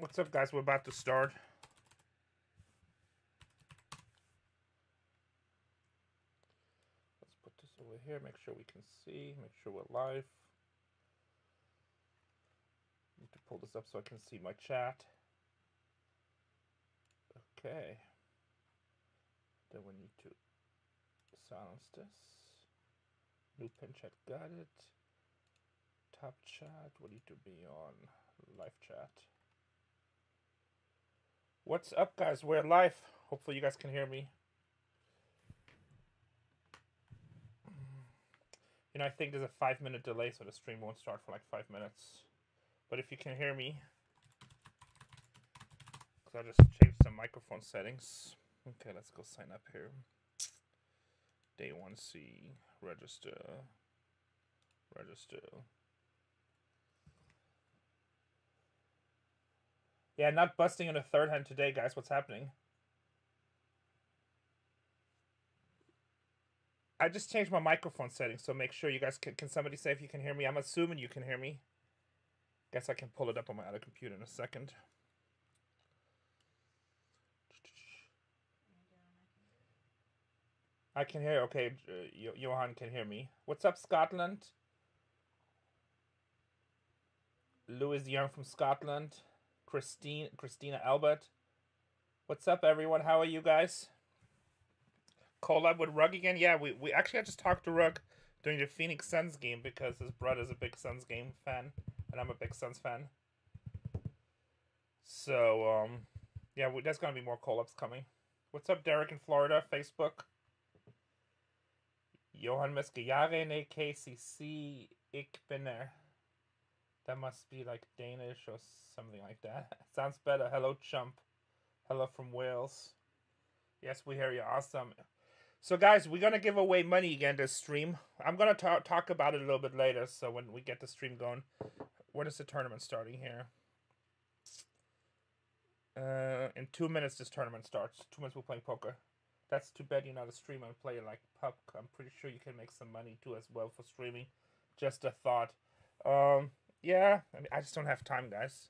What's up, guys? We're about to start. Let's put this over here, make sure we can see, make sure we're live. Need to pull this up so I can see my chat. Okay. Then we need to silence this. New pin chat, got it. Top chat, we need to be on live chat. What's up, guys? We're live. Hopefully, you guys can hear me. You know, I think there's a five minute delay, so the stream won't start for like five minutes. But if you can hear me, because I just changed some microphone settings. Okay, let's go sign up here. Day 1C, register, register. Yeah, not busting in a third hand today, guys. What's happening? I just changed my microphone settings, so make sure you guys can. Can somebody say if you can hear me? I'm assuming you can hear me. Guess I can pull it up on my other computer in a second. I can hear. Okay, uh, Johan can hear me. What's up, Scotland? Louis Young from Scotland. Christine, Christina Albert. What's up, everyone? How are you guys? Collab with Rug again? Yeah, we, we actually I just talked to Rug during the Phoenix Suns game because his brother's a big Suns game fan, and I'm a big Suns fan. So, um, yeah, we, there's gonna be more collabs coming. What's up, Derek in Florida? Facebook. Johan Meske jaren KCC ik ben er. That must be like Danish or something like that. Sounds better. Hello, chump. Hello from Wales. Yes, we hear you. Awesome. So, guys, we're gonna give away money again this stream. I'm gonna talk talk about it a little bit later. So when we get the stream going, when is the tournament starting here? Uh, in two minutes, this tournament starts. Two minutes, we're playing poker. That's too bad you're not a streamer and play like Puck. I'm pretty sure you can make some money too as well for streaming. Just a thought. Um, yeah, I mean, I just don't have time, guys.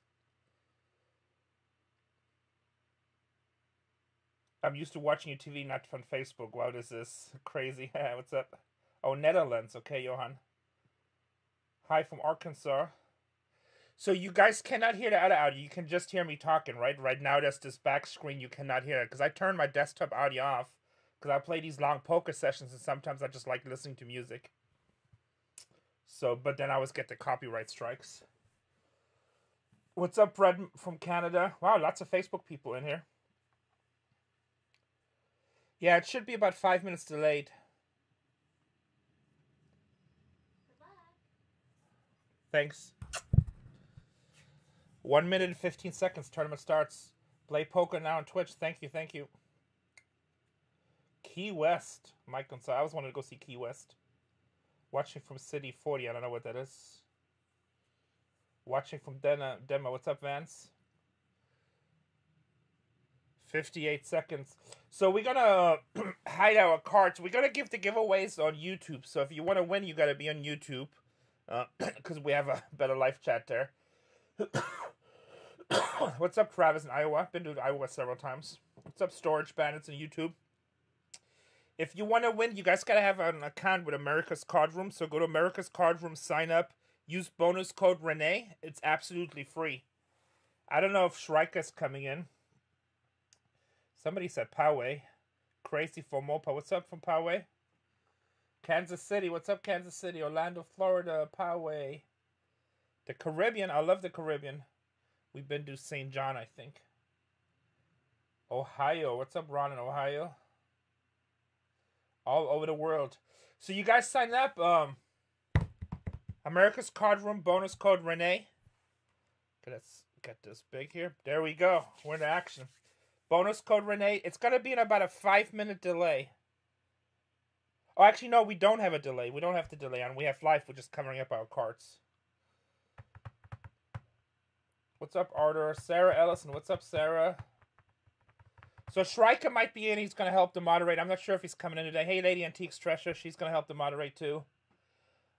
I'm used to watching your TV, not from Facebook. Wow, this is crazy. What's up? Oh, Netherlands. Okay, Johan. Hi from Arkansas. So you guys cannot hear the other audio. You can just hear me talking, right? Right now, there's this back screen. You cannot hear it because I turned my desktop audio off because I play these long poker sessions and sometimes I just like listening to music. So, but then I always get the copyright strikes. What's up, Fred from Canada? Wow, lots of Facebook people in here. Yeah, it should be about five minutes delayed. Thanks. One minute and 15 seconds. Tournament starts. Play poker now on Twitch. Thank you, thank you. Key West. Mike Gonzalez. I always wanted to go see Key West. Watching from City 40. I don't know what that is. Watching from Dena, Demo. What's up, Vance? 58 seconds. So we're gonna hide our cards. We're gonna give the giveaways on YouTube. So if you want to win, you gotta be on YouTube, because uh, we have a better live chat there. What's up, Travis in Iowa? Been to Iowa several times. What's up, Storage Bandits in YouTube? If you want to win, you guys gotta have an account with America's Card Room. So go to America's Card Room, sign up, use bonus code Rene. It's absolutely free. I don't know if Shrika's coming in. Somebody said Poway. Crazy for Mopa. What's up from Poway? Kansas City. What's up, Kansas City? Orlando, Florida. Poway. The Caribbean. I love the Caribbean. We've been to St. John, I think. Ohio. What's up, Ron in Ohio? All over the world. So you guys sign up. Um, America's Card Room bonus code Rene. Let's get this big here. There we go. We're in action. Bonus code Rene. It's gonna be in about a five minute delay. Oh, actually, no, we don't have a delay. We don't have to delay on. We have life. We're just covering up our cards. What's up, Arthur? Sarah Ellison. What's up, Sarah? So Shrika might be in. He's going to help to moderate. I'm not sure if he's coming in today. Hey, Lady Antiques Treasure. She's going to help to moderate, too.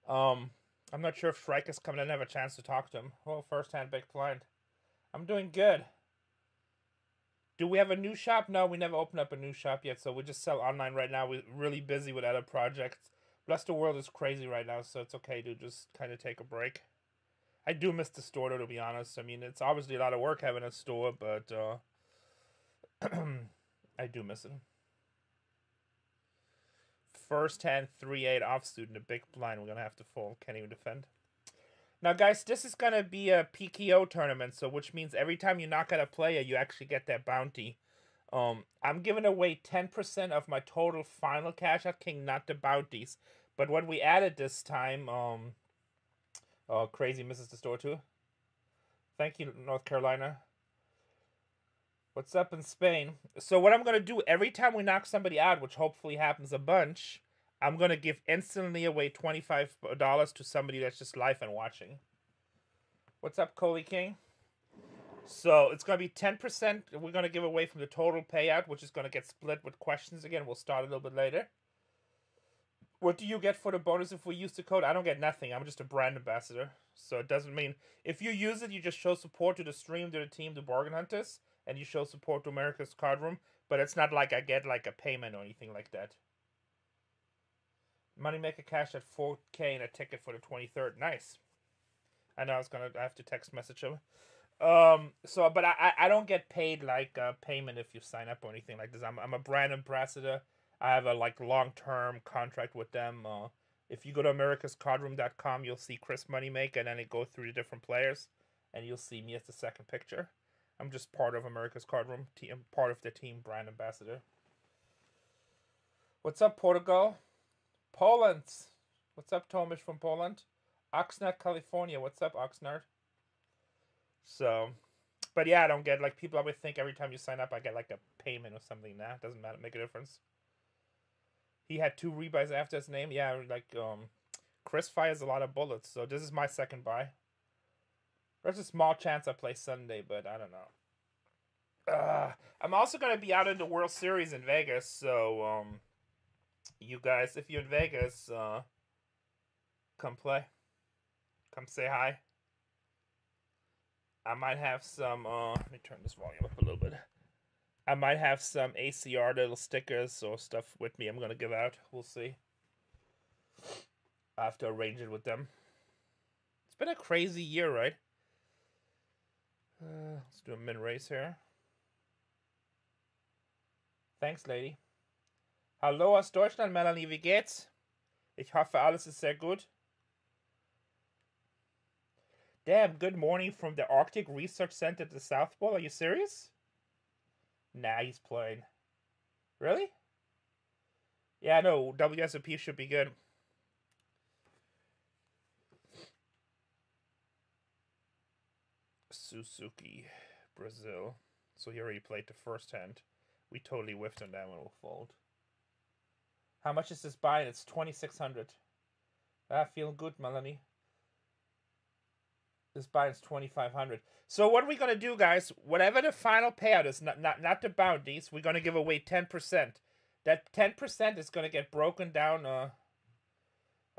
Um, I'm not sure if Shrika's coming in. I have a chance to talk to him. Well, first hand big blind. I'm doing good. Do we have a new shop? No, we never opened up a new shop yet, so we just sell online right now. We're really busy with other projects. Plus, the world is crazy right now, so it's okay to just kind of take a break. I do miss the store, though, to be honest. I mean, it's obviously a lot of work having a store, but uh, I do miss him. First hand 3 8 offsuit in a big blind. We're going to have to fold. Can't even defend. Now, guys, this is going to be a PKO tournament, so which means every time you knock out a player, you actually get that bounty. Um, I'm giving away 10% of my total final cash out king, not the bounties. But what we added this time, um, oh, crazy misses the store too. Thank you, North Carolina. What's up in Spain? So what I'm going to do every time we knock somebody out, which hopefully happens a bunch, I'm going to give instantly away $25 to somebody that's just live and watching. What's up, Coley King? So it's going to be 10% we're going to give away from the total payout, which is going to get split with questions again. We'll start a little bit later. What do you get for the bonus if we use the code? I don't get nothing. I'm just a brand ambassador. So it doesn't mean... If you use it, you just show support to the stream, to the team, to Bargain Hunters, and you show support to America's Card Room. But it's not like I get like a payment or anything like that. Moneymaker cash at 4K and a ticket for the 23rd. Nice. I know I was gonna I have to text message him. Um. So, but I I don't get paid like a payment if you sign up or anything like this. I'm I'm a brand ambassador. I have a like long term contract with them. Uh, if you go to americascardroom.com, you'll see Chris Moneymaker, and then it go through the different players, and you'll see me as the second picture. I'm just part of America's Card Room team, part of the team brand ambassador. What's up, Portugal? Poland. What's up, Tomish from Poland? Oxnard, California. What's up, Oxnard? So, but yeah, I don't get like people always think every time you sign up, I get like a payment or something. Nah, doesn't matter, make a difference. He had two rebuys after his name. Yeah, like um, Chris fires a lot of bullets, so this is my second buy. There's a small chance I play Sunday, but I don't know. Uh, I'm also gonna be out in the World Series in Vegas, so um, you guys, if you're in Vegas, uh, come play. Come say hi. I might have some, uh, let me turn this volume up a little bit. I might have some ACR little stickers or stuff with me I'm going to give out. We'll see. I have to arrange it with them. It's been a crazy year, right? Uh, let's do a min race here. Thanks, lady. Hallo aus Deutschland, Melanie, wie geht's? Ich hoffe, alles ist sehr gut. Damn, good morning from the Arctic Research Center at the South Pole. Are you serious? Nah, he's playing. Really? Yeah, no, WSOP should be good. Suzuki, Brazil. So he already played the first hand. We totally whiffed on that one. We'll fold. How much is this buying? It's 2600 Ah, feeling good, Melanie. This buying's 2500 So what are we going to do, guys? Whatever the final payout is, not, not, not the bounties, we're going to give away 10%. That 10% is going to get broken down... Uh,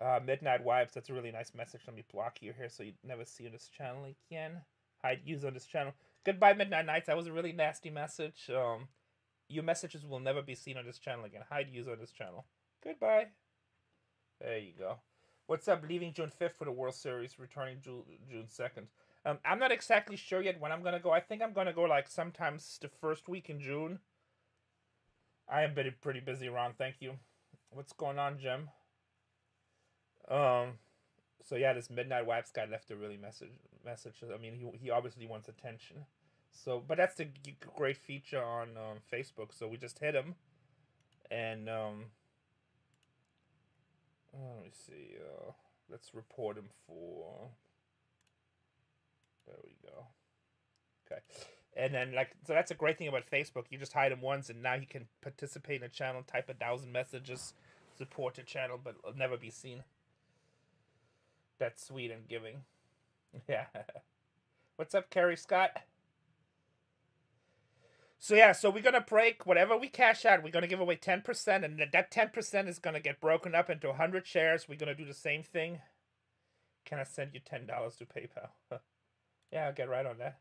uh, Midnight Wipes, that's a really nice message. Let me block you here so you never see this channel again. Hide use on this channel. Goodbye, Midnight Nights. That was a really nasty message. Um, your messages will never be seen on this channel again. Hide user on this channel. Goodbye. There you go. What's up? Leaving June 5th for the World Series, returning June, June 2nd. Um, I'm not exactly sure yet when I'm going to go. I think I'm going to go like sometimes the first week in June. I am pretty, pretty busy Ron. Thank you. What's going on, Jim? Um, so yeah, this Midnight Wipes guy left a really message. Message. I mean, he he obviously wants attention. So, but that's the great feature on um, Facebook. So we just hit him, and um, oh, let me see. Uh, let's report him for. There we go. Okay, and then like so that's a great thing about Facebook. You just hide him once, and now he can participate in a channel, type a thousand messages, support the channel, but never be seen. That's sweet and giving. Yeah. What's up, Carrie Scott? So yeah, so we're gonna break whatever we cash out. We're gonna give away ten percent, and that ten percent is gonna get broken up into hundred shares. We're gonna do the same thing. Can I send you ten dollars to PayPal? yeah, I'll get right on that.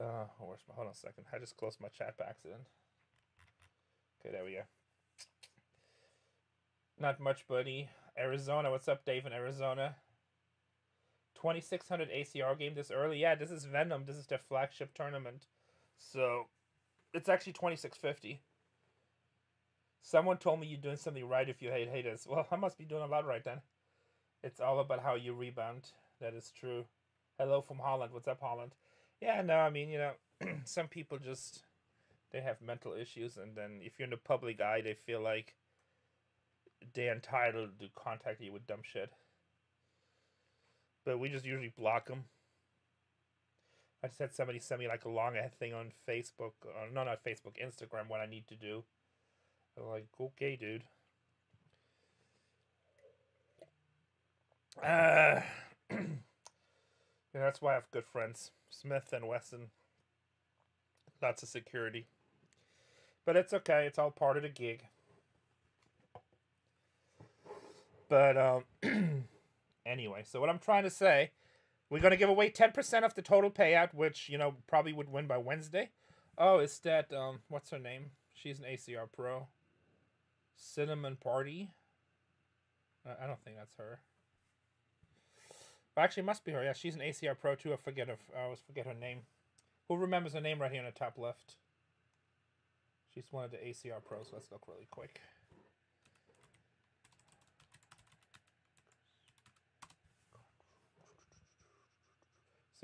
Uh, where's my, hold on a second. I just closed my chat by accident. Okay, there we go. Not much, buddy. Arizona, what's up, Dave in Arizona? 2600 ACR game this early. Yeah, this is Venom. This is their flagship tournament. So, it's actually 2650. Someone told me you're doing something right if you hate haters. Well, I must be doing a lot right then. It's all about how you rebound. That is true. Hello from Holland. What's up, Holland? Yeah, no, I mean, you know, some people just they have mental issues, and then if you're in the public eye, they feel like they're entitled to contact you with dumb shit. But we just usually block them. I just had somebody send me like a long thing on Facebook, or no, not Facebook, Instagram, what I need to do. I'm like, okay, dude. Uh, yeah, that's why I have good friends. Smith and Wesson. Lots of security. But it's okay. It's all part of the gig. But um anyway, so what I'm trying to say, we're going to give away 10% of the total payout, which, you know, probably would win by Wednesday. Oh, is that um what's her name? She's an ACR pro. Cinnamon Party. I don't think that's her. Well, Actually, must be her. Yeah, she's an ACR pro too. I forget her. I always forget her name. Who remembers her name right here in the top left? She's one of the ACR pros. Let's look really quick.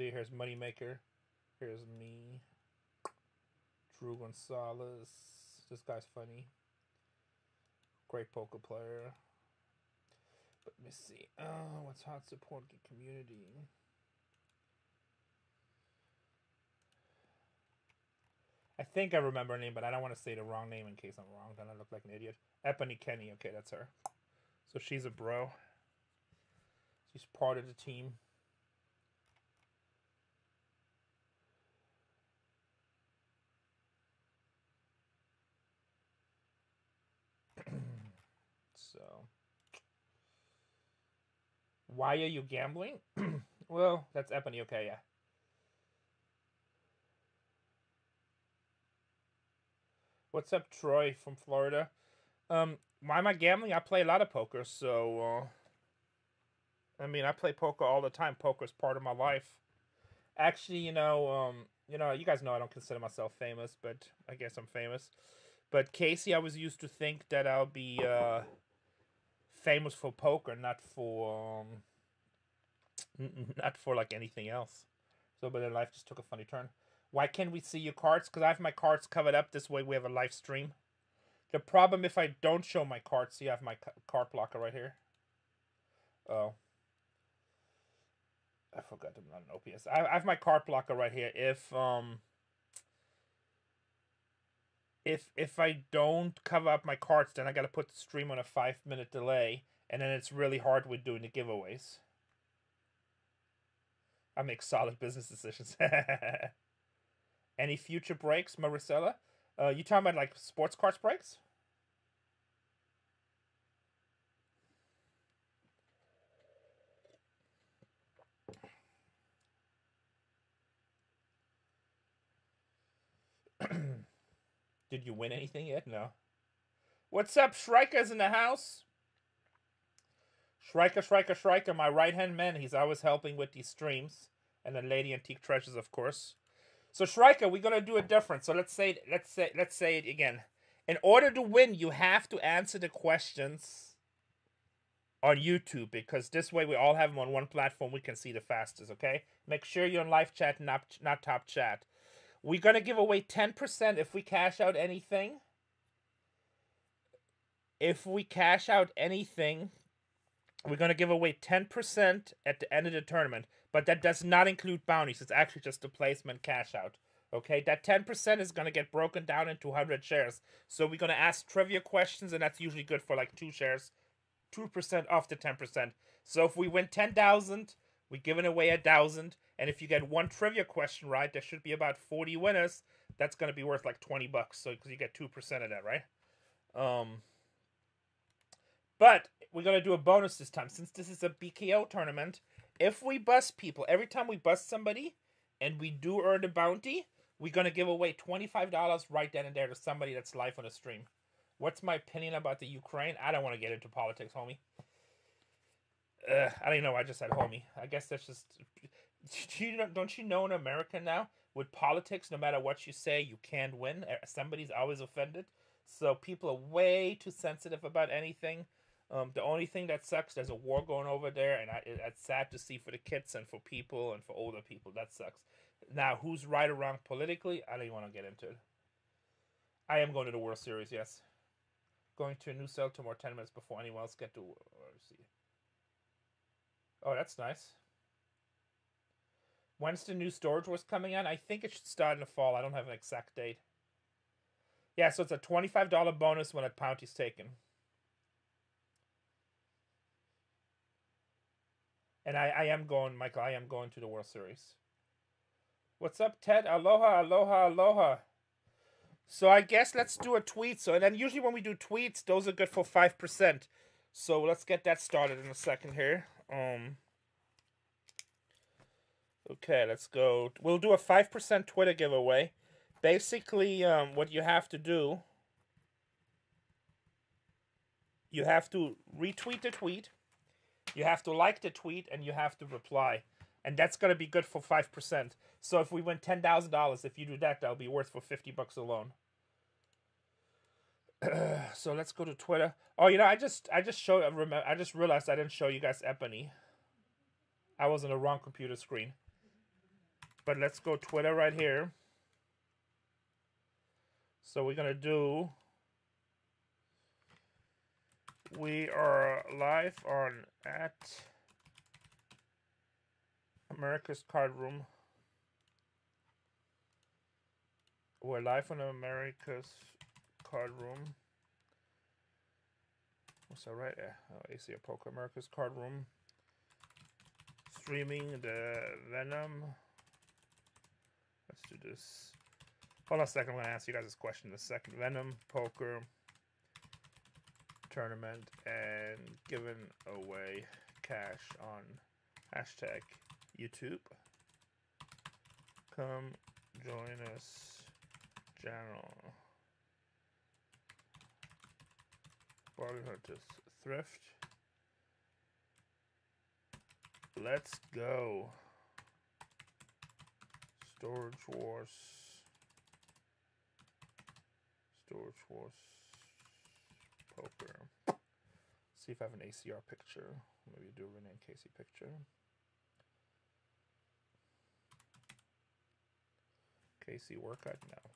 See, here's Moneymaker. Here's me. Drew Gonzalez. This guy's funny. Great poker player. But let me see. Oh, what's hot support community? I think I remember her name, but I don't want to say the wrong name in case I'm wrong. Then I look like an idiot. Ebony Kenney. Okay, that's her. So she's a bro. She's part of the team. Why are you gambling? well, that's Ebony. Okay, yeah. What's up, Troy from Florida? Um, why am I gambling? I play a lot of poker, so uh, I mean, I play poker all the time. Poker is part of my life. Actually, you know, um, you know, you guys know I don't consider myself famous, but I guess I'm famous. But Casey, I was used to think that I'll be uh, famous for poker, not for um, not for like anything else. So, but then life just took a funny turn. Why can't we see your cards? Because I have my cards covered up. This way we have a live stream. The problem if I don't show my cards, see, I have my card blocker right here. Oh. I forgot I'm not an OPS. I, I have my card blocker right here. If um if if I don't cover up my cards, then I gotta put the stream on a five minute delay, and then it's really hard with doing the giveaways. I make solid business decisions. Any future breaks, Maricela? Uh, you talking about like sports cards breaks? Did you win anything yet? No. What's up, Shrikers in the house? Shrika, Shrika, Shrika, my right hand man. He's always helping with these streams. And then Lady Antique Treasures, of course. So Shrika, we're gonna do it different. So let's say let's say let's say it again. In order to win, you have to answer the questions on YouTube because this way we all have them on one platform. We can see the fastest. Okay. Make sure you're in live chat, not not top chat. We're going to give away 10% if we cash out anything. If we cash out anything, we're going to give away 10% at the end of the tournament. But that does not include bounties. It's actually just the placement cash out. Okay, that 10% is going to get broken down into 100 shares. So we're going to ask trivia questions, and that's usually good for like two shares. 2% off the 10%. So if we win 10,000, we're giving away a 1,000. And if you get one trivia question right, there should be about 40 winners. That's going to be worth like 20 bucks. So because you get 2% of that, right? Um, but we're going to do a bonus this time. Since this is a PKO tournament, if we bust people, every time we bust somebody, and we do earn the bounty, we're gonna give away $25 right then and there to somebody that's live on the stream. What's my opinion about the Ukraine? I don't want to get into politics, homie. Uh, I don't know. I just said homie. I guess that's just. You don't, you know in America now with politics, no matter what you say, you can't win. Somebody's always offended. So people are way too sensitive about anything. Um, the only thing that sucks, there's a war going over there, and I, it, it's sad to see for the kids and for people and for older people. That sucks. Now, who's right or wrong politically? I don't even want to get into it. I am going to the World Series, yes. Going to a new cell to more 10 minutes before anyone else get to. see. Oh, that's nice. When's the new Storage Wars coming on? I think it should start in the fall. I don't have an exact date. Yeah, so it's a $25 bonus when a bounty's taken. And I, I am going, Michael, I am going to the World Series. What's up, Ted? Aloha, aloha, aloha. So I guess let's do a tweet. So and then usually when we do tweets, those are good for five percent. So let's get that started in a second here. Um. Okay, let's go. We'll do a five percent Twitter giveaway. Basically, um, what you have to do, you have to retweet the tweet, you have to like the tweet, and you have to reply, and that's gonna be good for five percent. So if we win ten thousand dollars, if you do that, that'll be worth for fifty bucks alone. so let's go to Twitter. Oh, you know, I just I just showed. I. I just realized I didn't show you guys Ebony. I was on the wrong computer screen. But let's go Twitter right here. So we're gonna do. We are live on at America's Card Room. We're live on America's Card Room. What's that right? Oh, ACR Poker America's Card Room. Streaming the Venom. Let's do this. Hold on a second. I'm going to ask you guys this question in a second. Venom Poker Tournament and giving away cash on hashtag YouTube. Come join us General. Bargain Hunters Thrift. Let's go. Storage Wars. Storage Wars. Poker. See if I have an ACR picture. Maybe do a Rene Casey picture. Casey workout? No.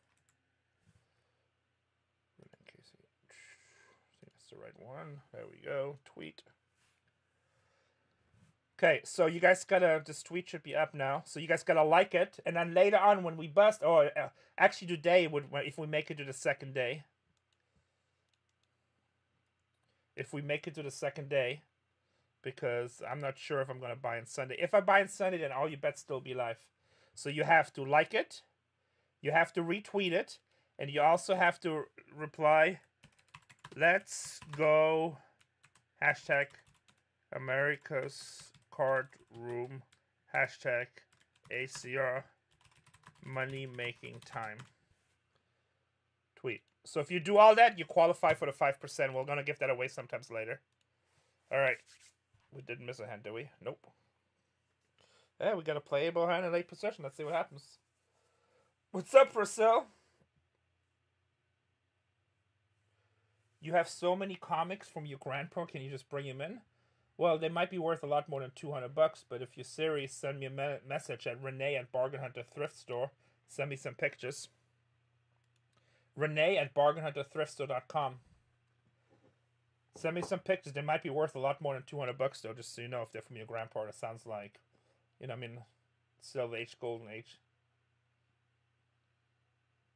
Rene Casey. I think that's the right one. There we go. Tweet. Okay, so you guys gotta, this tweet should be up now. So you guys gotta like it. And then later on when we bust, or uh, actually today, would if we make it to the second day. If we make it to the second day. Because I'm not sure if I'm gonna buy on Sunday. If I buy on Sunday, then all your bets still be live. So you have to like it. You have to retweet it. And you also have to reply Let's go. Hashtag America's Card Room. Hashtag ACR money making time. Tweet. So if you do all that, you qualify for the 5%. We're going to give that away sometimes later. All right. We didn't miss a hand, did we? Nope. Yeah, we got a playable hand in late possession. Let's see what happens. What's up, Brazil? you have so many comics from your grandpa. Can you just bring him in? Well, they might be worth a lot more than 200 bucks, but if you're serious, send me a me- message at Rene at Bargain Hunter Thrift Store. Send me some pictures. Rene at bargainhunterthriftstore.com. Send me some pictures. They might be worth a lot more than 200 bucks, though, just so you know if they're from your grandpa. It sounds like, you know, I mean, silver age, golden age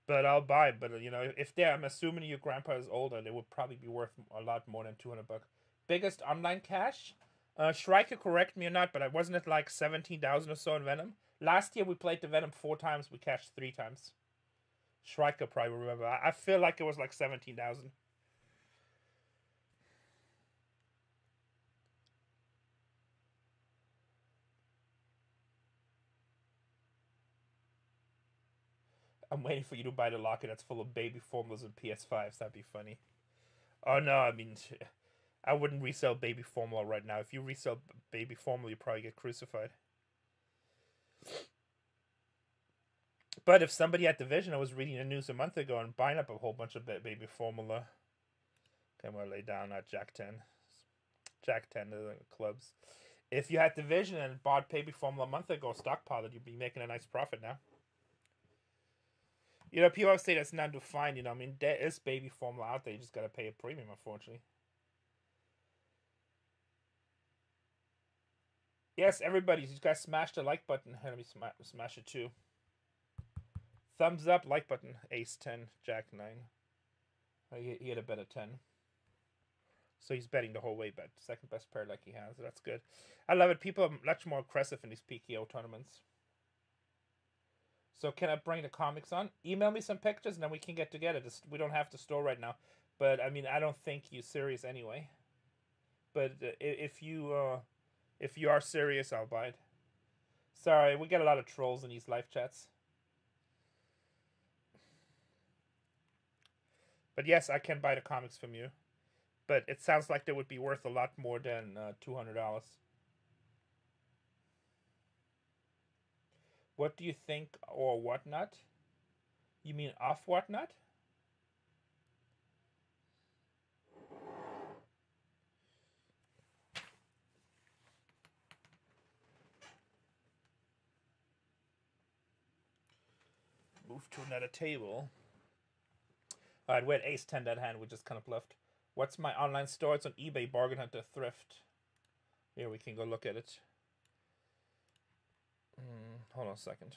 but I'll buy. But you know, if they're, I'm assuming your grandpa is older, they would probably be worth a lot more than two hundred bucks. Biggest online cash. Uh, Shrike, correct me or not, but I wasn't it like seventeen thousand or so in Venom. Last year we played the Venom four times. We cashed three times. Shrike probably remember. I, I feel like it was like seventeen thousand. I'm waiting for you to buy the locker that's full of baby formulas and PS5s. That'd be funny. Oh no, I mean, I wouldn't resell baby formula right now. If you resell baby formula, you probably get crucified. But if somebody at Division, I was reading the news a month ago and buying up a whole bunch of baby formula. Okay, I'm gonna lay down at Jack 10. Jack 10 the clubs. If you had Division and bought baby formula a month ago, stockpiled, you'd be making a nice profit now. You know, people say that's not defined. You know, I mean, there is baby formula out there. You just gotta pay a premium, unfortunately. Yes, everybody, you guys smash the like button. Let me smash, it too. Thumbs up, like button. Ace 10, Jack 9. He, he had a bet of 10. So he's betting the whole way bet. Second best pair like he has. That's good. I love it. People are much more aggressive in these PKO tournaments. So can I bring the comics on? Email me some pictures and then we can get together. Just, we don't have to store right now. But I mean, I don't think you're serious anyway. But uh, if you uh, if you are serious, I'll buy it. Sorry, we get a lot of trolls in these live chats. But yes, I can buy the comics from you. But it sounds like they would be worth a lot more than uh, $200. What do you think or whatnot? You mean off whatnot? Move to another table. Alright, we had ace 10 that hand, we just kind of bluffed. What's my online store? It's on eBay, Bargain Hunter Thrift. Here, we can go look at it. Mm, hold on a second.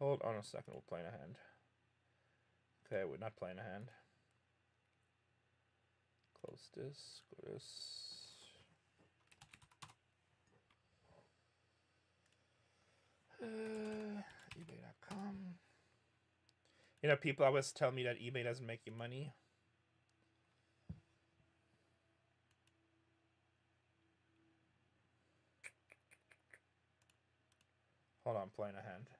Hold on a second, we're playing a hand. Okay, we're not playing a hand. Close this, go this. Uh, eBay.com. You know, people always tell me that eBay doesn't make you money. Hold on, playing a hand.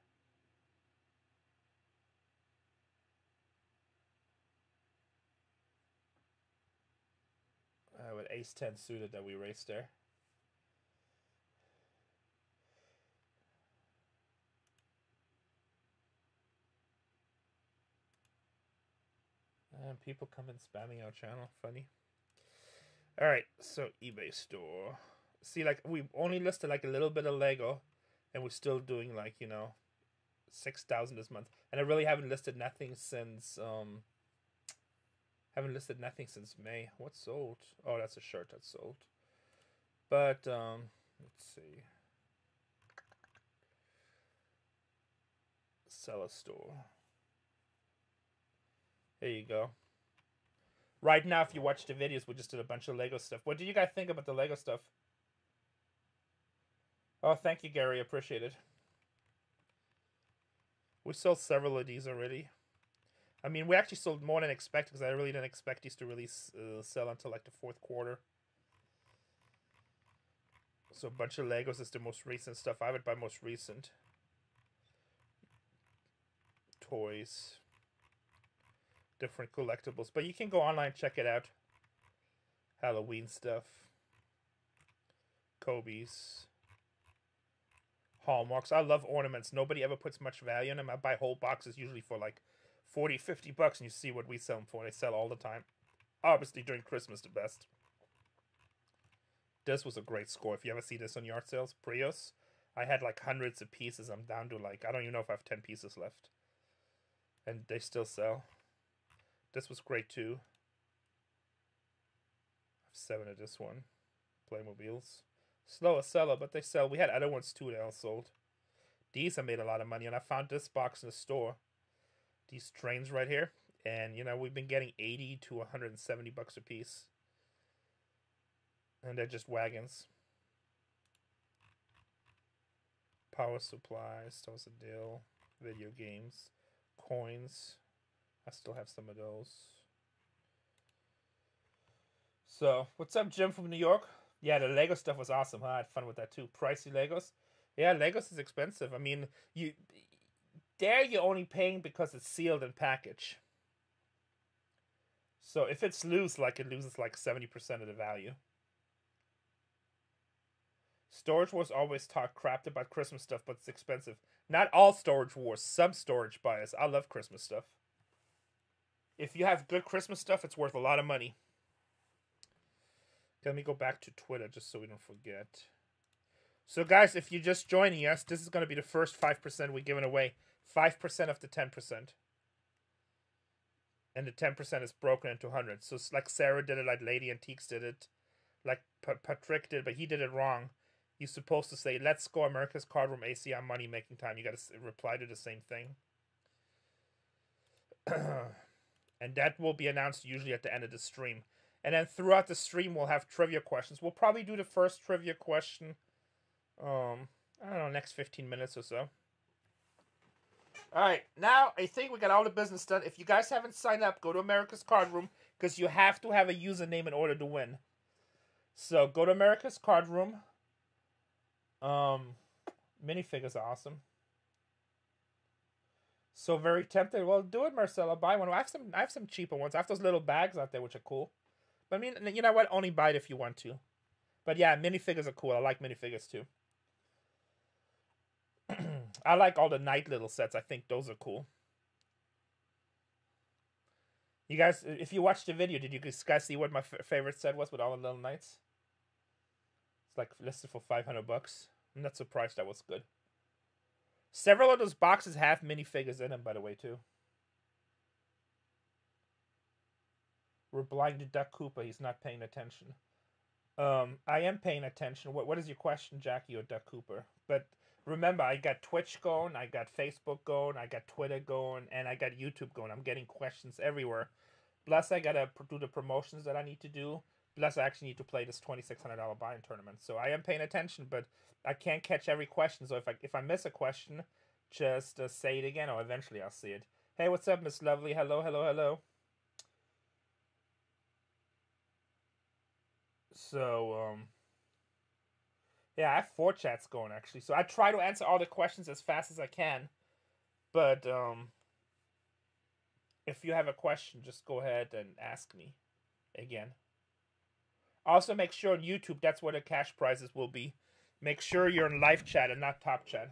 Uh, with ace 10 suited that we raced there. And people come in spamming our channel. Funny. Alright, so eBay store. See, like, we only listed like a little bit of Lego and we're still doing like you know six thousand this month, and I really haven't listed nothing since um. Haven't listed nothing since May. What's sold? Oh, that's a shirt that's sold. But um, let's see. Sell a store. There you go. Right now, if you watch the videos, we just did a bunch of Lego stuff. What do you guys think about the Lego stuff? Oh, thank you, Gary. Appreciate it. We sold several of these already. I mean, we actually sold more than expected because I really didn't expect these to really uh, sell until like the fourth quarter. So a bunch of Legos is the most recent stuff. I would buy most recent. Toys. Different collectibles. But you can go online check it out. Halloween stuff. Kobe's. Hallmarks. I love ornaments. Nobody ever puts much value in them. I buy whole boxes usually for like 40, 50 bucks, and you see what we sell them for. They sell all the time. Obviously, during Christmas, the best. This was a great score. If you ever see this on yard sales, Prius, I had like hundreds of pieces. I'm down to like, I don't even know if I have 10 pieces left. And they still sell. This was great too. I have seven of this one. Playmobiles. Slower seller, but they sell. We had other ones too that all sold. These I made a lot of money, and I found this box in the store. These trains right here, and you know we've been getting eighty to one hundred and seventy bucks a piece, and they're just wagons. Power supplies, that was a deal. Video games, coins. I still have some of those. So, what's up, Jim from New York? Yeah, the Lego stuff was awesome. Huh? I had fun with that too. Pricey Legos. Yeah, Legos is expensive. I mean, you there you're only paying because it's sealed and packaged. So if it's loose, like it loses like 70% of the value. Storage Wars always talk crap about Christmas stuff, but it's expensive. Not all Storage Wars, some storage buyers. I love Christmas stuff. If you have good Christmas stuff, it's worth a lot of money. Let me go back to Twitter just so we don't forget. So, guys, if you're just joining us, this is going to be the first 5% we're giving away. 5% of the 10%. And the 10% is broken into 100. So, it's like Sarah did it, like Lady Antiques did it, like Patrick did, but he did it wrong. You're supposed to say, let's go America's Card Room ACR money making time. You got to reply to the same thing. and that will be announced usually at the end of the stream. And then throughout the stream, we'll have trivia questions. We'll probably do the first trivia question, um, I don't know, next 15 minutes or so. All right, now I think we got all the business done. If you guys haven't signed up, go to America's Card Room because you have to have a username in order to win. So go to America's Card Room. Um, minifigures are awesome. So very tempted. Well, do it, Marcella. Buy one. I have some. I have some cheaper ones. I have those little bags out there, which are cool. But I mean, you know what? Only buy it if you want to. But yeah, minifigures are cool. I like minifigures too. I like all the night little sets. I think those are cool. You guys, if you watched the video, did you guys see what my favorite set was with all the little knights? It's like listed for 500 bucks. I'm not surprised that was good. Several of those boxes have minifigures in them, by the way, too. We're blind to Duck Cooper. He's not paying attention. Um, I am paying attention. What What is your question, Jackie or Duck Cooper? But remember, I got Twitch going, I got Facebook going, I got Twitter going, and I got YouTube going. I'm getting questions everywhere. Plus, I gotta do the promotions that I need to do. Plus, I actually need to play this twenty six hundred dollar buy-in tournament. So I am paying attention, but I can't catch every question. So if I if I miss a question, just uh, say it again, or eventually I'll see it. Hey, what's up, Miss Lovely? Hello, hello, hello. So, um, yeah, I have four chats going actually. So I try to answer all the questions as fast as I can. But um, if you have a question, just go ahead and ask me again. Also, make sure on YouTube, that's where the cash prizes will be. Make sure you're in live chat and not top chat.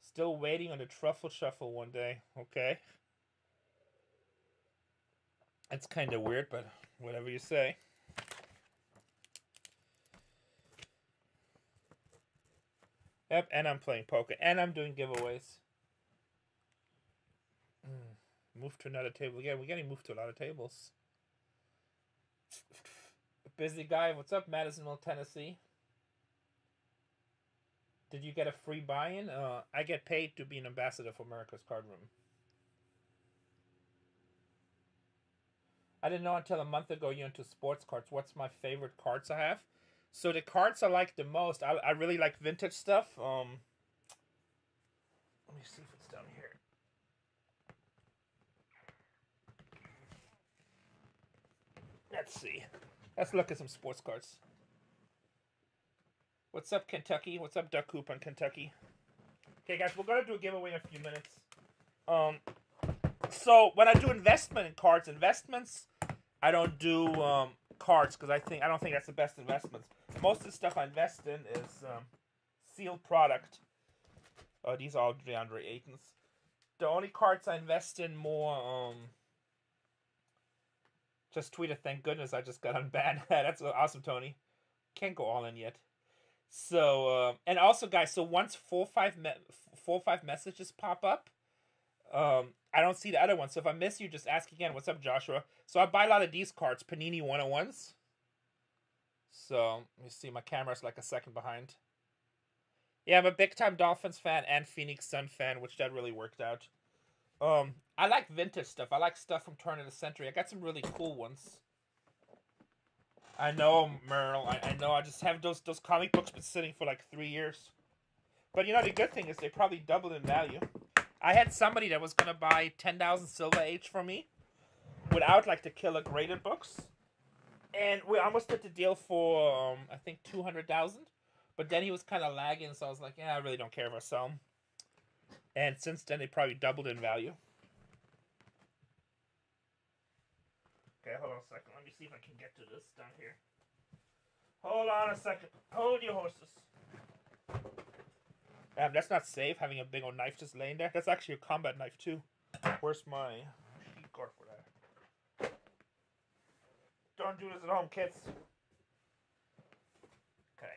Still waiting on the truffle shuffle one day, okay? That's kind of weird, but whatever you say. Yep, and I'm playing poker, and I'm doing giveaways. Mm, move to another table. Yeah, we're getting moved to a lot of tables. Busy guy, what's up, Madisonville, Tennessee? Did you get a free buy-in? Uh, I get paid to be an ambassador for America's Card Room. I didn't know until a month ago you're into sports cards. What's my favorite cards I have? So the cards I like the most, I, I really like vintage stuff. Um, let me see if it's down here. Let's see. Let's look at some sports cards. What's up, Kentucky? What's up, Duck Coop on Kentucky? Okay, guys, we're gonna do a giveaway in a few minutes. Um, so when I do investment in cards, investments, I don't do um cards because I think I don't think that's the best investments most of the stuff I invest in is um, sealed product. Oh, these are all DeAndre Aytons. The only cards I invest in more, um, just tweeted, thank goodness I just got unbanned. That's awesome, Tony. Can't go all in yet. So, uh, and also, guys, so once four five me- four five messages pop up, um, I don't see the other one. So if I miss you, just ask again. What's up, Joshua? So I buy a lot of these cards, Panini 101s. So let me see, my camera's like a second behind. Yeah, I'm a big time Dolphins fan and Phoenix Sun fan, which that really worked out. Um, I like vintage stuff. I like stuff from turn of the century. I got some really cool ones. I know, Merle. I, I know. I just have those those comic books been sitting for like three years. But you know the good thing is they probably doubled in value. I had somebody that was gonna buy ten thousand Silver Age for me, without like the killer graded books, and we almost did the deal for um, I think two hundred thousand, but then he was kind of lagging, so I was like, yeah, I really don't care if I sell them. And since then, they probably doubled in value. Okay, hold on a second. Let me see if I can get to this down here. Hold on a second. Hold your horses. Um, that's not safe, having a big old knife just laying there. That's actually a combat knife, too. Where's my sheet guard for that? Don't do this at home, kids. Okay.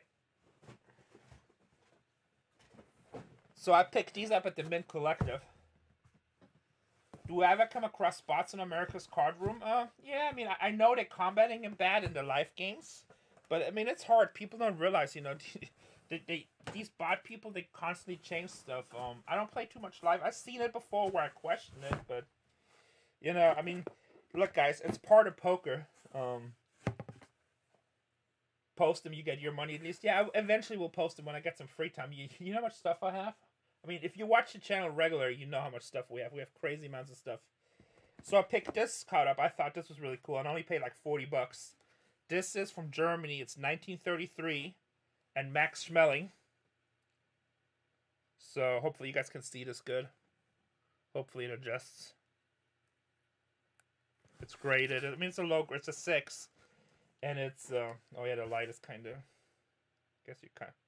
So I picked these up at the Mint Collective. Do I ever come across spots in America's Card Room? Uh, yeah, I mean, I, I know they're combating him bad in the life games. But, I mean, it's hard. People don't realize, you know, they, they these bot people, they constantly change stuff. Um, I don't play too much live. I've seen it before where I question it, but, you know, I mean, look, guys, it's part of poker. Um, post them, you get your money at least. Yeah, eventually we'll post them when I get some free time. You, you know how much stuff I have? I mean, if you watch the channel regular, you know how much stuff we have. We have crazy amounts of stuff. So I picked this card up. I thought this was really cool. I only paid like 40 bucks. This is from Germany. It's 1933. And Max Schmeling. So hopefully you guys can see this good. Hopefully it adjusts. It's graded. I mean, it's a low, it's a 6. And it's, uh, oh yeah, the light is kind of, I guess you kind of.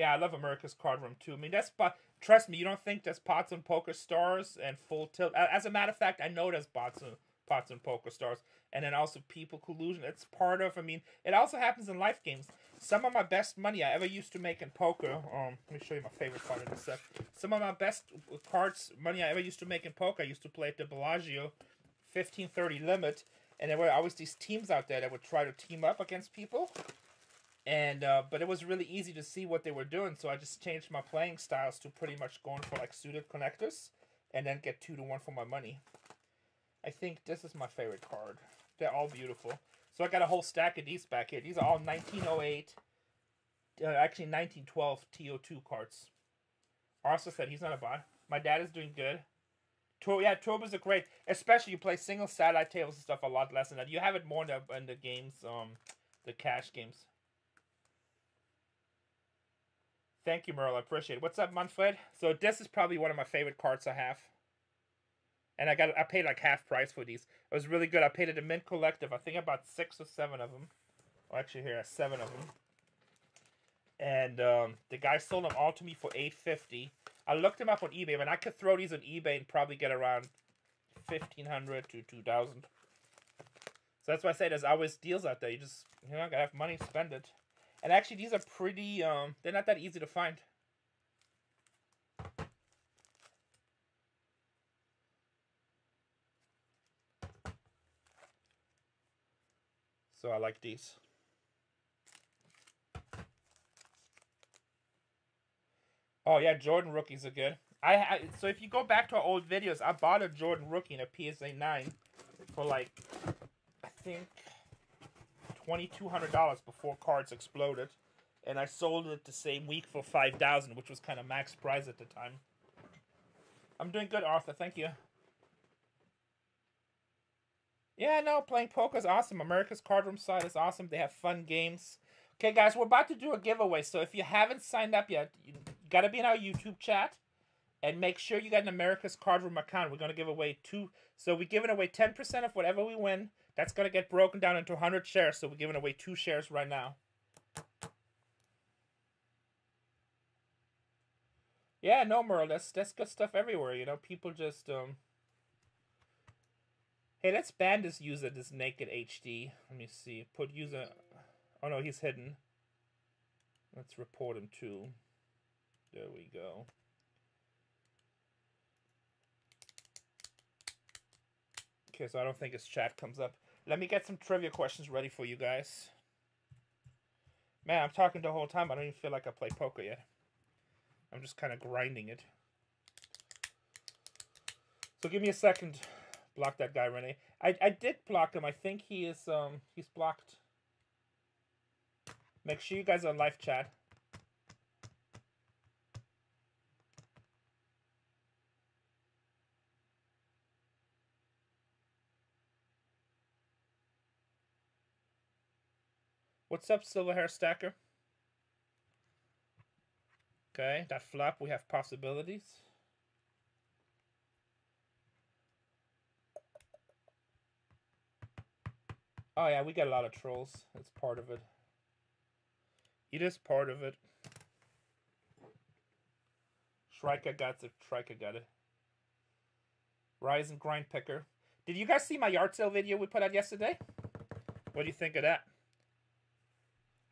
Yeah, I love America's Card Room too. I mean, that's but trust me, you don't think there's pots and PokerStars and full tilt. As a matter of fact, I know there's pots and pots and PokerStars, and then also people collusion. It's part of. I mean, it also happens in life games. Some of my best money I ever used to make in poker. Um, let me show you my favorite card of a sec. Some of my best cards money I ever used to make in poker. I used to play at the Bellagio, fifteen thirty limit, and there were always these teams out there that would try to team up against people and uh, but it was really easy to see what they were doing so i just changed my playing styles to pretty much going for like suited connectors and then get two to one for my money. I think this is my favorite card. They're all beautiful. So i got a whole stack of these back here. These are all 1908 uh, actually 1912 to2 cards. Arsa said he's not a bot my dad is doing good. Tur- yeah, turbos are great, especially you play single satellite tables and stuff a lot less than that. You have it more in the, in the games, um, the cash games. Thank you, Merle. I appreciate it. What's up, Manfred? So this is probably one of my favorite cards I have. And I got I paid like half price for these. It was really good. I paid at the Mint Collective. I think about six or seven of them. Oh, actually, here, seven of them. And um, the guy sold them all to me for eight fifty. I looked them up on eBay, and I could throw these on eBay and probably get around fifteen hundred to two thousand. So that's why I say there's always deals out there. You just you know gotta have money, spend it. And actually, these are pretty, um, they're not that easy to find. So I like these. Oh yeah, Jordan rookies are good. I, I so if you go back to our old videos, I bought a Jordan rookie in a PSA nine for like I think $2,200 before cards exploded. And I sold it the same week for 5000 which was kind of max price at the time. I'm doing good, Arthur. Thank you. Yeah, no, playing poker is awesome. America's Card Room side is awesome. They have fun games. Okay, guys, we're about to do a giveaway. So if you haven't signed up yet, you got to be in our YouTube chat. And make sure you got an America's Card Room account. We're going to give away two. So we're giving away 10% of whatever we win. That's going to get broken down into 100 shares, so we're giving away two shares right now. Yeah, no, Merle, that's, that's good stuff everywhere, you know? People just, um... Hey, let's ban this user, this naked HD. Let me see. Put user... Oh, no, he's hidden. Let's report him, too. There we go. Okay, so I don't think his chat comes up. Let me get some trivia questions ready for you guys. Man, I'm talking the whole time. I don't even feel like I play poker yet. I'm just kind of grinding it. So give me a second. Block that guy, Renee. I, I did block him. I think he is um he's blocked. Make sure you guys are live chat. What's up, Silver Hair Stacker? Okay, that flop, we have possibilities. Oh yeah, we got a lot of trolls. It's part of it. It is part of it. Shrika got it. Shrika got it. Rise and Grind Picker. Did you guys see my yard sale video we put out yesterday? What do you think of that?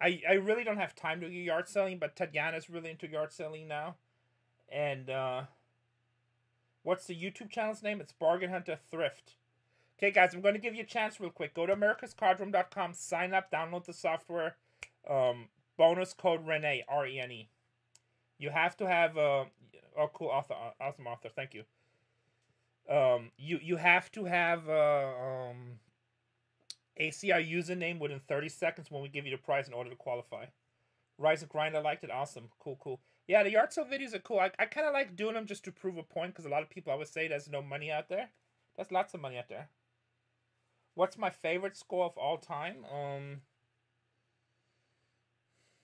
I I really don't have time to do yard selling, but Tatiana's really into yard selling now. And uh what's the YouTube channel's name? It's Bargain Hunter Thrift. Okay, guys, I'm going to give you a chance real quick. Go to americascardroom.com, sign up, download the software. Um, bonus code Rene, R E N E. You have to have uh, oh cool Arthur, awesome Arthur. Thank you. Um, you you have to have uh, um, ACR username within 30 seconds when we give you the prize in order to qualify. Rise and Grind, I liked it. Awesome. Cool, cool. Yeah, the yard sale videos are cool. I, I kind of like doing them just to prove a point because a lot of people always say there's no money out there. There's lots of money out there. What's my favorite score of all time? Um.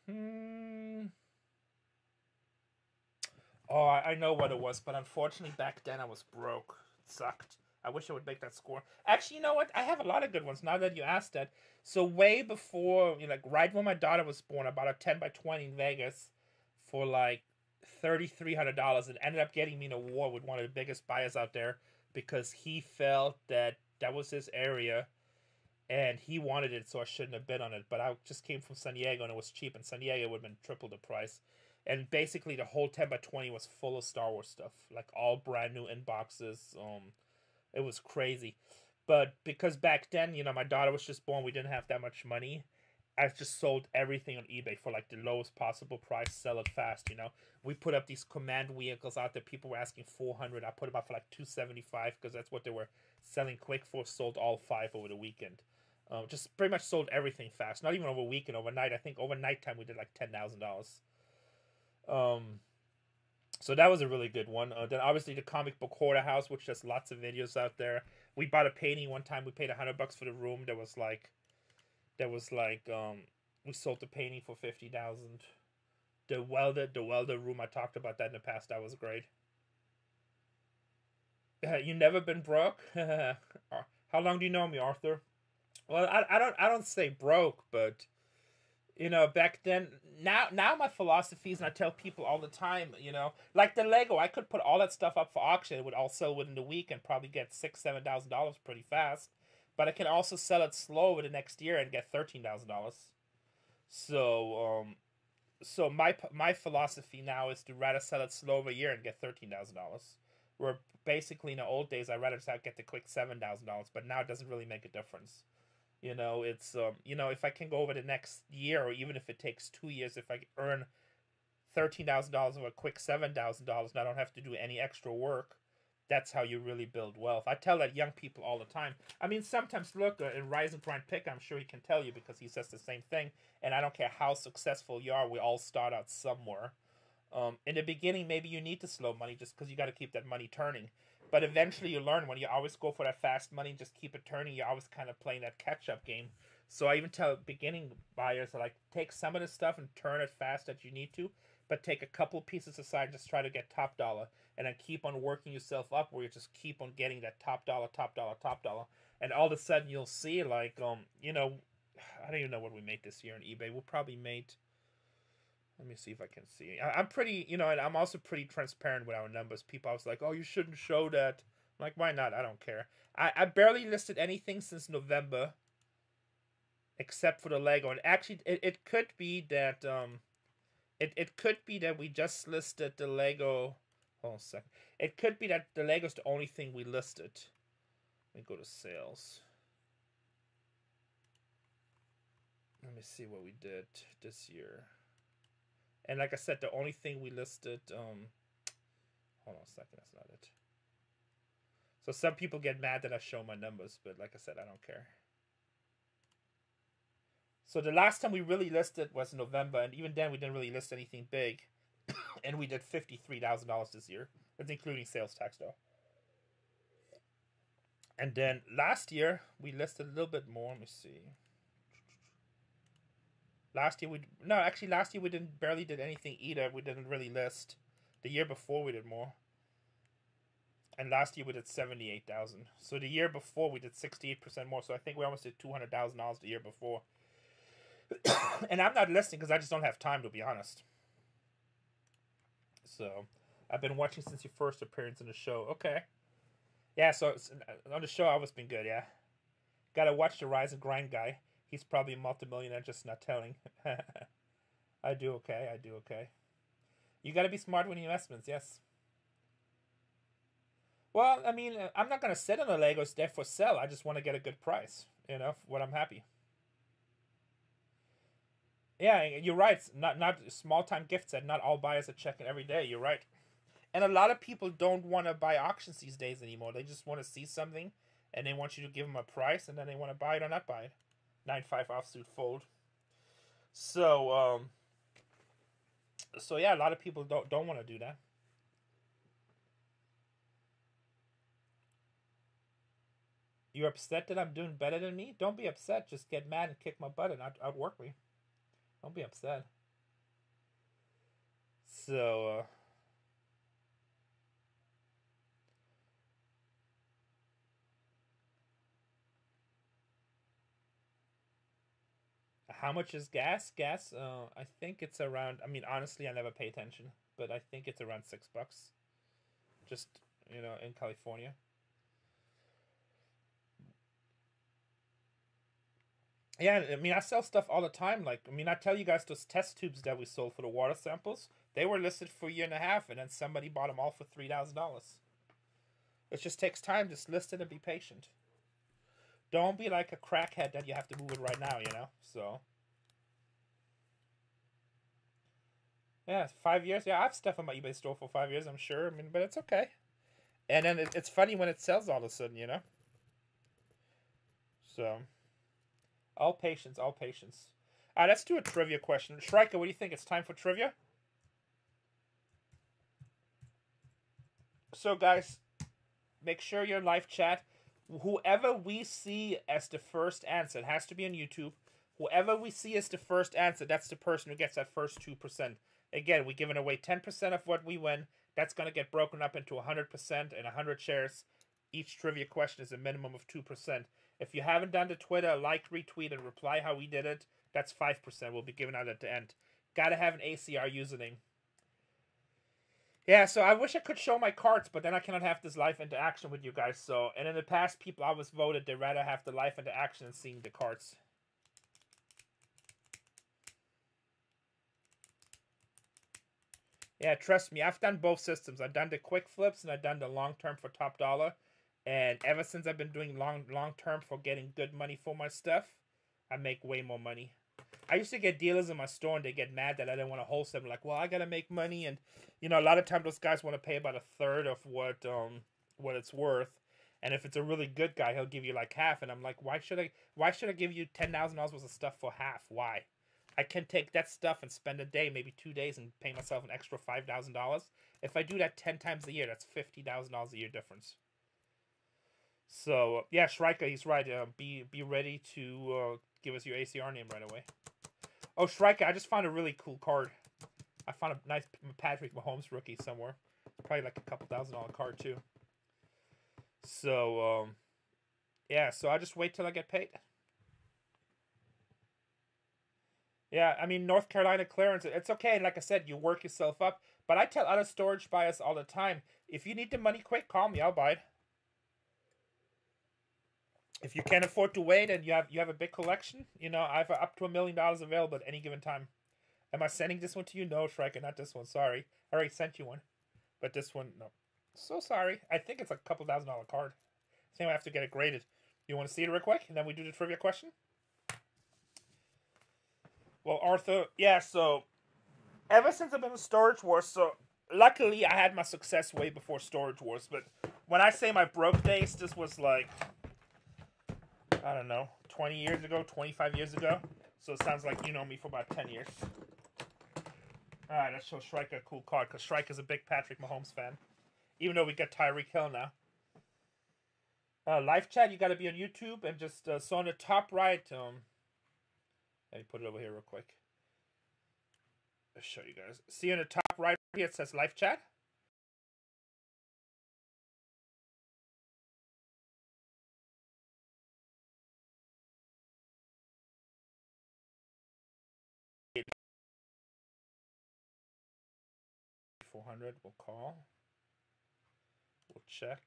Hmm. Oh, I, I know what it was, but unfortunately back then I was broke. It sucked. I wish I would make that score. Actually, you know what? I have a lot of good ones now that you asked that. So way before, you know, like right when my daughter was born, I bought a ten by twenty in Vegas for like thirty three hundred dollars. and ended up getting me an award with one of the biggest buyers out there because he felt that that was his area, and he wanted it, so I shouldn't have bid on it. But I just came from San Diego and it was cheap, and San Diego would have been triple the price. And basically, the whole ten by twenty was full of Star Wars stuff, like all brand new in boxes. Um it was crazy. But because back then, you know, my daughter was just born, we didn't have that much money. I just sold everything on eBay for like the lowest possible price, sell it fast, you know. We put up these command vehicles out there. People were asking 400. I put them up for like 275 because that's what they were selling quick for. Sold all five over the weekend. Um, just pretty much sold everything fast. Not even over a weekend, overnight. I think overnight time we did like $10,000. Um, so that was a really good one. Uh, then obviously the comic book hoarder house, which has lots of videos out there. We bought a painting one time. We paid a hundred bucks for the room. There was like, there was like, um, we sold the painting for fifty thousand. The welder, the welder room. I talked about that in the past. That was great. Uh, you never been broke? How long do you know me, Arthur? Well, I, I don't I don't say broke, but you know back then now now my philosophies and i tell people all the time you know like the lego i could put all that stuff up for auction. It would all sell within the week and probably get six seven thousand dollars pretty fast. But i can also sell it slow over the next year and get thirteen thousand dollars. So um so my my philosophy now is to rather sell it slow over a year and get thirteen thousand dollars. Where basically in the old days i rather get the quick seven thousand dollars but now it doesn't really make a difference you know, it's um, you know, if I can go over the next year, or even if it takes two years, if I earn thirteen thousand dollars or a quick seven thousand dollars, and I don't have to do any extra work, that's how you really build wealth. I tell that young people all the time. I mean, sometimes look uh, in Rise and Grind Pick, I'm sure he can tell you because he says the same thing. And I don't care how successful you are, we all start out somewhere. Um, in the beginning, maybe you need to slow money just because you got to keep that money turning. But eventually you learn when you always go for that fast money and just keep it turning, you're always kind of playing that catch up game. So I even tell beginning buyers like take some of the stuff and turn it fast that you need to, but take a couple pieces aside, just try to get top dollar, and then keep on working yourself up where you just keep on getting that top dollar, top dollar, top dollar, and all of a sudden you'll see like um you know I don't even know what we made this year on eBay. We'll probably made let me see if I can see. I, am pretty, you know, and I'm also pretty transparent with our numbers. People, I was like, oh, you shouldn't show that. I'm like, why not? I don't care. I, I barely listed anything since November, except for the Lego. And actually, it, it could be that, um, it, it could be that we just listed the Lego. Hold on a second. It could be that the Lego's the only thing we listed. Let me go to sales. Let me see what we did this year. And like I said, the only thing we listed, um, hold on a second, that's not it. So some people get mad that I show my numbers, but like I said, I don't care. So the last time we really listed was November, and even then we didn't really list anything big. and we did $53,000 this year. That's including sales tax though. And then last year we listed a little bit more. Let me see. Last year we no, actually last year we didn't barely did anything either. We didn't really list. The year before we did more. And last year we did seventy eight thousand. So the year before we did sixty eight percent more. So I think we almost did two hundred thousand dollars the year before. and I'm not listening because I just don't have time to be honest. So I've been watching since your first appearance in the show. Okay. Yeah, so on the show, I was been good. Yeah, gotta watch the rise and grind guy. He's probably a multimillionaire, just not telling. I do okay. I do okay. You gotta be smart with investments. Yes. Well, I mean, uh, I'm not gonna sit on the Legos there for sell. I just want to get a good price. You know, what I'm happy. Yeah, you're right. Not not small time gift set. Not all buyers are checking every day. You're right. And a lot of people don't want to buy auctions these days anymore. They just want to see something and they want you to give them a price and then they want to buy it or not buy it. 9.5 offsuit fold. So, um, so yeah, a lot of people don't, don't want to do that. You're upset that I'm doing better than me? Don't be upset. Just get mad and kick my butt and out, outwork me. Don't be upset. So, uh, how much is gas? Gas, uh, I think it's around. I mean, honestly, I never pay attention, but I think it's around six bucks. Just you know, in California. Yeah, I mean, I sell stuff all the time. Like, I mean, I tell you guys those test tubes that we sold for the water samples. They were listed for a year and a half, and then somebody bought them all for three thousand dollars. It just takes time. Just listen and be patient. Don't be like a crackhead that you have to move it right now. You know, so. Yeah, five years. Yeah, I've stuff on my eBay store for five years. I'm sure. I mean, but it's okay. And then it, it's funny when it sells all of a sudden, you know. So, all patience, all patience. All right, let's do a trivia question. Shrika, what do you think? It's time for trivia. So, guys, make sure your live chat. Whoever we see as the first answer, it has to be on YouTube. Whoever we see as the first answer, that's the person who gets that first two percent. Again, we're giving away 10% of what we win. That's going to get broken up into 100% and 100 shares. Each trivia question is a minimum of 2%. If you haven't done the Twitter, like, retweet, and reply how we did it, that's 5%. We'll be giving out at the end. Gotta have an ACR username. Yeah, so I wish I could show my cards, but then I cannot have this live interaction with you guys. So, and in the past, people always voted they'd rather have the live interaction and seeing the cards. Yeah, trust me, I've done both systems. I've done the quick flips and I've done the long term for top dollar. And ever since I've been doing long long term for getting good money for my stuff, I make way more money. I used to get dealers in my store and they get mad that I didn't want to wholesale. I'm like, well, I gotta make money, and you know, a lot of times those guys want to pay about a third of what um what it's worth. And if it's a really good guy, he'll give you like half. And I'm like, why should I? Why should I give you ten thousand dollars worth of stuff for half? Why? I can take that stuff and spend a day, maybe two days, and pay myself an extra five thousand dollars. If I do that ten times a year, that's fifty thousand dollars a year difference. So yeah, Shrika, he's right. Uh, be be ready to uh, give us your ACR name right away. Oh, Shrika, I just found a really cool card. I found a nice Patrick Mahomes rookie somewhere. Probably like a couple thousand dollar card too. So um, yeah, so I just wait till I get paid. Yeah, I mean North Carolina clearance. It's okay. Like I said, you work yourself up. But I tell other storage buyers all the time: if you need the money quick, call me. I'll buy it. If you can't afford to wait and you have you have a big collection, you know I have up to a million dollars available at any given time. Am I sending this one to you? No, Striker, not this one. Sorry, I already sent you one, but this one no. So sorry. I think it's a couple thousand dollar card. So I have to get it graded. You want to see it real quick, and then we do the trivia question. Well, Arthur, yeah, so ever since I've been in Storage Wars, so luckily I had my success way before Storage Wars, but when I say my broke days, this was like, I don't know, 20 years ago, 25 years ago. So it sounds like you know me for about 10 years. Alright, let's show Shrike a cool card, because Shrike is a big Patrick Mahomes fan. Even though we got Tyreek Hill now. Uh, live chat, you got to be on YouTube, and just uh, so on the top right, um, let me put it over here real quick. Let's show you guys. See in the top right here it says live chat. Four hundred. We'll call. We'll check.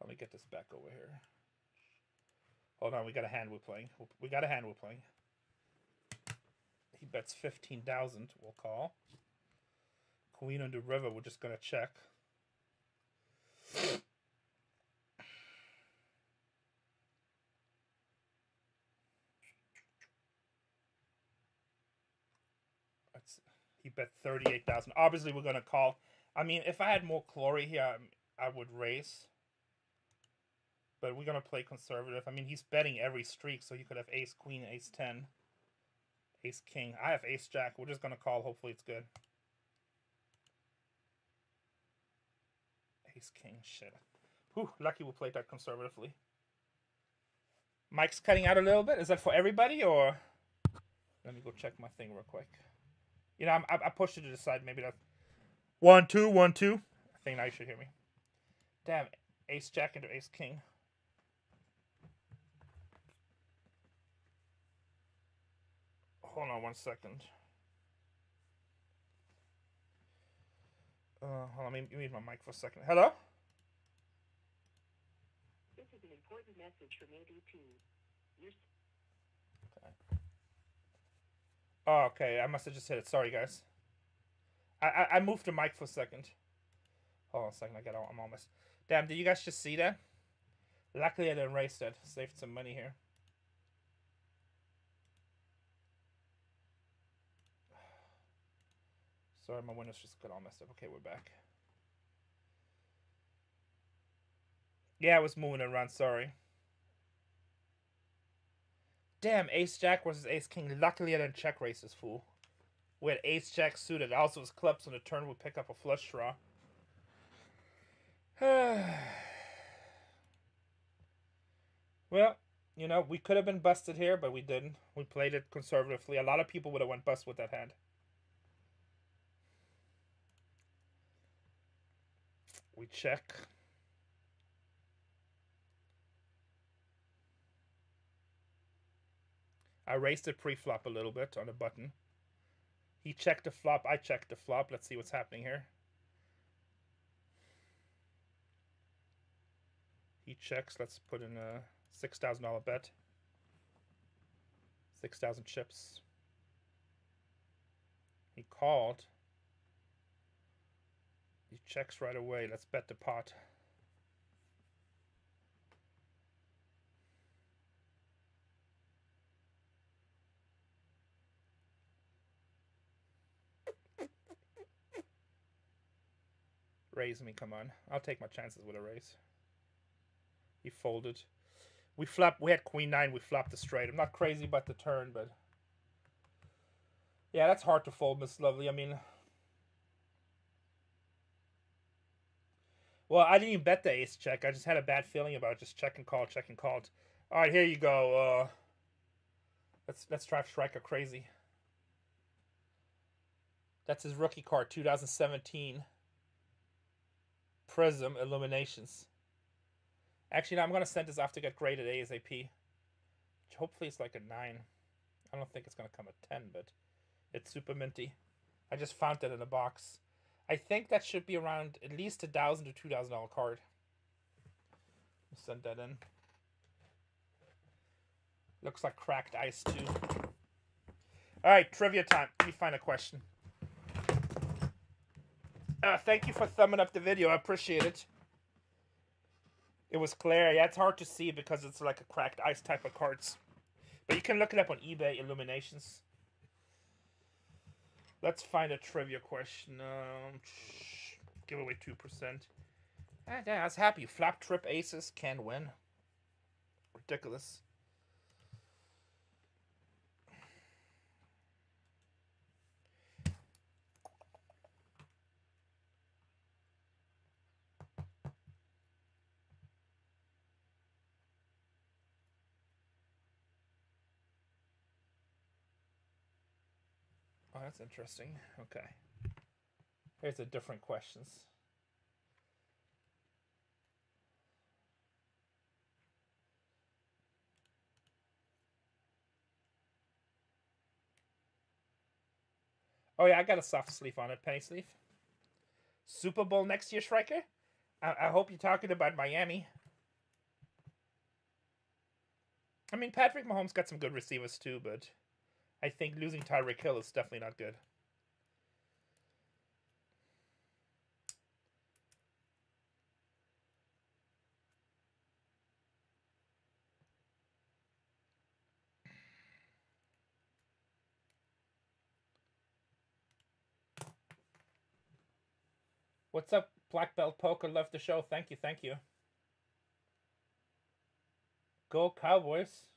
Let me get this back over here. Hold on, we got a hand we're playing. We got a hand we're playing. He bets 15,000. We'll call. Queen the river. We're just going to check. That's, he bet 38,000. Obviously, we're going to call. I mean, if I had more glory here, um, I would raise. But we're going to play conservative. I mean, he's betting every streak, so you could have ace, queen, ace, 10. Ace king. I have ace jack. We're just gonna call. Hopefully it's good. Ace king. Shit. Whew. Lucky we played that conservatively. Mike's cutting out a little bit. Is that for everybody or? Let me go check my thing real quick. You know, I'm, I, I pushed it to the side. Maybe that's one two one two. I think now you should hear me. Damn. Ace jack into ace king. Hold on one second. Uh, hold on, let me mute my mic for a second. Hello? This is an important message from ADT. You're... Okay. Oh, okay. I must have just hit it. Sorry, guys. I, I, I moved the mic for a second. Hold on a second. I got. I'm almost. Damn! Did you guys just see that? Luckily, I didn't race that. Saved some money here. Sorry, my windows just got all messed up. Okay, we're back. Yeah, I was moving around, sorry. Damn, Ace Jack versus Ace King. Luckily I didn't check races, fool. We had Ace Jack suited. Also, his clubs on the turn would pick up a flush draw. well, you know, we could have been busted here, but we didn't. We played it conservatively. A lot of people would have went bust with that hand. We check. I raised the pre-flop a little bit on the button. He checked the flop, I checked the flop. Let's see what's happening here. He checks, let's put in a $6,000 bet. 6,000 chips. He called. He checks right away. Let's bet the pot. Raise me, come on. I'll take my chances with a raise. He folded. We flopped. We had queen nine. We flopped the straight. I'm not crazy about the turn, but yeah, that's hard to fold, Miss Lovely. I mean, Well, I didn't even bet the ace check. I just had a bad feeling about it. Just check and call, check and call. All right, here you go. Uh, let's let's drive Striker crazy. That's his rookie card, 2017. Prism Illuminations. Actually, no, I'm gonna send this off to get graded ASAP. Hopefully, it's like a nine. I don't think it's gonna come a ten, but it's super minty. I just found it in a box. I think that should be around at least a thousand to two thousand dollar card. Send that in. Looks like cracked ice too. All right, trivia time. Let me find a question. Uh, thank you for thumbing up the video. I appreciate it. It was clear. Yeah, it's hard to see because it's like a cracked ice type of cards. But you can look it up on eBay, Illuminations. Let's find a trivia question. Um, give away 2%. Ah, yeah, I was happy. Flap trip aces can win. Ridiculous. That's interesting. Okay. Here's the different questions. Oh yeah, I got a soft sleeve on it, penny sleeve. Super Bowl next year, Striker. I, I hope you're talking about Miami. I mean, Patrick Mahomes got some good receivers too, but I think losing Tyreek Hill is definitely not good. What's up, Black Belt Poker? Love the show. Thank you, thank you. Go Cowboys.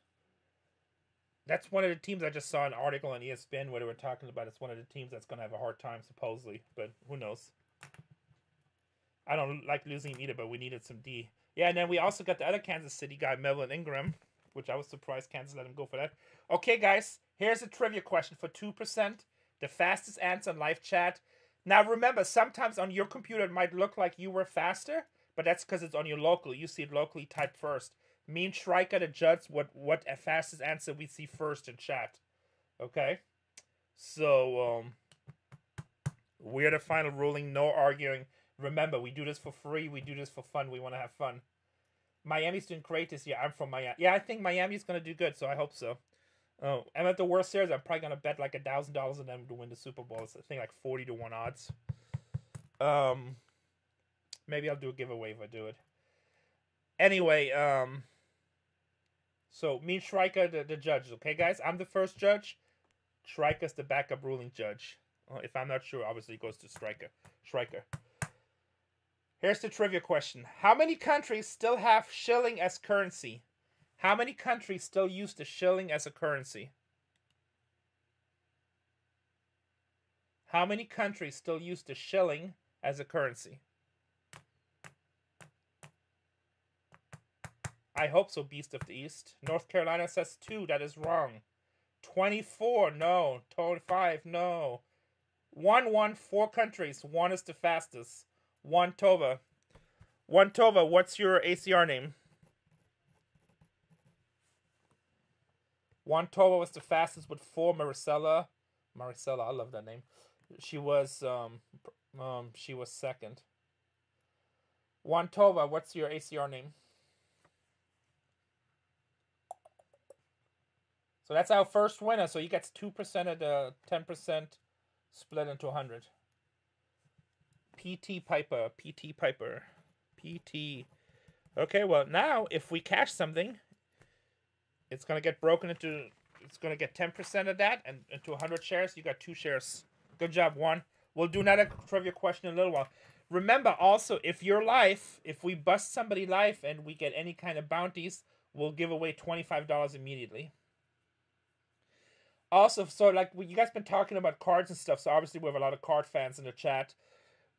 That's one of the teams I just saw an article on ESPN where they were talking about. It's one of the teams that's going to have a hard time, supposedly, but who knows? I don't like losing either, but we needed some D. Yeah, and then we also got the other Kansas City guy, Melvin Ingram, which I was surprised Kansas let him go for that. Okay, guys, here's a trivia question for 2%. The fastest answer in live chat. Now, remember, sometimes on your computer it might look like you were faster, but that's because it's on your local. You see it locally typed first. Me and Striker to judge what what a fastest answer we see first in chat. Okay, so um, we're the final ruling. No arguing. Remember, we do this for free. We do this for fun. We want to have fun. Miami's doing great this year. I'm from Miami. Yeah, I think Miami's gonna do good. So I hope so. Oh, I'm at the World Series. I'm probably gonna bet like a thousand dollars on them to win the Super Bowl. It's I think like forty to one odds. Um, maybe I'll do a giveaway if I do it. Anyway, um, so me and Striker, the, the judges. Okay, guys, I'm the first judge. Striker's the backup ruling judge. Uh, if I'm not sure, obviously it goes to Striker. Striker. Here's the trivia question: How many countries still have shilling as currency? How many countries still use the shilling as a currency? How many countries still use the shilling as a currency? I hope so, Beast of the East. North Carolina says two. That is wrong. 24, no. 25, no. 1 1, four countries. One is the fastest. One Tova. One Tova, what's your ACR name? One Tova was the fastest with four. Maricela. Maricela, I love that name. She was um um she was second. One Tova, what's your ACR name? So that's our first winner. So he gets 2% of the 10% split into 100. PT Piper, PT Piper, PT. Okay, well, now if we cash something, it's going to get broken into, it's going to get 10% of that and into 100 shares. You got two shares. Good job, one. We'll do another trivia question in a little while. Remember also, if your life, if we bust somebody life and we get any kind of bounties, we'll give away $25 immediately also so like you guys been talking about cards and stuff so obviously we have a lot of card fans in the chat.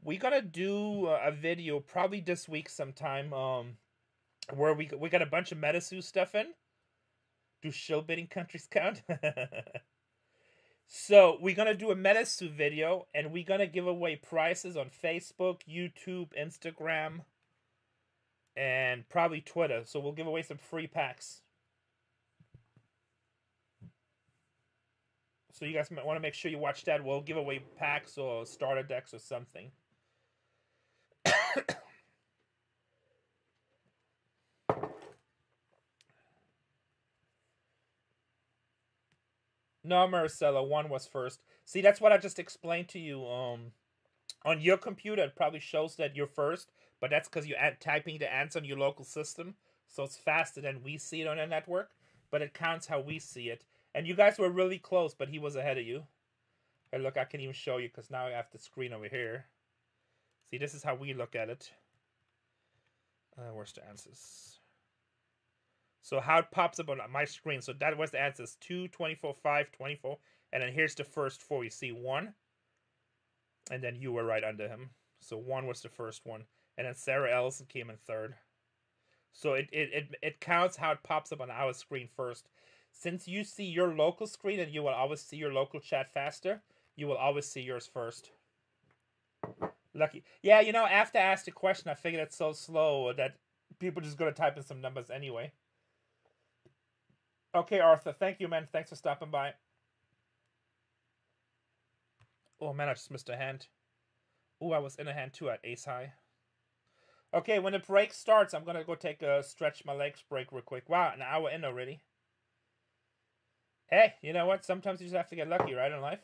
We're gonna do a video probably this week sometime um where we we got a bunch of MetaZoo stuff in. Do show bidding countries count? So we're gonna do a MetaZoo video and we're gonna give away prizes on facebook youtube instagram and probably twitter. So we'll give away some free packs So you guys might want to make sure you watch that. We'll give away packs or starter decks or something. no, Maricela, one was first. See, that's what I just explained to you. Um, on your computer, it probably shows that you're first, but that's because you're typing the answer on your local system, so it's faster than we see it on the network. But it counts how we see it. And you guys were really close, but he was ahead of you. Hey, look, I can even show you because now I have the screen over here. See, this is how we look at it. Uh, where's the answers? So how it pops up on my screen. So that was the answers. 2, 24, 5, 24. And then here's the first four. You see 1. And then you were right under him. So 1 was the first one. And then Sarah Ellison came in third. So it, it, it, it counts how it pops up on our screen first since you see your local screen and you will always see your local chat faster, You will always see yours first. Lucky. Yeah, you know, after I asked the question, I figured it's so slow that people just gonna type in some numbers anyway. Okay, Arthur. Thank you, man. Thanks for stopping by. Oh man, I just missed a hand. Oh, I was in a hand too at ace high. Okay, when the break starts, I'm gonna go take a stretch my legs break real quick. Wow, an hour in already. Hey, you know what? Sometimes you just have to get lucky, right, in life?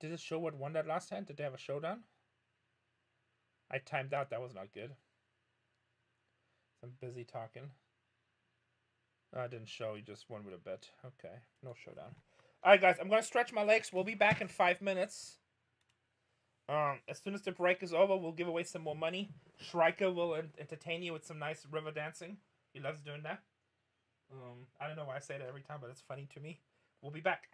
Did it show what won that last hand? Did they have a showdown? I timed out. That was not good. I'm busy talking. I didn't show. You just won with a bet. Okay, no showdown. All right, guys. I'm gonna stretch my legs. We'll be back in five minutes. Um, as soon as the break is over, we'll give away some more money. Shrika will entertain you with some nice river dancing. He loves doing that. Um, I don't know why I say that every time, but it's funny to me. We'll be back.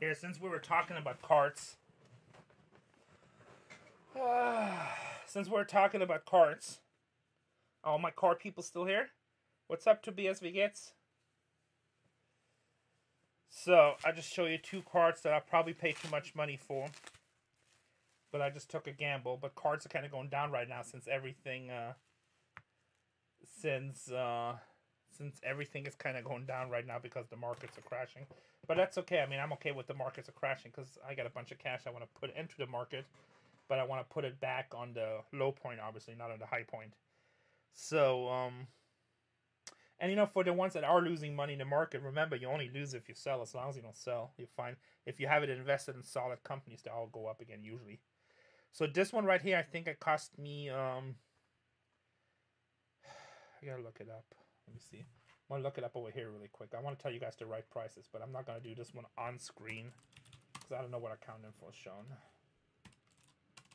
Here, since we were talking about carts, uh, since we're talking about carts, all my cart people still here? What's up, to Tobias Vigets? So, I just show you two cards that I probably paid too much money for. But I just took a gamble. But cards are kind of going down right now since everything, uh, since, uh, since everything is kind of going down right now because the markets are crashing. But that's okay. I mean, I'm okay with the markets are crashing because I got a bunch of cash I want to put into the market, but I want to put it back on the low point, obviously, not on the high point. So, um, and you know, for the ones that are losing money in the market, remember you only lose if you sell. As long as you don't sell, you find if you have it invested in solid companies, they all go up again usually. So this one right here, I think it cost me. Um, I gotta look it up. Let me see. I'm gonna look it up over here really quick. I want to tell you guys the right prices, but I'm not gonna do this one on screen because I don't know what account info is shown.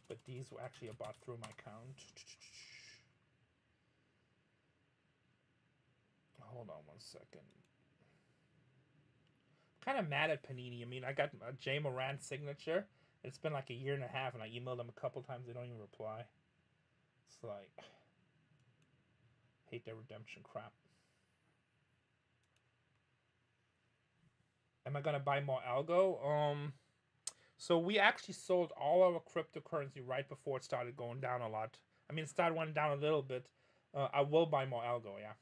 But these were actually bought through my account. Hold on one second. Kind of mad at Panini. I mean, I got a Ja Morant signature. It's been like a year and a half, and I emailed them a couple times. They don't even reply. It's like hate their redemption crap. Am I gonna buy more algo? Um, so we actually sold all our cryptocurrency right before it started going down a lot. I mean, it started going down a little bit. Uh, I will buy more algo, yeah.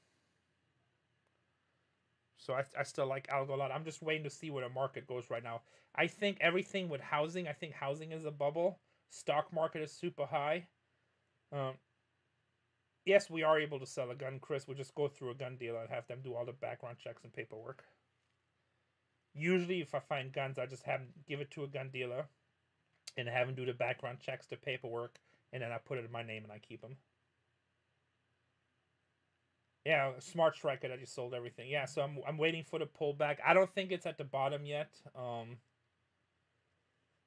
So I, I still like algo a lot. I'm just waiting to see where the market goes right now. I think everything with housing, I think housing is a bubble. Stock market is super high. Um, yes, we are able to sell a gun, Chris. We just go through a gun dealer and have them do all the background checks and paperwork. Usually, if I find guns, I just have them give it to a gun dealer and have them do the background checks, the paperwork, and then I put it in my name and I keep them. Yeah, Smart Striker that just sold everything. Yeah, so I'm I'm waiting for the pullback. I don't think it's at the bottom yet. Um,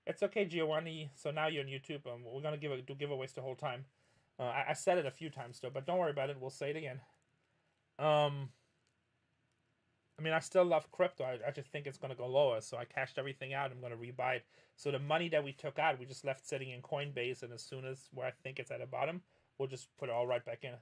it's okay, Giovanni. So now you're on YouTube. Um, we're gonna give a, do giveaways the whole time. Uh, I, I said it a few times though, but don't worry about it. We'll say it again. Um, I mean, I still love crypto. I, I just think it's gonna go lower. So I cashed everything out. I'm gonna rebuy it. So the money that we took out, we just left sitting in Coinbase, and as soon as where I think it's at the bottom, we'll just put it all right back in.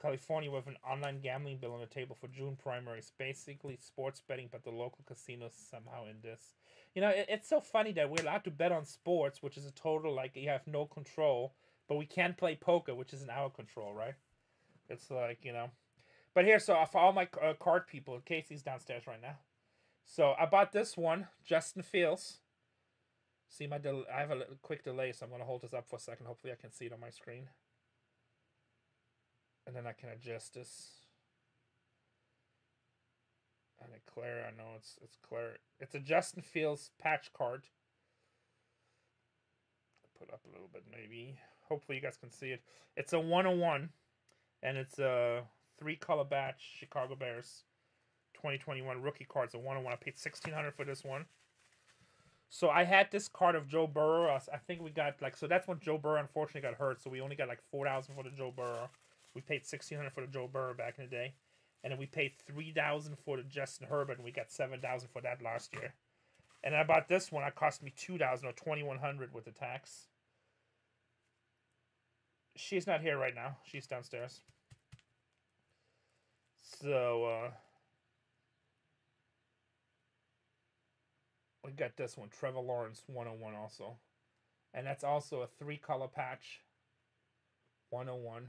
California with an online gambling bill on the table for June primaries. Basically, sports betting, but the local casinos somehow in this. You know, it, it's so funny that we're allowed to bet on sports, which is a total like you have no control, but we can't play poker, which is in our control, right? It's like you know. But here, so for all my uh, card people, Casey's downstairs right now. So I bought this one, Justin Fields. See my I have a quick delay, so I'm gonna hold this up for a second. Hopefully, I can see it on my screen and then I can adjust this. And a Claire, I know it's it's Claire. It's a Justin Fields patch card. Put up a little bit, maybe. Hopefully, you guys can see it. It's a 101, and it's a three color batch Chicago Bears 2021 rookie cards. A 101. I paid 1600 for this one. So I had this card of Joe Burrow. I think we got like so. That's when Joe Burrow unfortunately got hurt. So we only got like four thousand for the Joe Burrow. We paid sixteen hundred for the Joe Burrow back in the day, and then we paid three thousand for the Justin Herbert, and we got seven thousand for that last year. And I bought this one. It cost me two thousand or twenty one hundred with the tax. She's not here right now. She's downstairs. So uh, we got this one, Trevor Lawrence 101 also. And that's also a three color patch. 101.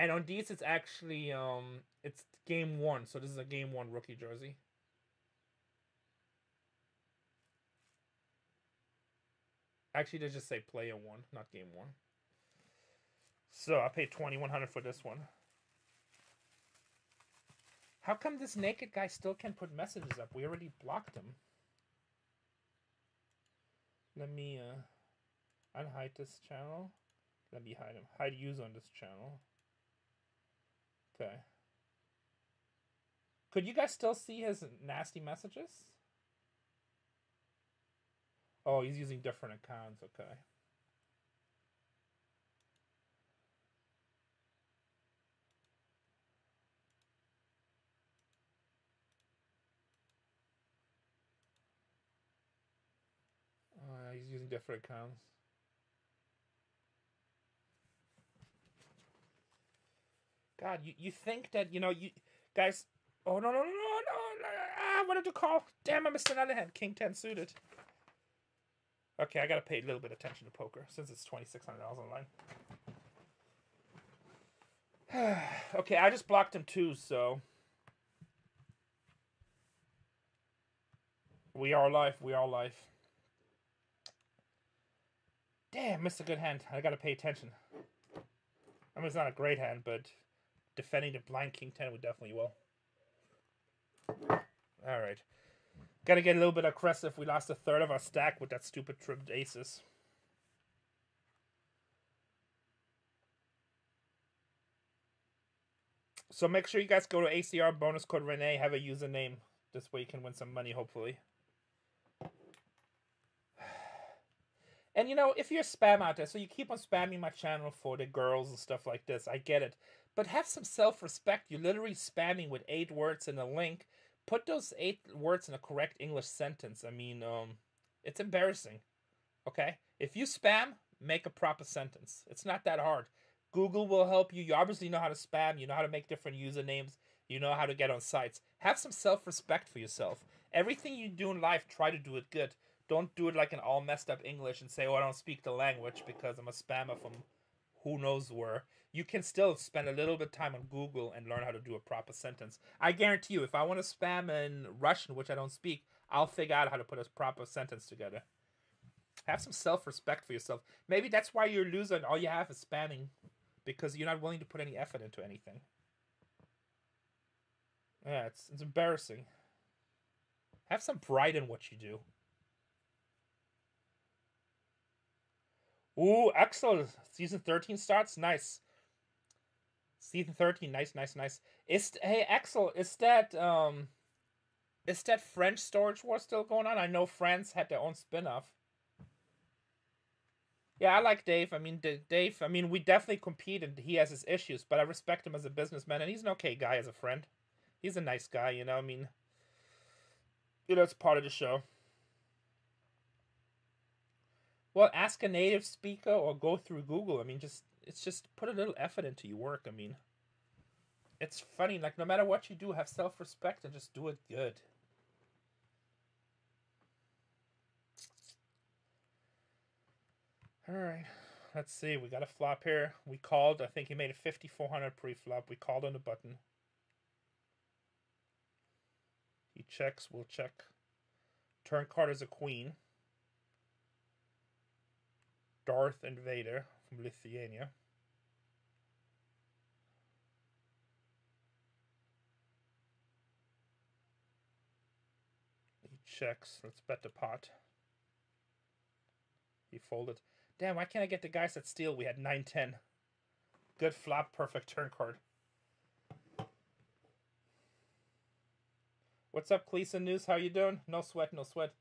And on these, it's actually um, it's game one, so this is a game one rookie jersey. Actually, they just say player one, not game one. So I paid twenty one hundred for this one. How come this naked guy still can put messages up? We already blocked him. Let me uh, unhide this channel. Let me hide him. Hide user on this channel. Okay. Could you guys still see his nasty messages? Oh, he's using different accounts. Okay. Uh, he's using different accounts. God, you, you think that, you know, you guys. Oh, no, no, no, no, no. Ah, I wanted to call. Damn, I missed another hand. King 10 suited. Okay, I gotta pay a little bit attention to poker since it's $2,600 online. okay, I just blocked him too, so. We are live. We are live. Damn, missed a good hand. I gotta pay attention. I mean, it's not a great hand, but defending the blind king 10 we definitely will. All right. Gotta get a little bit aggressive. We lost a third of our stack with that stupid tripped aces. So make sure you guys go to ACR bonus code Rene, have a username. This way you can win some money, hopefully. And you know, if you're spam out there, so you keep on spamming my channel for the girls and stuff like this, I get it. But have some self respect. You're literally spamming with eight words in a link. Put those eight words in a correct English sentence. I mean, um, it's embarrassing. Okay? If you spam, make a proper sentence. It's not that hard. Google will help you. You obviously know how to spam. You know how to make different usernames. You know how to get on sites. Have some self respect for yourself. Everything you do in life, try to do it good. Don't do it like an all messed up English and say, oh, I don't speak the language because I'm a spammer from who knows where. You can still spend a little bit of time on Google and learn how to do a proper sentence. I guarantee you, if I want to spam in Russian, which I don't speak, I'll figure out how to put a proper sentence together. Have some self respect for yourself. Maybe that's why you're losing. All you have is spamming because you're not willing to put any effort into anything. Yeah, it's, it's embarrassing. Have some pride in what you do. Ooh, Axel, season 13 starts. Nice. Season 13, nice, nice, nice. Is hey Axel, is that um is that French Storage War still going on? I know France had their own spin-off. Yeah, I like Dave. I mean, Dave. I mean, we definitely compete, and he has his issues, but I respect him as a businessman, and he's an okay guy as a friend. He's a nice guy, you know. I mean, you know, it's part of the show. Well, ask a native speaker or go through Google. I mean, just it's just put a little effort into your work. I mean, it's funny. Like no matter what you do, have self respect and just do it good. All right. Let's see. We got a flop here. We called. I think he made a 5400 pre-flop. We called on the button. He checks. We'll check. Turn card is a queen. Darth Invader from Lithuania. He checks. Let's bet the pot. He folded. Damn, why can't I get the guys that steal? We had 9 10. Good flop, perfect turn card. What's up, Cleason News? How you doing? No sweat, no sweat.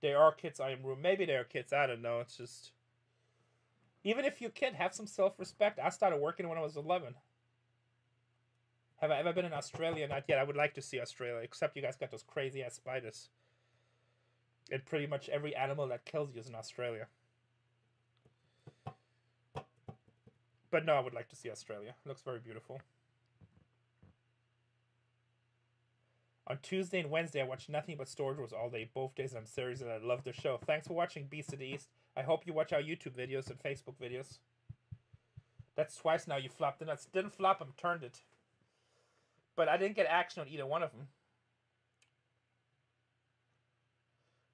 They are kids I am room. Maybe they are kids. I don't know. It's just. Even if you kid, have some self respect. I started working when I was 11. Have I ever been in Australia? Not yet. I would like to see Australia, except you guys got those crazy ass spiders. And pretty much every animal that kills you is in Australia. But no, I would like to see Australia. It looks very beautiful. On Tuesday and Wednesday, I watched nothing but Storage Wars all day, both days, and I'm serious and I love the show. Thanks for watching Beast of the East. I hope you watch our YouTube videos and Facebook videos. That's twice now you flopped the nuts. Didn't flop them, turned it. But I didn't get action on either one of them.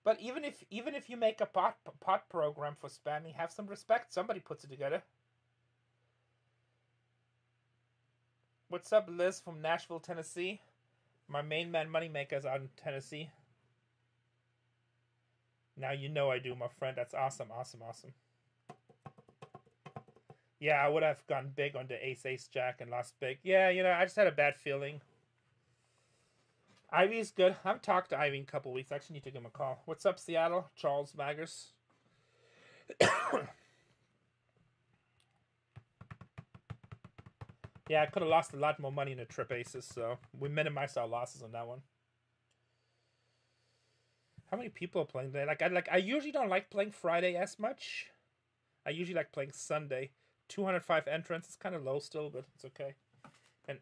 But even if even if you make a pot pot program for spamming, have some respect. Somebody puts it together. What's up, Liz from Nashville, Tennessee? My main man Moneymaker's out in Tennessee. Now you know I do, my friend. That's awesome, awesome, awesome. Yeah, I would have gone big on the ace ace jack and lost big. Yeah, you know, I just had a bad feeling. Ivy's good. I haven't talked to Ivy in a couple weeks. I actually need to give him a call. What's up, Seattle? Charles Maggers. yeah, I could have lost a lot more money in a trip aces, so we minimized our losses on that one. How many people are playing today? Like I like I usually don't like playing Friday as much. I usually like playing Sunday. 205 entrance. It's kind of low still, but it's okay. And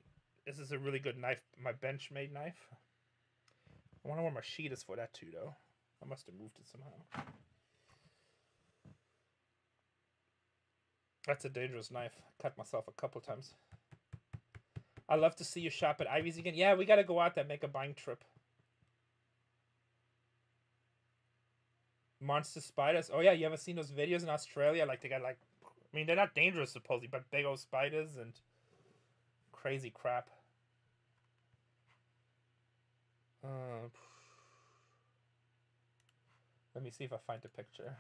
this is a really good knife. My Benchmade knife. I wonder where my sheet is for that too, though. I must have moved it somehow. That's a dangerous knife. I Cut myself a couple times. i love to see you shop at Ivy's again. Yeah, we got to go out there and make a buying trip. Monster spiders. Oh yeah, you ever seen those videos in Australia? Like they got like, I mean they're not dangerous supposedly, but big old spiders and crazy crap. Uh, let me see if I find the picture.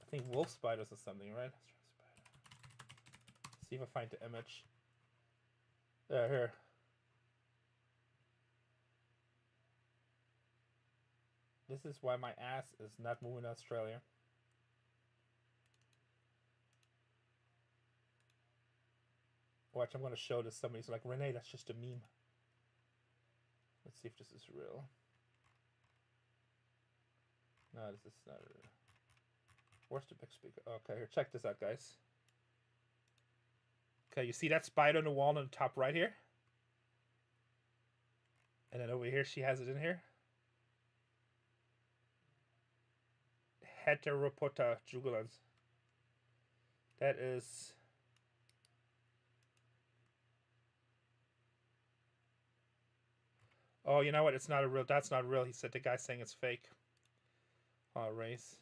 I think wolf spiders or something, right? See if I find the image. There, here. This is why my ass is not moving to Australia. Watch, I'm going to show this to somebody. somebody's like, Rene, that's just a meme. Let's see if this is real. No, this is not real. Where's the big speaker? Okay, here, check this out, guys. Okay, you see that spider on the wall on the top right here? And then over here, she has it in here. Heteropoda jugulans. That is. Oh, you know what? It's not a real. That's not real. He said the guy saying it's fake. Oh, race.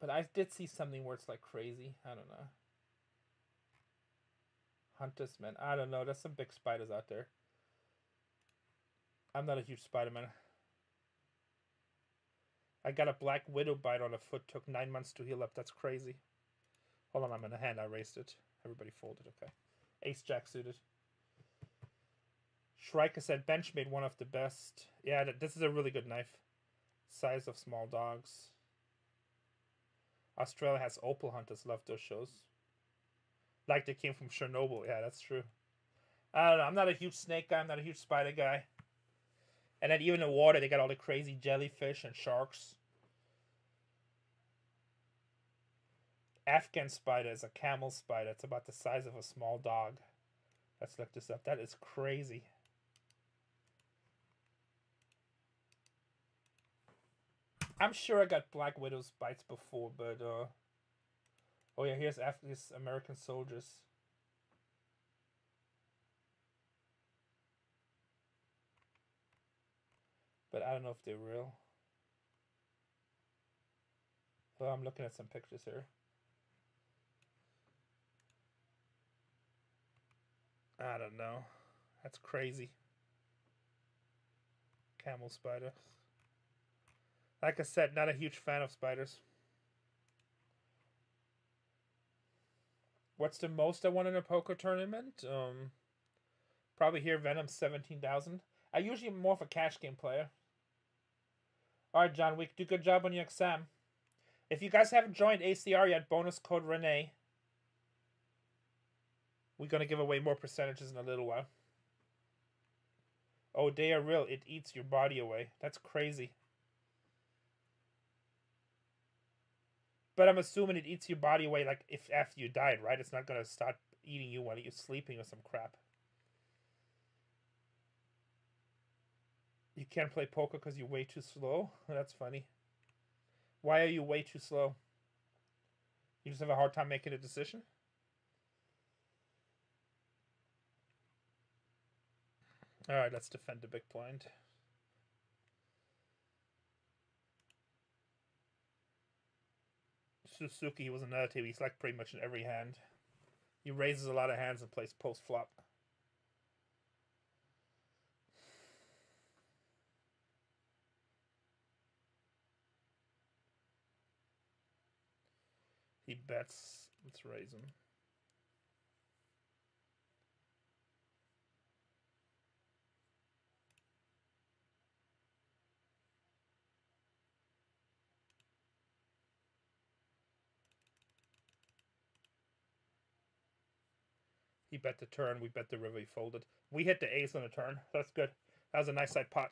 But I did see something where it's like crazy. I don't know. Hunter's man. I don't know. There's some big spiders out there. I'm not a huge Spider Man. I got a black widow bite on a foot. Took nine months to heal up. That's crazy. Hold on, I'm in a hand. I raised it. Everybody folded. Okay. Ace Jack suited. Shrika said Benchmade one of the best. Yeah, this is a really good knife. Size of small dogs. Australia has opal hunters. Love those shows. Like they came from Chernobyl. Yeah, that's true. I don't know. I'm not a huge snake guy. I'm not a huge spider guy. And then even in the water, they got all the crazy jellyfish and sharks. Afghan spider is a camel spider. It's about the size of a small dog. Let's look this up. That is crazy. I'm sure I got Black Widow's bites before, but uh oh yeah, here's after this American soldiers. But I don't know if they're real. Well, I'm looking at some pictures here. I don't know. That's crazy. Camel spider. Like I said, not a huge fan of spiders. What's the most I won in a poker tournament? Um, probably here Venom seventeen thousand. I usually am more of a cash game player. All right, John Wick, do good job on your exam. If you guys haven't joined ACR yet, bonus code Rene. We're gonna give away more percentages in a little while. Oh, they are real. It eats your body away. That's crazy. But I'm assuming it eats your body away like if after you died, right? It's not gonna start eating you while you're sleeping or some crap. You can't play poker because you're way too slow. That's funny. Why are you way too slow? You just have a hard time making a decision. All right, let's defend the big blind. Suzuki was another team. He's like pretty much in every hand. He raises a lot of hands and plays post flop. He bets. Let's raise him. Bet the turn. We bet the river. He folded. We hit the ace on the turn. That's good. That was a nice side pot.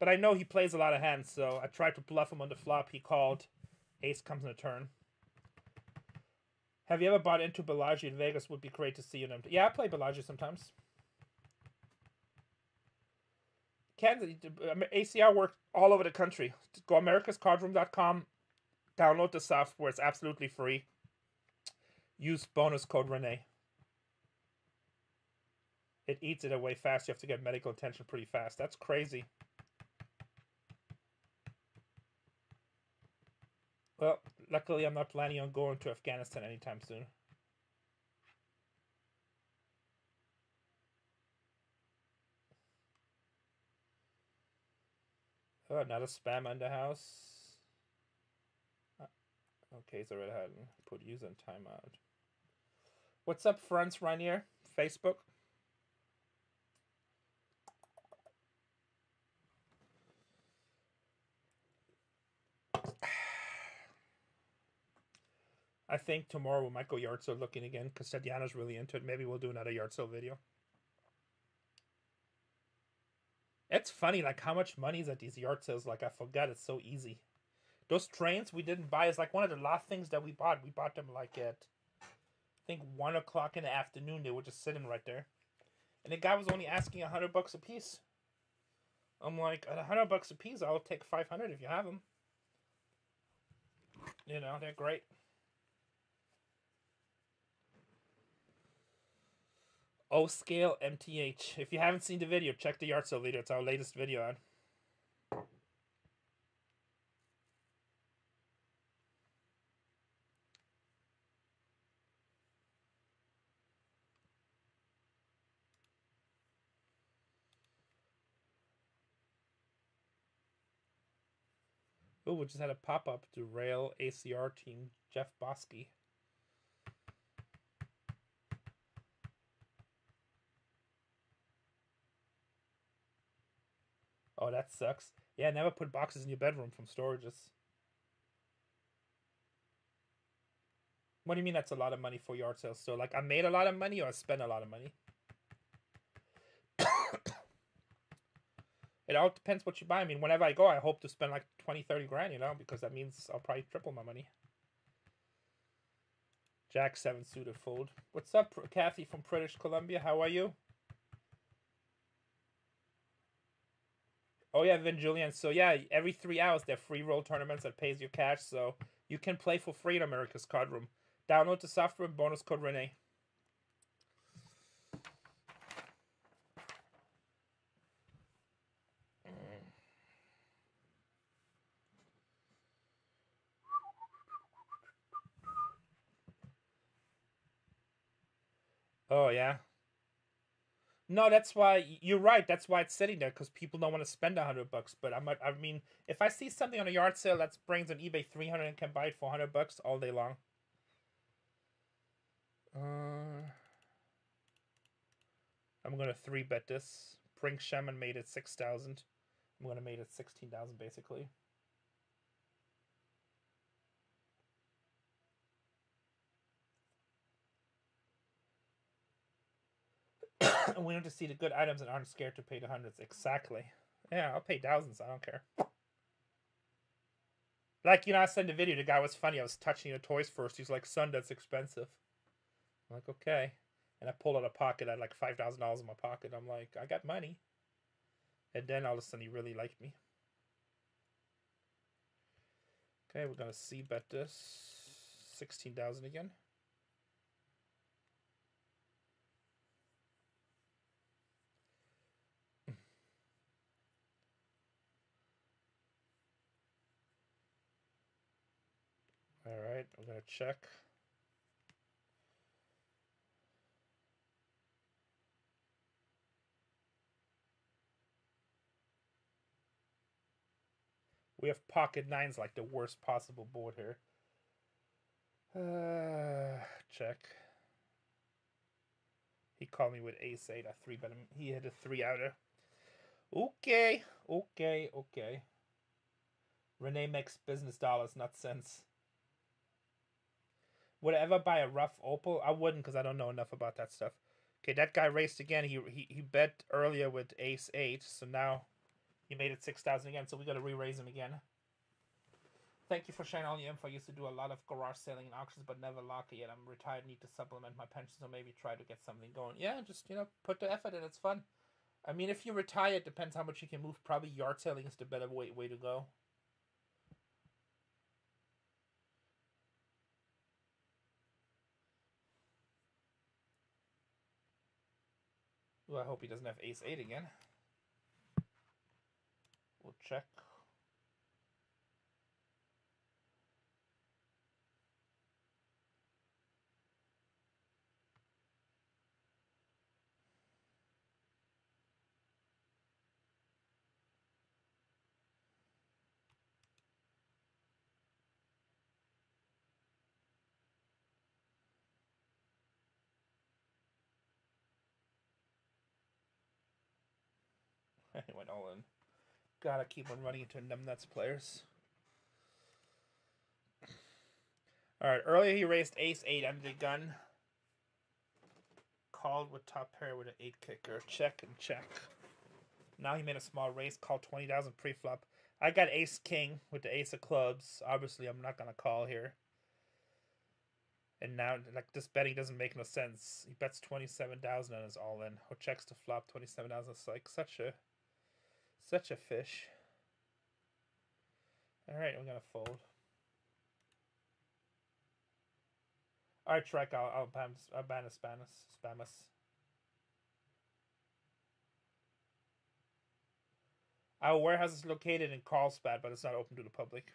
But I know he plays a lot of hands, so I tried to bluff him on the flop. He called. Ace comes in a turn. Have you ever bought into Bellagio in Vegas? Would be great to see you. Yeah, I play Bellagio sometimes. Kansas, ACR works all over the country. Go americascardroom.com. Download the software. It's absolutely free. Use bonus code Rene. It eats it away fast. You have to get medical attention pretty fast. That's crazy. Well, luckily I'm not planning on going to Afghanistan anytime soon. Oh, another spam the house. Uh, Okay, so I had put user timeout. What's up, friends? Rainier, Facebook. I think tomorrow we might go yard sale looking again because Tatiana's really into it. Maybe we'll do another yard sale video. It's funny, like how much money is at these yard sales. Like I forgot, it's so easy. Those trains we didn't buy is like one of the last things that we bought. We bought them like at I think one o'clock in the afternoon. They were just sitting right there, and the guy was only asking a hundred bucks a piece. I'm like, at a hundred bucks a piece, I'll take five hundred if you have them. You know, they're great. O scale MTH. If you haven't seen the video, check the yard sale video. It's our latest video on. Oh, we just had a pop up to Rail ACR team Jeff Boski. Oh, that sucks. Yeah, never put boxes in your bedroom from storages. What do you mean that's a lot of money for yard sales? So, like, I made a lot of money or I spent a lot of money? it all depends what you buy. I mean, whenever I go, I hope to spend like 20, 30 grand, you know, because that means I'll probably triple my money. Jack 7 suited fold. What's up, Kathy from British Columbia? How are you? Oh yeah, Vin Julian. So yeah, every three hours there are free roll tournaments that pays you cash, so you can play for free in America's Card Room. Download the software. Bonus code Rene. Oh yeah. No, that's why you're right. That's why it's sitting there because people don't want to spend a hundred bucks. But I might, I mean, if I see something on a yard sale that brings on eBay three hundred and can buy it for hundred bucks all day long. Uh, I'm gonna three bet this. Brink Shaman made it six thousand. I'm gonna make it sixteen thousand basically. and we want to see the good items and aren't scared to pay the hundreds. Exactly. Yeah, I'll pay thousands. I don't care. Like, you know, I sent a video. The guy was funny. I was touching the toys first. He's like, son, that's expensive. I'm like, okay. And I pulled out a pocket. I had like $5,000 in my pocket. I'm like, I got money. And then all of a sudden he really liked me. Okay, we're going to see bet this. 16,000 again. All right, I'm gonna check. We have pocket nines like the worst possible board here. Uh, check. He called me with ace eight, a three, but he had a three outer. Okay, okay, okay. Rene makes business dollars, not cents. Would I ever buy a rough opal? I wouldn't because I don't know enough about that stuff. Okay, that guy raced again. He he, he bet earlier with ace eight, so now he made it six thousand again. So we got to re-raise him again. Thank you for sharing all your info. I used to do a lot of garage selling and auctions, but never lock it yet. I'm retired, need to supplement my pension, so maybe try to get something going. Yeah, just you know, put the effort in. It's fun. I mean, if you retire, it depends how much you can move. Probably yard selling is the better way way to go. I hope he doesn't have ace eight again. We'll check. he went all in. Gotta keep on running into numbnuts players. Alright, earlier he raised ace 8 under the gun. Called with top pair with an 8 kicker. Check and check. Now he made a small raise, called 20,000 pre-flop. I got ace king with the ace of clubs. Obviously, I'm not going to call here. And now, like, this betting doesn't make no sense. He bets 27,000 and is all in. Or checks to flop 27,000. It's like such a such a fish. Alright, I'm going to fold. Alright, Trek, I'll, I'll, ban, I'll ban us, spam us. Our warehouse is located in Carlsbad, but it's not open to the public.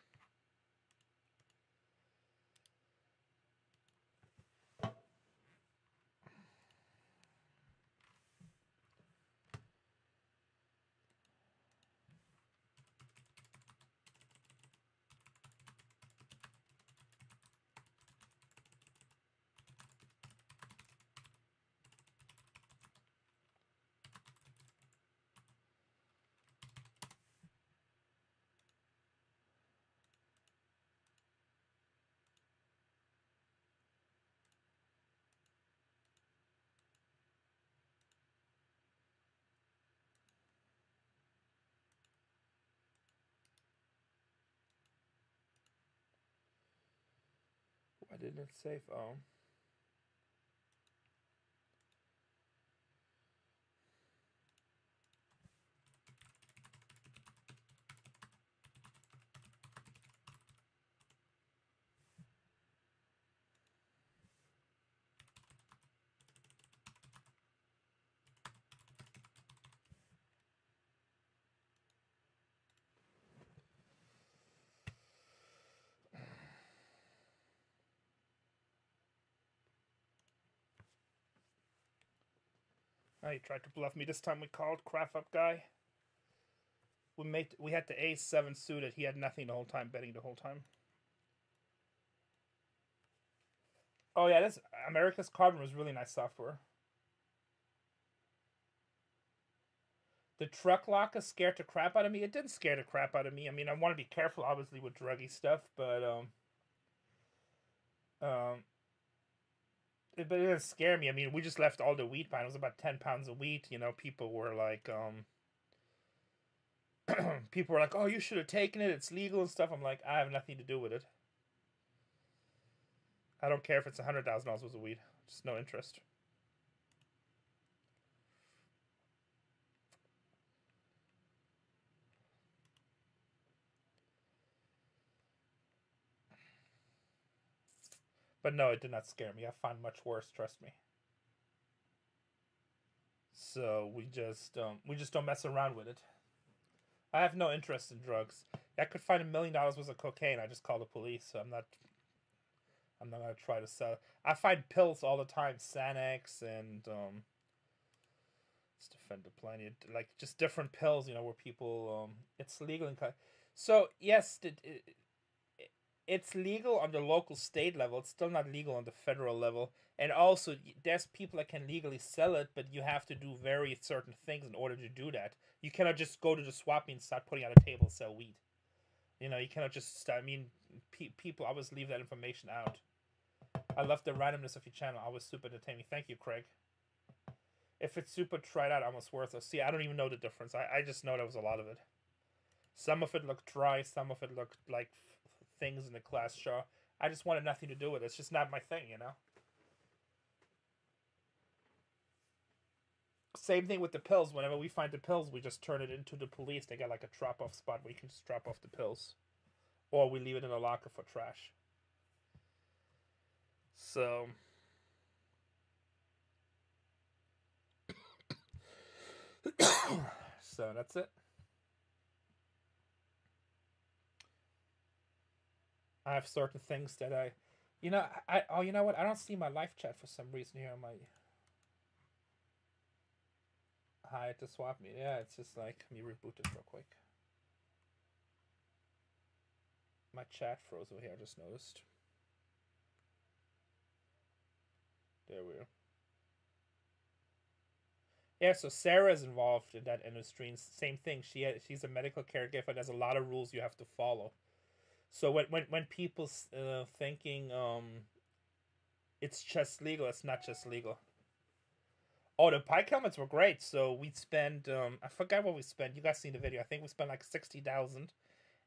Why didn't it save? Oh. Oh, he tried to bluff me. This time we called Craft Up Guy. We made we had the ace seven suited. He had nothing the whole time, betting the whole time. Oh yeah, this America's Card Room was really nice software. The truck lock is scared the crap out of me. It didn't scare the crap out of me. I mean, I want to be careful, obviously, with druggy stuff, but um, um, it, but it didn't scare me. I mean, we just left all the wheat behind. It was about ten pounds of wheat. You know, people were like, um, people were like, "Oh, you should have taken it. It's legal and stuff." I'm like, I have nothing to do with it. I don't care if it's a hundred thousand dollars worth of weed. Just no interest. But no, it did not scare me. I find much worse, trust me. So we just um, we just don't mess around with it. I have no interest in drugs. I could find a million dollars worth of cocaine. I just call the police. So I'm not. I'm not gonna try to sell. I find pills all the time, Xanax and um. Let's defend the planet, like just different pills. You know where people um, it's legal in. So yes, it, it, it's legal on the local state level. It's still not legal on the federal level. And also, there's people that can legally sell it, but you have to do very certain things in order to do that. You cannot just go to the swap meet and start putting on a table sell weed. You know, you cannot just. I mean, pe- people always leave that information out. I love the randomness of your channel. Always super entertaining. Thank you, Craig. If it's super tried out, almost worthless. See, I don't even know the difference. I, I just know there was a lot of it. Some of it looked dry. Some of it looked like things in the class show. I just wanted nothing to do with it. It's just not my thing, you know? Same thing with the pills. Whenever we find the pills, we just turn it into the police. They got like a drop off spot where you can just drop off the pills. Or we leave it in a locker for trash. So. so that's it. I have certain things that I, you know, I oh you know what I don't see my live chat for some reason here on my. Hi to swap me. Yeah, it's just like let me reboot it real quick. My chat froze over here. I just noticed. There we are. Yeah, so Sarah is involved in that industry. Same thing. She uh, she's a medical caregiver. There's a lot of rules you have to follow. So when when when people uh, thinking um, it's just legal, it's not just legal. Oh, the pike helmets were great. So we spent um, I forgot what we spent. You guys seen the video? I think we spent like sixty thousand,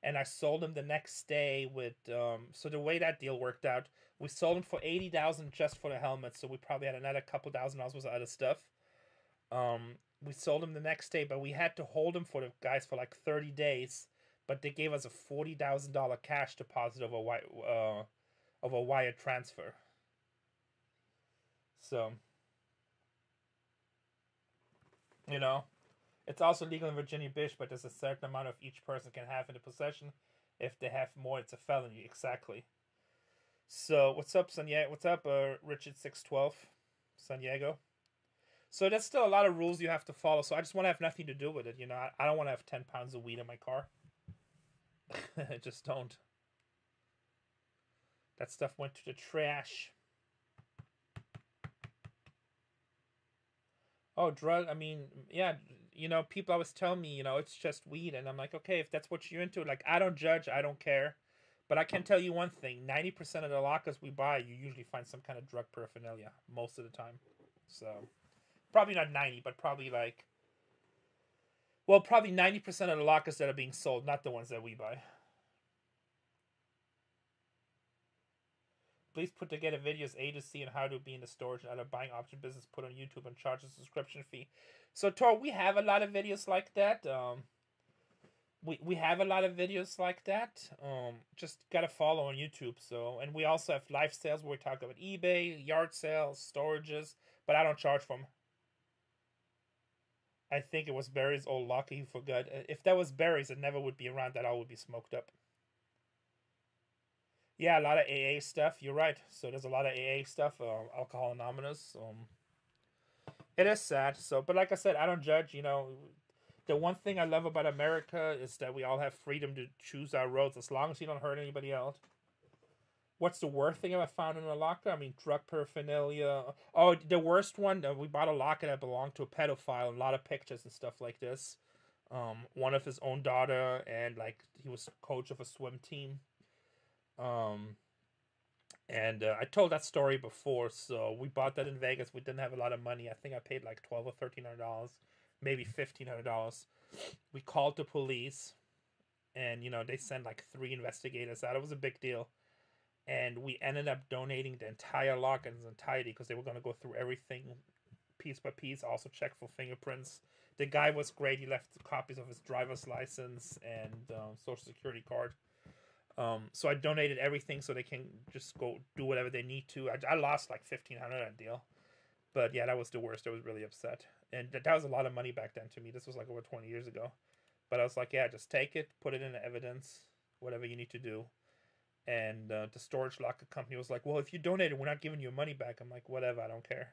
and I sold them the next day with um. So the way that deal worked out, we sold them for eighty thousand just for the helmets. So we probably had another couple thousand dollars worth of other stuff. Um, we sold them the next day, but we had to hold them for the guys for like thirty days but they gave us a forty thousand dollar cash deposit of a wire uh, of a wire transfer. So, you know, it's also legal in Virginia Beach, but there's a certain amount of each person can have in the possession. If they have more, it's a felony. Exactly. So, what's up, San What's up, uh, Richard six twelve, San Diego? So there's still a lot of rules you have to follow. So I just want to have nothing to do with it. You know, I, I don't want to have ten pounds of weed in my car. Just don't. That stuff went to the trash. Oh, drug. I mean, yeah, you know, people always tell me, you know, it's just weed, and I'm like, okay, if that's what you're into, like, I don't judge, I don't care, but I can tell you one thing: ninety percent of the lockers we buy, you usually find some kind of drug paraphernalia most of the time. So, probably not ninety, but probably like, well, probably ninety percent of the lockers that are being sold, not the ones that we buy. Please put together videos A to C how to be in the storage and other buying option business put on YouTube and charge a subscription fee. So Tor, we have a lot of videos like that. Um, we we have a lot of videos like that. Um, just gotta follow on YouTube. So and we also have live sales where we talk about eBay, yard sales, storages, but I don't charge from. I think it was Barry's old locker he forgot. Uh, If that was Barry's, it never would be around. That all would be smoked up. Yeah, a lot of AA stuff. You're right. So there's a lot of AA stuff. Uh, Alcohol Anonymous. Um, it is sad. So, but like I said, I don't judge. You know, the one thing I love about America is that we all have freedom to choose our roads as long as you don't hurt anybody else. What's the worst thing I found in a locker? I mean, drug paraphernalia. Oh, the worst one. Uh, we bought a locker that belonged to a pedophile. A lot of pictures and stuff like this. Um, one of his own daughter, and like he was coach of a swim team. Um, and uh, I told that story before. So we bought that in Vegas. We didn't have a lot of money. I think I paid like twelve or thirteen hundred dollars, maybe fifteen hundred dollars. We called the police, and you know they sent like three investigators out. It was a big deal, and we ended up donating the entire lock in its entirety because they were going to go through everything piece by piece. Also check for fingerprints. The guy was great. He left copies of his driver's license and um, social security card. Um, so I donated everything so they can just go do whatever they need to. I, I lost like fifteen hundred that deal, but yeah, that was the worst. I was really upset, and that, that was a lot of money back then to me. This was like over twenty years ago, but I was like, yeah, just take it, put it in evidence, whatever you need to do. And uh, the storage locker company was like, well, if you donated, we're not giving you money back. I'm like, whatever, I don't care.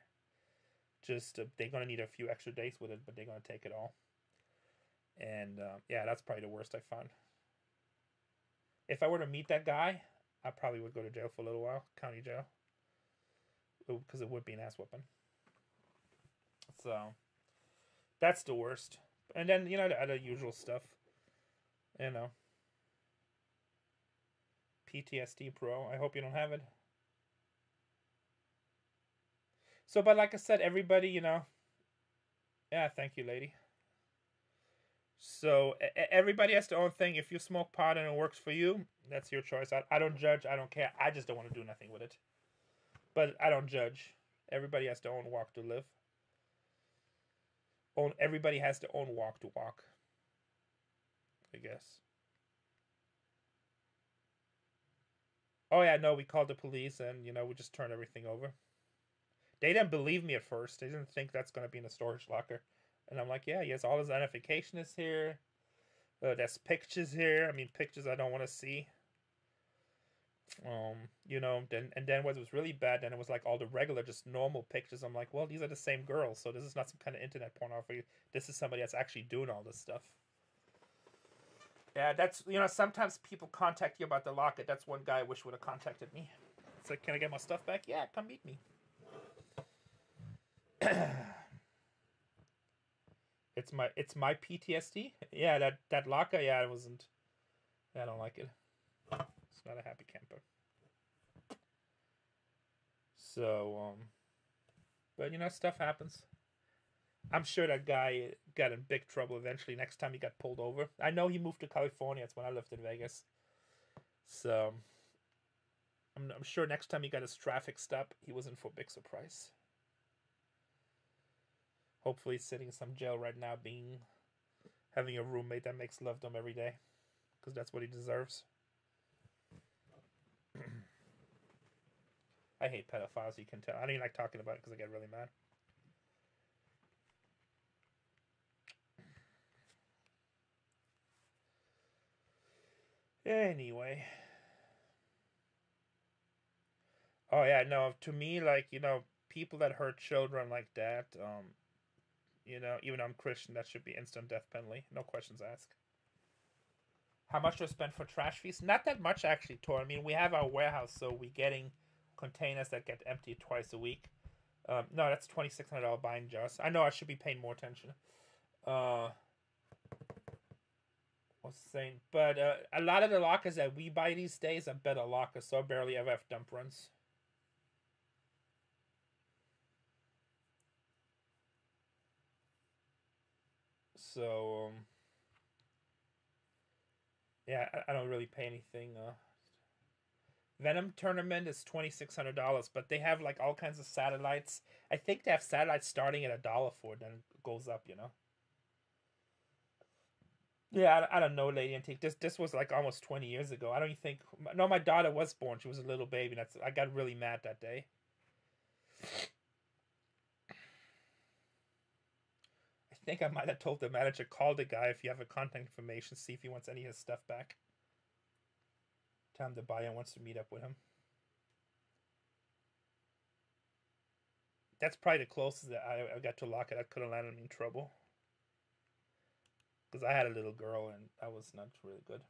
Just uh, they're gonna need a few extra days with it, but they're gonna take it all. And uh, yeah, that's probably the worst I found if I were to meet that guy, I probably would go to jail for a little while, county jail, because it would be an ass whooping. So that's the worst. And then you know the other usual stuff, you know. PTSD Pro. I hope you don't have it. So, but like I said, everybody, you know. Yeah, thank you, lady. So everybody has their own thing. If you smoke pot and it works for you, that's your choice. I, I don't judge. I don't care. I just don't want to do nothing with it. But I don't judge. Everybody has their own walk to live. Own everybody has their own walk to walk. I guess. Oh yeah, no, we called the police and you know we just turned everything over. They didn't believe me at first. They didn't think that's gonna be in a storage locker. And I'm like, yeah, yes, all his identification is here. Uh, there's pictures here. I mean, pictures I don't want to see. Um, you know, then and then what it was really bad, then it was like all the regular, just normal pictures. I'm like, well, these are the same girls, so this is not some kind of internet pornography. This is somebody that's actually doing all this stuff. Yeah, that's you know, sometimes people contact you about the locket. That's one guy I wish would have contacted me. It's like, can I get my stuff back? Yeah, come meet me. It's my it's my PTSD. Yeah, that that locker. Yeah, it wasn't. I don't like it. It's not a happy camper. So um, but you know stuff happens. I'm sure that guy got in big trouble eventually. Next time he got pulled over, I know he moved to California. That's when I lived in Vegas. So I'm I'm sure next time he got his traffic stop, he was in for a big surprise hopefully he's sitting in some jail right now being having a roommate that makes love to him every day because that's what he deserves I hate pedophiles. You can tell. I don't even like talking about it because I get really mad. Anyway. Oh yeah, no. To me, like you know, people that hurt children like that, um, you know, even though I'm Christian, that should be instant death penalty. No questions asked. How much was spent for trash fees? Not that much actually, Tor. I mean, we have our warehouse, so we're getting containers that get emptied twice a week. Um, no, that's twenty six hundred dollar buying jars. I know I should be paying more attention. Uh, what's the saying? But uh, a lot of the lockers that we buy these days are better lockers, so I barely ever have dump runs. So, um, yeah, I, I don't really pay anything. Uh, Venom tournament is twenty six hundred dollars, but they have like all kinds of satellites. I think they have satellites starting at a dollar for it, then it goes up. You know. Yeah, I, I don't know, Lady Antique. This this was like almost twenty years ago. I don't even think. No, my daughter was born. She was a little baby. That's I got really mad that day. I think I might have told the manager call the guy if you have a contact information, see if he wants any of his stuff back. Time to buy and wants to meet up with him. That's probably the closest that I, I got to lock it. I could have landed me in trouble. Because I had a little girl and that was not really good.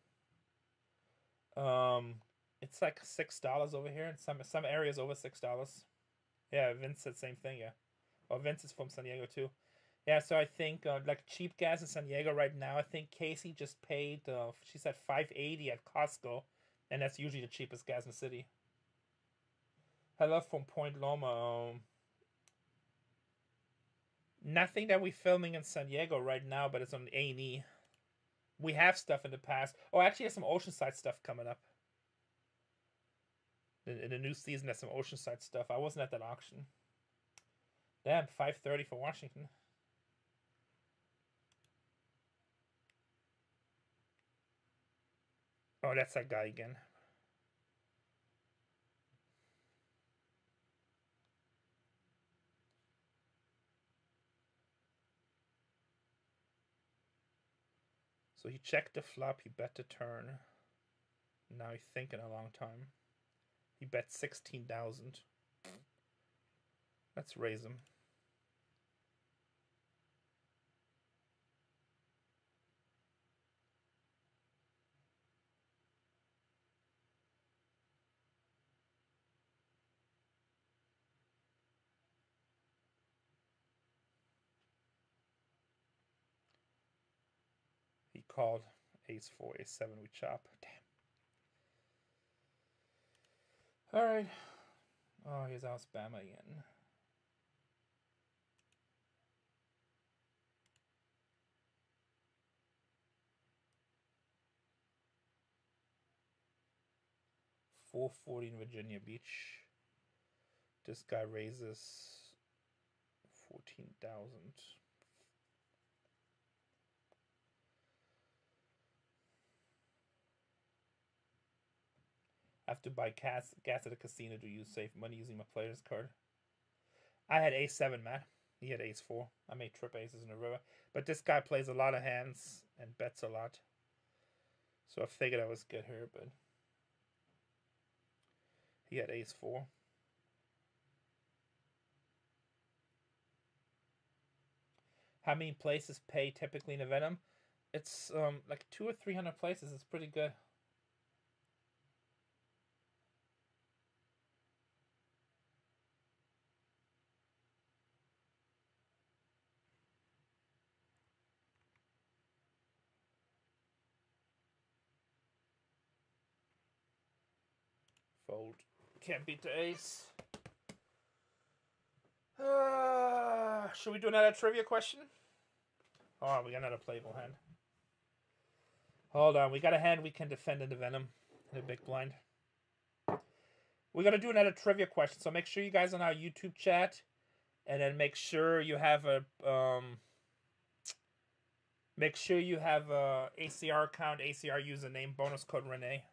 Um, it's like six dollars over here in some some areas over six dollars. Yeah, Vince said same thing. Yeah, oh Vince is from San Diego too. Yeah, so I think uh, like cheap gas in San Diego right now. I think Casey just paid. Uh, she said five eighty at Costco and that's usually the cheapest gas in the city. Hello from Point Loma. Um, nothing that we're filming in San Diego right now, but it's on A and E. We have stuff in the past. Oh, actually, there's some Oceanside stuff coming up. In, in the new season, there's some Oceanside stuff. I wasn't at that auction. Damn, five thirty for Washington. Oh, that's that guy again. So he checked the flop, he bet the turn. Now he's thinking a long time. He bet 16,000. Let's raise him. He called ace four, ace seven, we chop. Damn. Alright. Oh, here's our spam again. Four forty in Virginia Beach. This guy raises fourteen thousand. I have to buy gas gas at a casino to use safe money using my player's card. I had ace seven, man. He had ace four. I made trip aces in a river. But this guy plays a lot of hands and bets a lot. So I figured I was good here, but he had ace four. How many places pay typically in a Venom? It's um like two or three hundred places. It's pretty good. Fold. Can't beat the ace. Uh, should we do another trivia question? Oh, we got another playable hand. Hold on, we got a hand we can defend in the Venom in a big blind. We're gonna do another trivia question, so make sure you guys are on our YouTube chat, and then make sure you have a um. Make sure you have a ACR account, ACR username, bonus code Rene.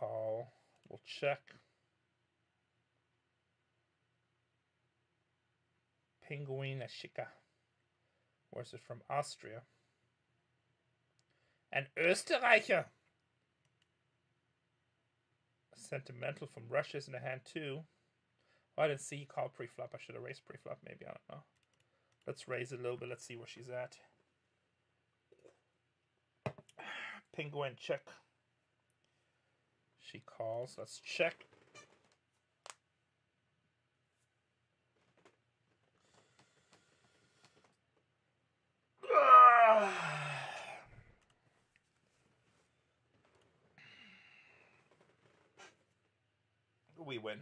We'll check. Penguin Ashika. Where's it from? Austria. An Österreicher. Sentimental from Russia's in the hand too. Oh, I didn't see call pre-flop. I should have raised pre-flop. Maybe I don't know. Let's raise a little bit. Let's see where she's at. Penguin check. She calls. Let's check. We win.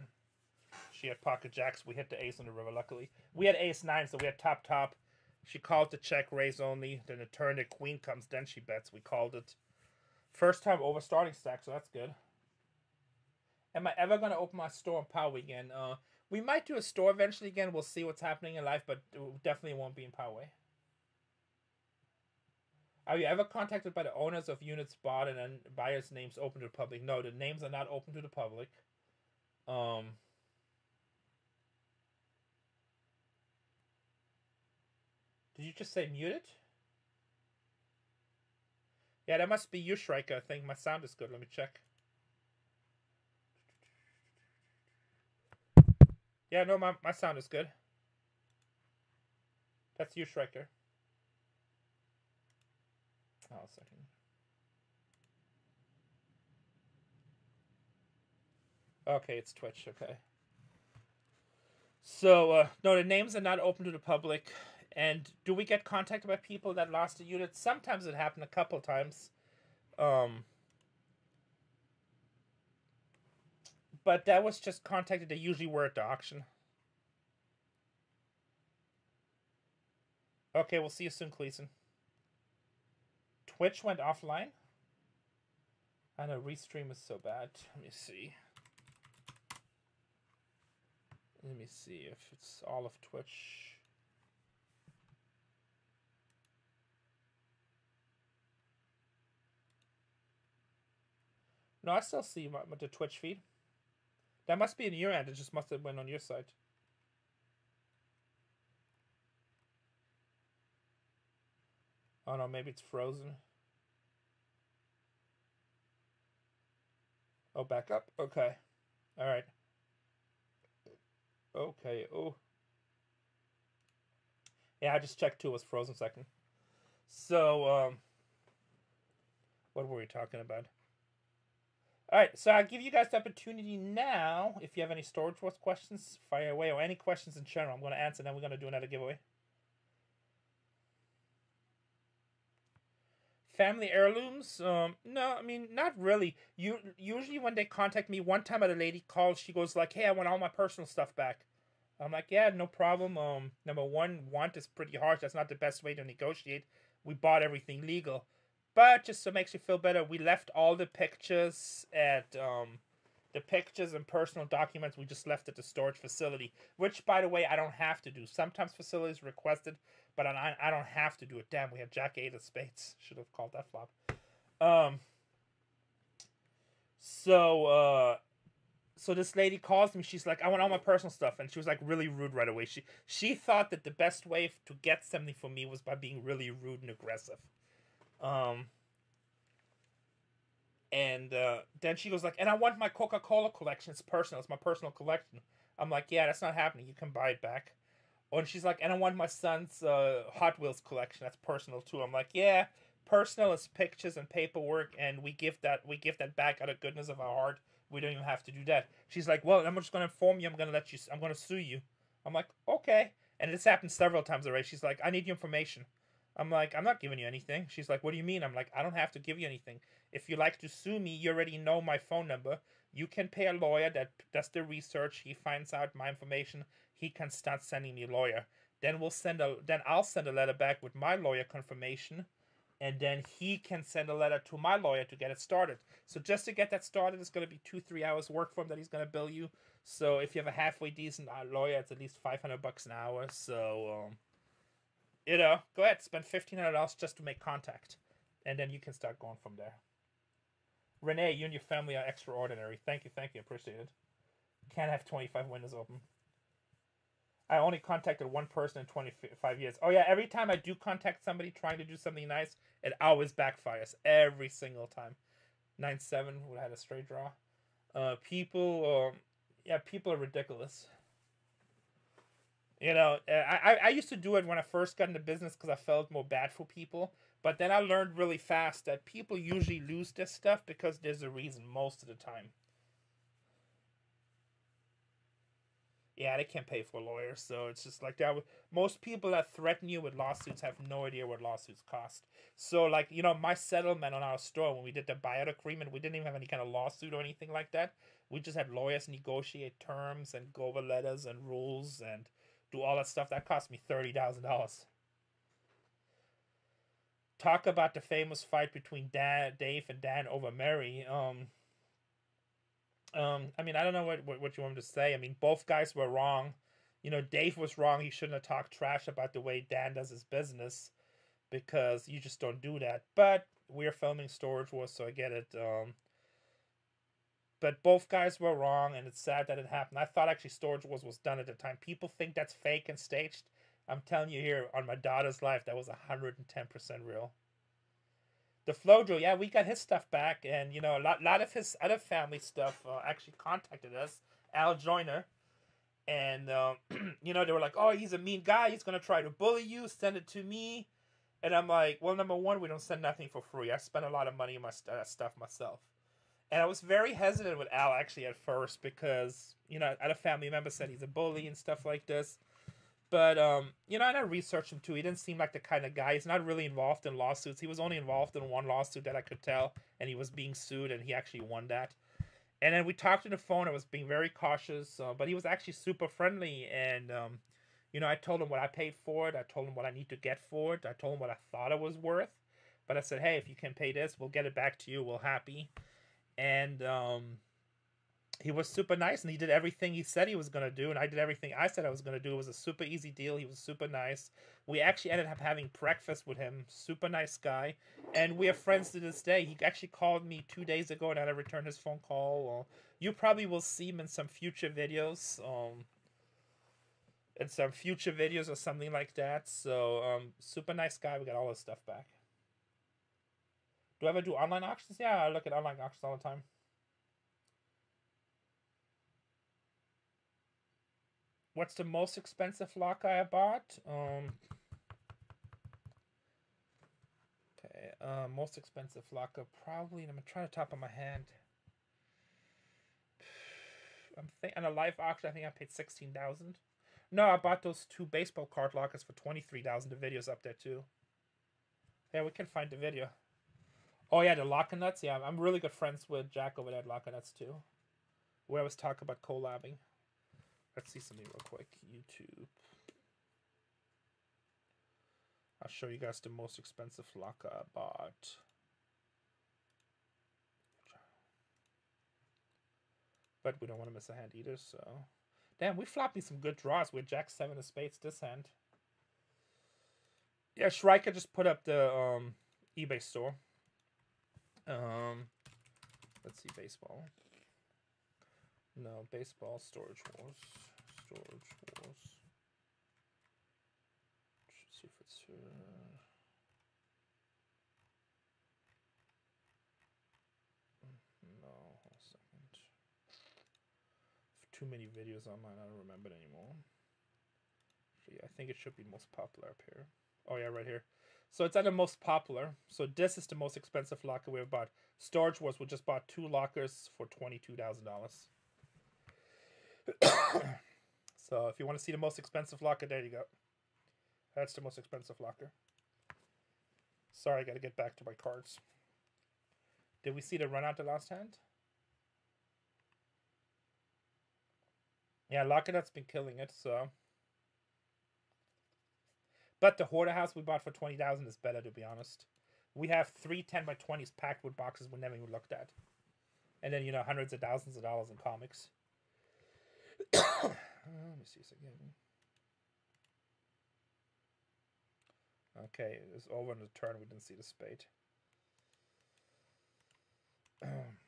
She had pocket jacks. We hit the ace on the river, luckily. We had ace nine, so we had top top. She called to check, raise only. Then the turn, the queen comes, then she bets. We called it. First time over starting stack, so that's good. Am I ever gonna open my store in Poway again? Uh, we might do a store eventually again. We'll see what's happening in life, but it definitely won't be in Poway. Are you ever contacted by the owners of units bought and then buyers' names open to the public? No, the names are not open to the public. Um. Did you just say muted? Yeah, that must be you, Shrike. I think my sound is good. Let me check. Yeah, no, my, my sound is good. That's you, Shrike. Oh, a second. Okay, it's Twitch. Okay. So, uh, no, the names are not open to the public. And do we get contacted by people that lost a unit? Sometimes it happened a couple times. Um, but that was just contacted. They usually were at the auction. Okay, we'll see you soon, Cleason. Twitch went offline. I know restream is so bad. Let me see. Let me see if it's all of Twitch. No, I still see my, the Twitch feed. That must be in your end. It just must have went on your side. Oh no, maybe it's frozen. Oh, back up? Okay. Alright. Okay, oh. Yeah, I just checked too. It was frozen second. So, um, what were we talking about? All right, so I'll give you guys the opportunity now. If you have any Storage Wars questions, fire away, or any questions in general, I'm going to answer. Then we're going to do another giveaway. Family heirlooms? Um, no, I mean not really. You usually when they contact me, one time a lady called, she goes like, "Hey, I want all my personal stuff back." I'm like, "Yeah, no problem." Um, number one, want is pretty harsh. That's not the best way to negotiate. We bought everything legal, but just so makes you feel better, we left all the pictures at um, the pictures and personal documents. We just left at the storage facility, which, by the way, I don't have to do. Sometimes facilities requested but I, I don't have to do it. Damn, we have Jack eight of spades. Should have called that flop. Um. So, uh, so this lady calls me. She's like, "I want all my personal stuff," and she was like really rude right away. She she thought that the best way to get something for me was by being really rude and aggressive. Um. And uh, then she goes like, "And I want my Coca Cola collection. It's personal. It's my personal collection." I'm like, "Yeah, that's not happening. You can buy it back." Oh, and she's like, and I want my son's uh, Hot Wheels collection. That's personal too. I'm like, yeah, personal is pictures and paperwork, and we give that we give that back out of goodness of our heart. We don't even have to do that. She's like, well, I'm just gonna inform you. I'm gonna let you. I'm gonna sue you. I'm like, okay. And this happened several times already. She's like, I need your information. I'm like, I'm not giving you anything. She's like, what do you mean? I'm like, I don't have to give you anything. If you like to sue me, you already know my phone number. You can pay a lawyer that does the research. He finds out my information he can start sending me lawyer. Then we'll send a then I'll send a letter back with my lawyer confirmation, and then he can send a letter to my lawyer to get it started. So just to get that started, it's going to be two three hours work for him that he's going to bill you. So if you have a halfway decent uh, lawyer, it's at least five hundred bucks an hour. So um, you know, go ahead spend fifteen hundred dollars just to make contact, and then you can start going from there. Rene, you and your family are extraordinary. Thank you, thank you, appreciate it. Can't have 25 windows open. I only contacted one person in 25 years. Oh yeah, every time I do contact somebody trying to do something nice, it always backfires every single time. Nine seven would have had a straight draw. Uh, people, um, yeah, people are ridiculous. You know, uh, I, I used to do it when I first got into business because I felt more bad for people. But then I learned really fast that people usually lose this stuff because there's a reason most of the time. Yeah, they can't pay for lawyers, so it's just like that. Most people that threaten you with lawsuits have no idea what lawsuits cost. So, like, you know, my settlement on our store when we did the buyout agreement, we didn't even have any kind of lawsuit or anything like that. We just had lawyers negotiate terms and go over letters and rules and do all that stuff. That cost me thirty thousand dollars. Talk about the famous fight between Dan, Dave and Dan over Mary. Um, um, I mean, I don't know what, what, what you want me to say. I mean, both guys were wrong. You know, Dave was wrong. He shouldn't have talked trash about the way Dan does his business because you just don't do that. But we're filming Storage Wars, so I get it. Um, but both guys were wrong, and it's sad that it happened. I thought actually Storage Wars was done at the time. People think that's fake and staged. I'm telling you here, on my daughter's life, that was 110% real the Flo-Jo, yeah, we got his stuff back, and you know, a lot, lot of his other family stuff uh, actually contacted us. Al Joyner, and uh, you know, they were like, "Oh, he's a mean guy. He's gonna try to bully you. Send it to me." And I'm like, "Well, number one, we don't send nothing for free. I spend a lot of money on my st- uh, stuff myself." And I was very hesitant with Al actually at first because you know, other family members said he's a bully and stuff like this. But um, you know, and I researched him too. He didn't seem like the kind of guy. He's not really involved in lawsuits. He was only involved in one lawsuit that I could tell, and he was being sued, and he actually won that. And then we talked on the phone. I was being very cautious, uh, but he was actually super friendly. And um, you know, I told him what I paid for it. I told him what I need to get for it. I told him what I thought it was worth. But I said, hey, if you can pay this, we'll get it back to you. We're happy. And um, he was super nice and he did everything he said he was going to do and i did everything i said i was going to do. It was a super easy deal. He was super nice. We actually ended up having breakfast with him. Super nice guy. And we are friends to this day. He actually called me two days ago and i returned his phone call. You probably will see him in some future videos um in some future videos or something like that. So um super nice guy. We got all his stuff back do i ever do online auctions yeah i look at online auctions all the time What's the most expensive locker I bought? Um, okay, uh, most expensive locker probably. I'm to try to top of my hand. I'm think on a live auction. I think I paid sixteen thousand. No, I bought those two baseball card lockers for twenty three thousand. The video's up there too. Yeah, we can find the video. Oh yeah, the Locker Nuts. Yeah, I'm really good friends with Jack over there at Locker Nuts too. We always talk about collabing. Let's see something real quick. YouTube. I'll show you guys the most expensive locker I bought. But we don't want to miss a hand either, so... Damn, we flopped me some good draws with Jack 7 of spades this hand. Yeah, Shrika just put up the um, eBay store. Um, let's see, baseball. No, baseball, storage wars. Storage wars. Let's see if it's here. No, hold a second. Too many videos online, I don't remember it anymore. Actually, I think it should be most popular up here. Oh yeah, right here. So it's at the most popular. So this is the most expensive locker we've bought. Storage Wars, we just bought two lockers for $22,000. so if you want to see the most expensive locker, there you go. That's the most expensive locker. Sorry, I got to get back to my cards. Did we see the run out the last hand? Yeah, Locker Nut's been killing it, so. But the Hoarder House we bought for 20000 is better, to be honest. We have three 10 by 20s packed with boxes we never even looked at. And then, you know, hundreds of thousands of dollars in comics. Uh, let me see this again. Okay, it's over on the turn. We didn't see the spade.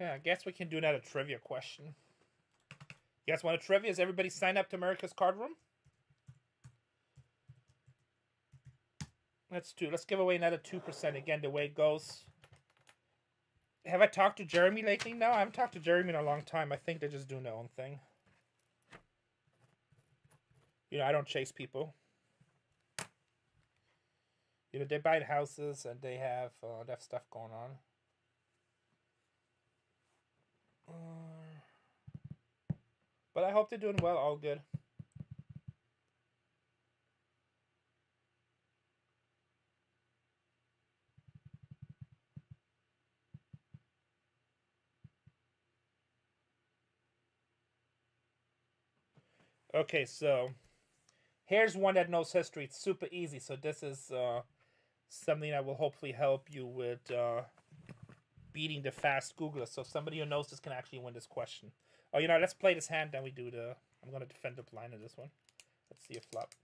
Okay, I guess we can do another trivia question. You guys want a trivia? Is everybody signed up to America's Card Room? Let's do. Let's give away another two percent again. The way it goes. Have I talked to Jeremy lately? No, I haven't talked to Jeremy in a long time. I think they're just doing their own thing. You know, I don't chase people. You know, they buy houses and they have uh, they have stuff going on. Uh, but I hope they're doing well. All good. Okay, so here's one that knows history. It's super easy. So this is uh, something that will hopefully help you with uh, beating the fast Googler. So somebody who knows this can actually win this question. Oh, you know, let's play this hand, then we do the... I'm going to defend the blind in this one. Let's see a flop.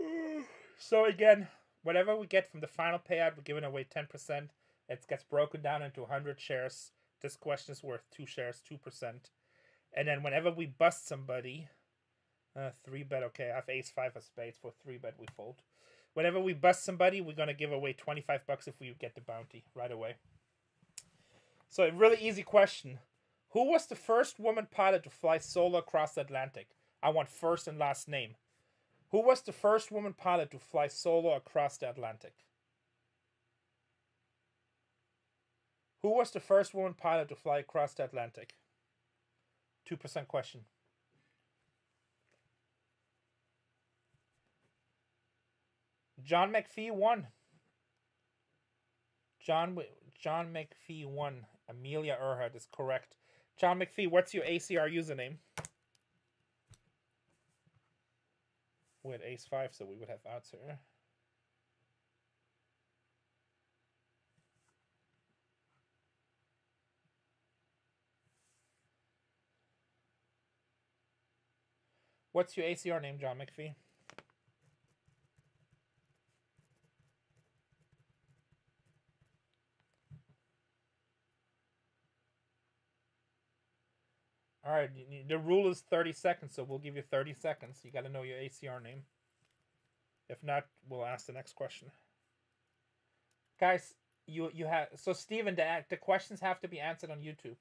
So again, whatever we get from the final payout, we're giving away 10%. It gets broken down into 100 shares. This question is worth 2 shares, 2%. And then whenever we bust somebody, uh, 3 bet, okay, I have ace 5 of spades. For 3 bet, we fold. Whenever we bust somebody, we're to give away 25 bucks if we get the bounty right away. So a really easy question. Who was the first woman pilot to fly solo across the Atlantic? I want first and last name. Who was the first woman pilot to fly solo across the Atlantic? Who was the first woman pilot to fly across the Atlantic? 2% question. John McPhee won. John John McPhee won. Amelia Earhart is correct. John McPhee, what's your ACR username? We had ace five, so we would have here. What's your ACR name, John McPhee? All right, the rule is 30 seconds, so we'll give you 30 seconds. You got to know your ACR name. If not, we'll ask the next question. Guys, you you have so Steven, the the questions have to be answered on YouTube.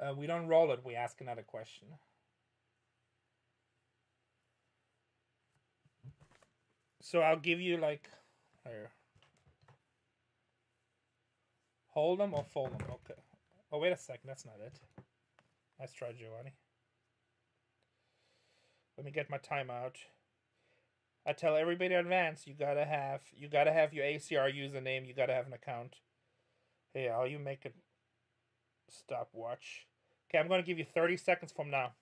Uh, we don't roll it. We ask another question. So I'll give you like here. Hold them or fold them. Okay. Oh wait a second, that's not it. Let's try Giovanni. Let me get my timeout. I tell everybody in advance you gotta have you gotta have your ACR username, you gotta have an account. Hey, how you make it stopwatch. Okay, I'm gonna give you 30 seconds from now.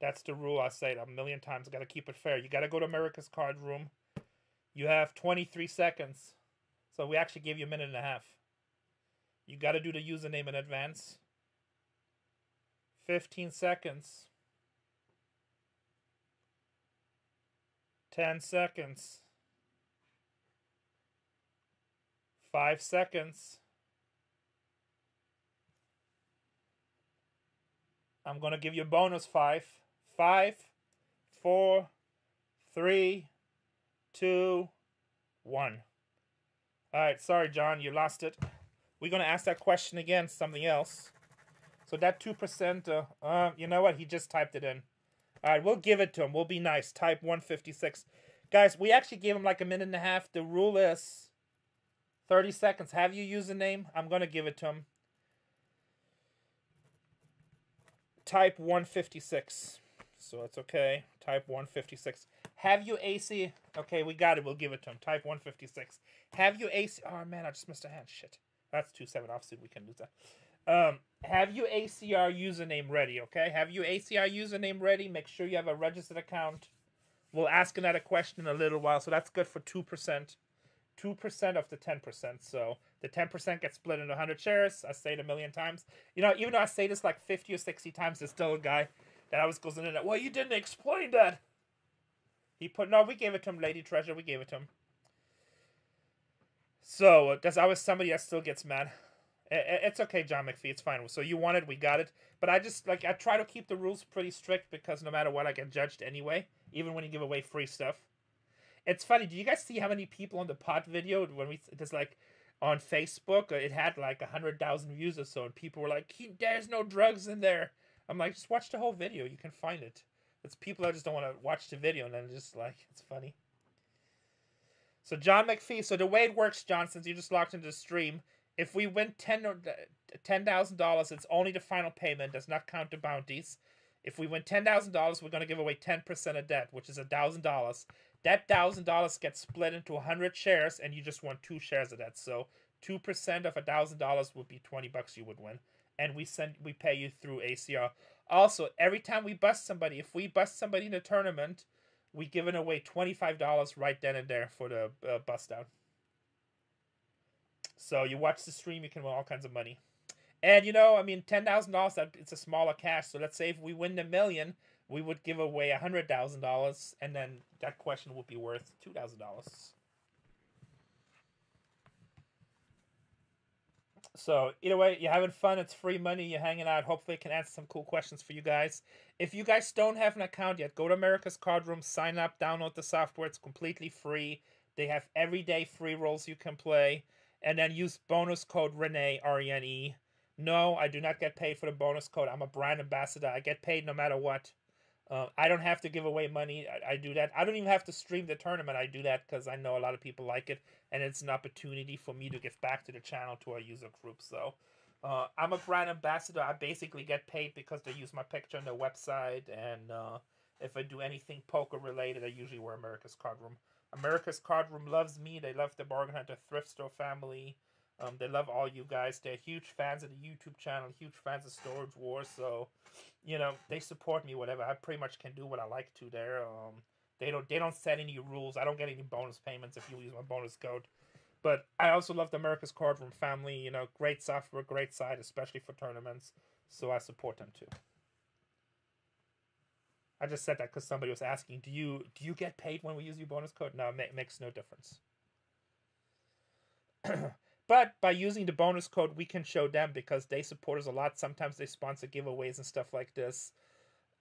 That's the rule I say it a million times. Got to keep it fair. You got to go to America's Card Room. You have 23 seconds. So we actually gave you a minute and a half. You got to do the username in advance. 15 seconds. 10 seconds. 5 seconds. I'm going to give you a bonus 5 five, four, three, two, one. All right, sorry, John, you lost it. We're gonna ask that question again, something else. So that two percent, uh, uh, you know what? He just typed it in. All right, we'll give it to him. We'll be nice. Type one fifty six, guys. We actually gave him like a minute and a half. The rule is thirty seconds. Have you username? I'm gonna give it to him. Type one fifty six so it's okay. Type 156. Have you AC? Okay, we got it. We'll give it to him. Type 156. Have you AC? Oh man, I just missed a hand. Shit. That's two seven offsuit. We can lose that. Um, have you ACR username ready? Okay, have you ACR username ready? Make sure you have a registered account. We'll ask another question in a little while. So that's good for two percent. two percent of the ten percent. So the ten percent gets split into hundred shares. I say it a million times. You know, even though I say this like fifty or sixty times, there's still a guy that always goes in and well, you didn't explain that. He put no, we gave it to him, Lady Treasure. We gave it to him. So uh, there's always somebody that still gets mad. It's okay, John McPhee. It's fine. So you wanted, we got it. But I just like I try to keep the rules pretty strict because no matter what, I get judged anyway. Even when you give away free stuff. It's funny. Do you guys see how many people on the pot video when we just like on Facebook? It had like a hundred thousand views or so, and people were like, "There's no drugs in there." I'm like, just watch the whole video. You can find it. It's people that just don't want to watch the video, and then just like it's funny. So John McPhee. So the way it works, John, since you just logged into the stream, if we win ten uh, ten thousand dollars, it's only the final payment. Does not count the bounties. If we win ten thousand dollars, we're gonna give away ten percent of that, which is a thousand dollars. That thousand dollars gets split into hundred shares, and you just won two shares of that. So two percent of a thousand dollars would be twenty bucks you would win, and we send we pay you through ACR. Also, every time we bust somebody, if we bust somebody in a tournament, we giving away twenty five dollars right then and there for the uh, bust down. So you watch the stream, you can win all kinds of money. And you know, I mean, ten thousand dollars it's a smaller cash. So let's say if we win the million, we would give away a hundred thousand dollars, and then that question would be worth two thousand dollars. So either way, you're having fun. It's free money. You're hanging out. Hopefully, it can answer some cool questions for you guys. If you guys don't have an account yet, go to America's Card Room, sign up, download the software. It's completely free. They have everyday free rolls you can play and then use bonus code Rene R E N E. No, I do not get paid for the bonus code. I'm a brand ambassador. I get paid no matter what. Uh, I don't have to give away money. I, I, do that. I don't even have to stream the tournament. I do that because I know a lot of people like it, and it's an opportunity for me to give back to the channel to our user group. So, uh, I'm a brand ambassador. I basically get paid because they use my picture on their website, and uh, if I do anything poker related, I usually wear America's Card Room. America's Card Room loves me. They love the Bargain Hunter Thrift Store family. Um, they love all you guys. They're huge fans of the YouTube channel, huge fans of Storage Wars. So, you know, they support me. Whatever I pretty much can do what I like to there. Um, they don't they don't set any rules. I don't get any bonus payments if you use my bonus code. But I also love the America's Card Room family. You know, great software, great site, especially for tournaments. So I support them too. I just said that because somebody was asking, do you do you get paid when we use your bonus code? No, it makes no difference. but by using the bonus code, we can show them because they support us a lot. Sometimes they sponsor giveaways and stuff like this.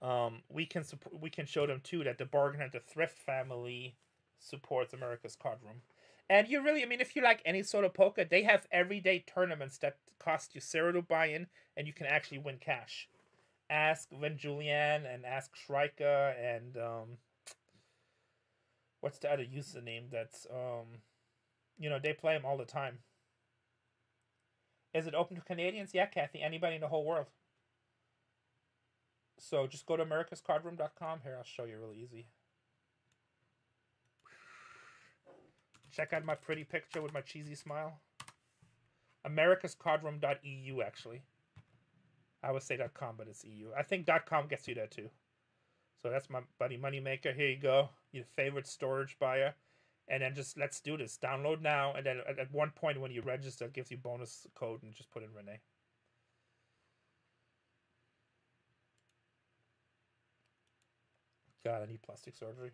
Um, we can we can show them too that the Bargain and the Thrift family supports America's Card Room. And you really, I mean, if you like any sort of poker, they have everyday tournaments that cost you zero to buy in, and you can actually win cash ask Vin Julian and ask Shrika and um, what's the other username that's um, you know they play them all the time. Is it open to Canadians? Yeah, Kathy. Anybody in the whole world. So just go to americascardroom.com. Here, I'll show you really easy. Check out my pretty picture with my cheesy smile. americascardroom.eu actually. I would say .com, but it's EU. I think .com gets you there too. So that's my buddy Moneymaker. Here you go. Your favorite storage buyer. And then just let's do this. Download now. And then at, one point when you register, it gives you bonus code and just put in Rene. God, I need plastic surgery.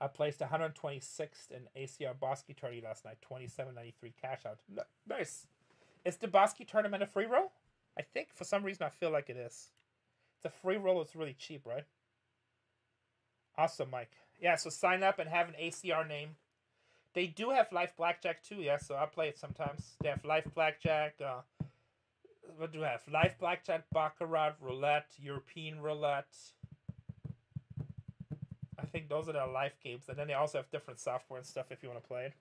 I placed 126th in ACR Boski tourney last night. 27.93 cash out. Nice. Is the Boski tournament a free roll? I think for some reason I feel like it is. It's a free roll. It's really cheap, right? Awesome, Mike. Yeah, so sign up and have an ACR name. They do have live blackjack too, yeah. So I play it sometimes. They have live blackjack. Uh, what do I have? Live blackjack, baccarat, roulette, European roulette. I think those are the live games, and then they also have different software and stuff if you want to play it.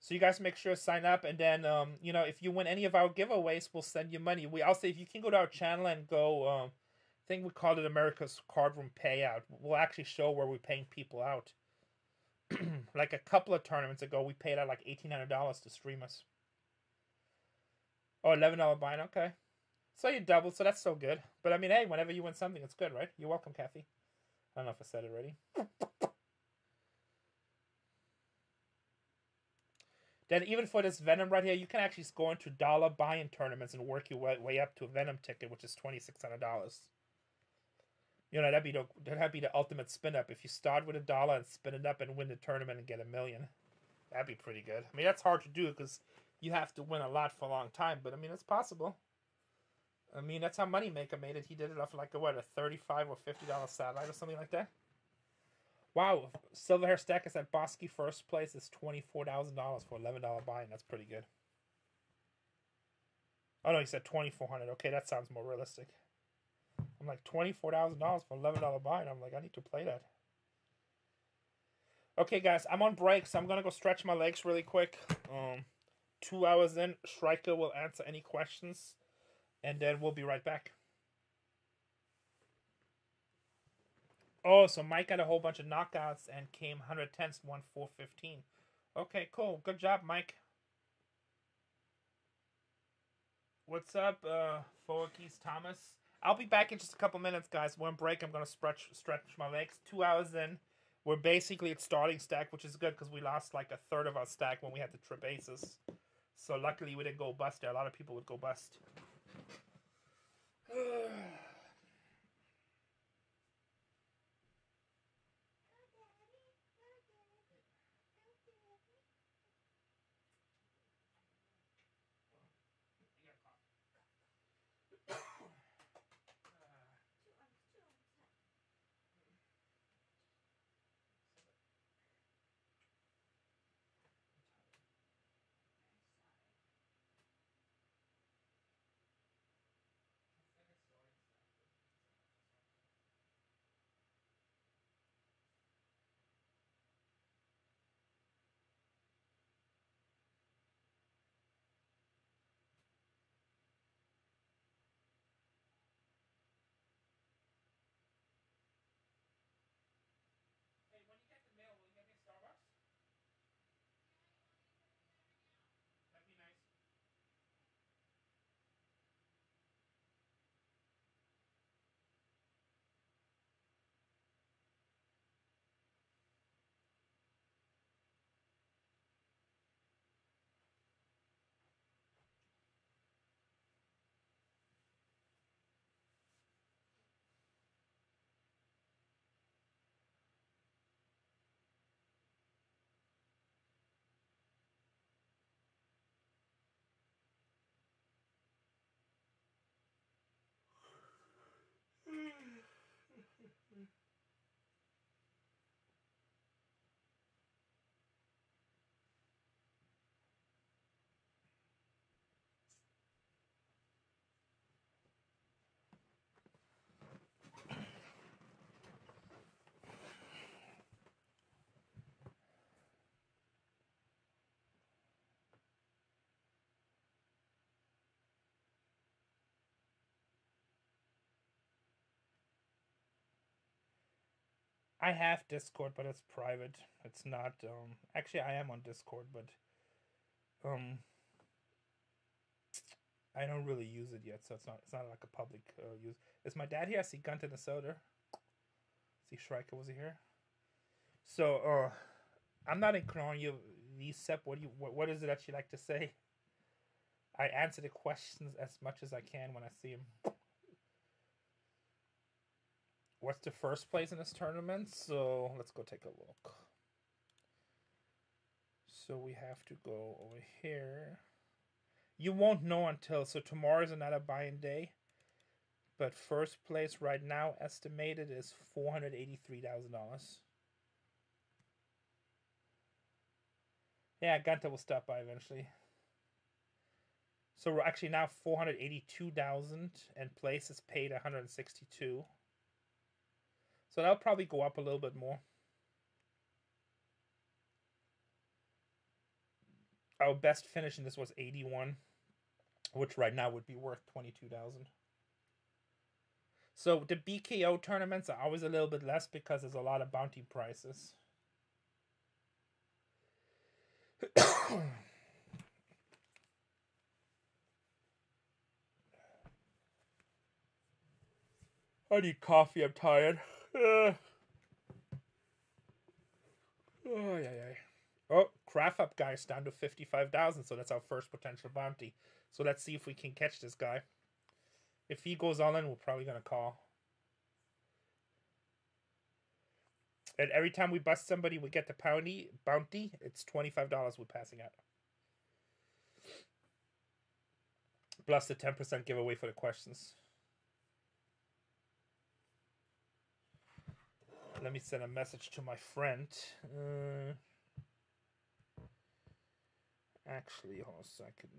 So you guys make sure to sign up, and then um, you know if you win any of our giveaways, we'll send you money. We also if you can go to our channel and go, um, think we called it America's Cardroom Payout. We'll actually show where we're paying people out. like a couple of tournaments ago, we paid out like eighteen hundred dollars to stream us. Oh, eleven dollar buy-in. Okay, so you doubled, so that's so good. But I mean, hey, whenever you win something, it's good, right? You're welcome, Kathy. I don't know if I said it already. then even for this Venom right here, you can actually go into dollar buy-in tournaments and work your way, way up to a Venom ticket, which is twenty six hundred dollars. You know that'd be the that'd be the ultimate spin up if you start with a dollar and spin it up and win the tournament and get a million. That'd be pretty good. I mean that's hard to do because you have to win a lot for a long time, but I mean it's possible. I mean that's how Moneymaker made it. He did it off like a what a thirty-five or fifty dollar satellite or something like that. Wow, silver hair stack is at Boski first place. It's twenty four thousand dollars for eleven dollar buy-in. That's pretty good. Oh no, he said twenty four hundred. Okay, that sounds more realistic. I'm like twenty four thousand dollars for eleven dollar buy, and I'm like, I need to play that. Okay, guys, I'm on break, so I'm gonna go stretch my legs really quick. Um, two hours in, Striker will answer any questions, and then we'll be right back. Oh, so Mike got a whole bunch of knockouts and came 110th, won 415. Okay, cool. Good job, Mike. What's up, uh, Keys Thomas? I'll be back in just a couple minutes, guys. One break. I'm gonna stretch stretch my legs. Two hours in, we're basically at starting stack, which is good because we lost like a third of our stack when we had the trip aces. So luckily we didn't go bust there. A lot of people would go bust. I have Discord, but it's private. It's not. Um, actually, I am on Discord, but um, I don't really use it yet, so it's not. It's not like a public uh, use. Is my dad here? I see Gunter the Soda. See Shrike was he here? So, uh, I'm not ignoring you, Sep. What do you? What, what is it that you like to say? I answer the questions as much as I can when I see them what's the first place in this tournament? So let's go take a look. So we have to go over here. You won't know until so tomorrow is another buy-in day. But first place right now estimated is four hundred eighty-three thousand dollars. Yeah, Ganta will stop by eventually. So we're actually now four hundred eighty-two thousand, and place is paid one hundred sixty-two. So that'll probably go up a little bit more. Our best finish in this was 81, which right now would be worth 22,000. So the PKO tournaments are always a little bit less because there's a lot of bounty prices. I need coffee, I'm tired. Uh. Oh, yeah, yeah. Oh, craft up guy is down to 55,000, so that's our first potential bounty. So let's see if we can catch this guy. If he goes all in, we're probably going to call. And every time we bust somebody, we get the bounty. Bounty. It's twenty five dollars we're passing out. Plus the ten percent giveaway for the questions. Let me send a message to my friend. Uh, actually, hold on a second.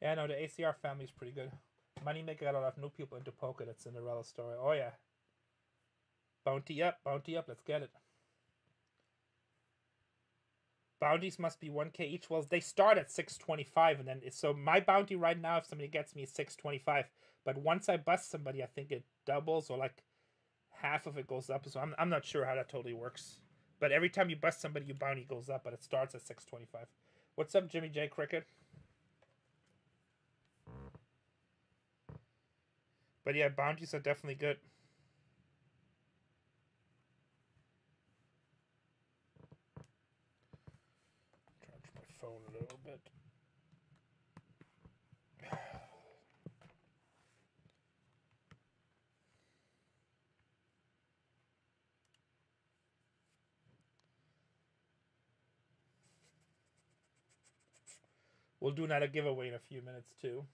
Yeah, no, the ACR family is pretty good. Moneymaker got a lot of new people into poker. That's Cinderella story. Oh yeah. Bounty up, bounty up. Let's get it. Bounties must be 1k each. Well, they start at 625 and then so my bounty right now if somebody gets me is 625. But once I bust somebody, I think it doubles or like half of it goes up. So I'm I'm not sure how that totally works. But every time you bust somebody, your bounty goes up, but it starts at 625. What's up, Jimmy J Cricket? But yeah, bounties are definitely good. Charge my phone a little bit. We'll do another giveaway in a few minutes too.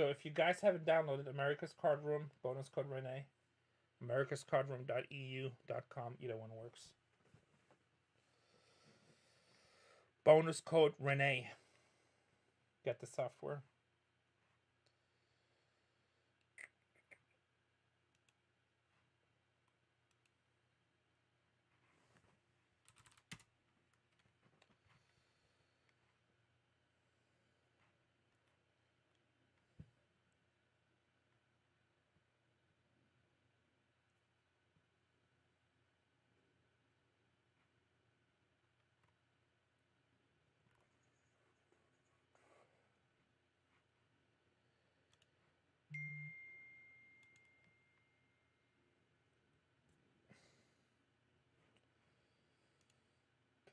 So if you guys haven't downloaded America's Card Room, bonus code Rene, americascardroom.eu.com, either one works. Bonus code Rene. Get the software.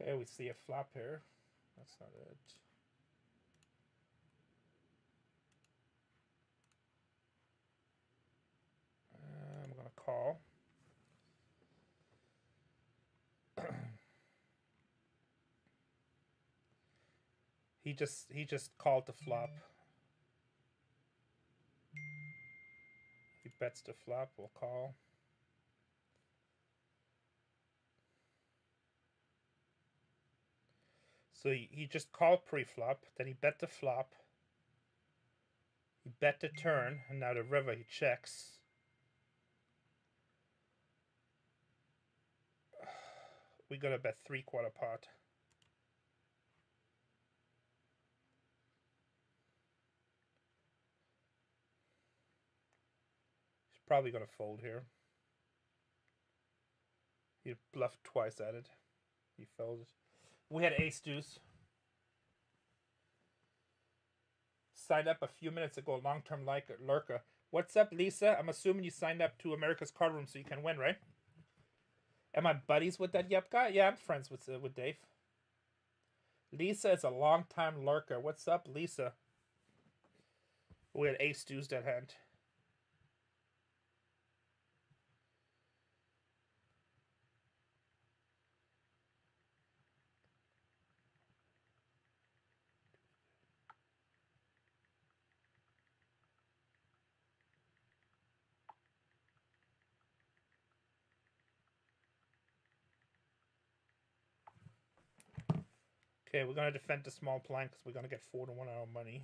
Okay, we see a flop here. That's not it. Uh, I'm gonna call. he just he just called the flop. He bets the flop. We'll call. So he, he just called pre-flop, then he bet the flop. He bet the turn, and now the river he checks. We gotta bet three quarter pot. He's probably gonna fold here. He bluffed twice at it. He folded. We had ace deuce. Signed up a few minutes ago, long term like lurker. What's up, Lisa? I'm assuming you signed up to America's Card Room so you can win, right? Am I buddies with that Yep guy? Yeah, I'm friends with uh, with Dave. Lisa is a long time lurker. What's up, Lisa? We had ace deuce that hand. Okay, we're gonna defend the small blind because we're gonna get four to one on our money.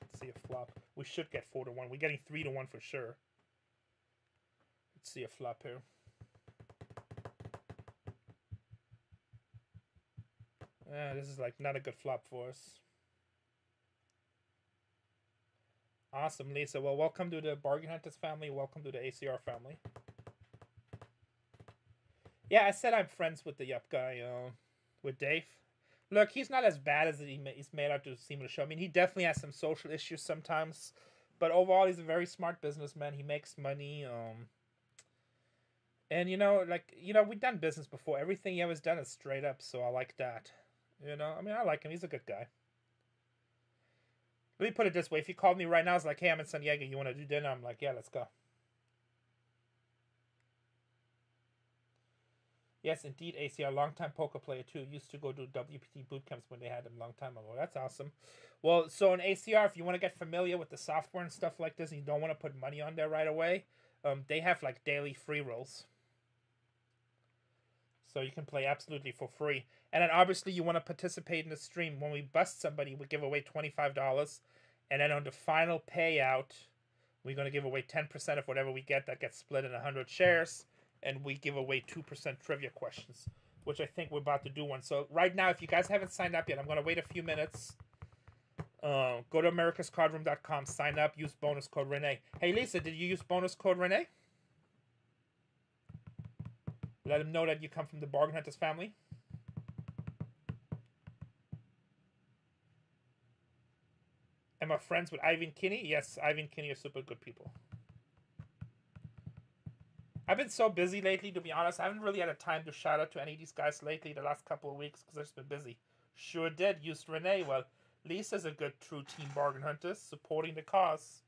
Let's see a flop. We should get four to one. We're getting three to one for sure. Let's see a flop here. Ah, this is like not a good flop for us. Awesome, Lisa. Well, welcome to the Bargain Hunters family. Welcome to the ACR family. Yeah, I said I'm friends with the Yup guy, uh, with Dave. Look, he's not as bad as he's made out to seem to show. I mean, he definitely has some social issues sometimes, but overall, he's a very smart businessman. He makes money. Um, and you know, like you know, we've done business before. Everything he ever's done is straight up, so I like that. You know, I mean, I like him. He's a good guy. Let me put it this way: if you called me right now, it's like, "Hey, I'm in San Diego. You want to do dinner?" I'm like, "Yeah, let's go." Yes, indeed, ACR, longtime poker player too. Used to go to WPT boot camps when they had them long time ago. That's awesome. Well, so in ACR, if you want to get familiar with the software and stuff like this, and you don't want to put money on there right away, um, they have like daily free rolls. So you can play absolutely for free. And then obviously you want to participate in the stream. When we bust somebody, we give away $25. And then on the final payout, we're going to give away 10% of whatever we get that gets split in 100 shares and we give away 2% trivia questions, which I think we're about to do one. So right now, if you guys haven't signed up yet, I'm going to wait a few minutes. Uh, go to americascardroom.com, sign up, use bonus code Rene. Hey, Lisa, did you use bonus code Rene? Let them know that you come from the Bargain Hunters family. Am I friends with Ebony Kenney? Yes, Ebony Kenney are super good people. I've been so busy lately, to be honest. I haven't really had a time to shout out to any of these guys lately the last couple of weeks because I've just been busy. Sure did. Used Rene. Well, Lisa's a good true team bargain hunter, supporting the cause.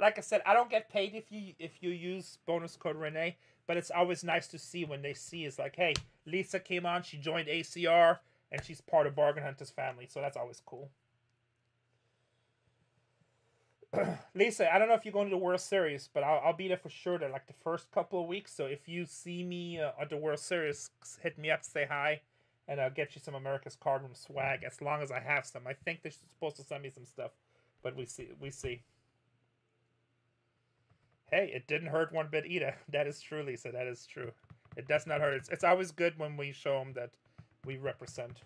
Like I said, I don't get paid if you if you use bonus code Rene, but it's always nice to see when they see it's like, hey, Lisa came on, she joined ACR, and she's part of Bargain Hunters family, so that's always cool. Lisa, I don't know if you're going to the World Series, but I'll, I'll be there for sure. There, like the first couple of weeks. So if you see me uh, at the World Series, hit me up, say hi, and I'll get you some America's Card Room swag as long as I have some. I think they're supposed to send me some stuff, but we see. We see. Hey, it didn't hurt one bit either. That is true, Lisa. That is true. It does not hurt. It's, it's always good when we show them that we represent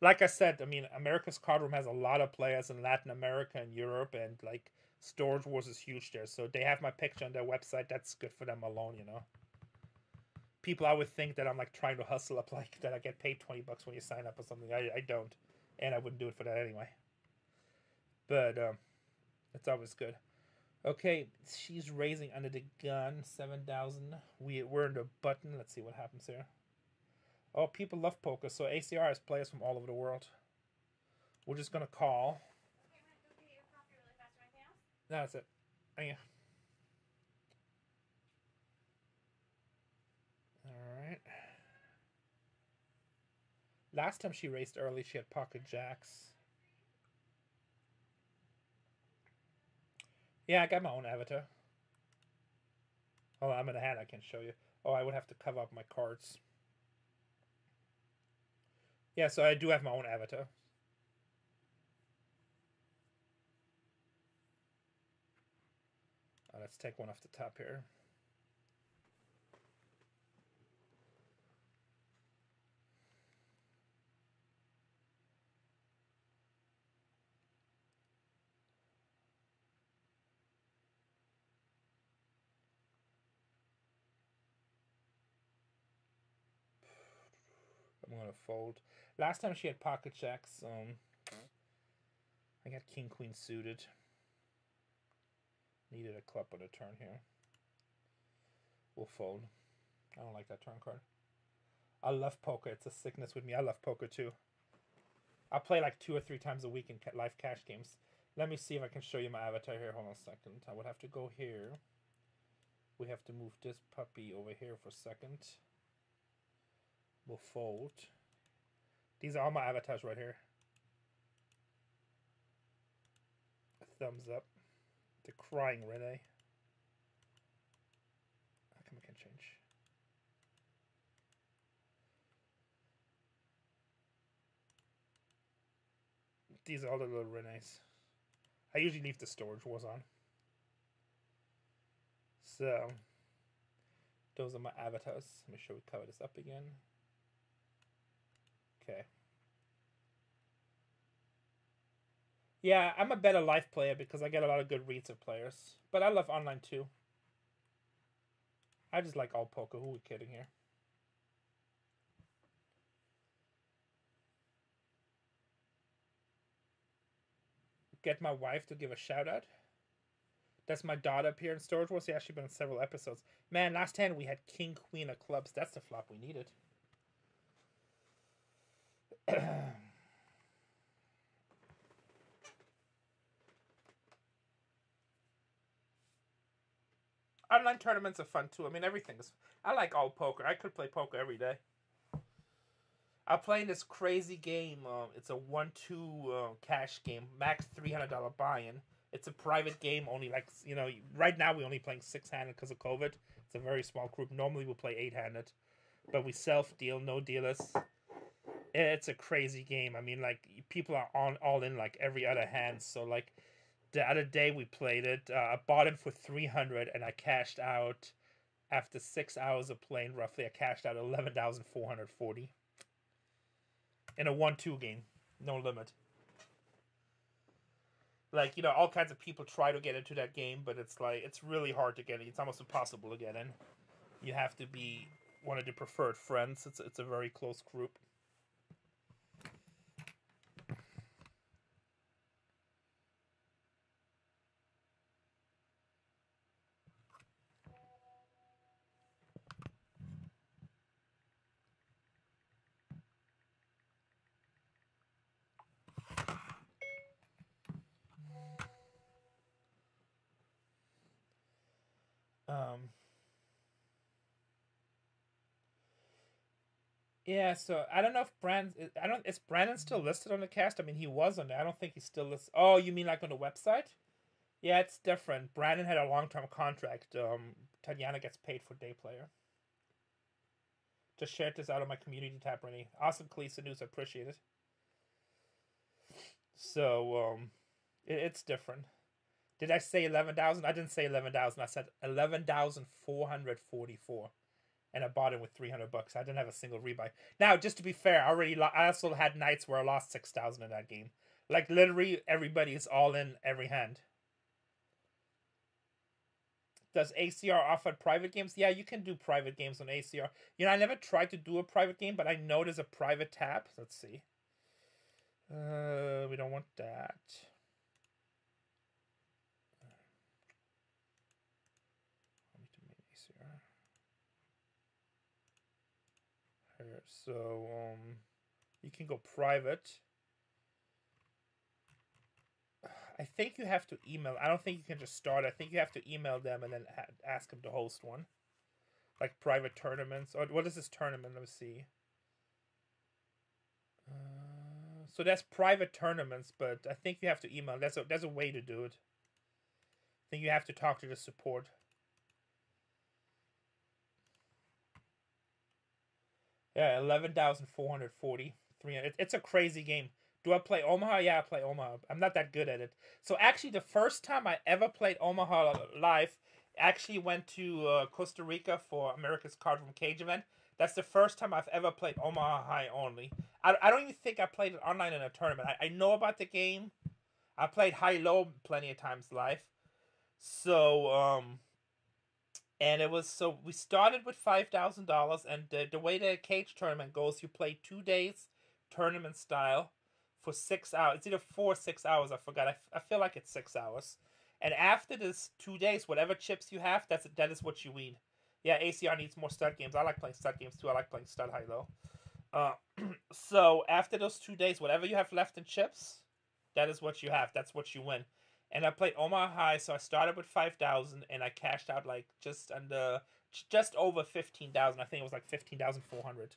like I said, I mean, America's Card Room has a lot of players in Latin America and Europe, and like Storage Wars is huge there. So they have my picture on their website. That's good for them alone, you know. People I would think that I'm like trying to hustle up, like that I get paid twenty bucks when you sign up or something. I I don't, and I wouldn't do it for that anyway. But um, it's always good. Okay, she's raising under the gun seven thousand. We we're in the button. Let's see what happens here. Oh, people love poker, so ACR has players from all over the world. We're just gonna call. That's it. Oh, yeah. Alright. Last time she raced early, she had pocket jacks. Yeah, I got my own avatar. Oh, I'm in a hand I can show you. Oh, I would have to cover up my cards. Yeah, so I do have my own avatar. Let's take one off the top here. I'm gonna fold. Last time she had pocket jacks, um, I got king queen suited. Needed a club on a turn here. We'll fold. I don't like that turn card. I love poker. It's a sickness with me. I love poker too. I play like two or three times a week in live cash games. Let me see if I can show you my avatar here. Hold on a second. I would have to go here. We have to move this puppy over here for a second. We'll fold. These are all my avatars right here. thumbs up. The crying Rene. How come I can change? These are all the little Renes. I usually leave the storage wars on. So, those are my avatars. Let me show we cover this up again. Okay. Yeah, I'm a better life player because I get a lot of good reads of players. But I love online too. I just like all poker. Who are we kidding here? Get my wife to give a shout out. That's my daughter here in Storage Wars. Yeah, she's been in several episodes. Man, last hand we had King Queen of Clubs. That's the flop we needed. online tournaments are fun too. I mean, everything's. I like all poker. I could play poker every day. I'm playing this crazy game. Uh, it's a one-two uh, cash game, max three hundred dollar buy-in. It's a private game, only like you know. Right now, we're only playing six-handed because of COVID. It's a very small group. Normally, we'll play eight-handed, but we self-deal, no dealers. It's a crazy game. I mean, like people are on all in like every other hand. So like the other day we played it. Uh, I bought it for 300 and I cashed out after six hours of playing roughly. I cashed out 11,440 in a 1 2 game. No limit. Like, you know, all kinds of people try to get into that game, but it's like, it's really hard to get in. It's almost impossible to get in. You have to be one of the preferred friends. It's, it's a very close group. Um, yeah, so I don't know if Brand, I don't, is Brandon still listed on the cast? I mean, he was on there. I don't think he's still listed. Oh, you mean like on the website? Yeah, it's different. Brandon had a long term contract. Um, Tatiana gets paid for day player. Just shared this out on my community tab, Rene. Awesome, Kalisa News. I appreciate it. So, um, it, it's different. Did I say 11,000? I didn't say 11,000. I said 11,444. And I bought it with 300 bucks. I didn't have a single rebuy. Now, just to be fair, I already I also had nights where I lost 6,000 in that game. Like literally everybody is all in every hand. Does ACR offer private games? Yeah, you can do private games on ACR. You know, I never tried to do a private game, but I know there's a private tab. Let's see. Uh, we don't want that. Here, so um, you can go private. I think you have to email. I don't think you can just start. I think you have to email them and then ask them to host one, like private tournaments. Or what is this tournament? Let me see. Uh, so that's private tournaments, but I think you have to email. That's a there's a way to do it. I think you have to talk to the support. Yeah, 11,440. 300. It's a crazy game. Do I play Omaha? Yeah, I play Omaha. I'm not that good at it. So actually, the first time I ever played Omaha live, actually went to uh, Costa Rica for America's Card Cardroom Cage event. That's the first time I've ever played Omaha High only. I, I don't even think I played it online in a tournament. I, I know about the game. I played High Low plenty of times live. So, um, and it was so we started with five thousand dollars, and the, the way the cage tournament goes, you play two days tournament style for six hours. It's either four six hours. I forgot. I, I feel like it's six hours. And after this two days, whatever chips you have, that's that is what you win. Yeah, ACR needs more stud games. I like playing stud games too. I like playing stud high though. Uh, so after those two days, whatever you have left in chips, that is what you have. That's what you win. And I played Omaha High, so I started with five thousand, and I cashed out like just under, just over fifteen thousand. I think it was like fifteen thousand four hundred.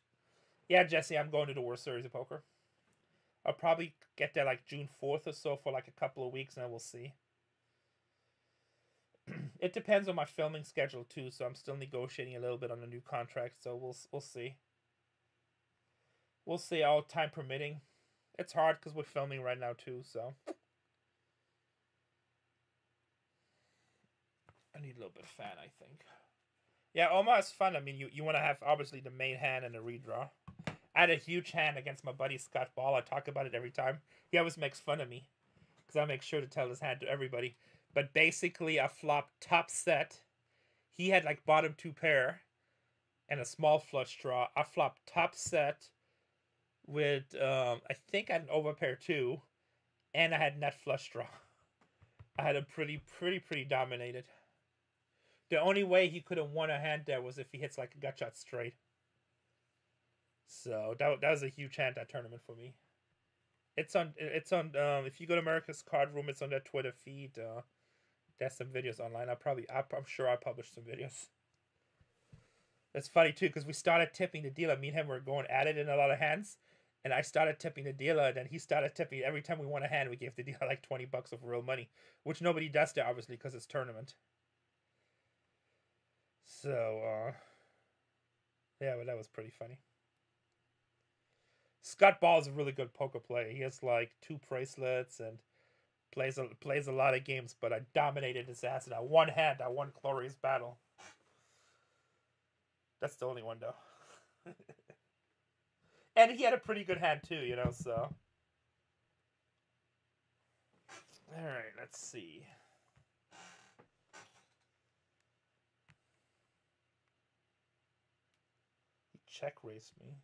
Yeah, Jesse, I'm going to the World Series of Poker. I'll probably get there like June fourth or so for like a couple of weeks, and then we'll see. it depends on my filming schedule too, so I'm still negotiating a little bit on a new contract. So we'll we'll see. We'll see, all time permitting. It's hard because we're filming right now too, so. Need a little bit of fan, I think. Yeah, Omaha is fun. I mean, you, you want to have obviously the main hand and a redraw. I had a huge hand against my buddy Scott Ball. I talk about it every time. He always makes fun of me because I make sure to tell his hand to everybody. But basically, I flopped top set. He had like bottom two pair and a small flush draw. I flopped top set with, um, I think I had an overpair too, and I had net flush draw. I had a pretty, pretty, pretty dominated. The only way he could have won a hand there was if he hits like a gut shot straight. So that, that was a huge hand that tournament for me. It's on it's on um, if you go to America's Card Room, it's on their Twitter feed. Uh, there's some videos online. I probably I, I'm sure I published some videos. That's funny too because we started tipping the dealer. Me and him were going at it in a lot of hands, and I started tipping the dealer. And then he started tipping every time we won a hand. We gave the dealer like twenty bucks of real money, which nobody does there obviously because it's tournament. So uh, yeah, but that was pretty funny. Scott Ball is a really good poker player. He has like two bracelets and plays a, plays a lot of games. But I dominated his ass in that one hand. I won glorious battle. That's the only one though. and he had a pretty good hand too, you know. So, all right, let's see. He check raised me.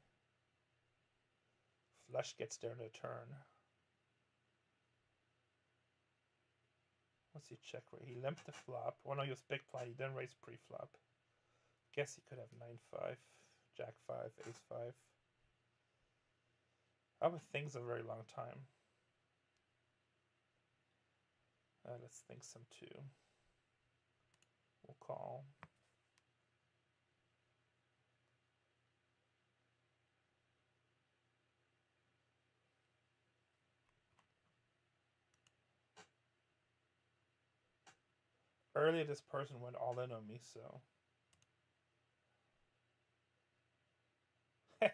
Flush gets there in a turn. What's he check raise? He limped the flop. Oh no, he was big blind. He didn't raise pre-flop. Guess he could have 9-5, Jack 5, Ace 5. I would think a very long time. Uh, let's think some too. We'll call. Earlier, this person went all in on me, so.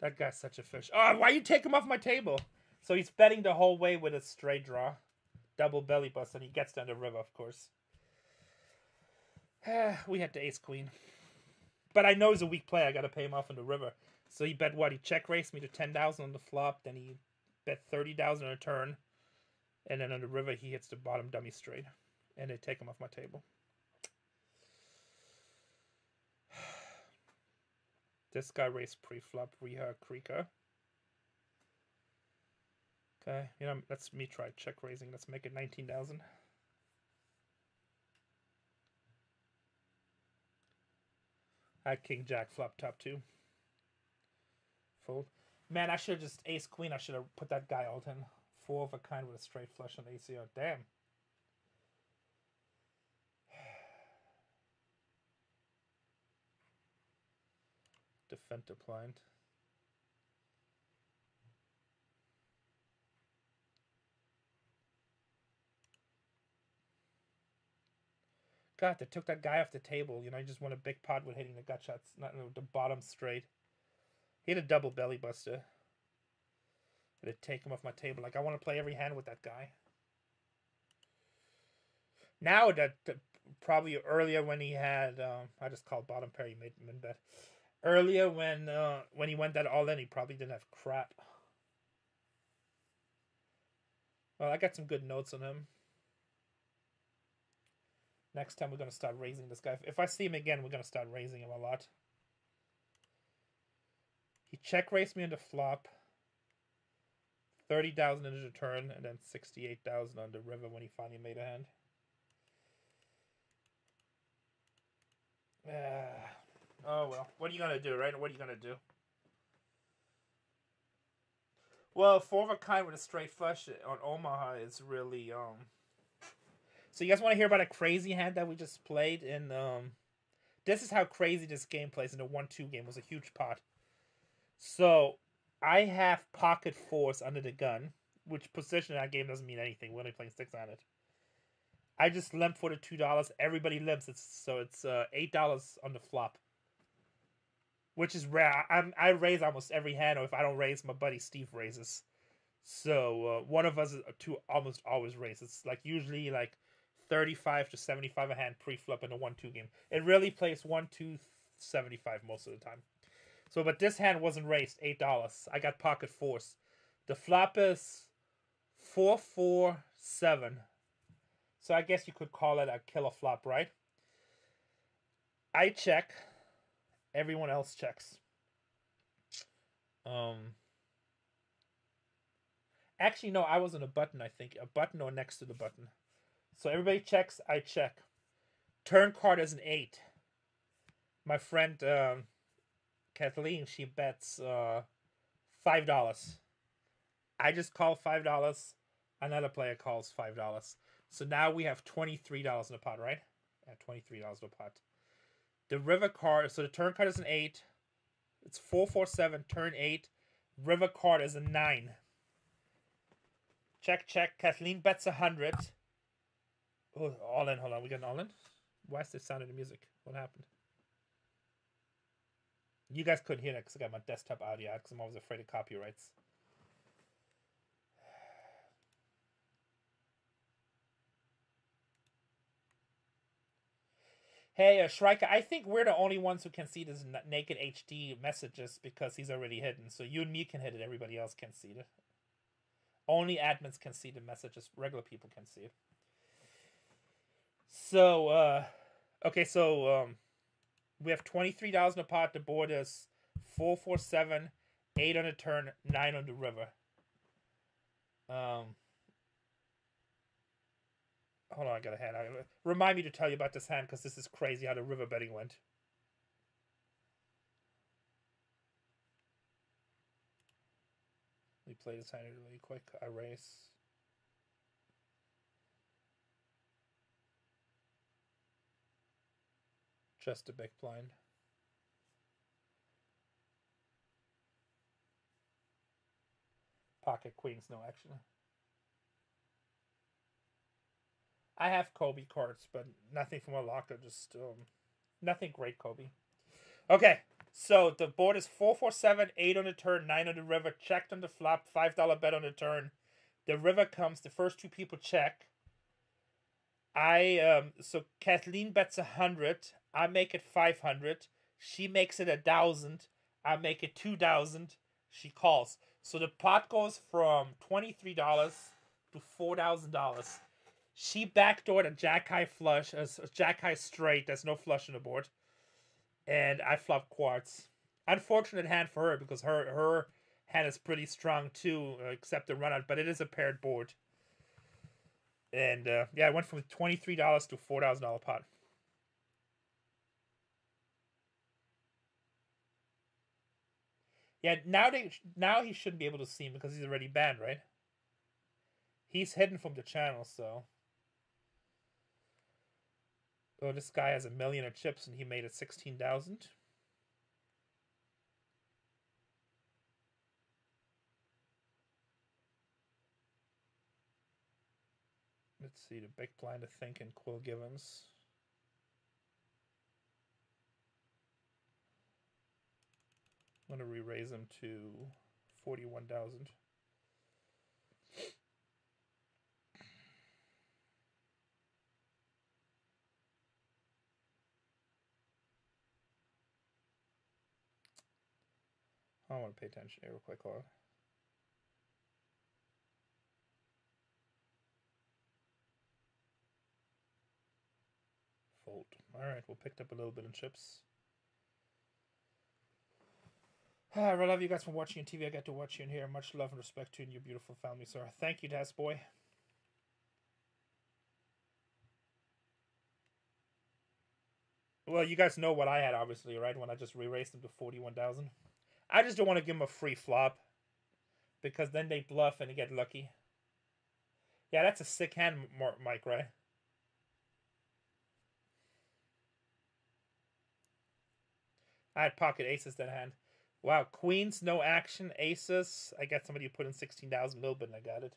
that guy's such a fish. Oh, why you take him off my table? So he's betting the whole way with a straight draw. Double belly bust, and he gets down the river, of course. we had the ace queen. But I know he's a weak player. I got to pay him off in the river. So he bet what? He check raced me to 10,000 on the flop. Then he bet 30,000 on a turn. And then on the river, he hits the bottom dummy straight. And they take him off my table. This guy raised pre-flop Reha Krika. Okay, you know, let's me try check raising. Let's make it 19,000. I King Jack flop top two. Fold. Man, I should have just ace queen. I should have put that guy alt in. Four of a kind with a straight flush on ACO. Damn. Defend blind. God, they took that guy off the table. You know, he just won a big pot with hitting the gut shots, not the bottom straight. He had a double belly buster. To take him off my table. Like I want to play every hand with that guy. Now that, probably earlier when he had, um, I just called bottom pair. He made min bet. Earlier when uh, when he went that all in, he probably didn't have crap. Well, I got some good notes on him. Next time we're gonna start raising this guy. If I see him again, we're gonna start raising him a lot. He check raised me on the flop. 30,000 into the turn, and then 68,000 on the river when he finally made a hand. Uh, oh well, what are you gonna do, right? What are you gonna do? Well, four of a kind with a straight flush on Omaha is really um. So you guys want to hear about a crazy hand that we just played in um. This is how crazy this game plays in the one-two game. Was a huge pot. So I have pocket force under the gun, which position in that game doesn't mean anything. We're only playing six on it. I just limp for the two dollars. Everybody limps. It's so it's uh, eight dollars on the flop, which is rare. I, I'm, I raise almost every hand, or if I don't raise, my buddy Steve raises. So uh, one of us uh, two almost always raises. It's like usually like thirty-five to seventy-five a hand pre-flop in a one-two game. It really plays one-two seventy-five most of the time. So, but this hand wasn't raised. Eight dollars. I got pocket force. The flop is four, four, seven. So I guess you could call it a killer flop, right? I check. Everyone else checks. Um. Actually, no, I was on a button, I think. A button or next to the button. So everybody checks, I check. Turn card is an eight. My friend um, Kathleen, she bets uh, five dollars. I just call five dollars. Another player calls five dollars. So now we have $23 in the pot, right? At $23 in the pot. The river card, so the turn card is an 8. It's 447, turn 8. River card is a 9. Check, check. Kathleen bets 100. Oh, all in. Hold on. We got an all in? Why is the sound of the music? What happened? You guys couldn't hear that because I got my desktop audio out because I'm always afraid of copyrights. Hey, uh, I think we're the only ones who can see this naked HD messages because he's already hidden. So you and me can hit it. Everybody else can see it. Only admins can see the messages. Regular people can see it. So, uh, okay, so um, we have twenty three dollars in the pot. Board is four four seven, eight on the turn, nine on the river. Um, hold on, I got a hand. I, remind me to tell you about this hand because this is crazy how the river betting went. We play this hand really quick. I Just a big blind. Pocket queens, no action. I have Kobe cards, but nothing from a locker. Just um, nothing great, Kobe. Okay, so the board is four four seven, eight on the turn, nine on the river. Checked on the flop, five dollar bet on the turn. The river comes. The first two people check. I um so Kathleen bets a hundred. I make it five hundred. She makes it a thousand. I make it two thousand. She calls. So the pot goes from twenty three dollars to four thousand dollars. She backdoored a jack high flush, a jack high straight. There's no flush on the board, and I flop quarts. Unfortunate hand for her because her her hand is pretty strong too, except the run out. But it is a paired board, and uh, yeah, I went from twenty three dollars to four thousand dollar pot. Yeah, now they now he shouldn't be able to see him because he's already banned, right? He's hidden from the channel, so. Oh, this guy has a million of chips and he made it 16,000. Let's see, the big blind, I think, in Quill Givens. I'm going to re-raise them to 41,000. I want to pay attention here real quick. Hold on. Fold. Alright, we'll pick up a little bit in chips. I love you guys for watching on TV. I get to watch you in here. Much love and respect to you and your beautiful family, sir. Thank you, Das Boy. Well, you guys know what I had, obviously, right? When I just re-raised them to forty-one thousand. I just don't want to give them a free flop because then they bluff and get lucky. Yeah, that's a sick hand, Mike. Right? I had pocket aces that hand. Wow, queens, no action. Aces. I got somebody who put in sixteen thousand a little bit, and I got it.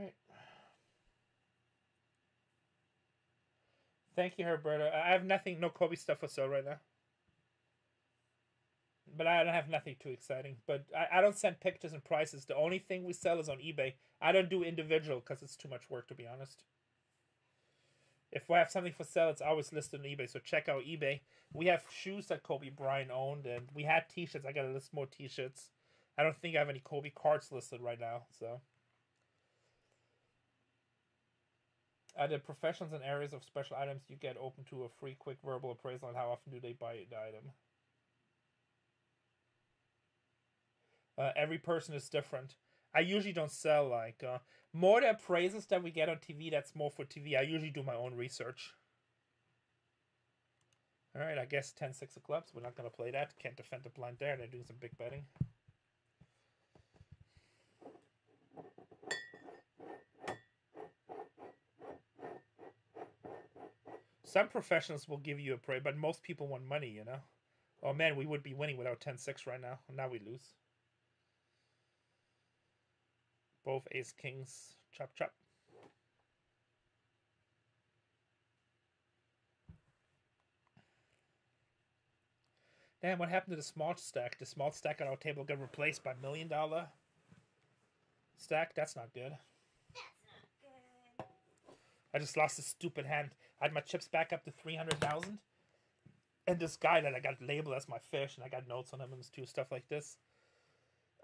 Right. Thank you, Herberto. I have nothing, no Kobe stuff for sale right now. But I don't have nothing too exciting. But I, I don't send pictures and prices. The only thing we sell is on eBay. I don't do individual because it's too much work, to be honest. If we have something for sale, it's always listed on eBay. So check out eBay. We have shoes that Kobe Bryant owned, and we had T-shirts. I got to list more T-shirts. I don't think I have any Kobe cards listed right now. So. The professions and areas of special items you get open to a free quick verbal appraisal and how often do they buy the item? Uh, every person is different. I usually don't sell like uh, more the appraisals that we get on TV. That's more for TV. I usually do my own research. All right, I guess 10 6 of clubs. We're not going to play that. Can't defend the blind there. They're doing some big betting. Some professionals will give you a praise, but most people want money, you know? Oh man, we would be winning without 10 6 right now. Now we lose. Both ace kings. Chop chop. Damn, what happened to the small stack? The small stack on our table got replaced by million dollar stack? That's not good. I just lost a stupid hand. I had my chips back up to 300,000. And this guy that I got labeled as my fish, and I got notes on him and two stuff like this.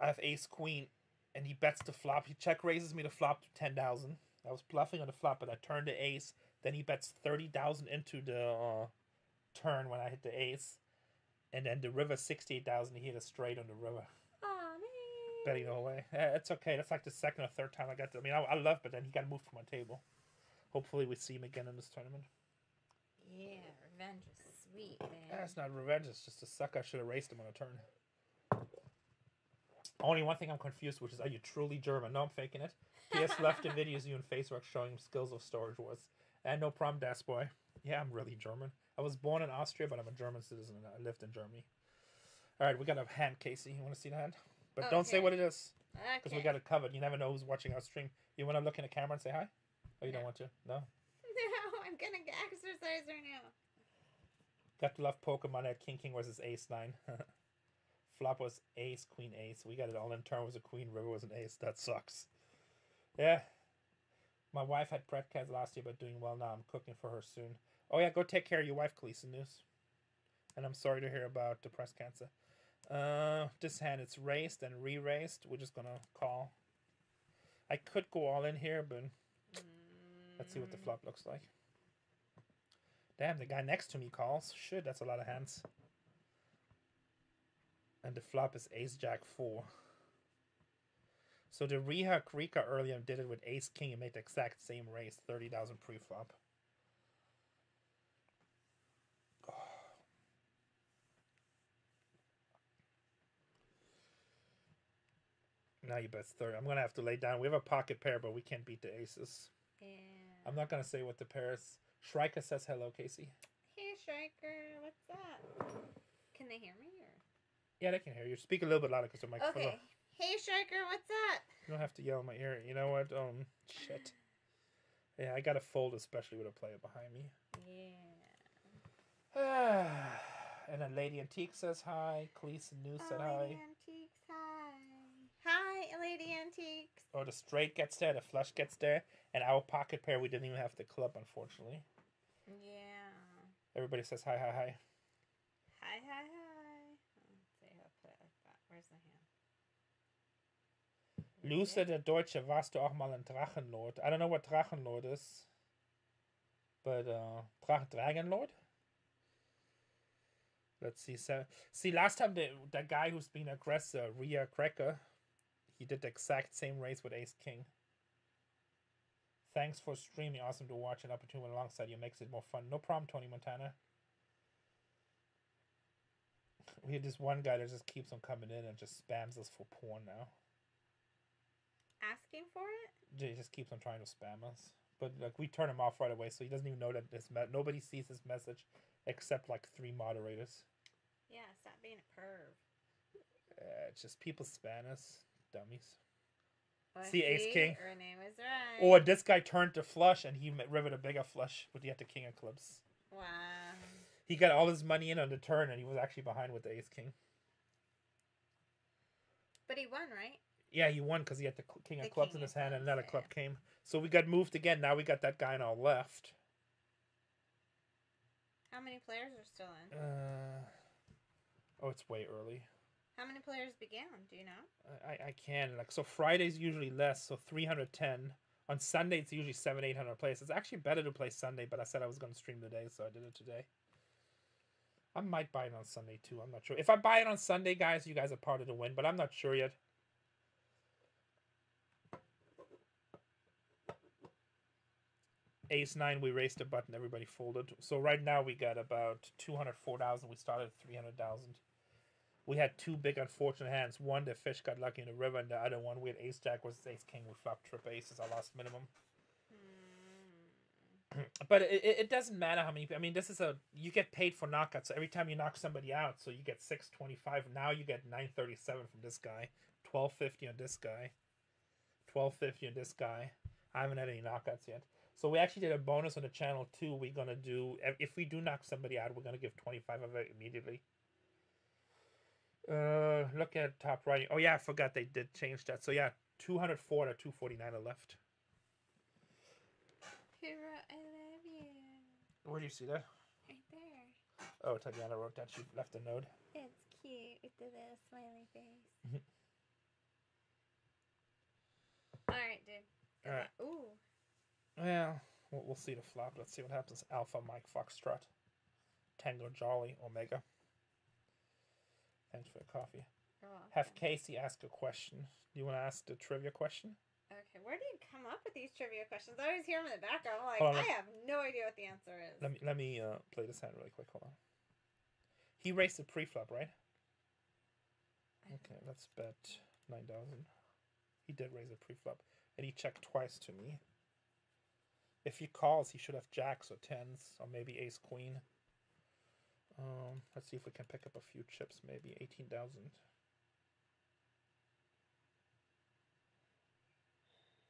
I have ace queen, and he bets the flop. He check raises me the flop to 10,000. I was bluffing on the flop, but I turned the ace. Then he bets 30,000 into the uh, turn when I hit the ace. And then the river 68,000. He hit a straight on the river. Betting the whole way. Eh, it's okay. That's like the second or third time I got to. I mean, I, I love, but then he got moved from my table. Hopefully, we see him again in this tournament. Yeah, revenge is sweet, man. That's not revenge. It's just a suck. I should have raced him on a turn. Only one thing I'm confused, which is, are you truly German? No, I'm faking it. PS left the videos you and Facebook showing him skills of storage was. And no problem, Das boy. Yeah, I'm really German. I was born in Austria, but I'm a German citizen. and I lived in Germany. All right, we got a hand, Casey. You want to see the hand? But don't say what it is, because we got it covered. You never know who's watching our stream. You want to look in the camera and say hi? Oh, you don't want to? No. No, I'm gonna get exercise right now. Got to love Pokemon at King King versus Ace Nine. Flop was Ace Queen Ace. We got it all in turn was a Queen. River was an Ace. That sucks. Yeah. My wife had breast cancer last year, but doing well now. I'm cooking for her soon. Oh yeah, go take care of your wife, Cleason News. And I'm sorry to hear about the breast cancer. Uh, this hand it's raised and re-raised. We're just gonna call. I could go all in here, but let's see what the flop looks like. Damn, the guy next to me calls. Shit, that's a lot of hands. And the flop is Ace Jack 4. So the Riha Krika earlier did it with Ace King and made the exact same raise, 30,000 pre flop. Now you bet 30. I'm going to have to lay down. We have a pocket pair, but we can't beat the aces. Yeah. I'm not going to say what the Paris. Shrika says hello, Casey. Hey, Striker, what's up? Can they hear me? Or? Yeah, they can hear you. Speak a little bit louder because the microphone's Okay. off. Hey, Striker, what's up? You don't have to yell in my ear. You know what? Um, shit. Yeah, I got a fold, especially with a player behind me. Yeah. and then Lady Antique says hi. Cleese News said Oh, hi. Lady. Lady Antiques. Oh, the straight gets there, the flush gets there, and our pocket pair, we didn't even have the club, unfortunately. Yeah. Everybody says hi, hi, hi. Hi, hi, hi. Let's see how to put it like that. Where's the hand? Luce der Deutsche, warst du auch mal in Drachenlord? I don't know what Drachenlord is. But, uh, Dra Dragonlord? Let's see. So, see, last time the, the guy who's been aggressor, Rhea Cracker, he did the exact same race with Ace King. Thanks for streaming. Awesome to watch. An opportunity alongside you makes it more fun. No problem, Tony Montana. We had this one guy that just keeps on coming in and just spams us for porn now. Asking for it? He just keeps on trying to spam us. But like we turn him off right away, so he doesn't even know that this me- nobody sees his message except like three moderators. Yeah, stop being a perv. Uh, it's just people spam us, dummies. See, Ace King. Right. Or this guy turned to flush and he rivered a bigger flush, with he had the king of clubs. Wow. He got all his money in on the turn, and he was actually behind with the ace king. But he won, right? Yeah, he won because he had the king of The clubs king in his hand, and another yeah, club came. So we got moved again. Now we got that guy on our left. How many players are still in? Uh, oh, it's way early. How many players began? Do you know? I, I- can like so Friday's usually less, so three hundred ten. On Sunday it's usually seven eight hundred plays. It's actually better to play Sunday, but I said I was going to stream today, so I did it today. I might buy it on Sunday too. I'm not sure. If I buy it on Sunday, guys, you guys are part of the win, but I'm not sure yet. Ace nine, we raised a button, everybody folded. So right now we got about two hundred four thousand. We started at three hundred thousand. We had two big unfortunate hands. One the fish got lucky in the river, and the other one we had ace jack was ace king. We flopped trip aces. I lost minimum. Hmm. But it, it it doesn't matter how many. I mean, this is a you get paid for knockouts. So every time you knock somebody out, so you get six twenty five. Now you get nine thirty seven from this guy, twelve fifty on this guy, twelve fifty on this guy. I haven't had any knockouts yet. So we actually did a bonus on the channel too. We're gonna do if we do knock somebody out, we're gonna give twenty five of it immediately. Uh, look at top right. Oh yeah, I forgot they did change that. So yeah, two hundred four to two forty nine are left. Hero, I love you. Where do you see that? Right there. Oh, Tatiana wrote that. She left a note. It's cute with the little smiley face. Mhm. Alright, dude. Alright. Ooh. Well, we'll, we'll see the flop. Let's see what happens. Alpha Mike Foxtrot, Tango Jolly Omega. Thanks for the coffee. You're welcome. Have Casey ask a question. Do you want to ask the trivia question? Okay, where do you come up with these trivia questions? I always hear them in the background. I'm like, Hold on, I let- have no idea what the answer is. Let me let me uh, play this hand really quick. Hold on. He raised the pre-flop, right? Okay, let's bet nine thousand. He did raise a pre-flop, and he checked twice to me. If he calls, he should have jacks or tens, or maybe ace queen. Um, let's see if we can pick up a few chips. Maybe eighteen thousand.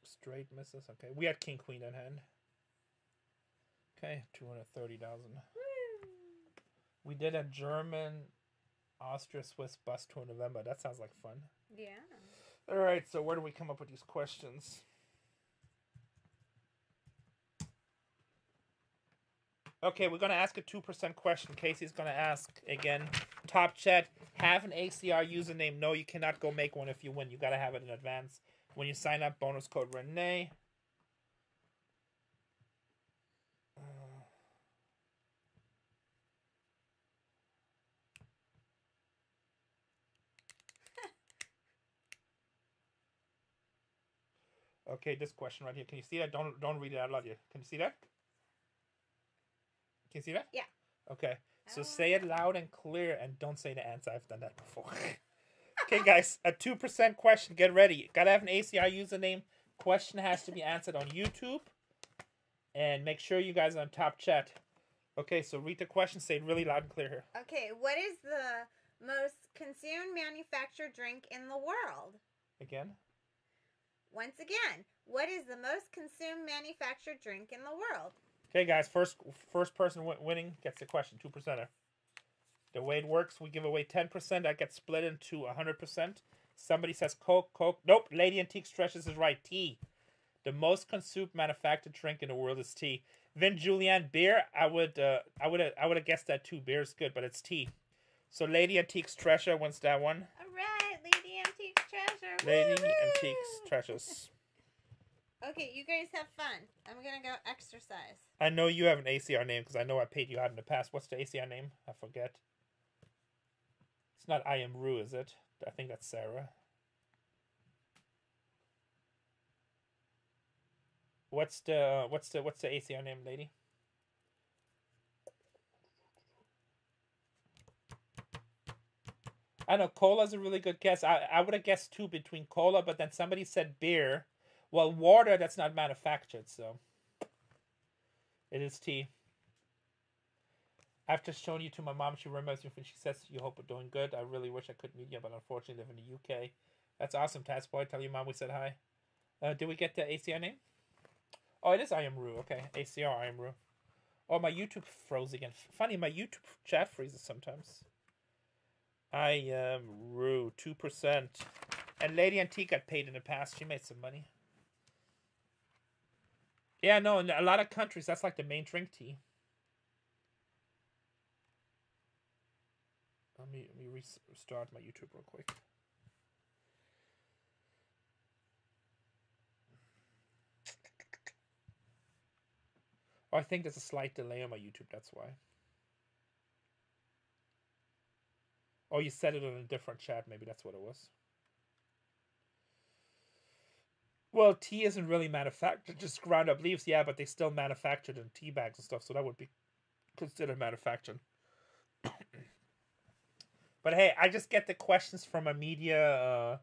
Straight misses. Okay, we had king queen in hand. Okay, two hundred thirty thousand. We did a German, Austria, Swiss bus tour in November. That sounds like fun. Yeah. All right, so where do we come up with these questions? Okay, we're gonna ask a two percent question. Casey's gonna ask again. Top chat: Have an ACR username? No, you cannot go make one if you win. You gotta have it in advance. When you sign up, bonus code Rene. Okay, this question right here. Can you see that? Don't don't read it out loud. Can you see that? Can you see that? Yeah. Okay. So Oh. say it loud and clear, and don't say the answer. I've done that before. okay, guys. A two percent question. Get ready. Gotta have an ACR username. Question has to be answered on YouTube, and make sure you guys are on top chat. Okay, so read the question. Say it really loud and clear here. Okay, what is the most consumed manufactured drink in the world? Again. Once again, what is the most consumed manufactured drink in the world? Okay, guys. First, first person wi- winning gets the question. Two percenter. The way it works, we give away ten percent. That gets split into hundred percent. Somebody says Coke, Coke. Nope. Lady Antiques Treasures is right. Tea. The most consumed manufactured drink in the world is tea. Vin Julian beer. I would, uh, I would, I would have guessed that too. Beer is good, but it's tea. So Lady Antiques Treasure wins that one. All right, Lady Antiques Treasure. Lady! Antiques Treasures. Okay, you guys have fun. I'm gonna go exercise. I know you have an ACR name because I know I paid you out in the past. What's the ACR name? I forget. It's not I am Rue, is it? I think that's Sarah. What's the what's the what's the ACR name, lady? I know cola's a really good guess. I, I would have guessed two between cola, but then somebody said beer. Well, water that's not manufactured, so it is tea. I've just shown you to my mom. She remembers you when she says you hope we're doing good. I really wish I could meet you, but unfortunately live in the UK. That's awesome, Task Boy. Tell your mom we said hi. Uh, did we get the ACR name? Oh, it is I am Rue. Okay, ACR I am Rue. Oh, my YouTube froze again. Funny, my YouTube chat freezes sometimes. I am Rue, two percent. And Lady Antique got paid in the past. She made some money. Yeah, no, in a lot of countries that's like the main drink tea. Let me let me restart my YouTube real quick. Oh, I think there's a slight delay on my YouTube. That's why. Oh, you said it in a different chat. Maybe that's what it was. Well, tea isn't really manufactured, just ground up leaves, yeah, but they still manufactured in tea bags and stuff, so that would be considered manufacturing. but hey, I just get the questions from a media, uh,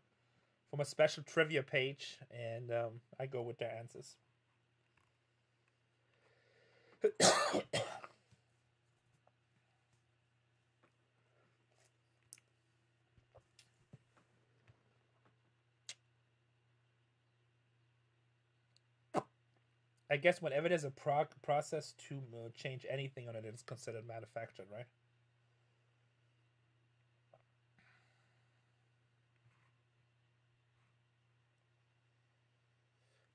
from a special trivia page, and um, I go with their answers. I guess whenever there's a prog process to uh, change anything on it, it's considered manufactured, right?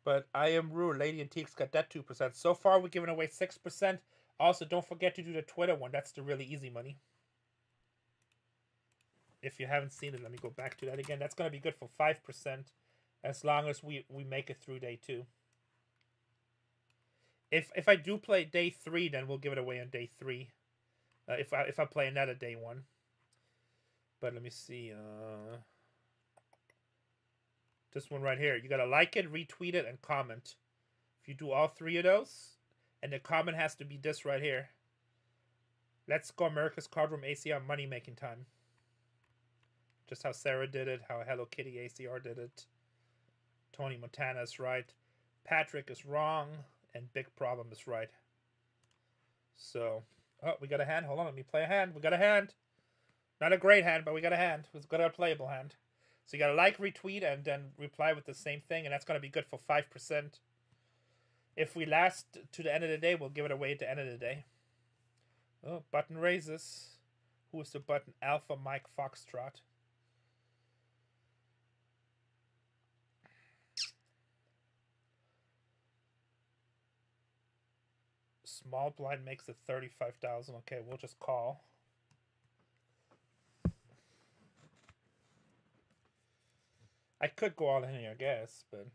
But I am Rue, Lady Antiques got that 2%. So far, we're giving away 6%. Also, don't forget to do the Twitter one. That's the really easy money. If you haven't seen it, let me go back to that again. That's going to be good for 5% as long as we, we make it through day two. If if I do play day three, then we'll give it away on day three. Uh, if I if I play another day one. But let me see. Uh, this one right here. You gotta like it, retweet it, and comment. If you do all three of those, and the comment has to be this right here. Let's go America's Card Room ACR money making time. Just how Sarah did it, how Hello Kitty ACR did it. Tony Montana is right. Patrick is wrong and big problem is right. So, oh, we got a hand. Hold on, let me play a hand. We got a hand. Not a great hand, but we got a hand. We've got a playable hand. So you got to like, retweet, and then reply with the same thing, and that's going to be good for 5%. If we last to the end of the day, we'll give it away at the end of the day. Oh, button raises. Who is the button? Alpha Mike Foxtrot. Small blind makes it 35,000. Okay, we'll just call. I could go all in here, I guess, but...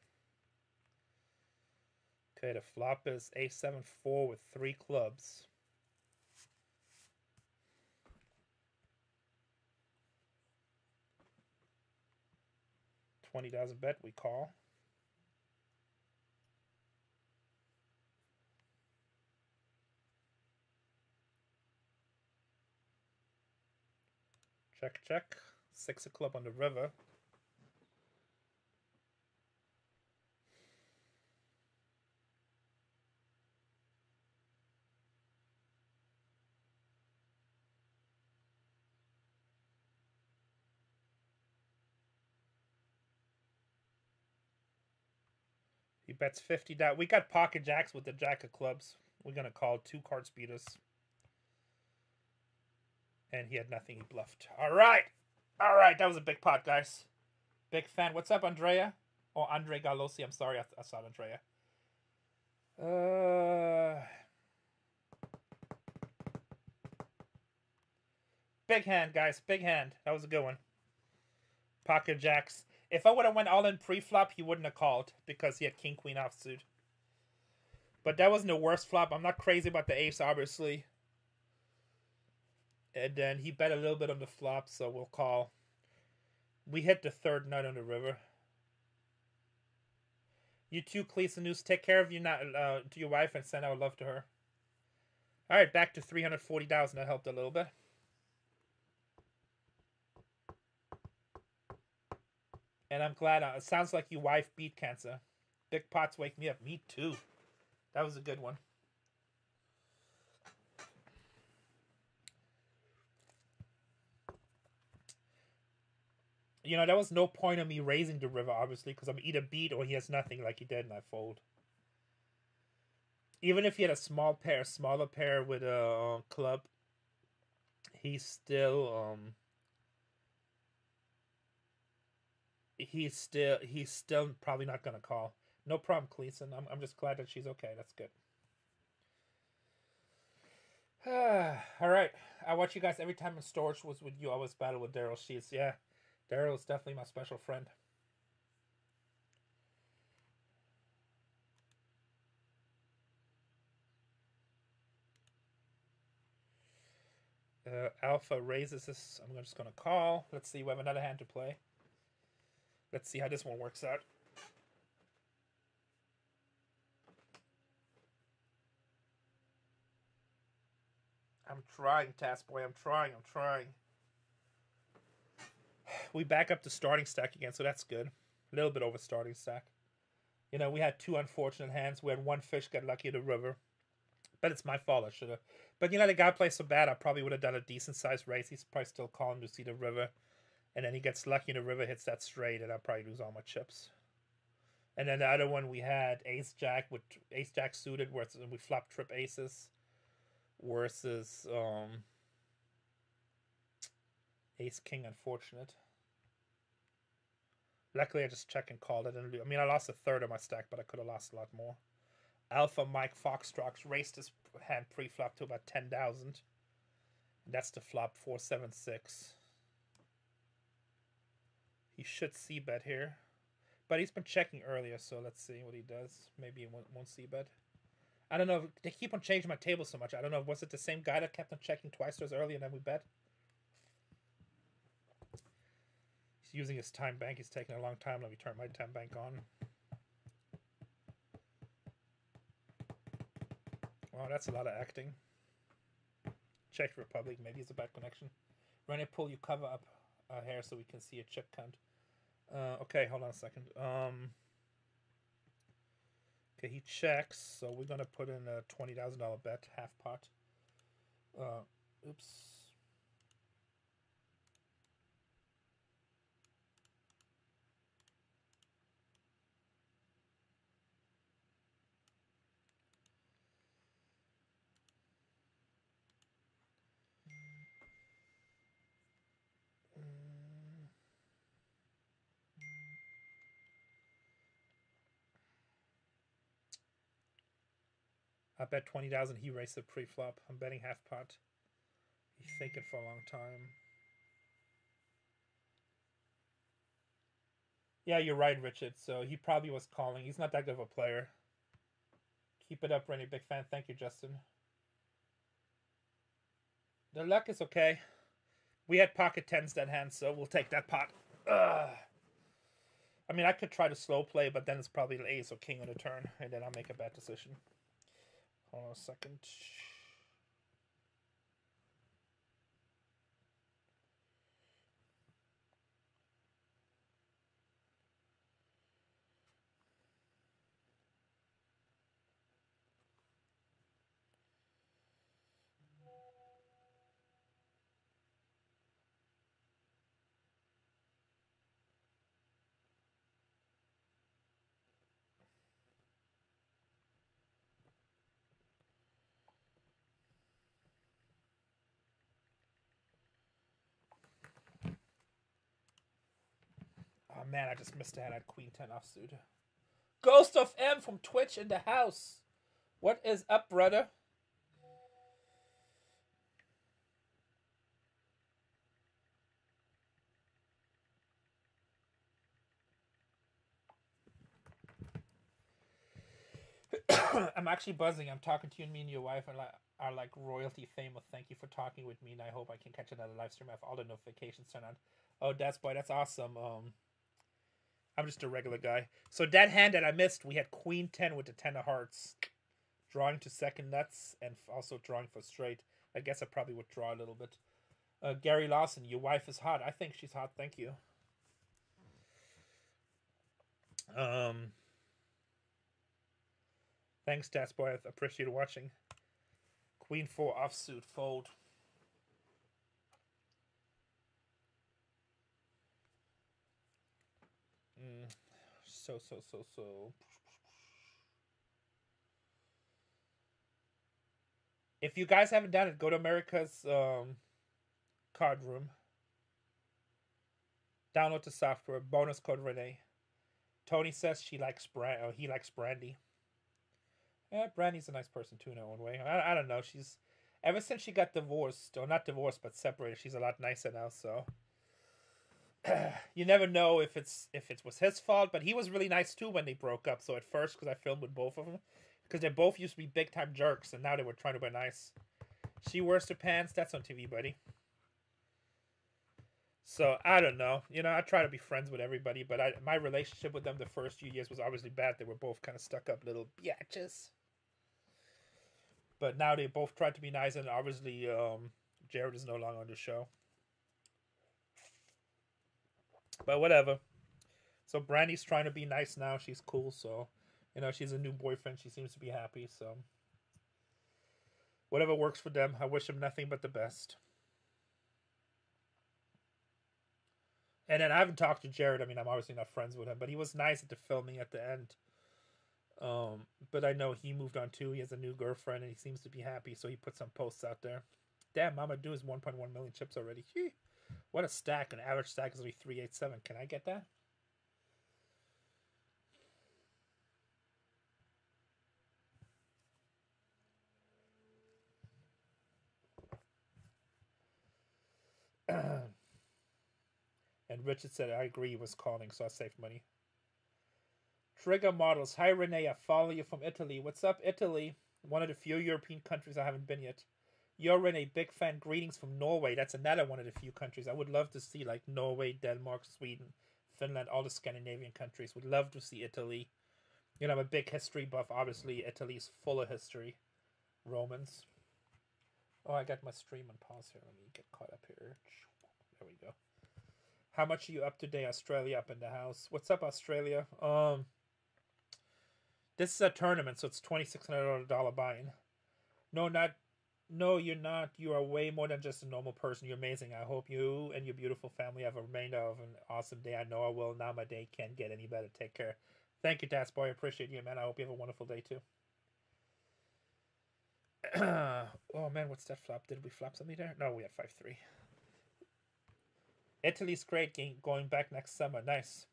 Okay, the flop is A7-4 with three clubs. Twenty thousand bet, we call. Check, check. Six o'clock on the river. He bets 50 down. We got pocket jacks with the jack of clubs. We're going to call two card speeders and he had nothing. He bluffed. All right, all right. That was a big pot, guys. Big fan. What's up, Andrea? Oh, Andre Galosi. I'm sorry, I, I saw Andrea. Uh, Big hand, guys. Big hand. That was a good one. Pocket jacks. If I would have went all in pre-flop, he wouldn't have called because he had king queen offsuit. But that wasn't the worst flop. I'm not crazy about the ace, obviously. And then he bet a little bit on the flop, so we'll call. We hit the third nut on the river. You too, Cleese News. Take care of you not uh, to your wife and send our love to her. All right, back to three hundred forty thousand. That helped a little bit. And I'm glad. Uh, it sounds like your wife beat cancer. Big pots wake me up. Me too. That was a good one. You know, there was no point of me raising the river, obviously, because I'm either beat or he has nothing like he did, and I fold. Even if he had a small pair, smaller pair with a uh, club, he's still um he's still he's still probably not gonna call. No problem, Cleason. I'm I'm just glad that she's okay. That's good. All right. I watch you guys every time in Storage Wars with you. I always battle with Darrell Sheets. Yeah. Darrell is definitely my special friend. Uh, Alpha raises this. I'm just going to call. Let's see. We have another hand to play. Let's see how this one works out. I'm trying, Task Boy. I'm trying. I'm trying. We back up to starting stack again, so that's good. A little bit over starting stack. You know, we had two unfortunate hands. We had one fish get lucky in the river. But it's my fault. I should have. But you know, the guy plays so bad, I probably would have done a decent sized race. He's probably still calling to see the river. And then he gets lucky and the river hits that straight, and I probably lose all my chips. And then the other one we had ace jack with ace jack suited, where we flop trip aces versus um, ace king unfortunate. Luckily, I just checked and called it. I mean, I lost a third of my stack, but I could have lost a lot more. Alpha Mike Foxtrot raced his hand pre-flop to about 10,000. That's the flop 476. He should c-bet here. But he's been checking earlier, so let's see what he does. Maybe he won't, won't c-bet. I don't know. They keep on changing my table so much. I don't know. Was it the same guy that kept on checking twice as early and then we bet? He's using his time bank. He's taking a long time. Let me turn my time bank on. Wow, that's a lot of acting. Czech Republic, maybe it's a bad connection. Rene, pull your cover up uh, here so we can see a chip count. Uh, okay, hold on a second. Um, okay, he checks, so we're gonna put in a twenty thousand dollar bet, half pot. Uh, oops. I bet 20,000 he raced the pre-flop. I'm betting half pot. He's thinking for a long time. Yeah, you're right, Richard. So he probably was calling. He's not that good of a player. Keep it up, Rennie. Big fan. Thank you, Justin. The luck is okay. We had pocket tens that hand, so we'll take that pot. Ugh. I mean, I could try to slow play, but then it's probably the ace or king on the turn, and then I'll make a bad decision. Hold on a second. Oh, man, I just missed out on Queen 10 offsuit. Ghost of M from Twitch in the house. What is up, brother? I'm actually buzzing. I'm talking to you and me and your wife are like, are like royalty famous. Thank you for talking with me and I hope I can catch another live stream. I have all the notifications turned on. Oh, that's boy, that's awesome. Um I'm just a regular guy. So that hand that I missed, we had Queen Ten with the Ten of Hearts, drawing to second nuts, and also drawing for straight. I guess I probably would draw a little bit. Uh, Gary Lawson, your wife is hot. I think she's hot. Thank you. Um. Thanks, Stats Boy. I appreciate watching. Queen 4 offsuit fold. So, so, so, so. If you guys haven't done it, go to America's um, card room. Download the software. Bonus code Rene. Tony says she likes brand. Oh, he likes Brandi. Yeah, Brandi's a nice person too in her own way. I, I don't know. She's ever since she got divorced, or not divorced, but separated. She's a lot nicer now. So you never know if it's if it was his fault, but he was really nice too when they broke up. So at first, because I filmed with both of them, because they both used to be big time jerks, and now they were trying to be nice. She wears her pants. That's on TV, buddy. So I don't know. You know, I try to be friends with everybody, but I, my relationship with them the first few years was obviously bad. They were both kind of stuck up little bitches. But now they both tried to be nice, and obviously, um, Jarrod is no longer on the show. But whatever. So Brandi's trying to be nice now. She's cool. So, you know, she's a new boyfriend. She seems to be happy. So, whatever works for them. I wish them nothing but the best. And then I haven't talked to Jarrod. I mean, I'm obviously not friends with him, but he was nice at the filming at the end. Um, but I know he moved on too. He has a new girlfriend, and he seems to be happy. So he put some posts out there. Damn, Mama Do is 1.1 million chips already. What a stack! An average stack is only 387. Can I get that? and Richard said, I agree, he was calling, so I saved money. Trigger Models. Hi, Rene. I follow you from Italy. What's up, Italy? One of the few European countries I haven't been yet. You're Rene, big fan. Greetings from Norway. That's another one of the few countries I would love to see, like Norway, Denmark, Sweden, Finland, all the Scandinavian countries. Would love to see Italy. You know, I'm a big history buff. Obviously, Italy's full of history. Romans. Oh, I got my stream on pause here. Let me get caught up here. There we go. How much are you up to today, Australia? Up in the house. What's up, Australia? Um, this is a tournament, so it's twenty six hundred dollar buy-in. No, not. No, you're not. You are way more than just a normal person. You're amazing. I hope you and your beautiful family have a remainder of an awesome day. I know I will. Now my day can't get any better. Take care. Thank you, Das Boy. I appreciate you, man. I hope you have a wonderful day too. oh man, what's that flop? Did we flop something there? No, we had five three. Italy's great game going back next summer. Nice.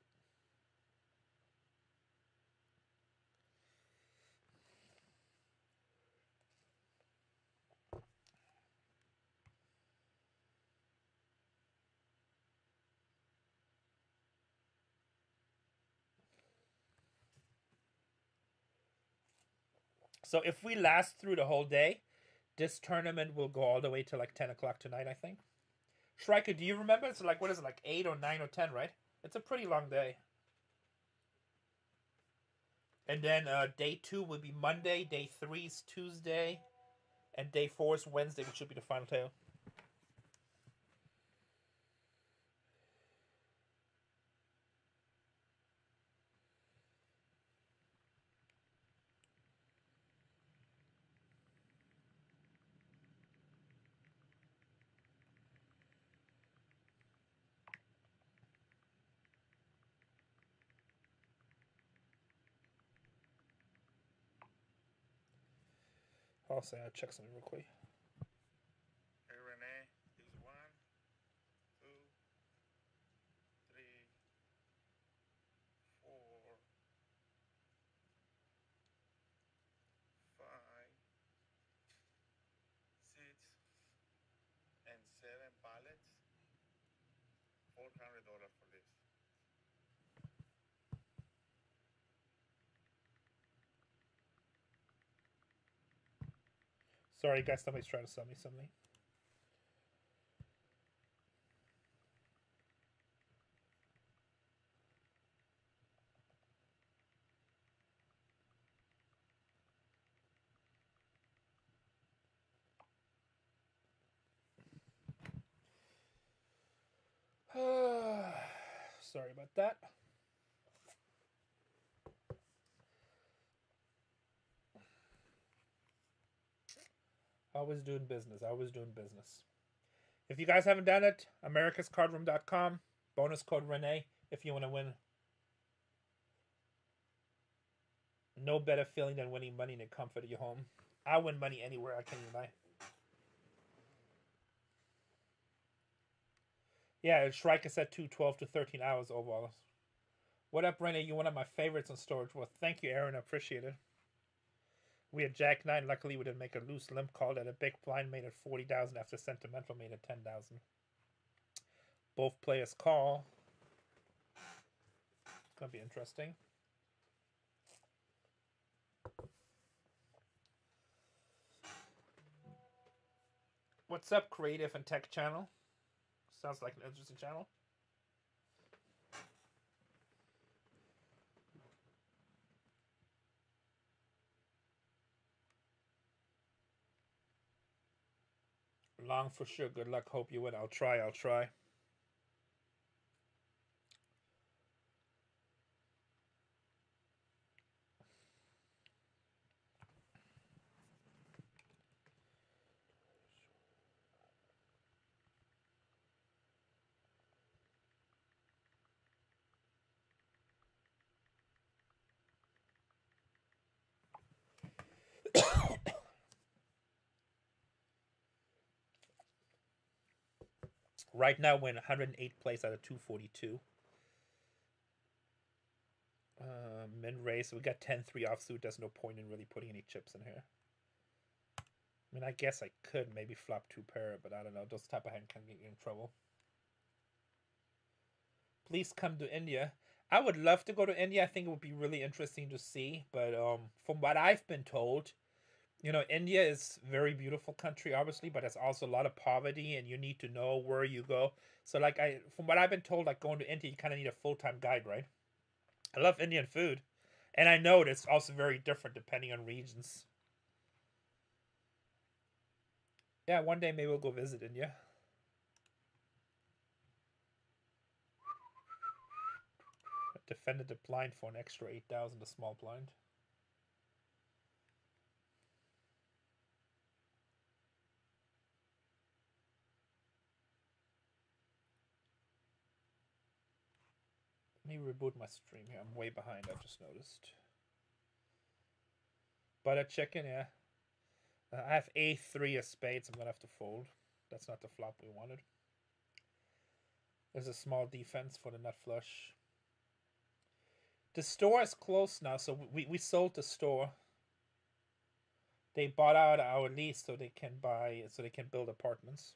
So if we last through the whole day, this tournament will go all the way to like ten o'clock tonight, I think. Shrike, do you remember? It's like what is it, like eight or nine or ten, right? It's a pretty long day. And then uh, day two will be Monday, day three is Tuesday, and day four is Wednesday, which should be the final tale. I'll say I'll check something real quick. Hey Rene, is one, two, three, four, five, six, and seven pallets. Four hundred dollars for this. Sorry, guys. Somebody's trying to sell me something. Sorry about that. Always doing business. I always doing business. If you guys haven't done it, americascardroom.com, bonus code Rene if you want to win. No better feeling than winning money in the comfort of your home. I win money anywhere I can buy. Yeah, Shrike is at 2, 12 to 13 hours overall. What up, Rene? You're one of my favorites on storage. Well, thank you, Aaron. I appreciate it. We had Jack 9. Luckily, we didn't make a loose limp call that a big blind made at 40,000 after Sentimental made at 10,000. Both players call. It's going to be interesting. What's up, Creative and Tech Channel? Sounds like an interesting channel. Long for sure. Good luck. Hope you win. I'll try. I'll try. Right now, we're in 108 place out of 242. Uh, min race, we got 10 3 offsuit. There's no point in really putting any chips in here. I mean, I guess I could maybe flop two pair, but I don't know. Those type of hand can get you in trouble. Please come to India. I would love to go to India. I think it would be really interesting to see. But um, from what I've been told, you know, India is very beautiful country, obviously, but there's also a lot of poverty, and you need to know where you go. So, like I, from what I've been told, like going to India, you kind of need a full time guide, right? I love Indian food, and I know it's also very different depending on regions. Yeah, one day maybe we'll go visit India. Defended the blind for an extra eight thousand, a small blind. Me reboot my stream here. I'm way behind, I've just noticed. But a chicken, yeah. Uh, I have A3 of spades. I'm going to have to fold. That's not the flop we wanted. There's a small defense for the nut flush. The store is closed now, so we, we sold the store. They bought out our lease so they can buy, so they can build apartments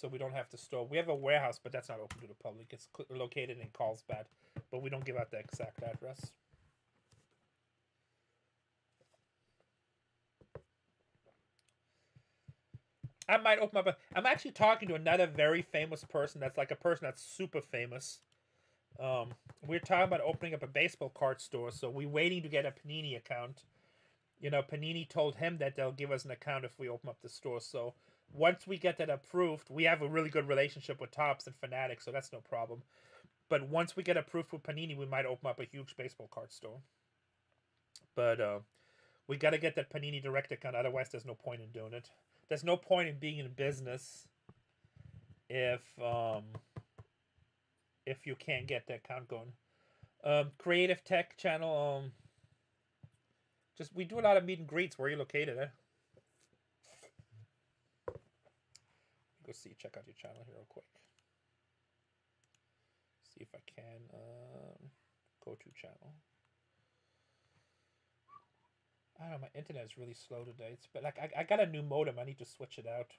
so we don't have to store. We have a warehouse, but that's not open to the public. It's located in Carlsbad, but we don't give out the exact address. I might open up. A, I'm actually talking to another very famous person. That's like a person that's super famous. Um, we're talking about opening up a baseball card store. So we're waiting to get a Panini account. You know, Panini told him that they'll give us an account if we open up the store. So once we get that approved, we have a really good relationship with Topps and Fanatics, so that's no problem. But once we get approved with Panini, we might open up a huge baseball card store. But uh, we got to get that Panini direct account, otherwise, there's no point in doing it. There's no point in being in business if um, if you can't get the account going. Um, creative Tech channel. Um, just we do a lot of meet and greets. Where are you located? Eh? Go see, check out your channel here real quick. See if I can um, go to channel. I don't know, my internet is really slow today. It's but like I, I got a new modem. I need to switch it out.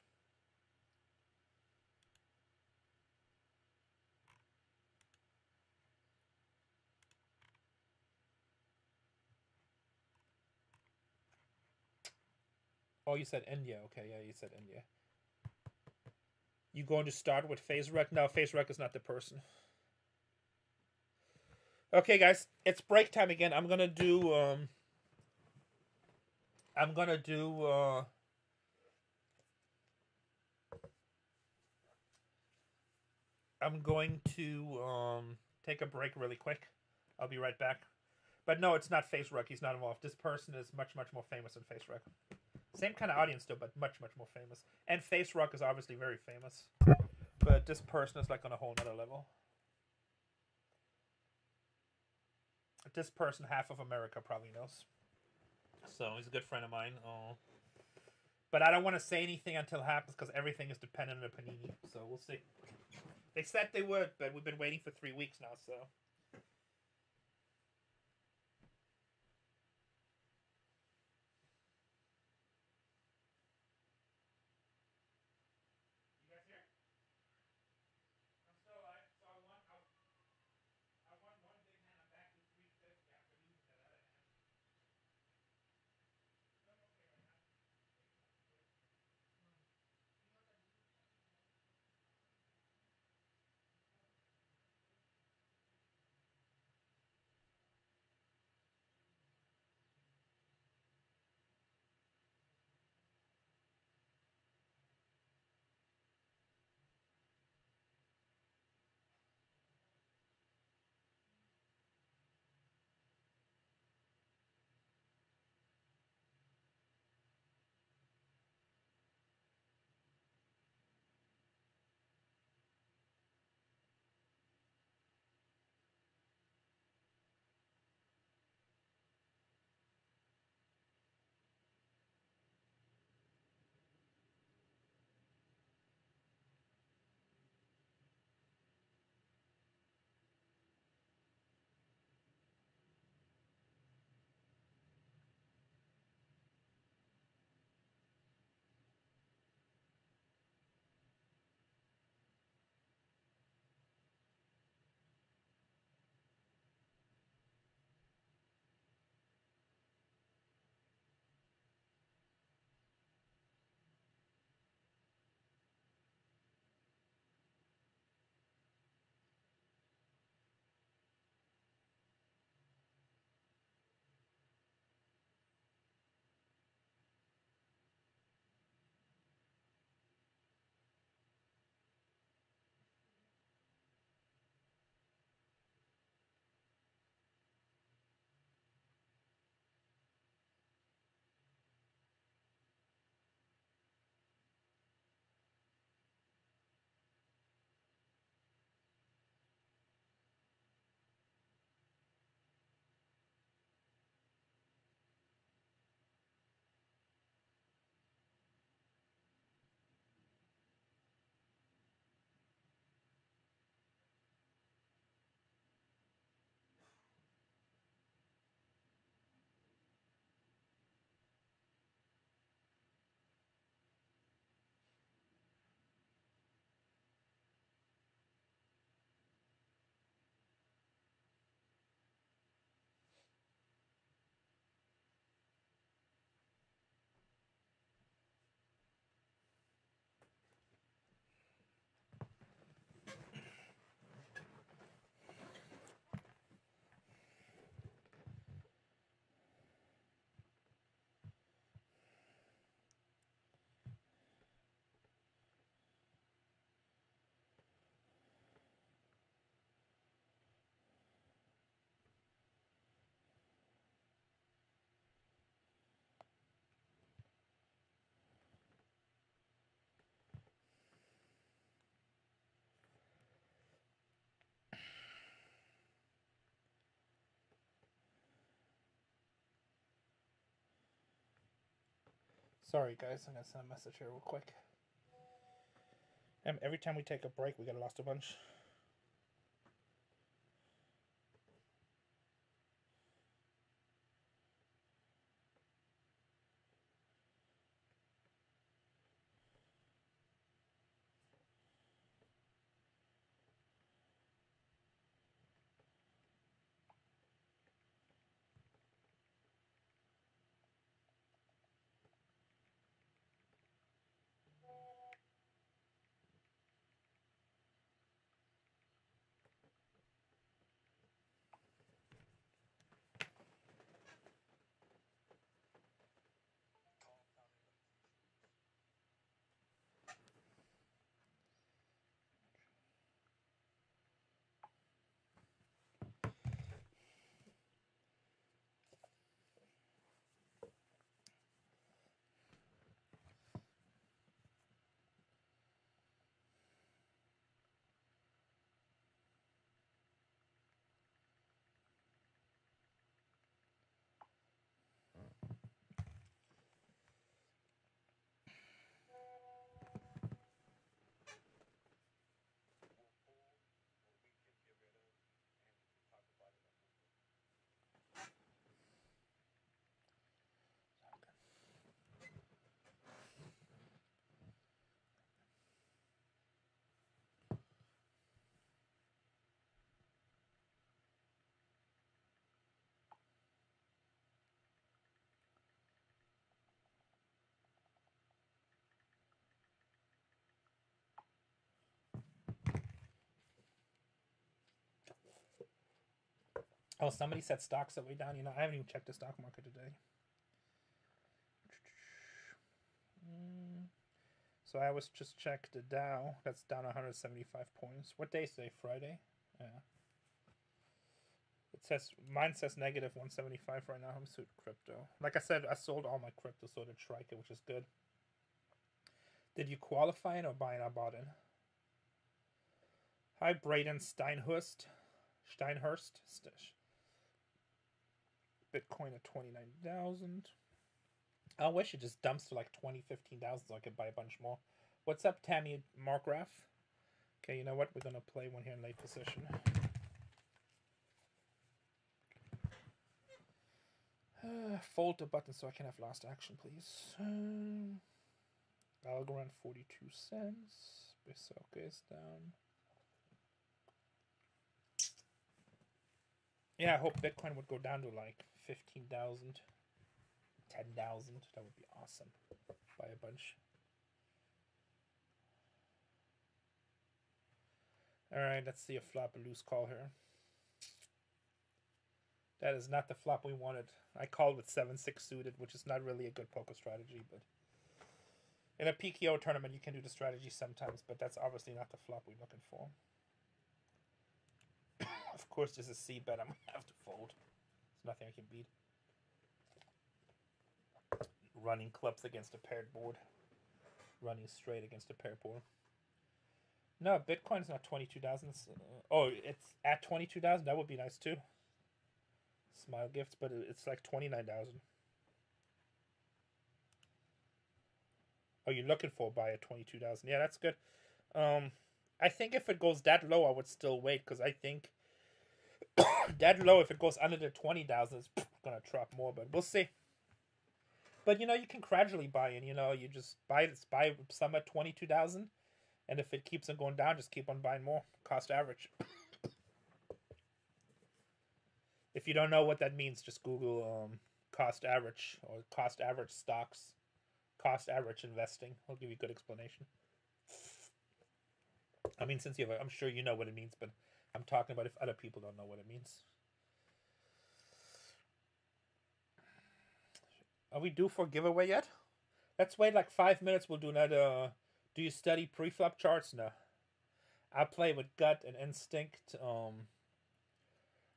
Oh, you said India. Okay, yeah, you said India. You going to start with FaceRec? No, FaceRec is not the person. Okay, guys, it's break time again. I'm gonna do. Um, I'm gonna do. Uh, I'm going to um, take a break really quick. I'll be right back. But no, it's not FaceRec. He's not involved. This person is much, much more famous than FaceRec. Same kind of audience though, but much, much more famous. And Face Rock is obviously very famous. But this person is like on a whole nother level. This person, half of America probably knows. So he's a good friend of mine. Oh. But I don't want to say anything until it happens because everything is dependent on the panini. So we'll see. They said they would, but we've been waiting for three weeks now, so. Sorry, guys. I'm gonna send a message here real quick. Um, every time we take a break, we get lost a bunch. Oh, somebody said stocks are way down. You know, I haven't even checked the stock market today. Mm. So I was just checked the Dow. That's down 175 points. What day is today? Friday. Yeah. It says mine says negative 175 right now. I'm suit crypto. Like I said, I sold all my crypto, so did Striker, which is good. Did you qualify in or buy in? I bought in. Hi, Braden Steinhurst. Steinhurst. St- Bitcoin at 29,000. I wish it just dumps to like 20, 15,000 so I could buy a bunch more. What's up, Tammy Markgraf? Okay, you know what? We're going to play one here in late position. Uh, fold the button so I can have last action, please. Um, Algorand 42 cents. Bisoka is down. Yeah, I hope Bitcoin would go down to like 15,000, 10,000. That would be awesome. Buy a bunch. Alright, let's see a flop, a loose call here. That is not the flop we wanted. I called with 7-6 suited, which is not really a good poker strategy, but in a PKO tournament you can do the strategy sometimes, but that's obviously not the flop we're looking for. of course this is C bet, I'm gonna have to fold. There's nothing I can beat. Running clubs against a paired board. Running straight against a paired board. No, Bitcoin's not 22,000. Uh, oh, it's at 22,000. That would be nice too smile gifts, but it's like twenty nine thousand. Oh, you're looking for a buy at twenty two thousand. Yeah, that's good. Um, I think if it goes that low, I would still wait because I think that low, if it goes under the twenty thousand, it's gonna drop more. But we'll see. But you know, you can gradually buy in. You know, you just buy buy some at twenty two thousand, and if it keeps on going down, just keep on buying more. Cost average. If you don't know what that means, just Google um, cost average or cost average stocks, cost average investing. I'll give you a good explanation. I mean, since you have, a, I'm sure you know what it means, but I'm talking about if other people don't know what it means. Are we due for giveaway yet? Let's wait like five minutes. We'll do another. Do you study pre-flop charts? No. I play with gut and instinct. Um,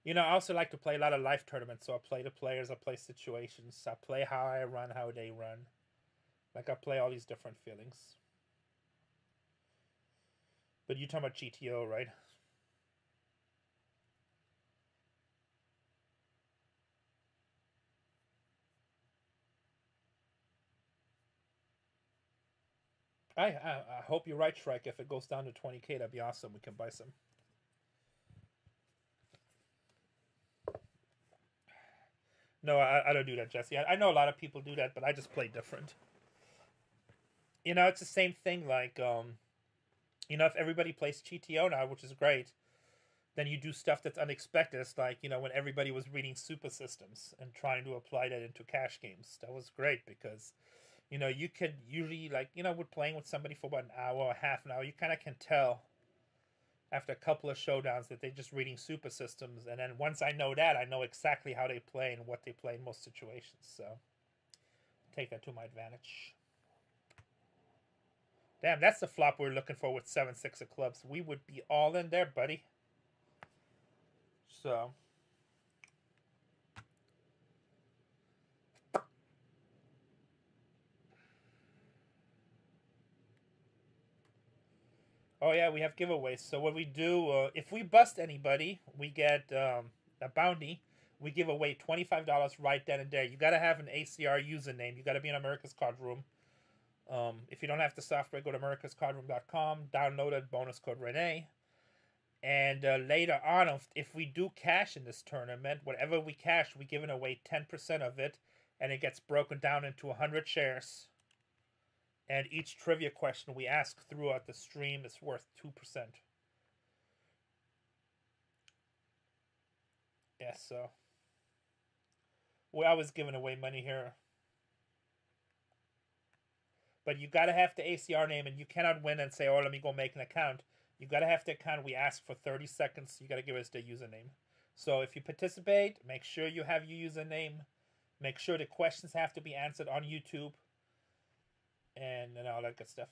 you know, I also like to play a lot of life tournaments. So I play the players, I play situations, I play how I run, how they run. Like I play all these different feelings. But you talking about GTO, right? I, I I hope you're right, Shrike. If it goes down to 20k, that'd be awesome. We can buy some. No, I, I don't do that, Jesse. I, I know a lot of people do that, but I just play different. You know, it's the same thing. Like, um, you know, if everybody plays GTO now, which is great, then you do stuff that's unexpected. It's like you know when everybody was reading super systems and trying to apply that into cash games. That was great because, you know, you could usually like you know, with playing with somebody for about an hour or a half an hour, you kind of can tell after a couple of showdowns that they're just reading super systems. And then once i know that i know exactly how they play and what they play in most situations. So take that to my advantage. Damn that's the flop we're looking for with 7-6 of clubs. We would be all in there buddy. So Oh yeah, we have giveaways. So what we do, uh, if we bust anybody, we get um, a bounty. We give away twenty five dollars right then and there. You gotta have an ACR username. You gotta be in America's Card Room. Um, if you don't have the software, go to americascardroom.com, download it, bonus code Rene. And uh, later on, if we do cash in this tournament, whatever we cash, we giving away 10% of it, and it gets broken down into 100 shares and each trivia question we ask throughout the stream is worth 2%. Yeah, so we always giving away money here. But you gotta have the ACR name and you cannot win and say, oh, let me go make an account. You gotta have the account. We ask for 30 seconds. You gotta give us the username. So if you participate, make sure you have your username. Make sure the questions have to be answered on YouTube. And, and all that good stuff.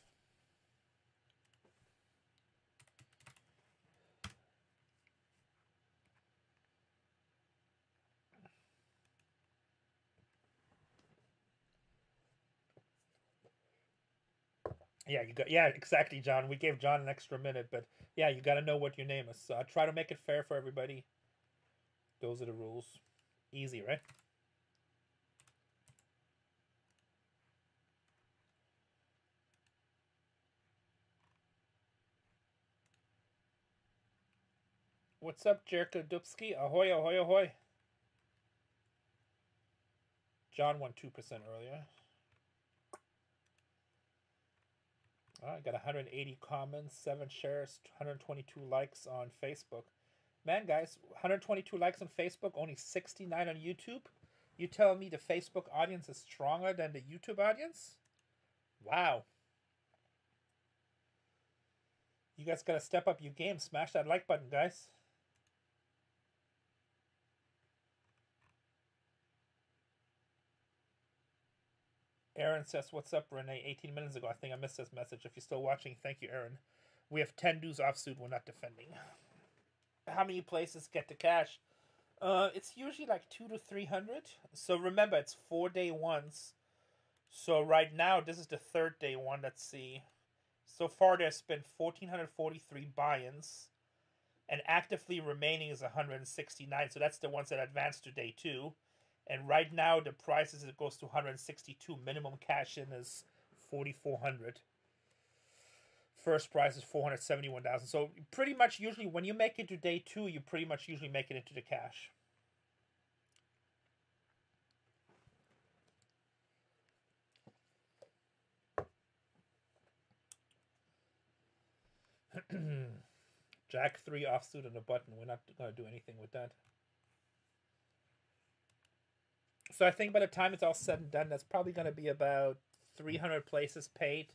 Yeah, you got yeah, exactly, John. We gave John an extra minute, but yeah, you got to know what your name is. So I try to make it fair for everybody. Those are the rules. Easy, right? What's up, Jerka Dubsky? Ahoy, ahoy, ahoy. John won 2% earlier. I got 180 comments, 7 shares, 122 likes on Facebook. Man, guys, 122 likes on Facebook, only 69 on YouTube. You tell me the Facebook audience is stronger than the YouTube audience? Wow. You guys got to step up your game. Smash that like button, guys. Aaron says, What's up, Rene? 18 minutes ago. I think I missed this message. If you're still watching, thank you, Aaron. We have 10 deuce offsuit. We're not defending. How many places get the cash? Uh, it's usually like two to 300. So remember, it's four day ones. So right now, this is the third day one. Let's see. So far, there's been 1,443 buy ins. And actively remaining is 169. So that's the ones that advanced to day two. And right now, the price is it goes to 162. Minimum cash in is 4,400. First price is 471,000. So pretty much usually when you make it to day two, you pretty much usually make it into the cash. Jack 3 offsuit and a button. We're not going to do anything with that. So I think by the time it's all said and done, that's probably going to be about 300 places paid,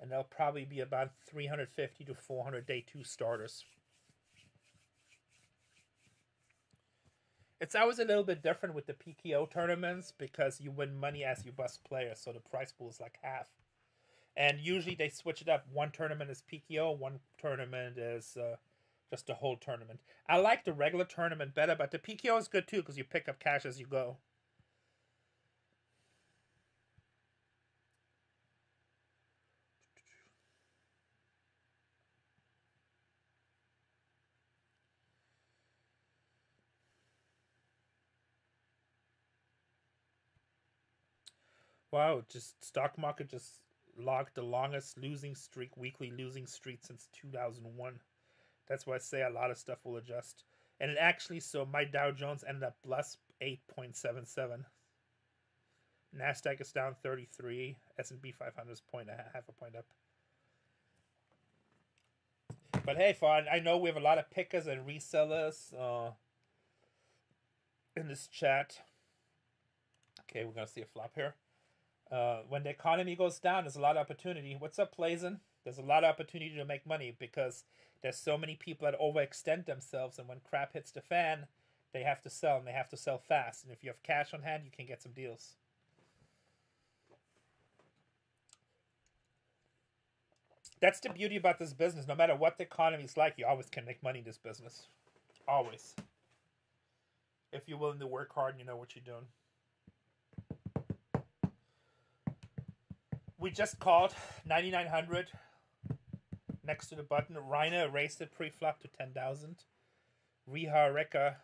and there'll probably be about 350 to 400 day two starters. It's always a little bit different with the PKO tournaments because you win money as you bust players, so the price pool is like half. And usually they switch it up. One tournament is PKO, one tournament is uh, just a whole tournament. I like the regular tournament better, but the PKO is good too because you pick up cash as you go. Wow, just stock market just logged the longest losing streak, weekly losing streak since 2001. That's why I say a lot of stuff will adjust. And it actually, so my Dow Jones ended up plus 8.77. Nasdaq is down 33. S&P 500 is point a half a point up. But hey, fun. I know we have a lot of pickers and resellers uh, in this chat. Okay, we're gonna see a flop here. Uh, when the economy goes down, there's a lot of opportunity. What's up, Plazen? There's a lot of opportunity to make money because there's so many people that overextend themselves, and when crap hits the fan, they have to sell, and they have to sell fast. And if you have cash on hand, you can get some deals. That's the beauty about this business. No matter what the economy is like, you always can make money in this business. Always. If you're willing to work hard and you know what you're doing. We just called 9900 next to the button. Reiner raised it pre-flop to 10,000. Riha Reka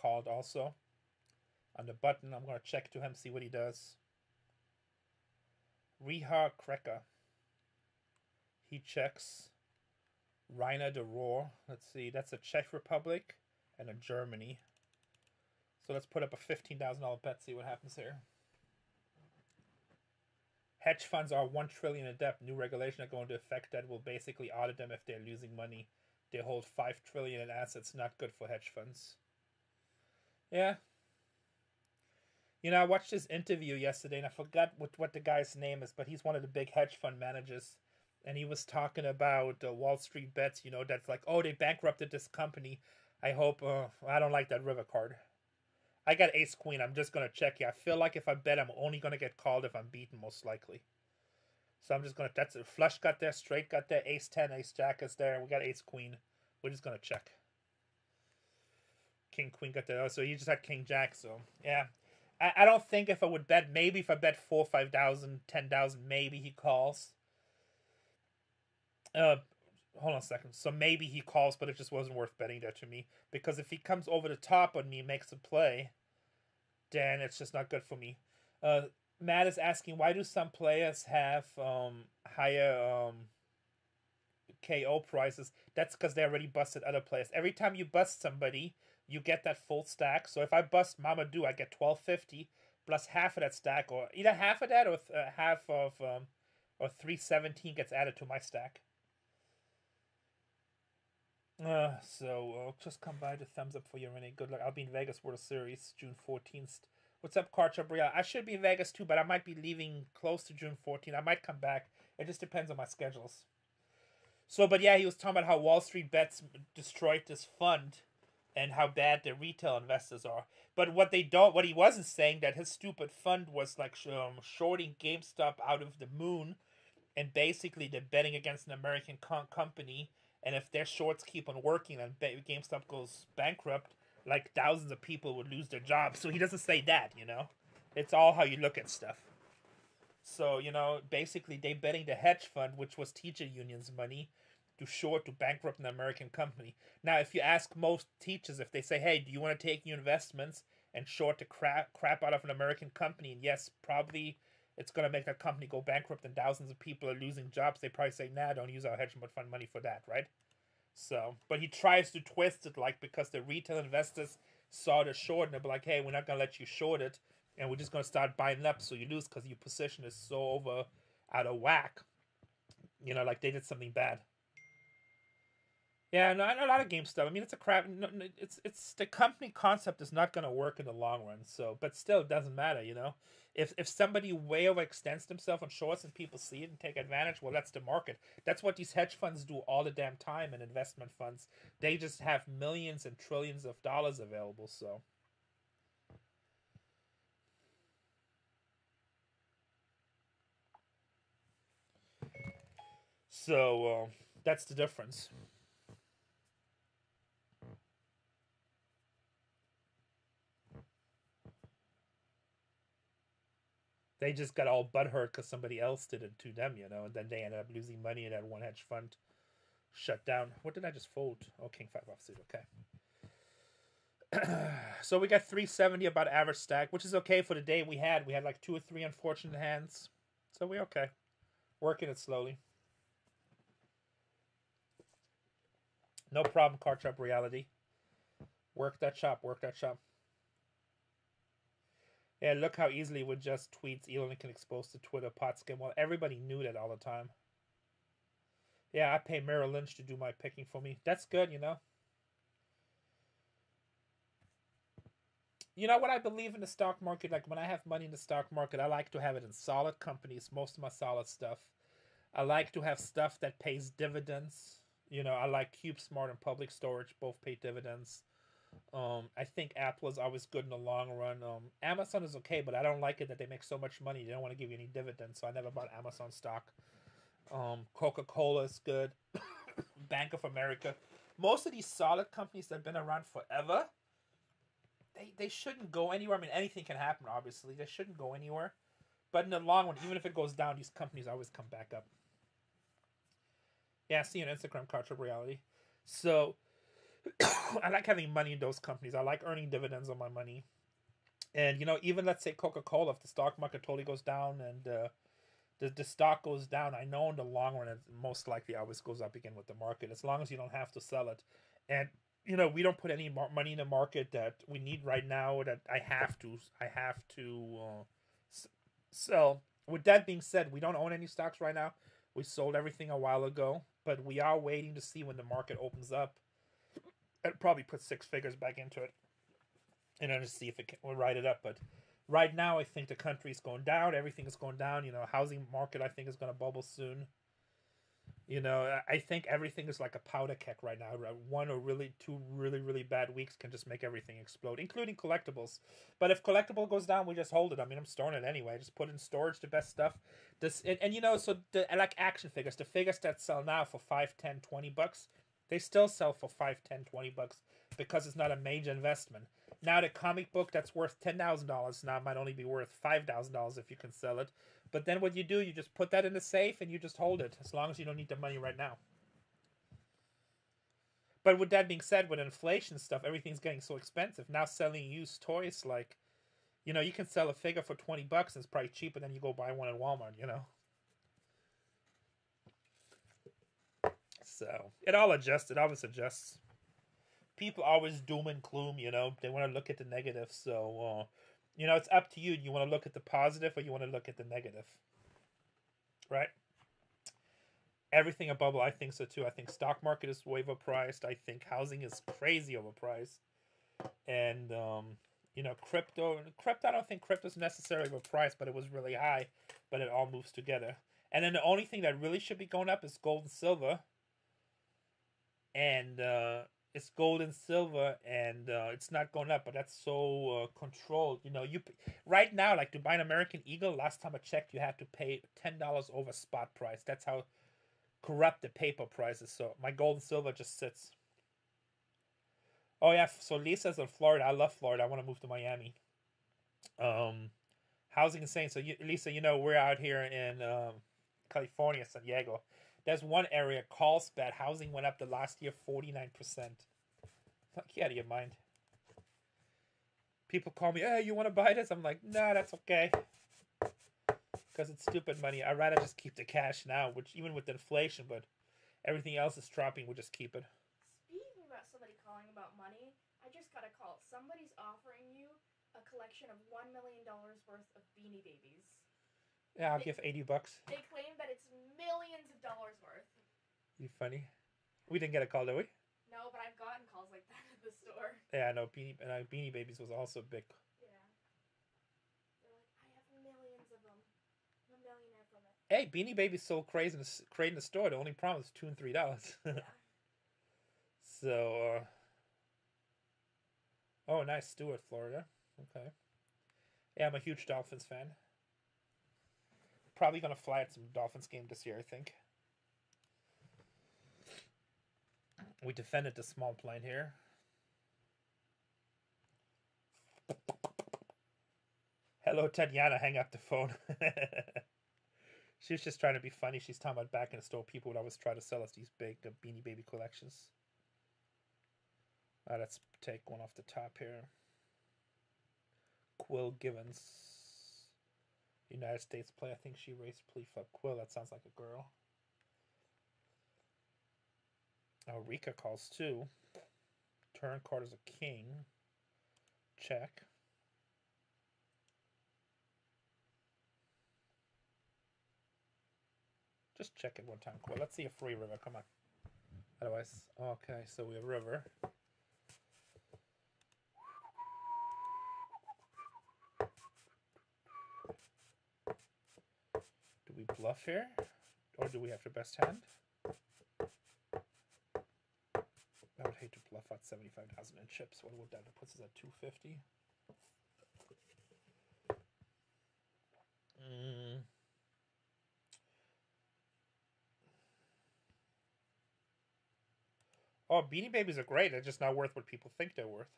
called also on the button. I'm going to check to him, see what he does. Riha Kreka. He checks. Rainer de Roar. Let's see. That's a Czech Republic and a Germany. So let's put up a $15,000 bet, see what happens here. Hedge funds are one trillion in debt. New regulation are going to affect that will basically audit them if they're losing money. They hold five trillion in assets. Not good for hedge funds. Yeah. You know, I watched this interview yesterday and I forgot what, what the guy's name is, but he's one of the big hedge fund managers. And he was talking about uh, Wall Street bets, you know, that's like, oh, they bankrupted this company. I hope. Uh, I don't like that river card. I got ace queen. I'm just gonna check here. I feel like if I bet, I'm only gonna get called if I'm beaten, most likely. So I'm just gonna. That's it. Flush got there. Straight got there. Ace ten. Ace jack is there. We got ace queen. We're just gonna check. King queen got there. Oh, so you just had king jack. So yeah. I, I don't think if I would bet, maybe if I bet four, five thousand, ten thousand, maybe he calls. Uh, hold on a second. So maybe he calls, but it just wasn't worth betting that to me because if he comes over the top on me, and makes a play, then it's just not good for me. Uh, Matt is asking why do some players have um higher um KO prices? That's because they already busted other players. Every time you bust somebody, you get that full stack. So if I bust Mamadou, I get twelve fifty plus half of that stack, or either half of that or uh, half of um, or three seventeen gets added to my stack. Uh, so uh, just come by the thumbs up for your running. Good luck. I'll be in Vegas World Series June fourteenth. What's up, Karcha Bria? I should be in Vegas too, but I might be leaving close to June 14th. I might come back. It just depends on my schedules. So, but yeah, he was talking about how Wall Street bets destroyed this fund and how bad the retail investors are. But what they don't, what he wasn't saying, that his stupid fund was like um, shorting GameStop out of the moon, and basically they're betting against an American com- company. And if their shorts keep on working and GameStop goes bankrupt, like thousands of people would lose their jobs. So he doesn't say that, you know. It's all how you look at stuff. So, you know, basically they betting the hedge fund, which was teacher unions money, to short to bankrupt an American company. Now, if you ask most teachers if they say, "Hey, do you want to take your investments and short the crap crap out of an American company?" and yes, probably it's going to make that company go bankrupt and thousands of people are losing jobs, they probably say, "Nah, don't use our hedge fund money for that," right? So, but he tries to twist it like because the retail investors saw the short and they're like, hey, we're not gonna let you short it, and we're just gonna start buying up so you lose because your position is so over out of whack. You know, like they did something bad. Yeah, no, a lot of game stuff. I mean, it's a crap. No, it's it's the company concept is not gonna work in the long run. So, but still, it doesn't matter. You know, if if somebody way overextends themselves on shorts and people see it and take advantage, well, that's the market. That's what these hedge funds do all the damn time. And investment funds, they just have millions and trillions of dollars available. So. So uh, that's the difference. They just got all butthurt because somebody else did it to them, you know, and then they ended up losing money and that one hedge fund shut down. What did I just fold? Oh, King five offsuit. Okay. so we got 370 about average stack, which is okay for the day we had. We had like two or three unfortunate hands, so we okay. Working it slowly. No problem, card shop reality. Work that shop, work that shop. Yeah, look how easily with just tweets Elon can expose to Twitter pot skim. Well, everybody knew that all the time. Yeah, I pay Merrill Lynch to do my picking for me. That's good, you know. You know what I believe in the stock market? Like when I have money in the stock market, I like to have it in solid companies, most of my solid stuff. I like to have stuff that pays dividends. You know, I like CubeSmart and Public Storage, both pay dividends. Um, I think Apple is always good in the long run. Um, Amazon is okay, but I don't like it that they make so much money. They don't want to give you any dividends, so I never bought Amazon stock. Um, Coca Cola is good. Bank of America. Most of these solid companies that have been around forever, they, they shouldn't go anywhere. I mean, anything can happen, obviously. They shouldn't go anywhere. But in the long run, even if it goes down, these companies always come back up. Yeah, see on Instagram, Culture Reality. So, I like having money in those companies. I like earning dividends on my money. And you know, even let's say Coca Cola, if the stock market totally goes down and uh, the the stock goes down, I know in the long run it most likely always goes up again with the market as long as you don't have to sell it. And you know, we don't put any money in the market that we need right now. That I have to, I have to uh, s- sell. With that being said, we don't own any stocks right now. We sold everything a while ago, but we are waiting to see when the market opens up I'd probably put six figures back into it, and then just see if it can, will write it up. But right now, I think the country is going down. Everything is going down. You know, housing market I think is going to bubble soon. You know, I- I think everything is like a powder keg right now. One or really two really really bad weeks can just make everything explode, including collectibles. But if collectible goes down, we just hold it. I mean, I'm storing it anyway. Just put in storage, the best stuff. This and, and you know, so the like action figures, the figures that sell now for 5, 10, 20 bucks, they still sell for 5, 10, 20 bucks because it's not a major investment. Now the comic book that's worth ten thousand dollars now might only be worth five thousand dollars if you can sell it. But then what you do, you just put that in the safe and you just hold it as long as you don't need the money right now. But with that being said, with inflation stuff, everything's getting so expensive. Now selling used toys like you know, you can sell a figure for twenty bucks and it's probably cheaper than you go buy one at Walmart, you know. So it all adjusts, it always adjusts people always doom and gloom, you know. They want to look at the negative. So, uh, you know, it's up to you. You want to look at the positive or you want to look at the negative. Right? Everything a bubble, I think so too. I think stock market is way overpriced. I think housing is crazy overpriced. And um, you know, crypto crypto I don't think crypto's necessarily overpriced, but it was really high, but it all moves together. And then the only thing that really should be going up is gold and silver. And uh it's gold and silver and uh, it's not going up but that's so uh, controlled you know you right now like to buy an american eagle last time i checked you had to pay $10 over spot price. That's how corrupt the paper price is. So my gold and silver just sits. Oh yeah so lisa's in florida i love florida i want to move to miami. Um housing insane. So you, lisa you know we're out here in um, california san diego there's one area, Carlsbad, housing went up the last year 49%. Fuck you out of your mind. People call me, hey, you want to buy this? I'm like, nah, that's okay. Because it's stupid money. I'd rather just keep the cash now, which even with inflation, but everything else is dropping, we'll just keep it. Speaking about somebody calling about money, I just got a call. Somebody's offering you a collection of $1 million worth of beanie babies. Yeah, I'll give 80 bucks. They claim that it's millions of dollars worth. You funny. We didn't get a call, did we? No, but I've gotten calls like that at the store. Yeah, no, Beanie, uh, Beanie Babies was also big. Yeah. They're like, I have millions of them. I'm a millionaire from it. Hey, Beanie Babies sold crazy in the, in the store. The only problem is two and three dollars. Yeah. So, uh, oh, nice, Stewart, Florida. Okay. Yeah, I'm a huge Dolphins fan. Probably gonna fly at some Dolphins game this year. I think. We defended the small plane here. Hello, Tatiana. Hang up the phone. she was just trying to be funny. She's talking about back in the store. People would always try to sell us these big uh, Beanie Baby collections. Let's take one off the top here. Quill Givens. United States play. I think she raised plea for Quill. That sounds like a girl. Oh, Rika calls too. Turn card is a king. Check. Just check it one time, Quill. Let's see a free river. Come on. Otherwise, okay, so we have river. We bluff here? Or do we have the best hand? I would hate to bluff out 75,000 in chips. What would that puts us at 250? Mm. Oh, Beanie Babies are great. They're just not worth what people think they're worth.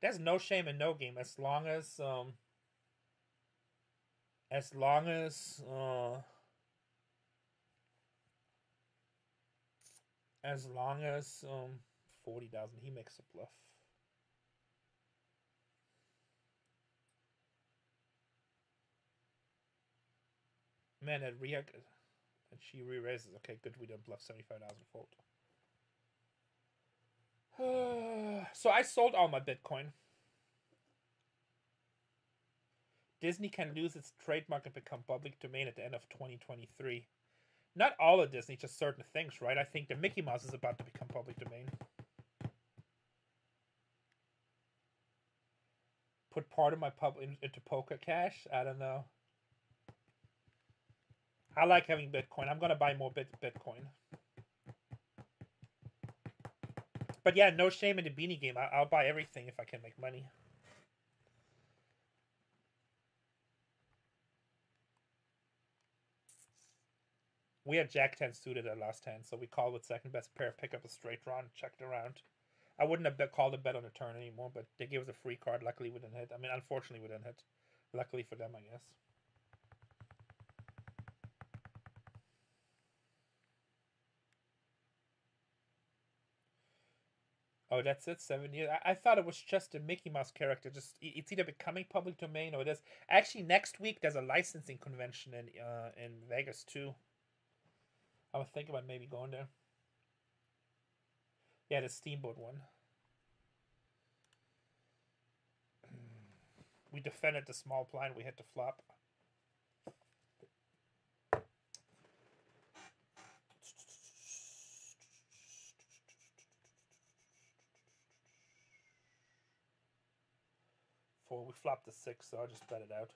There's no shame in no game as long as um as long as uh as long as um forty thousand he makes a bluff. Man, that Ria and she re-raises. Okay, good. We don't bluff seventy-five thousand fold. so I sold all my Bitcoin. Disney can lose its trademark and become public domain at the end of 2023. Not all of Disney, just certain things, right? I think the Mickey Mouse is about to become public domain. Put part of my pub in, into Poker Cash? I don't know. I like having Bitcoin. I'm gonna buy more bit Bitcoin. But yeah, no shame in the beanie game. I- I'll buy everything if I can make money. We had Jack 10 suited at last hand, so we called with second best pair, pick up a straight draw, and checked around. I wouldn't have bet, called a bet on the turn anymore, but they gave us a free card. Luckily, we didn't hit. I mean, unfortunately, we didn't hit. Luckily for them, I guess. Oh, that's it. Seven years. I, I thought it was just a Mickey Mouse character. Just it's either becoming public domain or it is. Actually, next week there's a licensing convention in uh in Vegas too. I was thinking about maybe going there. Yeah, the Steamboat one. We defended the small blind. We hit the flop. Four. We flopped the six, so I'll just bet it out.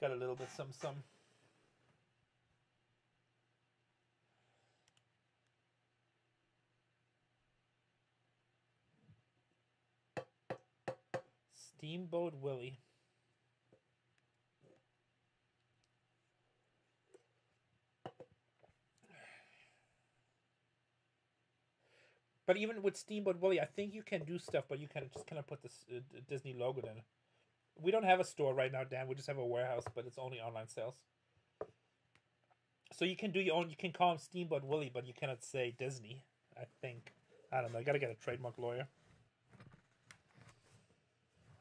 Got a little bit some some. Steamboat Willie. But even with Steamboat Willie, I think you can do stuff, but you can just kind of put this uh, Disney logo in. We don't have a store right now, Dan. We just have a warehouse, but it's only online sales. So you can do your own. You can call him Steamboat Willie, but you cannot say Disney. I think. I don't know. I gotta get a trademark lawyer.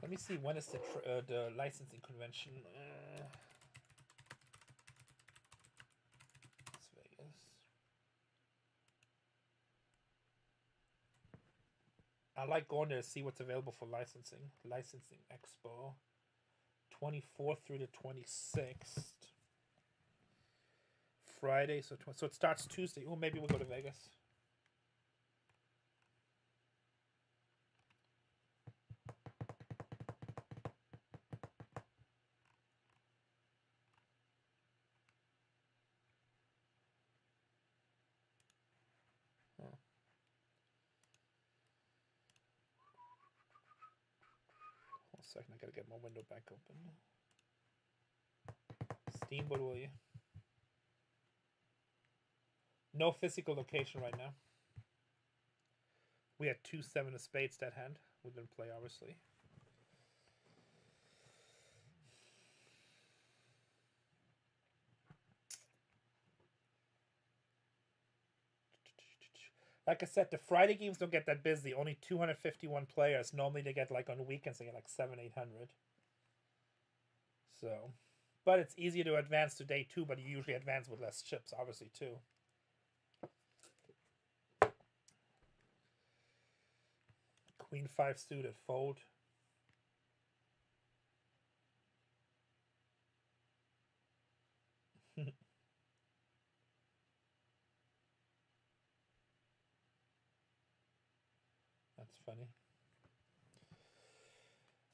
Let me see when is the uh, the licensing convention? Uh, Las Vegas. I like going there to see what's available for licensing. Licensing Expo, twenty fourth through the twenty sixth. Friday, so so it starts Tuesday. Oh, maybe we'll go to Vegas. One second, I gotta get my window back open. Steamboat Willie? No physical location right now. We had two seven of spades that hand. We didn't play, obviously. Like I said, the Friday games don't get that busy. Only 251 players. Normally they get like on weekends they get like seven, eight hundred. So, but it's easier to advance to day two. But you usually advance with less chips, obviously too. Queen five suited fold. That's funny.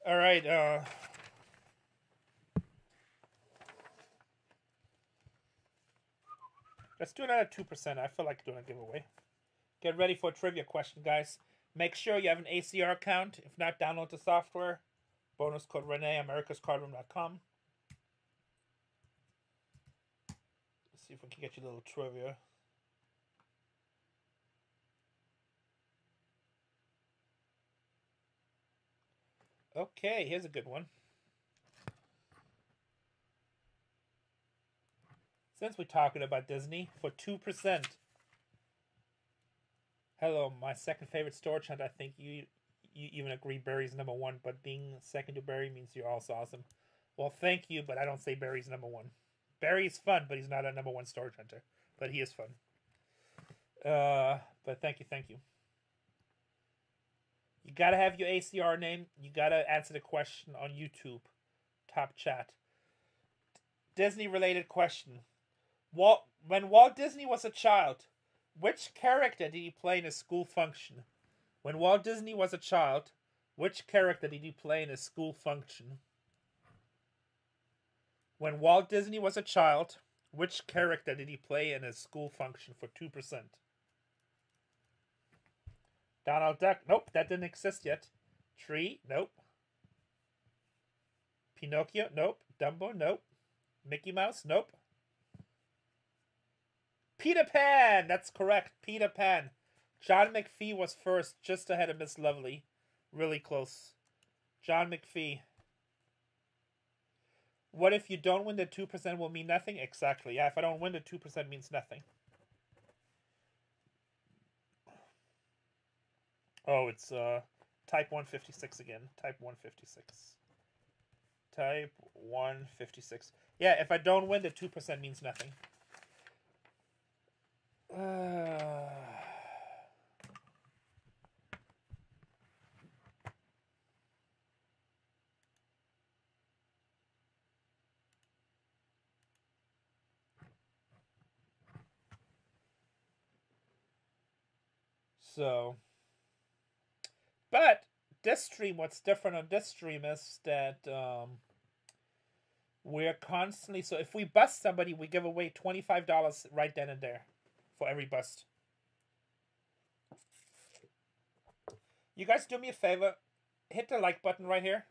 All right. Uh, let's do another 2%. I feel like doing a giveaway. Get ready for a trivia question, guys. Make sure you have an ACR account. If not, download the software. Bonus code Rene, americascardroom.com. Let's see if we can get you a little trivia. Okay, here's a good one. Since we're talking about Disney, for 2%. Hello, my second favorite storage hunt. I think you you even agree Barry's number one, but being second to Barry means you're also awesome. Well, thank you, but I don't say Barry's number one. Barry's fun, but he's not a number one storage hunter. But he is fun. Uh, but thank you, thank you. You gotta have your ACR name. You gotta answer the question on YouTube. Top chat. Disney related question. Walt, when Walt Disney was a child, which character did he play in a school function? When Walt Disney was a child, which character did he play in a school function? When Walt Disney was a child, Which character did he play in his school function for 2%? Donald Duck. Nope, that didn't exist yet. Tree. Nope. Pinocchio. Nope. Dumbo. Nope. Mickey Mouse. Nope. Peter Pan. That's correct. Peter Pan. John McPhee was first, just ahead of Miss Lovely. Really close. John McPhee. What if you don't win the 2% will mean nothing? Exactly. Yeah, if I don't win the 2% means nothing. Oh, it's uh type 156 again. Type 156. Type 156. Yeah, if I don't win the 2% means nothing. Uh... So, but this stream, what's different on this stream is that um, we're constantly. So if we bust somebody, we give away twenty five dollars right then and there for every bust. You guys do me a favor, hit the like button right here,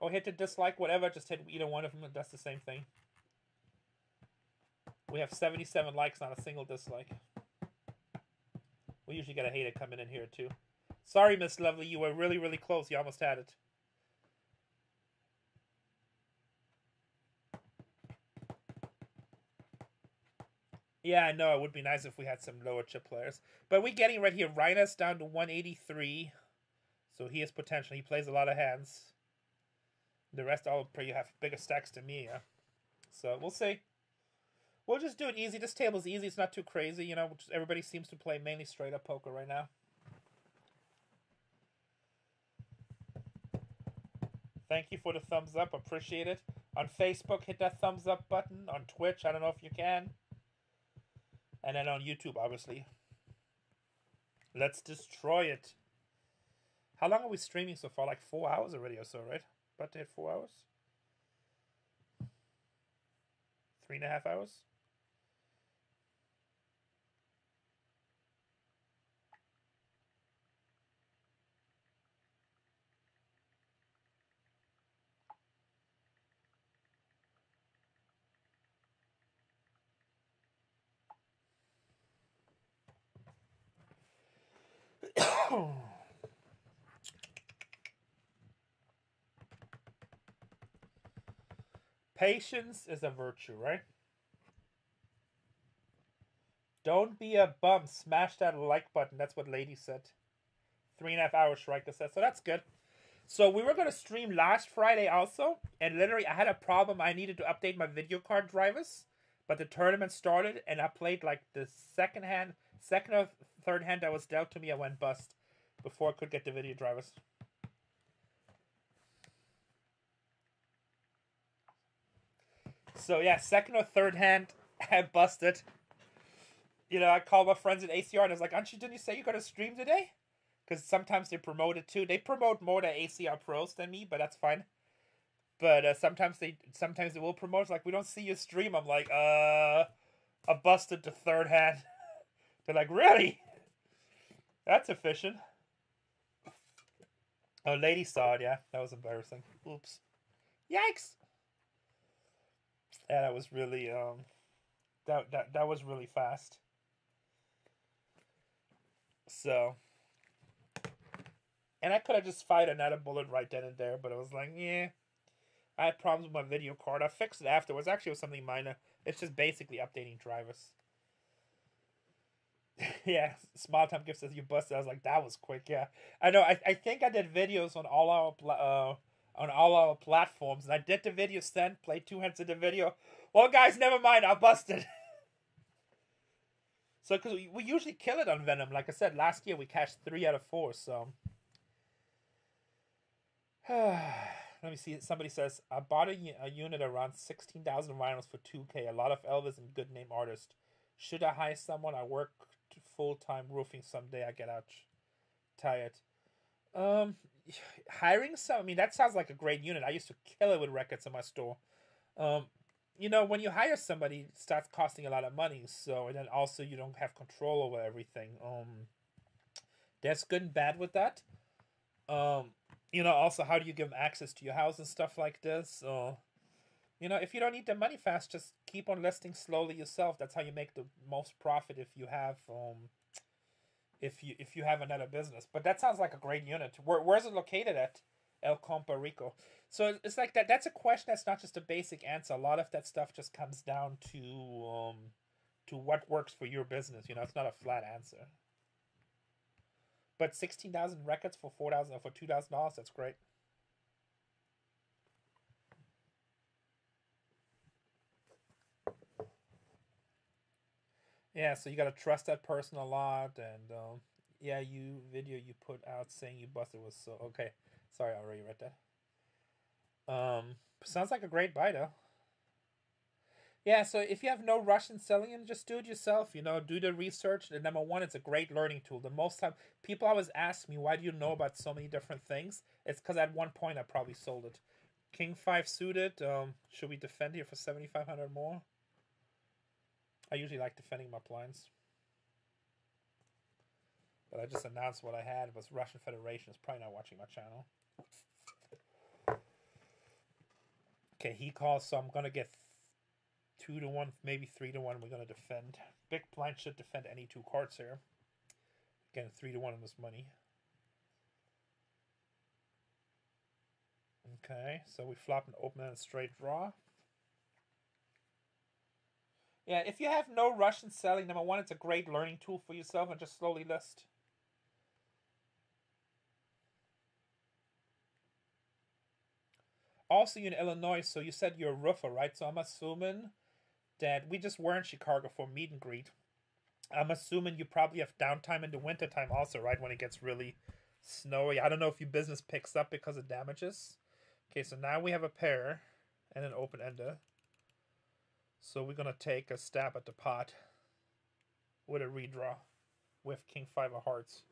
or hit the dislike, whatever. Just hit either one of them. That's the same thing. We have seventy seven likes, not a single dislike. We usually get a hater coming in here too. Sorry, Miss Lovely, you were really, really close. You almost had it. Yeah, I know. It would be nice if we had some lower chip players. But we're getting right here. Rhinus down to 183. So he has potential. He plays a lot of hands. The rest all probably have bigger stacks than me, yeah. So we'll see. We'll just do it easy. This table's easy. It's not too crazy, you know. Everybody seems to play mainly straight up poker right now. Thank you for the thumbs up. Appreciate it. On Facebook, hit that thumbs up button. On Twitch, I don't know if you can. And then on YouTube, obviously. Let's destroy it. How long are we streaming so far? Like four hours already or so, right? About to hit four hours? Three and a half hours? Patience is a virtue, right? Don't be a bum. Smash that like button. That's what Lady said. Three and a half hours, Shrika said. So that's good. So we were going to stream last Friday also. And literally, I had a problem. I needed to update my video card drivers. But the tournament started, and I played like the second hand, second or third hand that was dealt to me. I went bust before I could get the video drivers. So yeah, second or third hand, I busted. You know, I called my friends at ACR and I was like, "Aren't you? Didn't you say you're gonna stream today?" Because sometimes they promote it too. They promote more to ACR pros than me, but that's fine. But uh, sometimes they sometimes they will promote like we don't see you stream. I'm like, uh, I busted the third hand. They're like, really? That's efficient. Oh, lady saw it. Yeah, that was embarrassing. Oops. Yikes. Yeah, that was really um, that that that was really fast. So, and I could have just fired another bullet right then and there, but I was like, yeah. I had problems with my video card. I fixed it afterwards. Actually, it was something minor. It's just basically updating drivers. yeah, Small Time Gift says you busted. I was like, that was quick. Yeah, I know. I, I think I did videos on all our uh on all our platforms, and I did the video sent, played two hands of the video. Well, guys, never mind. I busted. so, because we, we usually kill it on Venom. Like I said, last year we cashed three out of four. So, let me see. Somebody says I bought a, a unit around sixteen thousand vinyls for two k. A lot of Elvis and good name artists. Should I hire someone? I work full time roofing someday. I get out tired. Um, hiring some. I mean, that sounds like a great unit. I used to kill it with records in my store. Um, you know, when you hire somebody, it starts costing a lot of money. So, and then also you don't have control over everything. Um, there's good and bad with that. Um, you know, also how do you give them access to your house and stuff like this? You know, if you don't need the money fast, just keep on listing slowly yourself. That's how you make the most profit if you have um, if you if you have another business. But that sounds like a great unit. Where where's it located at? El Compa Rico. So it's like that. That's a question. That's not just a basic answer. A lot of that stuff just comes down to um, to what works for your business. You know, it's not a flat answer. But sixteen thousand records for four thousand for two thousand dollars. That's great. Yeah, so you gotta trust that person a lot, and um, yeah, you video you put out saying you busted was so okay. Sorry, I already read that. Um, sounds like a great buy though. Yeah, so if you have no rush in selling it, just do it yourself. You know, do the research. And number one, it's a great learning tool. The most time people always ask me, why do you know about so many different things? It's because at one point I probably sold it. King five suited. Um, should we defend here for seventy five hundred more? I usually like defending my blinds. But I just announced what I had. Was Russian Federation. is probably not watching my channel. Okay, he calls, so I'm gonna get two to one, maybe three to one. We're gonna defend. Big blind should defend any two cards here. Again, three to one on this money. Okay, so we flop and open and straight draw. Yeah, if you have no rush in selling, number one, it's a great learning tool for yourself and just slowly list. Also, you're in Illinois, so you said you're a roofer, right? So I'm assuming that we just were in Chicago for meet and greet. I'm assuming you probably have downtime in the wintertime also, right? When it gets really snowy. I don't know if your business picks up because of damages. Okay, so now we have a pair and an open ender. So we're going to take a stab at the pot with a redraw with King 5 of Hearts.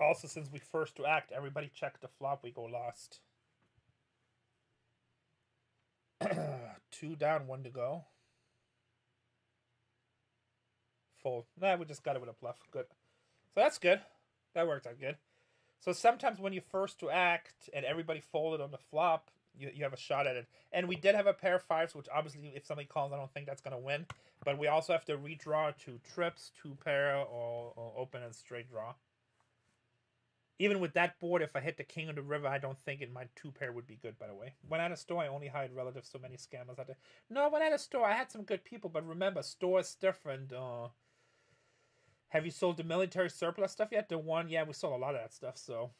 Also, since we first to act, everybody check the flop, we go last. Two down, one to go. Fold. Nah, we just got it with a bluff. Good. So that's good. That worked out good. So sometimes when you first to act and everybody folded on the flop, you, you have a shot at it. And we did have a pair of fives, which obviously if somebody calls, I don't think that's going to win. But we also have to redraw two trips, two pair, or, or open and straight draw. Even with that board, if I hit the king of the river, I don't think in my two pair would be good, by the way. When at a store, I only hired relative so many scammers out there. No, when at a store, I had some good people, but remember, store is different. Uh, have you sold the military surplus stuff yet? The one, yeah, we sold a lot of that stuff, so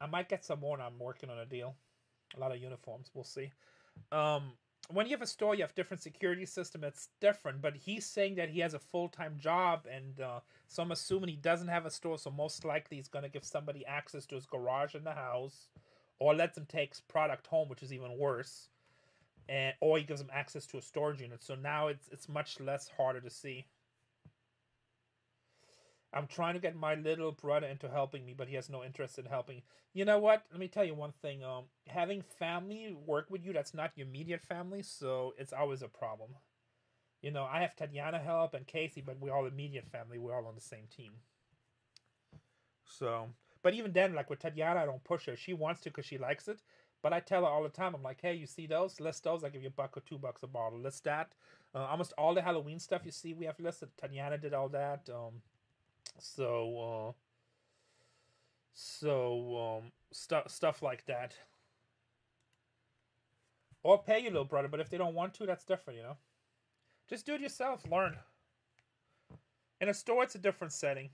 I might get some more and I'm working on a deal a lot of uniforms. We'll see. Um, when you have a store, you have different security system. It's different, but he's saying that he has a full time job, and uh, so I'm assuming he doesn't have a store. So most likely he's gonna give somebody access to his garage in the house, or lets him take product home, which is even worse, and or he gives him access to a storage unit. So now it's it's much less harder to see. I'm trying to get my little brother into helping me, but he has no interest in helping. You know what? Let me tell you one thing. Um, having family work with you that's not your immediate family, so it's always a problem. You know, I have Tatiana help and Casey, but we're all immediate family. We're all on the same team. So, but even then, like with Tatiana, I don't push her. She wants to because she likes it. But I tell her all the time, I'm like, hey, you see those? List those. I give you a buck or two bucks a bottle. List that. Uh, almost all the Halloween stuff you see, we have listed. Tatiana did all that. Um, so, uh, so um, stuff stuff like that. Or pay your little brother, but if they don't want to, that's different, you know. Just do it yourself. Learn. In a store, it's a different setting.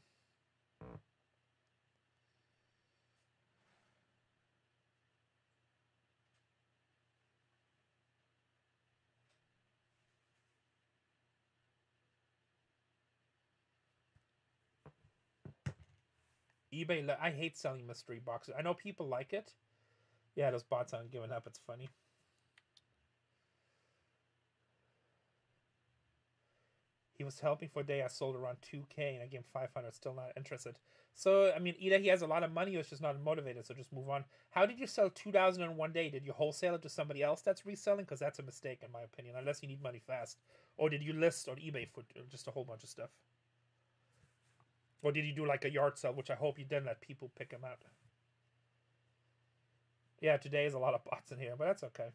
eBay. I hate selling mystery boxes. I know people like it. Yeah, those bots aren't giving up. It's funny. He was helping for a day. I sold around 2K and I gave him 500. Still not interested. So, I mean, either he has a lot of money or it's just not motivated. So just move on. How did you sell 2,000 in one day? Did you wholesale it to somebody else that's reselling? Because that's a mistake, in my opinion, unless you need money fast. Or did you list on eBay for uh, just a whole bunch of stuff? Or did you do like a yard sale, which I hope you didn't let people pick them out? Yeah, today is a lot of bots in here, but that's okay.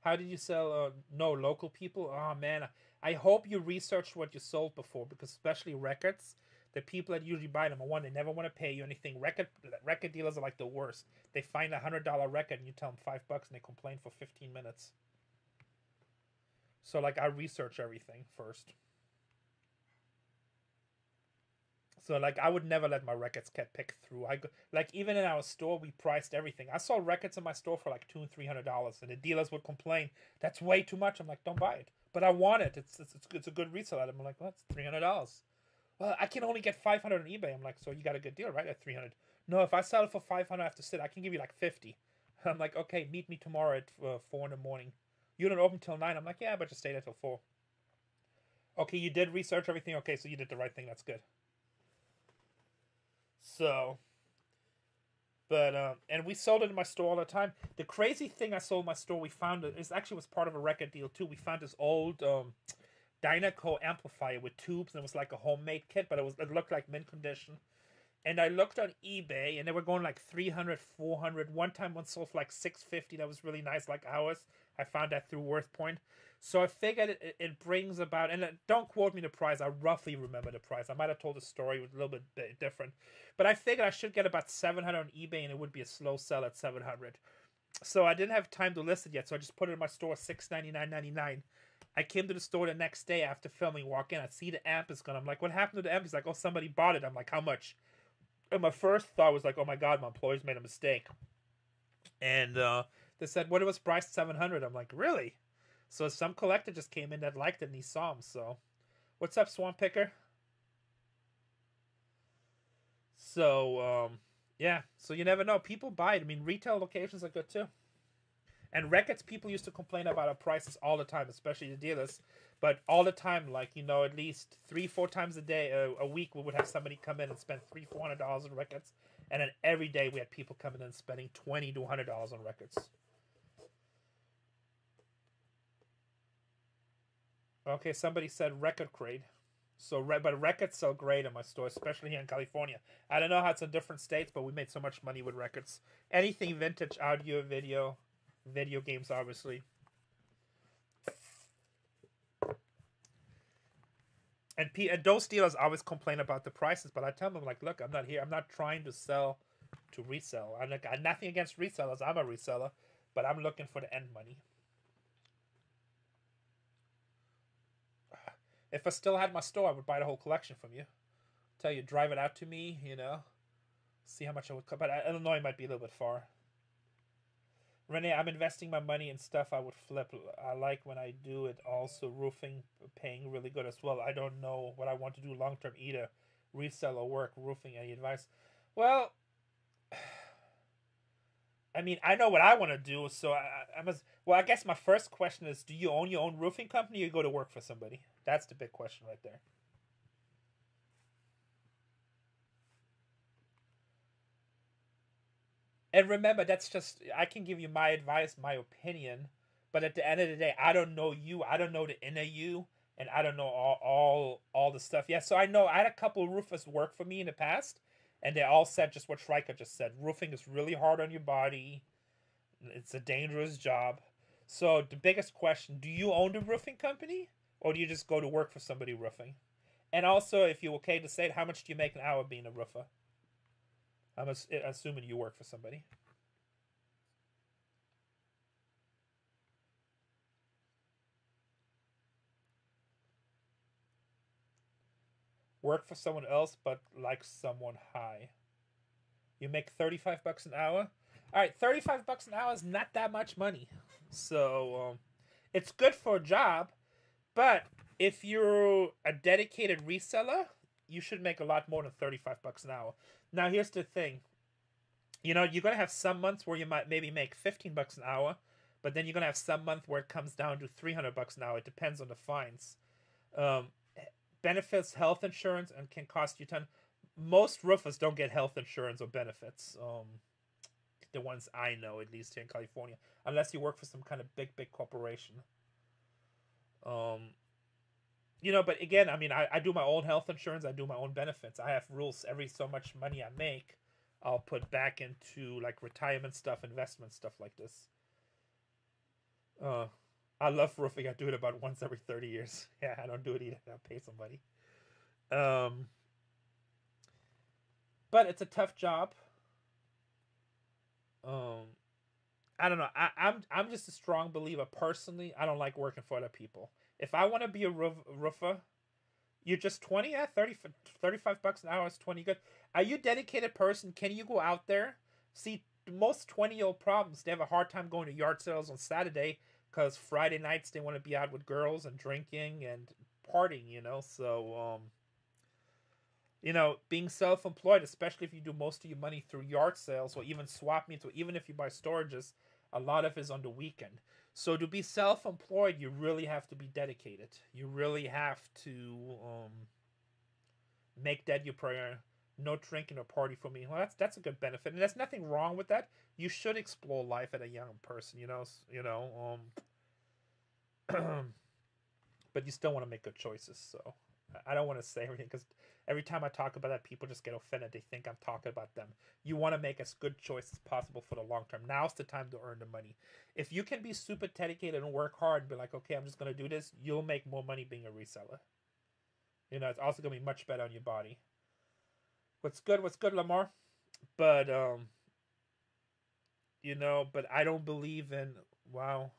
How did you sell? Uh, no local people. Oh man, I hope you researched what you sold before, because especially records, the people that usually buy them are one they never want to pay you anything. Record record dealers are like the worst. They find a hundred dollar record and you tell them five bucks and they complain for fifteen minutes. So like I research everything first. So like I would never let my records get picked through. I go, like even in our store we priced everything. I saw records in my store for like two and three hundred dollars, and the dealers would complain that's way too much. I'm like, don't buy it. But I want it. It's it's, it's a good resale item. I'm like, well, that's three hundred dollars. Well, I can only get five hundred on eBay. I'm like, so you got a good deal, right? At three hundred. No, if I sell it for five hundred, I have to sit. I can give you like fifty. I'm like, okay, meet me tomorrow at uh, four in the morning. You don't open till nine. I'm like, yeah, but just stay there till four. Okay, you did research everything. Okay, so you did the right thing. That's good. So, but um, and we sold it in my store all the time. The crazy thing I sold in my store, we found it. It actually was part of a record deal too. We found this old um, Dynaco amplifier with tubes, and it was like a homemade kit, but it was it looked like mint condition. And I looked on eBay, and they were going like 300, 400. One time one sold for like 650. That was really nice, like ours. I found that through WorthPoint. So I figured it, it brings about, and uh, don't quote me the price. I roughly remember the price. I might have told the story a little bit different, but I figured I should get about 700 on eBay, and it would be a slow sell at 700. So I didn't have time to list it yet, so I just put it in my store, 699.99. I came to the store the next day after filming, walk in, I see the amp is gone. I'm like, what happened to the amp? He's like, oh, somebody bought it. I'm like, how much? And my first thought was like, oh my god, my employees made a mistake. And uh, they said, what it was priced 700. I'm like, really? So some collector just came in that liked it and he saw him. So, what's up, Swamp Picker? So, um, yeah. So you never know. People buy it. I mean, retail locations are good too. And records, people used to complain about our prices all the time, especially the dealers. But all the time, like you know, at least three, four times a day, uh, a week, we would have somebody come in and spend three, four hundred dollars on records. And then every day we had people coming in and spending twenty to hundred dollars on records. Okay, somebody said record crate. So, but records sell great in my store, especially here in California. I don't know how it's in different states, but we made so much money with records. Anything vintage, audio, video, video games, obviously. And, P- and those dealers always complain about the prices, but I tell them like, look, I'm not here. I'm not trying to sell to resell. I'm like, I nothing against resellers. I'm a reseller, but I'm looking for the end money. If I still had my store, I would buy the whole collection from you. Tell you, drive it out to me, you know. See how much I would. Cut. But Illinois might be a little bit far. Rene, I'm investing my money in stuff I would flip. I like when I do it. Also, roofing paying really good as well. I don't know what I want to do long term either. Resell or work roofing. Any advice? Well, I mean, I know what I want to do. So I, I must. Well, I guess my first question is: Do you own your own roofing company, or go to work for somebody? That's the big question right there. And remember, that's just, I can give you my advice, my opinion, but at the end of the day, I don't know you. I don't know the inner you, and I don't know all, all, all the stuff. Yeah, so I know I had a couple roofers work for me in the past, and they all said just what Schreiker just said. Roofing is really hard on your body. It's a dangerous job. So the biggest question, do you own the roofing company? or do you just go to work for somebody roofing? And also, if you're okay to say it, how much do you make an hour being a roofer? I'm assuming you work for somebody. Work for someone else, but like someone high. You make 35 bucks an hour? All right, 35 bucks an hour is not that much money. So, um, it's good for a job, but if you're a dedicated reseller, you should make a lot more than 35 bucks an hour. Now here's the thing. You know, you're going to have some months where you might maybe make 15 bucks an hour, but then you're going to have some month where it comes down to 300 bucks an hour. It depends on the fines. Um, benefits health insurance and can cost you ton. Most roofers don't get health insurance or benefits. Um, the ones I know, at least here in California, unless you work for some kind of big, big corporation. Um, you know, but again, I mean, I, I do my own health insurance. I do my own benefits. I have rules. Every so much money I make, I'll put back into like retirement stuff, investment stuff like this. Uh, I love roofing. I do it about once every thirty years. Yeah, I don't do it either. I pay somebody. Um, but it's a tough job. Um, I don't know. I, I'm I'm just a strong believer personally. I don't like working for other people. If I want to be a roof, roofer, you're just 20, yeah, 30, 35 bucks an hour is 20 good. Are you a dedicated person? Can you go out there? See, most 20 year old problems, they have a hard time going to yard sales on Saturday because Friday nights they want to be out with girls and drinking and partying, you know? So, um, you know, being self employed, especially if you do most of your money through yard sales or even swap meets, or even if you buy storages, a lot of it is on the weekend. So to be self-employed, you really have to be dedicated. You really have to um, make that your prayer. No drinking or party for me. Well, that's that's a good benefit, and there's nothing wrong with that. You should explore life at a young person. You know, you know. Um, but you still want to make good choices. So I don't want to say everything because every time I talk about that, people just get offended. They think I'm talking about them. You want to make as good choice as possible for the long term. Now's the time to earn the money. If you can be super dedicated and work hard and be like, okay, I'm just going to do this, you'll make more money being a reseller. You know, it's also going to be much better on your body. What's good? What's good, Lamar? But, um, you know, but I don't believe in, wow.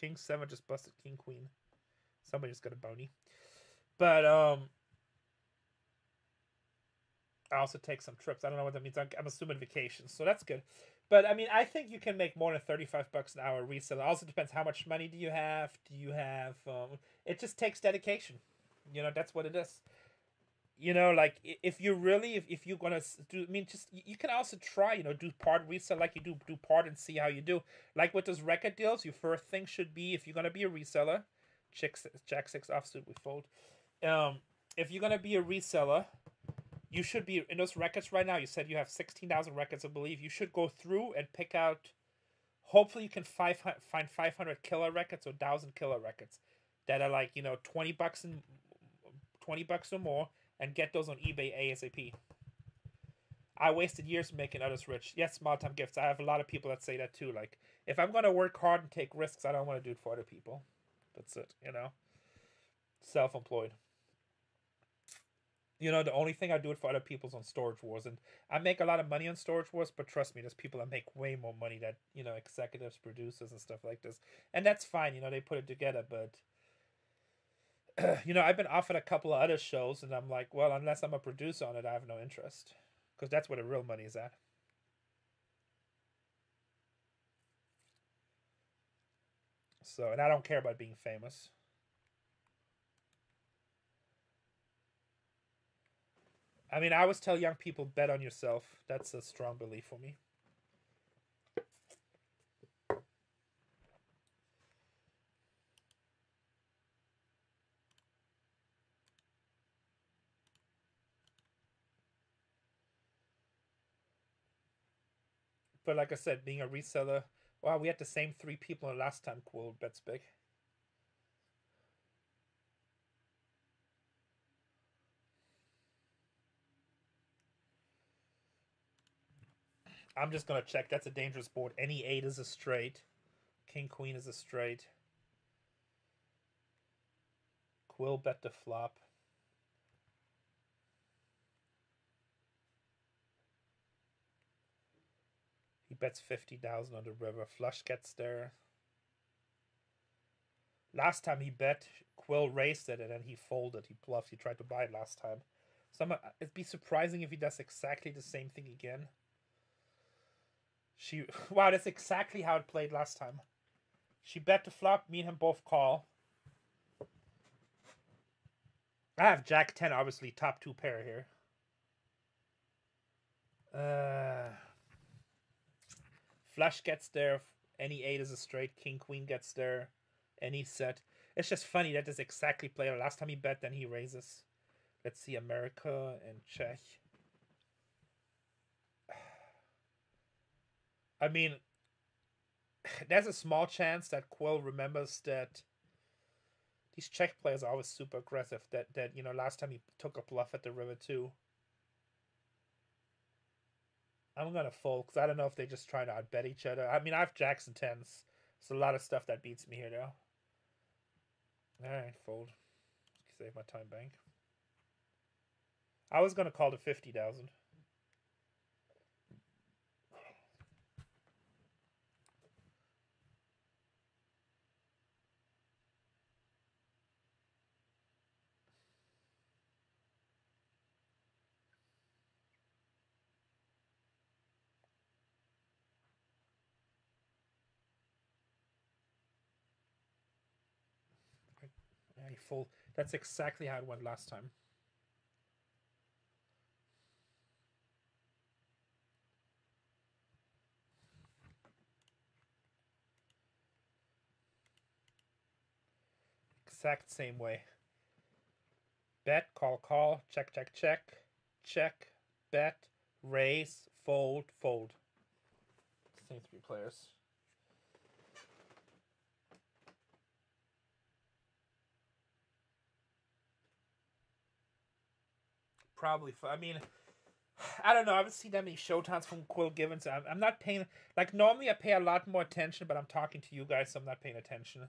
King 7 just busted King Queen. Somebody just got a bony. But um I also take some trips. I don't know what that means. I'm, I'm assuming vacations, so that's good. But I mean, I think you can make more than thirty-five bucks an hour resale. It also depends how much money do you have. Do you have? Um, it just takes dedication. You know, that's what it is. You know, like if you really, if, if you're gonna do, I mean, just you can also try. You know, do part resale like you do do part and see how you do. Like with those record deals, your first thing should be if you're gonna be a reseller, check jack six offsuit we fold. Um, if you're gonna be a reseller, you should be in those records right now. You said you have sixteen thousand records, I believe. You should go through and pick out. Hopefully, you can five, find five hundred killer records or thousand killer records that are like you know twenty bucks and twenty bucks or more, and get those on eBay ASAP. I wasted years making others rich. Yes, small time gifts. I have a lot of people that say that too. Like, if I'm gonna work hard and take risks, I don't want to do it for other people. That's it, you know. Self employed. You know, the only thing I do it for other people's on Storage Wars, and I make a lot of money on Storage Wars. But trust me, there's people that make way more money that you know, executives, producers, and stuff like this, and that's fine. You know, they put it together, but you know, I've been offered a couple of other shows, and I'm like, well, unless I'm a producer on it, I have no interest, because that's where the real money is at. So, and I don't care about being famous. I mean, I always tell young people bet on yourself. That's a strong belief for me. But like I said, being a reseller, wow, we had the same three people last time. Cool, bets big. I'm just gonna check. That's a dangerous board. Any eight is a straight. King queen is a straight. Quill bet to flop. Bets fifty thousand on the river. Flush gets there. Last time he bet, Quill raised it and then he folded. He bluffed. He tried to buy it last time. So I'm, it'd be surprising if he does exactly the same thing again. She wow, that's exactly how it played last time. She bet the flop, me and him both call. I have Jack 10, obviously, top two pair here. Uh, Flush gets there. Any 8 is a straight. King Queen gets there. Any set. It's just funny that is exactly player. Last time he bet, then he raises. Let's see, America and Czech. I mean, there's a small chance that Quill remembers that these Czech players are always super aggressive. That that you know, last time he took a bluff at the river too. I'm gonna fold because I don't know if they're just trying to outbet each other. I mean, I have jacks and tens. There's a lot of stuff that beats me here, though. All right, fold. Save my time bank. I was gonna call to fifty thousand. That's exactly how it went last time. Exact same way. Bet, call, call, check, check, check, check, bet, raise, fold, fold. Same three players. Probably. I mean, I don't know. I haven't seen that many showtimes from Quill Givens. I'm, I'm not paying. Like normally, I pay a lot more attention, but I'm talking to you guys, so I'm not paying attention.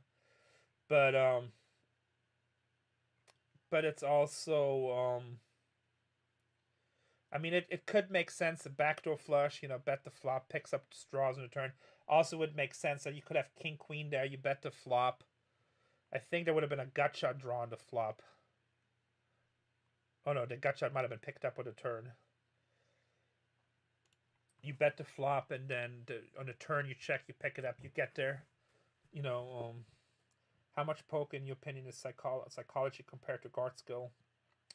But um. But it's also um. I mean, it, it could make sense a backdoor flush, you know, bet the flop, picks up straws in the turn. Also, would make sense that you could have king queen there. You bet the flop. I think there would have been a gut shot draw on the flop. Oh no, the gut shot might have been picked up with a turn. You bet the flop, and then the, on the turn you check, you pick it up, you get there. You know, um, how much poker, in your opinion, is psycholo- psychology compared to guard skill?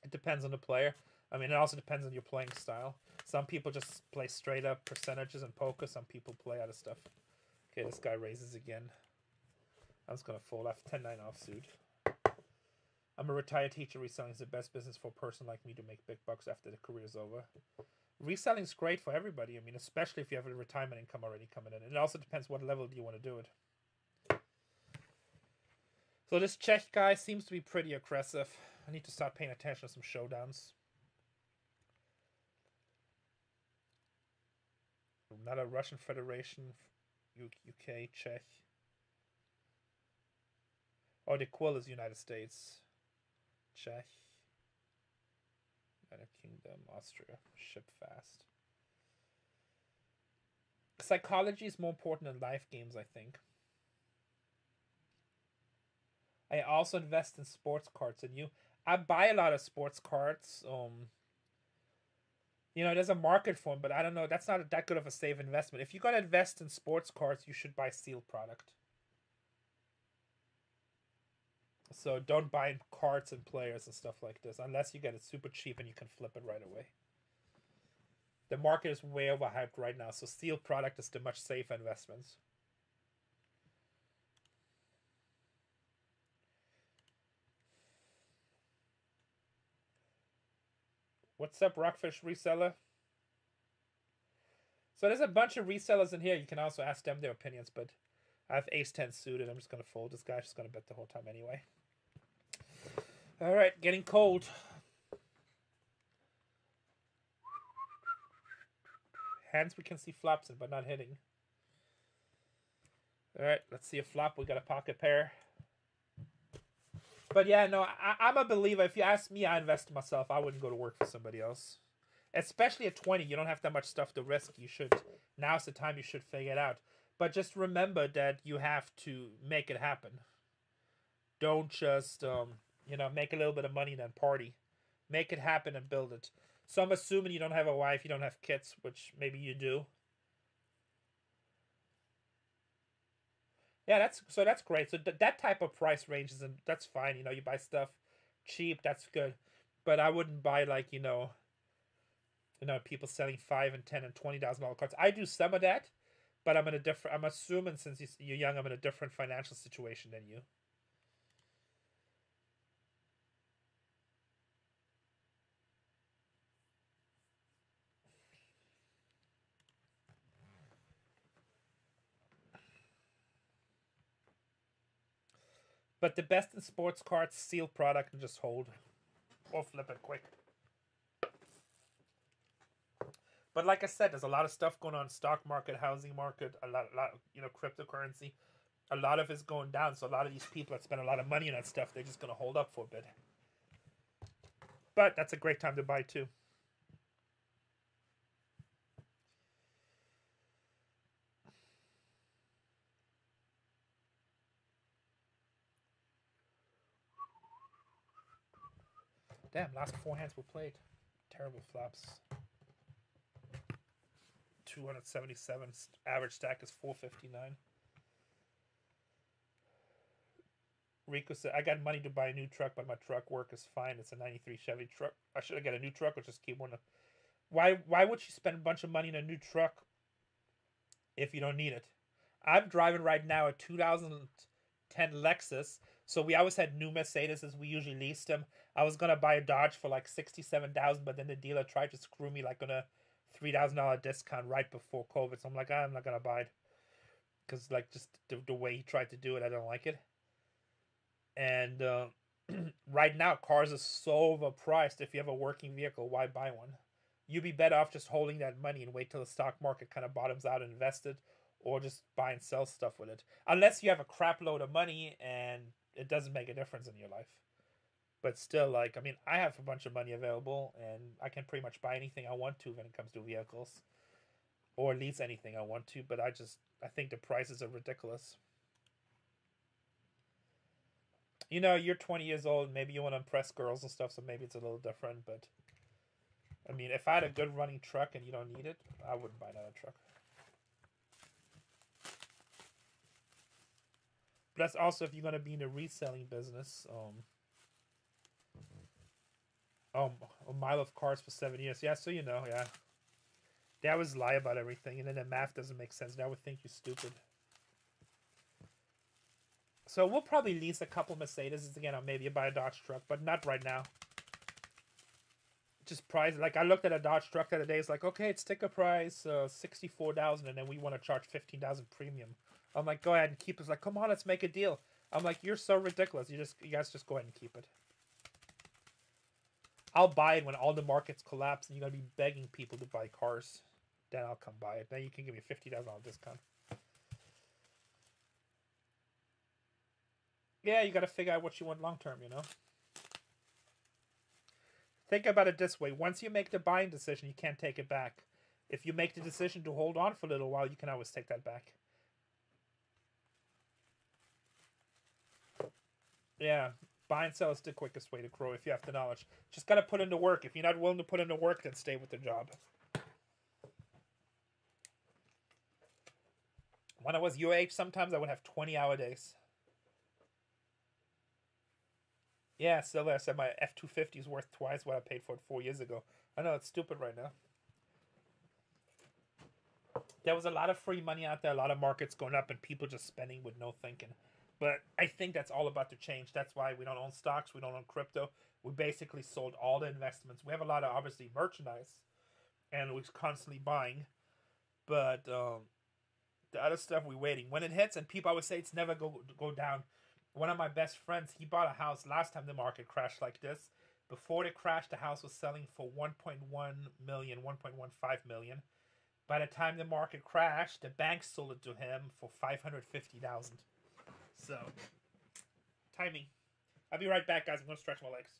It depends on the player. I mean, it also depends on your playing style. Some people just play straight up percentages and poker. Some people play other stuff. Okay, this guy raises again. I'm just gonna fold. I have 10 9 offsuit. I'm a retired teacher. Reselling is the best business for a person like me to make big bucks after the career is over. Reselling is great for everybody. I mean, especially if you have a retirement income already coming in. It also depends what level do you want to do it. So this Czech guy seems to be pretty aggressive. I need to start paying attention to some showdowns. Not a Russian Federation, UK, Czech. Oh, the Quill is United States. Czech. United Kingdom, Austria. Ship fast. Psychology is more important than life games, I think. I also invest in sports cards and you I buy a lot of sports cards. Um you know, there's a market for them, but I don't know. That's not that good of a safe investment. If you're gonna invest in sports cards, you should buy sealed product. So don't buy cards and players and stuff like this unless you get it super cheap and you can flip it right away. The market is way overhyped right now, so steel product is the much safer investments. What's up, Rockfish reseller? So there's a bunch of resellers in here. You can also ask them their opinions, but I have ace 10 suited. I'm just going to fold. This guy's just going to bet the whole time anyway. All right, getting cold. Hands we can see flops but not hitting. All right, let's see a flop. We got a pocket pair. But yeah, no, I, I'm a believer. If you ask me, I invest in myself. I wouldn't go to work for somebody else. Especially at 20, you don't have that much stuff to risk. You should, now's the time you should figure it out. But just remember that you have to make it happen. Don't just, um, you know, make a little bit of money and then party. Make it happen and build it. So I'm assuming you don't have a wife, you don't have kids, which maybe you do. Yeah, that's so that's great. So th- that type of price ranges and that's fine. You know, you buy stuff cheap, that's good. But I wouldn't buy like you know, you know, people selling five and ten and twenty thousand dollar cards. I do some of that, but I'm in a different. I'm assuming since you're young, I'm in a different financial situation than you. But the best in sports cards, seal product and just hold. Or flip it quick. But like I said, there's a lot of stuff going on stock market, housing market, a lot, a lot, you know, cryptocurrency. A lot of it's going down, so a lot of these people that spend a lot of money on that stuff, they're just gonna hold up for a bit. But that's a great time to buy too. Damn, last four hands were played. Terrible flops. 277. Average stack is 459. Rico said, I got money to buy a new truck, but my truck work is fine. It's a 93 Chevy truck. I should have got a new truck or just keep one. of- Why, why would you spend a bunch of money on a new truck if you don't need it? I'm driving right now a 2010 Lexus. So we always had new Mercedes as we usually leased them. I was gonna buy a Dodge for like sixty-seven thousand, but then the dealer tried to screw me like on a three thousand dollar discount right before COVID. So I'm like, "Ah, I'm not gonna buy it because like just the, the way he tried to do it, I don't like it. And uh, right now, cars are so overpriced. If you have a working vehicle, why buy one? You'd be better off just holding that money and wait till the stock market kind of bottoms out and invest it, or just buy and sell stuff with it. Unless you have a crap load of money and it doesn't make a difference in your life. But still like i mean i have a bunch of money available and i can pretty much buy anything i want to when it comes to vehicles or lease anything i want to but i just i think the prices are ridiculous. You know you're 20 years old maybe you want to impress girls and stuff so maybe it's a little different but i mean if i had a good running truck and you don't need it i wouldn't buy another truck but that's also if you're going to be in the reselling business um Oh, a mile of cars for seven years. Yeah, so you know, yeah. They always lie about everything, and then the math doesn't make sense. They would think you're stupid. So we'll probably lease a couple Mercedes again, or maybe buy a Dodge truck, but not right now. Just price. Like I looked at a Dodge truck the other day. It's like, okay, it's sticker price, uh, sixty four thousand, and then we want to charge fifteen thousand premium. I'm like, go ahead and keep it. Like, come on, let's make a deal. I'm like, you're so ridiculous. You just, you guys, just go ahead and keep it. I'll buy it when all the markets collapse and you're gonna be begging people to buy cars. Then I'll come buy it. Then you can give me a fifty thousand dollar discount. Yeah, you gotta figure out what you want long term, you know? Think about it this way. Once you make the buying decision, you can't take it back. If you make the decision to hold on for a little while, you can always take that back. Yeah, buy and sell is the quickest way to grow if you have the knowledge. Just gotta put in the work. If you're not willing to put in the work, then stay with the job. When I was age, sometimes I would have 20 hour days. Yeah, still there. I said my F two fifty is worth twice what I paid for it four years ago. I know it's stupid right now. There was a lot of free money out there, a lot of markets going up, and people just spending with no thinking. But I think that's all about to change. That's why we don't own stocks, we don't own crypto. We basically sold all the investments. We have a lot of obviously merchandise, and we're constantly buying. But um, the other stuff we're waiting. When it hits, and people always say it's never go go down. One of my best friends, he bought a house last time the market crashed like this. Before the crash, the house was selling for 1.1 million, 1.15 million. By the time the market crashed, the bank sold it to him for 550,000. So, timing. I'll be right back, guys. I'm going to stretch my legs.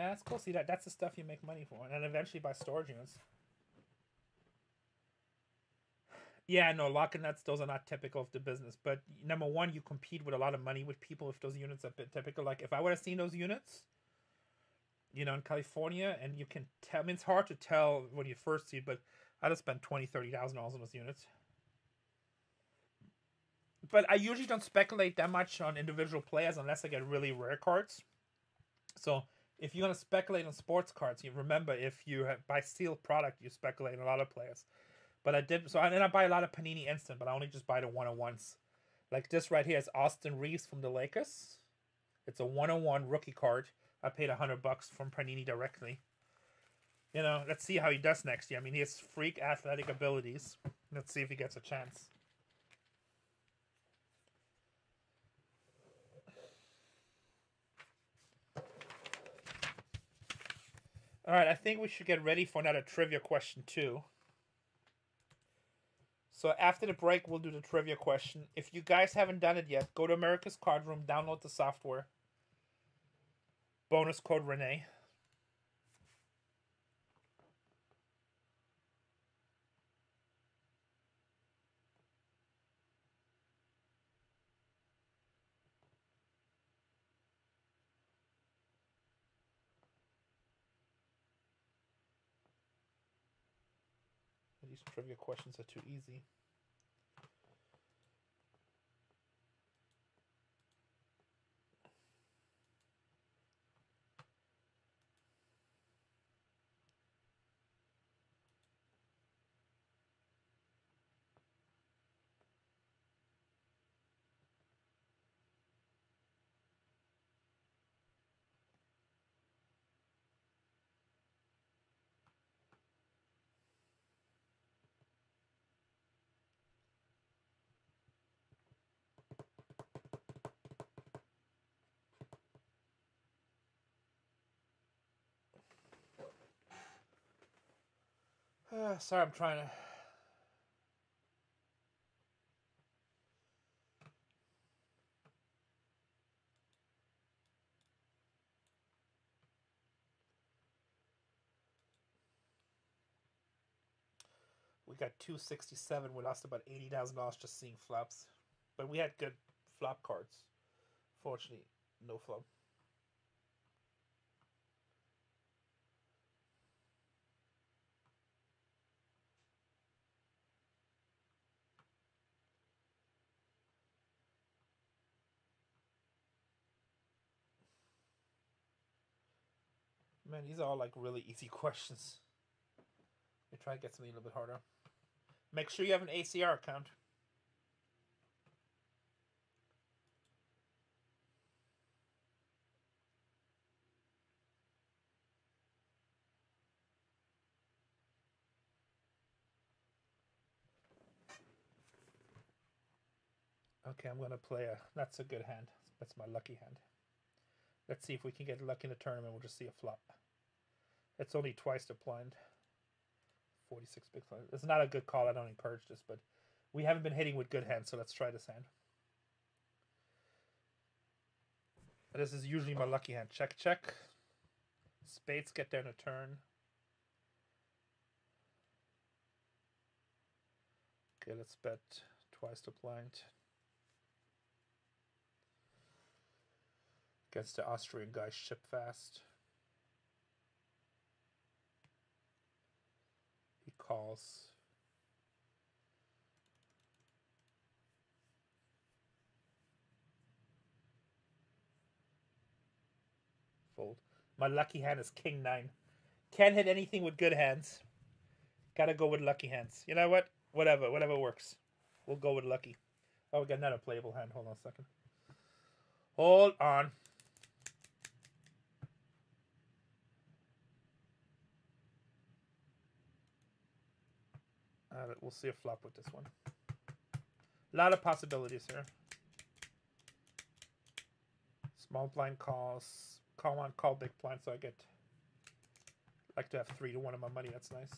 Yeah, that's cool. See that that's the stuff you make money for, and then eventually buy storage units. Yeah, no, lock and nuts, those are not typical of the business. But number one, you compete with a lot of money with people if those units are typical. Like if I would have seen those units, you know, in California, and you can tell, I mean, it's hard to tell when you first see it, but I'd have spent twenty, thirty thousand dollars on those units. But I usually don't speculate that much on individual players unless I get really rare cards. So if you're gonna speculate on sports cards, you remember if you have, buy sealed product, you speculate on a lot of players. But I did so, and then I buy a lot of Panini Instant, but I only just buy the one on ones. Like this right here is Austin Reaves from the Lakers. It's a one on one rookie card. I paid a hundred bucks from Panini directly. You know, let's see how he does next year. I mean, he has freak athletic abilities. Let's see if he gets a chance. All right, I think we should get ready for another trivia question too. So after the break, we'll do the trivia question. If you guys haven't done it yet, go to America's Card Room, download the software. Bonus code Rene. These trivia questions are too easy. Uh, sorry, I'm trying to. We got 267. We lost about $80,000 just seeing flops. But we had good flop cards. Fortunately, no flop. Man, these are all like really easy questions. Let me try to get something a little bit harder. Make sure you have an ACR account. Okay, I'm gonna play a. That's a good hand. That's my lucky hand. Let's see if we can get lucky in the tournament. We'll just see a flop. It's only twice the blind. 46 big blind. It's not a good call. I don't encourage this, but we haven't been hitting with good hands, so let's try this hand. This is usually my lucky hand. Check, check. Spades get in a turn. Okay, let's bet twice the blind. Against the Austrian guy, ship fast. He calls. Fold. My lucky hand is king nine. Can't hit anything with good hands. Gotta go with lucky hands. You know what? Whatever, whatever works. We'll go with lucky. Oh, we got another playable hand. Hold on a second. Hold on. We'll see a flop with this one. A lot of possibilities here. Small blind calls. Call on, call big blind, so I get like to have three to one of my money. That's nice.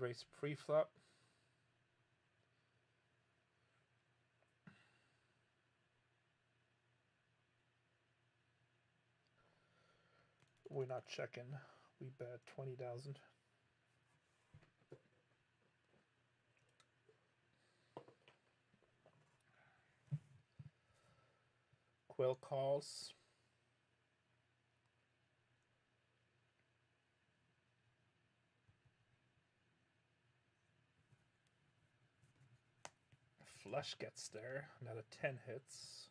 Raised pre-flop. We're not checking. We bet 20,000. Quill calls. Flush gets there. Another 10 hits.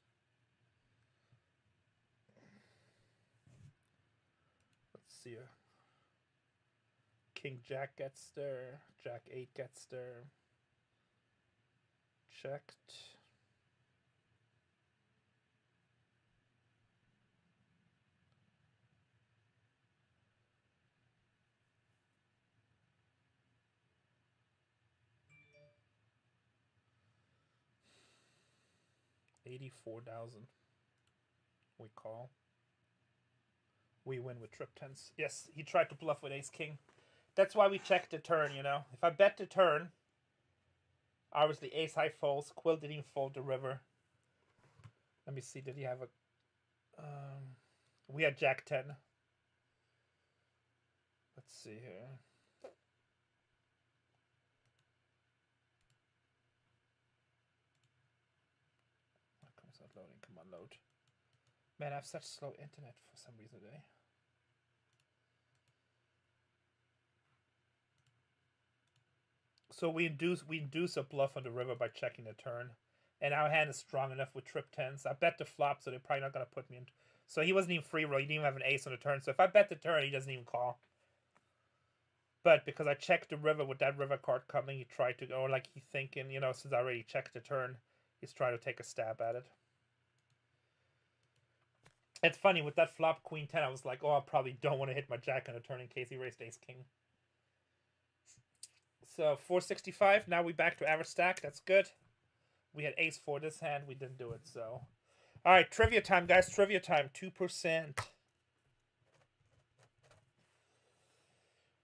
Let's see. uh, King Jack gets there. Jack 8 gets there. Checked. Eighty-four thousand. We call. We win with trip tens. Yes, he tried to bluff with ace king. That's why we checked the turn, you know. If I bet the turn, obviously ace high folds. Quill didn't fold the river. Let me see. Did he have a? Um, we had Jack ten. Let's see here. Why comes not loading? Come on, load. Man, I have such slow internet for some reason today. So we induce we induce a bluff on the river by checking the turn, and our hand is strong enough with trip tens. I bet the flop, so they're probably not gonna put me in. So he wasn't even free roll. He didn't even have an ace on the turn. So if I bet the turn, he doesn't even call. But because I checked the river with that river card coming, he tried to go like he thinking, you know, since I already checked the turn, he's trying to take a stab at it. It's funny with that flop queen ten. I was like, oh, I probably don't want to hit my jack on a turn in case he raised ace king. So 465. Now we back to average stack. That's good. We had ace four this hand. We didn't do it. So, all right, trivia time, guys. Trivia time. Two percent.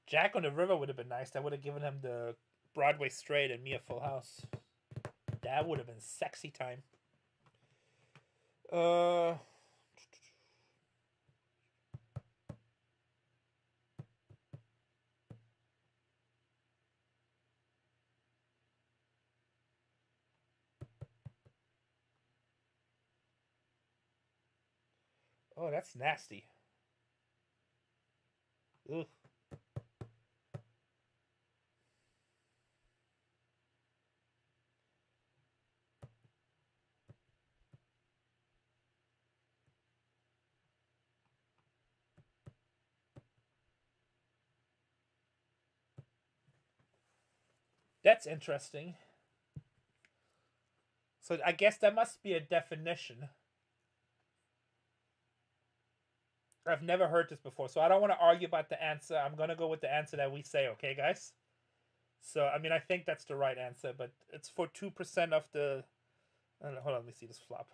Jack on the river would have been nice. That would have given him the Broadway straight and me a full house. That would have been sexy time. Uh. Oh, that's nasty. Ugh. That's interesting. So I guess that must be a definition. I've never heard this before, so I don't want to argue about the answer. I'm gonna go with the answer that we say, okay, guys? So I mean, I think that's the right answer, but it's for two percent of the. Uh, hold on, let me see this flop.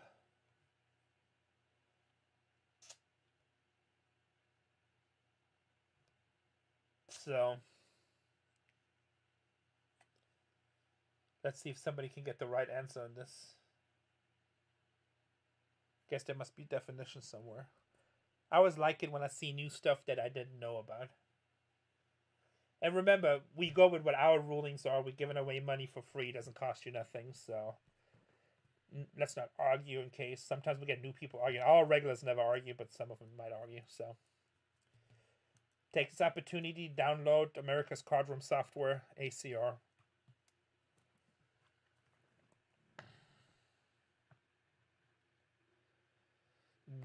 So let's see if somebody can get the right answer on this. Guess there must be definition somewhere. I always like it when I see new stuff that I didn't know about. And remember, we go with what our rulings are. We're giving away money for free. It doesn't cost you nothing. So let's not argue in case. Sometimes we get new people arguing. Our regulars never argue, but some of them might argue. So take this opportunity, download America's Card Room software, ACR.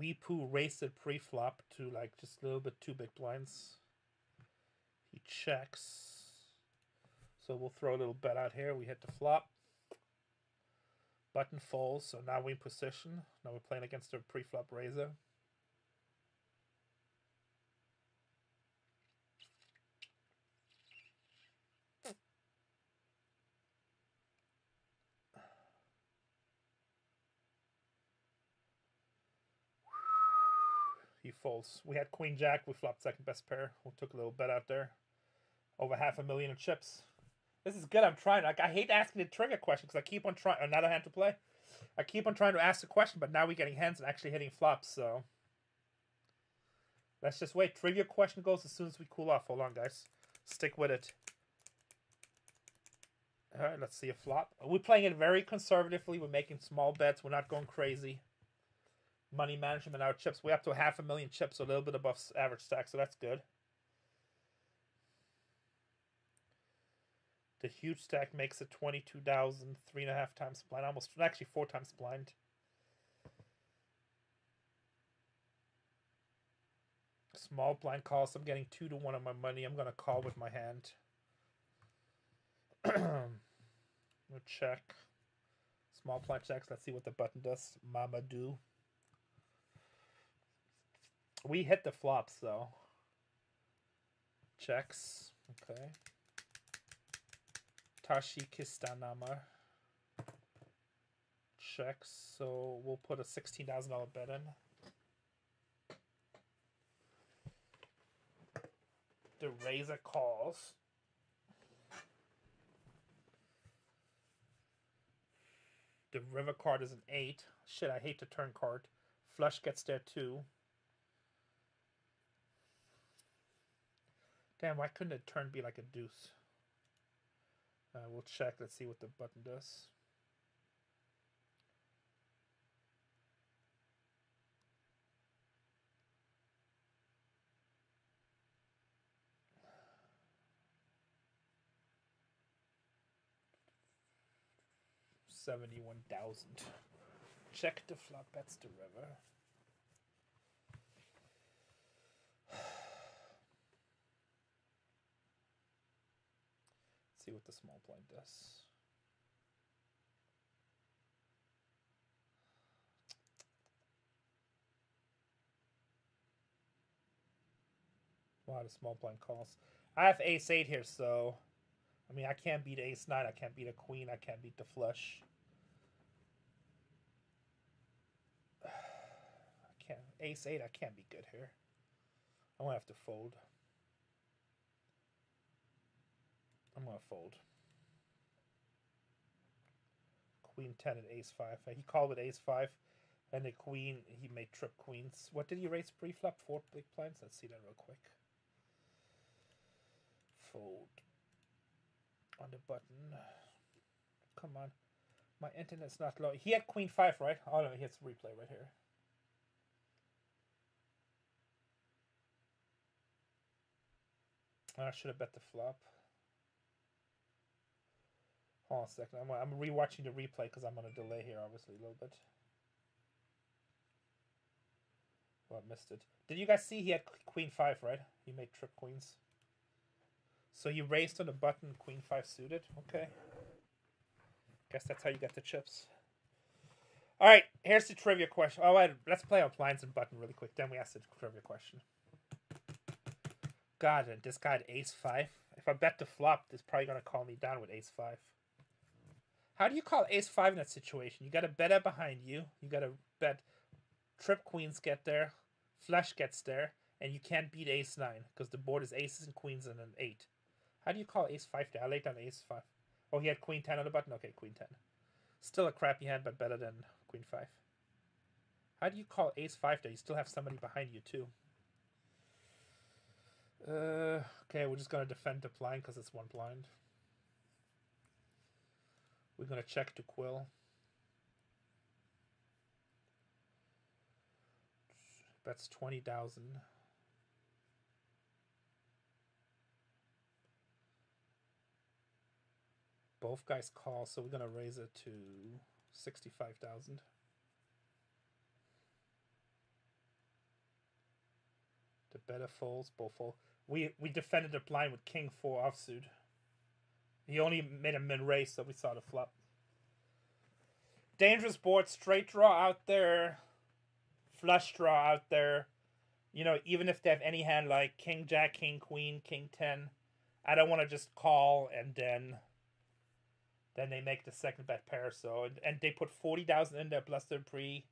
Weepoo raced it pre-flop to like just a little bit too big blinds. He checks. So we'll throw a little bet out here. We hit the flop. Button falls, so now we're in position. Now we're playing against a pre-flop raiser. Folds. We had Queen Jack. We flopped second best pair. We took a little bet out there. Over half a million in chips. This is good. I'm trying. Like I hate asking the trigger question because I keep on trying. Another hand to play. I keep on trying to ask the question, but now we're getting hands and actually hitting flops. So let's just wait. Trivia question goes as soon as we cool off. Hold on, guys. Stick with it. All right, let's see a flop. We're playing it very conservatively. We're making small bets. We're not going crazy. Money management, our chips. We're up to a half a million chips, so a little bit above average stack, so that's good. The huge stack makes it 22,000, three and a half times blind, almost actually four times blind. Small blind calls. I'm getting two to one on my money. I'm gonna call with my hand. we'll check. Small blind checks. Let's see what the button does. Mama do. We hit the flops though. Checks. Okay. Tashi Kistanama. Checks. So we'll put a $16,000 bet in. The Razor calls. The river card is an 8. Shit, I hate the turn card. Flush gets there too. Damn, why couldn't a turn be like a deuce? Uh, we'll check. Let's see what the button does. Seventy-one thousand. Check the flop That's the river. See what the small blind does. A lot of small blind calls. I have ace eight here, so I mean I can't beat ace nine. I can't beat a queen. I can't beat the flush. I can't ace eight. I can't be good here. I'm gonna have to fold. I'm gonna fold. Queen ten and ace five. He called with ace five, and the queen. He made trip queens. What did he raise pre-flop? Four big blinds. Let's see that real quick. Fold on the button. Come on, my internet's not low. He had queen five, right? Oh no, he has replay right here. I should have bet the flop. Hold on a second. I'm, I'm rewatching the replay because I'm on a delay here, obviously, a little bit. Well, I missed it. Did you guys see he had queen five, right? He made trip queens. So you raised on the button queen five suited. Okay. Guess that's how you get the chips. All right, here's the trivia question. Oh, wait, let's play our blinds and button really quick. Then we ask the trivia question. God, this guy had ace five. If I bet the flop, this probably gonna call me down with ace five. How do you call ace five in that situation? You got a better behind you. You got a bet trip queens get there, flush gets there, and you can't beat ace nine because the board is aces and queens and an eight. How do you call ace five there? I laid down ace five. Oh, he had queen ten on the button. Okay, queen ten. Still a crappy hand, but better than queen five. How do you call ace five there? You still have somebody behind you too. Uh, okay, we're just gonna defend the blind because it's one blind. We're going to check to quill. That's 20,000. Both guys call, so we're going to raise it to 65,000. The better folds, both fold. We we defended the blind with king four offsuit. He only made a min race, so we saw the flop. Dangerous board, straight draw out there, flush draw out there. You know, even if they have any hand like King Jack, King Queen, King Ten, I don't want to just call and then then they make the second bet pair. So and, and they put forty thousand in there plus their pre,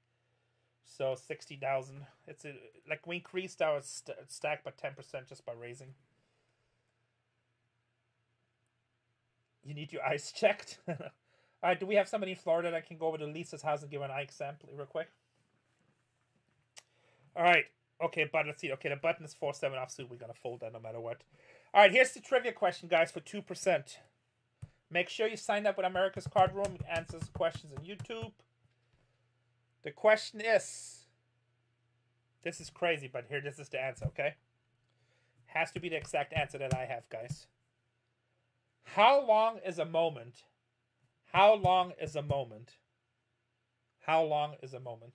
so sixty thousand. It's a, like we increased our st- stack by ten percent just by raising. You need your eyes checked. All right, do we have somebody in Florida that can go over to Lisa's house and give an eye exam real quick? All right. Okay, but let's see. Okay, the button is 4 7 off, so we're going to fold that no matter what. All right, here's the trivia question, guys, for 2%. Make sure you sign up with America's Card Room. Answers questions on YouTube. The question is this is crazy, but here, this is the answer, okay? Has to be the exact answer that I have, guys. How long is a moment? How long is a moment? How long is a moment?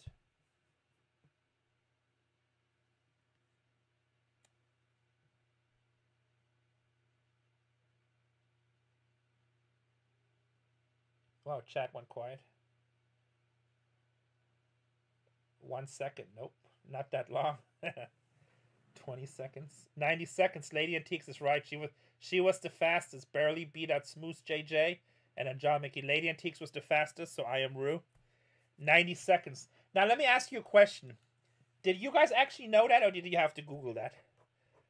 Wow, chat went quiet. One second. Nope, not that long. 20 seconds. 90 seconds. Lady Antiques is right. She was she was the fastest. Barely beat out Smooth JJ and then John Mickey. Lady Antiques was the fastest, so I am Rue. 90 seconds. Now let me ask you a question. Did you guys actually know that or did you have to Google that?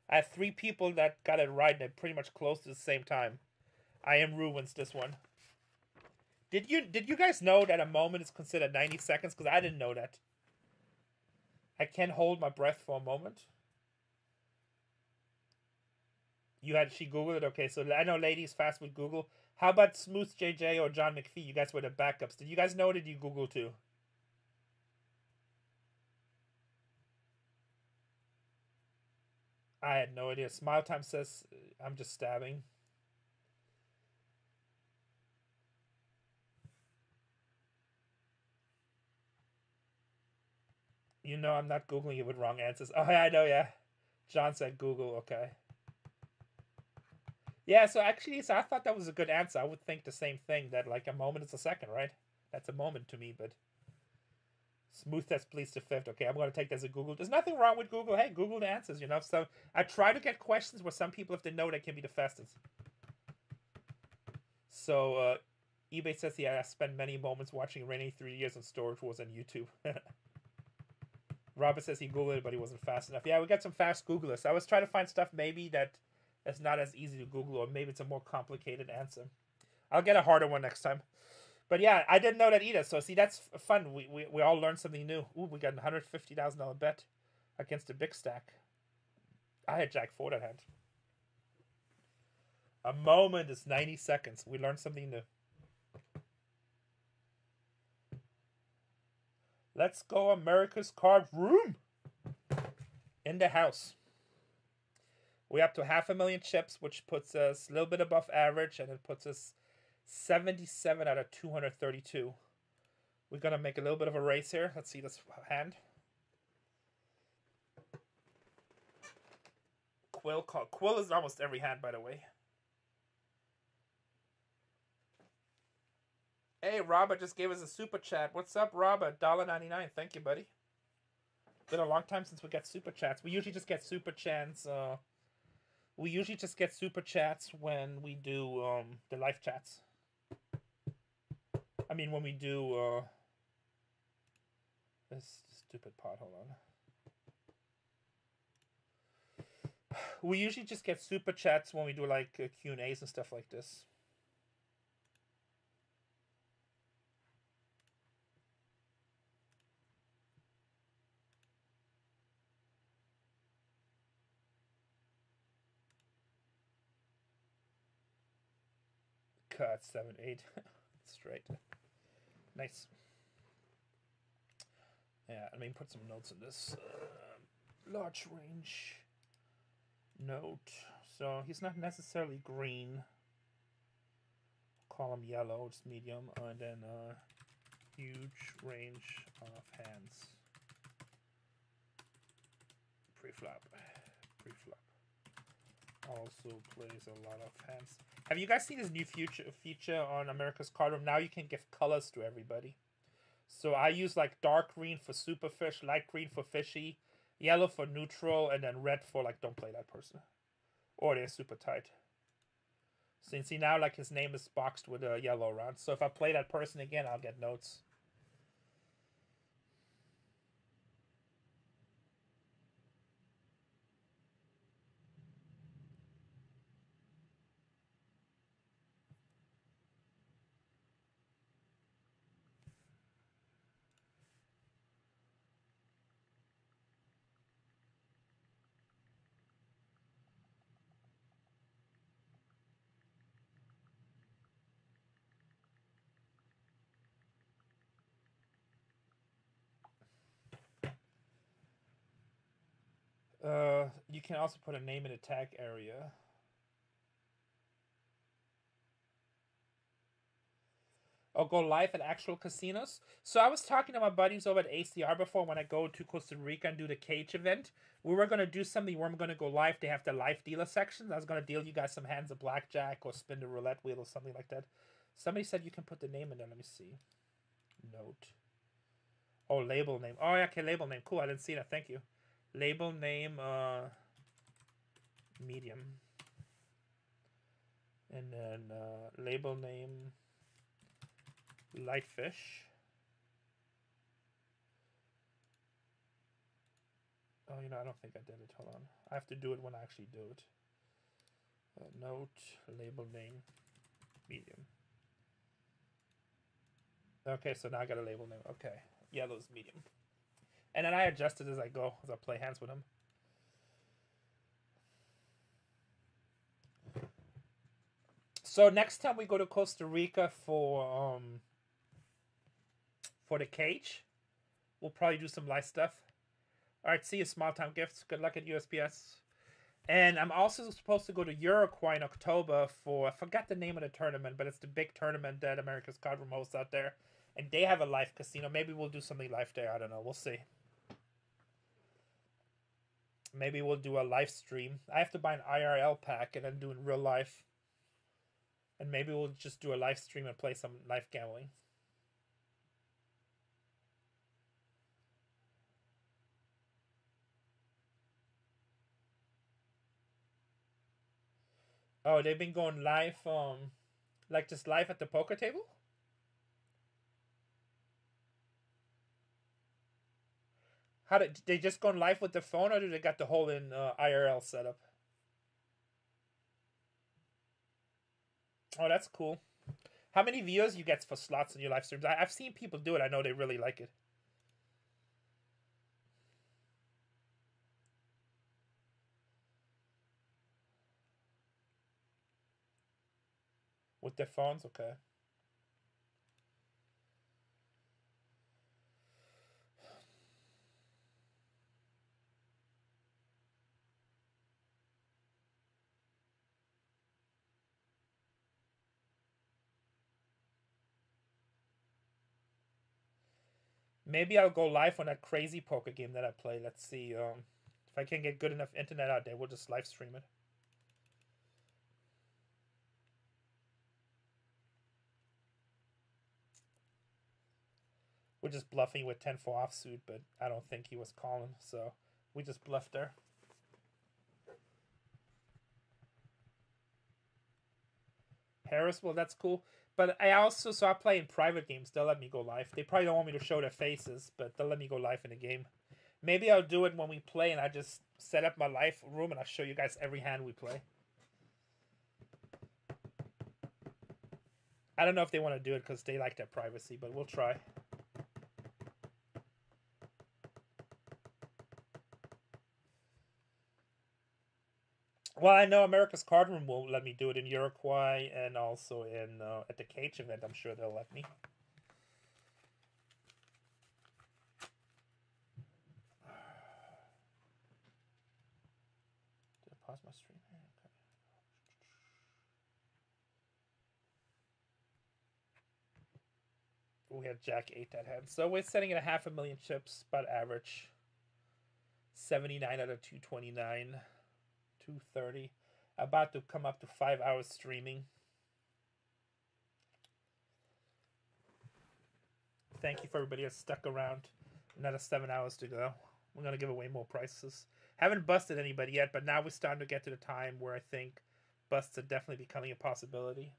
I have three people that got it right and they're pretty much close to the same time. I am Rue wins this one. Did you did you guys know that a moment is considered 90 seconds? Because I didn't know that. I can't hold my breath for a moment. You had she googled it. Okay, so I know ladies fast with Google. How about Smooth JJ or John McPhee? You guys were the backups. Did you guys know? Or did you Google too? I had no idea. Smile Time says uh, I'm just stabbing. You know I'm not Googling it with wrong answers. Oh, yeah, I know, yeah. John said Google, okay. Yeah, so actually, so I thought that was a good answer. I would think the same thing, that like a moment is a second, right? That's a moment to me, but... Smooth test, please, to fifth. Okay, I'm to take this as a Google. There's nothing wrong with Google. Hey, Google the answers, you know? So I try to get questions where some people, if they know, they can be the fastest. So, uh, eBay says, yeah, I spent many moments watching Raining Three Years on Storage Wars on YouTube. Robert says he Googled it, but he wasn't fast enough. Yeah, we got some fast Googlers. I was trying to find stuff maybe that is not as easy to Google, or maybe it's a more complicated answer. I'll get a harder one next time. But yeah, I didn't know that either. So see, that's fun. We we, we all learned something new. Ooh, we got a hundred fifty thousand dollar bet against a big stack. I had Jack Ford at hand. A moment is ninety seconds. We learned something new. Let's go America's Card Room. In the house. We're up to half a million chips, which puts us a little bit above average, and it puts us 77 out of 232. We're going to make a little bit of a race here. Let's see this hand. Quill call. Quill is almost every hand, by the way. Hey, Robert just gave us a super chat. What's up, Robert? $1.99. Thank you, buddy. Been a long time since we got super chats. We usually just get super chats. Uh, we usually just get super chats when we do um, the live chats. I mean, when we do uh, this stupid pot. Hold on. We usually just get super chats when we do like uh, Q and A's and stuff like this. Cut seven eight straight. Nice. Yeah, I mean, put some notes in this. Uh, large range note. So he's not necessarily green. Call him yellow, it's medium. And then uh, huge range of hands. Pre-flop. Pre-flop. Also plays a lot of hands. Have you guys seen this new future feature on America's Card Room? Now you can give colors to everybody. So I use like dark green for super fish, light green for fishy, yellow for neutral, and then red for like don't play that person. Or they're super tight. So you see now like his name is boxed with a yellow around. So if I play that person again, I'll get notes. Uh, you can also put a name in the tag area. Or go live at actual casinos. So I was talking to my buddies over at ACR before when I go to Costa Rica and do the cage event. We were gonna do something where I'm gonna go live. They have the live dealer section. I was gonna deal you guys some hands of blackjack or spin the roulette wheel or something like that. Somebody said you can put the name in there. Let me see. Note. Oh, label name. Oh, yeah, okay, label name. Cool. I didn't see that. Thank you. Label name. Uh, medium. And then uh, label name. Light fish. Oh, you know, I don't think I did it. Hold on. I have to do it when I actually do it. Uh, note, label name, medium. Okay, so now I got a label name. Okay, yellow's medium. And then I adjust it as I go, as I play hands with him. So next time we go to Costa Rica for um for the cage, we'll probably do some live stuff. All right, see you, small time gifts. Good luck at USPS. And I'm also supposed to go to Uruguay in October for I forgot the name of the tournament, but it's the big tournament that America's Card Room hosts out there, and they have a live casino. Maybe we'll do something live there. I don't know. We'll see. Maybe we'll do a live stream. I have to buy an IRL pack and then do it in real life. And maybe we'll just do a live stream and play some live gambling. Oh, they've been going live, um, like just live at the poker table. How did they just gone live with the phone, or do they got the whole in uh, IRL setup? Oh, that's cool. How many views you get for slots in your live streams? I, I've seen people do it. I know they really like it. With their phones, okay. Maybe I'll go live on that crazy poker game that I play. Let's see. Um, if I can get good enough internet out there, we'll just live stream it. We're just bluffing with 10 4 offsuit, but I don't think he was calling, so we just bluffed there. Harris, well, that's cool. But I also, so I play in private games. They'll let me go live. They probably don't want me to show their faces, but they'll let me go live in the game. Maybe I'll do it when we play and I just set up my live room and I'll show you guys every hand we play. I don't know if they want to do it because they like their privacy, but we'll try. Well, I know America's Card Room will let me do it in Uruguay and also in uh, at the Cage event. I'm sure they'll let me. Did I pause my stream? Okay. We have Jack 8 that hand. So we're setting at a half a million chips, about average. 79 out of 229. 2.30. About to come up to five hours streaming. Thank you for everybody that's stuck around. Another seven hours to go. We're gonna give away more prices. Haven't busted anybody yet, but now we're starting to get to the time where I think busts are definitely becoming a possibility.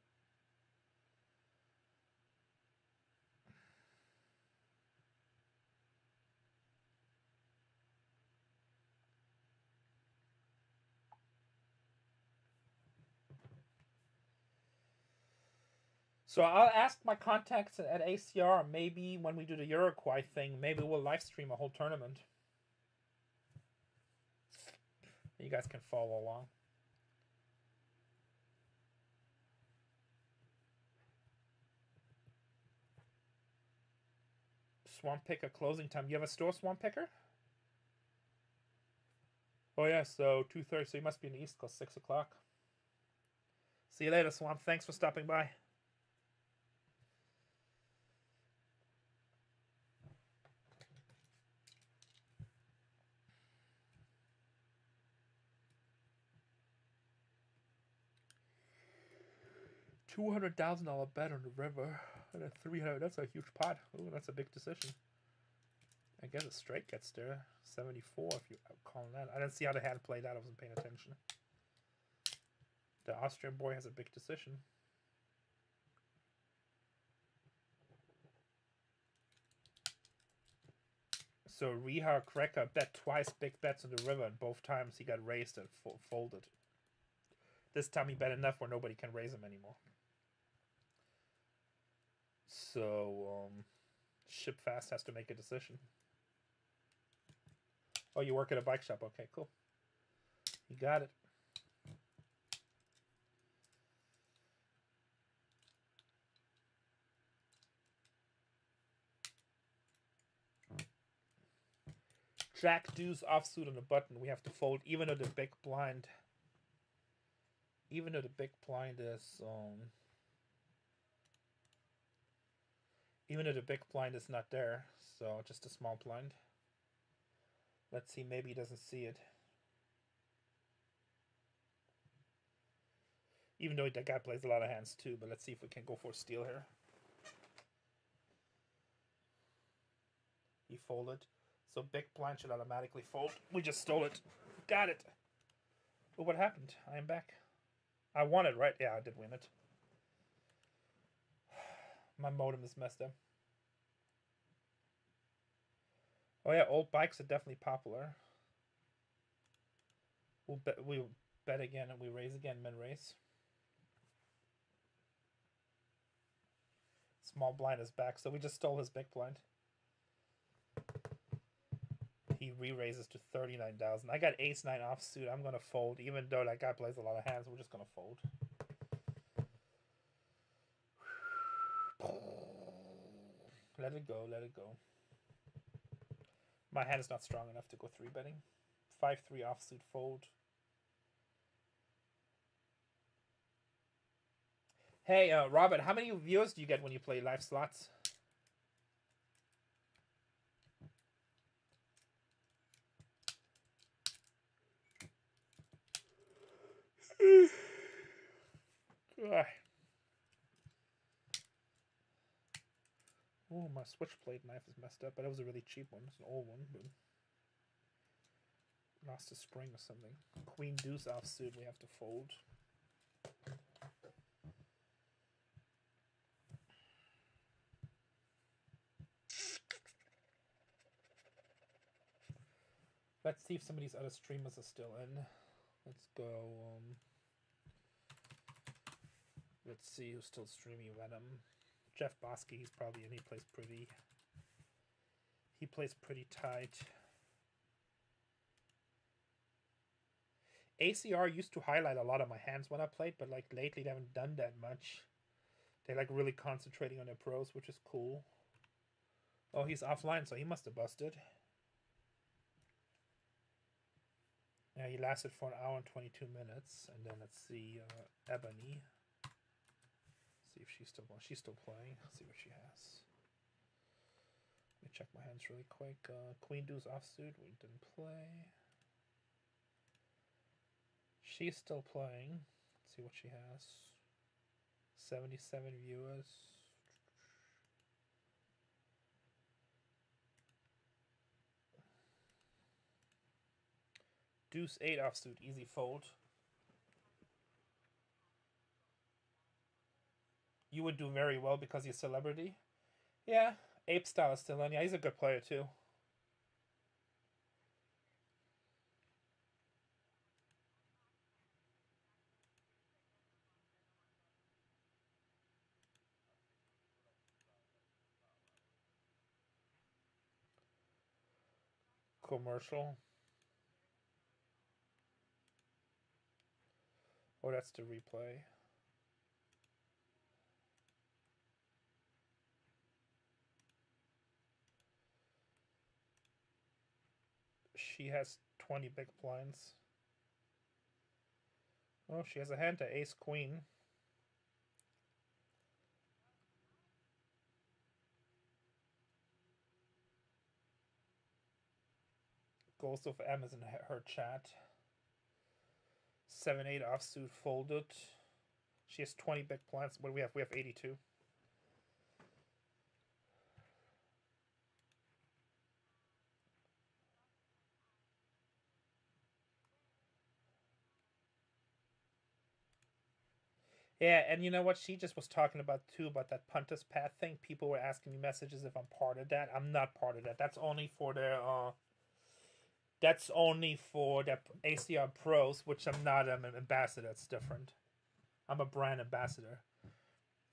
So I'll ask my contacts at ACR. Maybe when we do the Uruguay thing, maybe we'll live stream a whole tournament. You guys can follow along. Swamp Picker closing time. You have a store, Swamp Picker? Oh yeah, so two thirty. So you must be in the East Coast, six o'clock. See you later, Swamp. Thanks for stopping by. Two hundred thousand dollar bet on the river, and a three hundred. That's a huge pot. Ooh, that's a big decision. I guess a straight gets there. Seventy four, if you call that. I didn't see how the hand played out. I wasn't paying attention. The Austrian boy has a big decision. So Rihar Cracker bet twice big bets on the river, and both times he got raised and fo- folded. This time he bet enough where nobody can raise him anymore. So, um, Ship Fast has to make a decision. Oh, you work at a bike shop. Okay, cool. You got it. Jack deuce offsuit on the button. We have to fold even though the big blind even though the big blind is um even though the big blind is not there, so just a small blind. Let's see, maybe he doesn't see it. Even though that guy plays a lot of hands too, but let's see if we can go for steal here. He folded. So big blind should automatically fold. We just stole it. Got it. But what happened? I am back. I won it, right? Yeah, I did win it. My modem is messed up. Oh yeah, old bikes are definitely popular. We'll bet we bet again and we raise again, men raise. Small blind is back, so we just stole his big blind. He re-raises to 39,000. I got ace 9 offsuit. I'm going to fold. Even though that guy plays a lot of hands, we're just going to fold. Let it go, let it go. My hand is not strong enough to go 3 betting. 5-3 offsuit fold. Hey, uh, Robert, how many viewers do you get when you play live slots? Oh, my switchblade knife is messed up, but it was a really cheap one. It's an old one, but lost a spring or something. Queen deuce offsuit, we have to fold. Let's see if some of these other streamers are still in. Let's go. Um, let's see who's still streaming Venom. Jeff Boski, he's probably in. He plays pretty. He plays pretty tight. ACR used to highlight a lot of my hands when I played, but like lately they haven't done that much. They're like really concentrating on their pros, which is cool. Oh, he's offline, so he must have busted. Yeah, he lasted for an hour and 22 minutes. And then let's see, uh, Ebony. See if she's still she's still playing. see what she has. Let me check my hands really quick. Uh, Queen Deuce offsuit. We didn't play. She's still playing. Let's see what she has. 77 viewers. Deuce 8 offsuit, easy fold. You would do very well because you're a celebrity. Yeah, Ape Style is still in. Yeah, he's a good player too. Commercial. Oh, that's the replay. She has 20 big blinds. Oh, she has a hand to ace queen. Ghost of in her chat. 7 8 offsuit folded. She has 20 big blinds. What do we have? We have 82. Yeah, and you know what? She just was talking about too about that Puntus Path thing. People were asking me messages if I'm part of that. I'm not part of that. That's only for their uh that's only for the ACR pros, which I'm not I'm an ambassador. It's different. I'm a brand ambassador.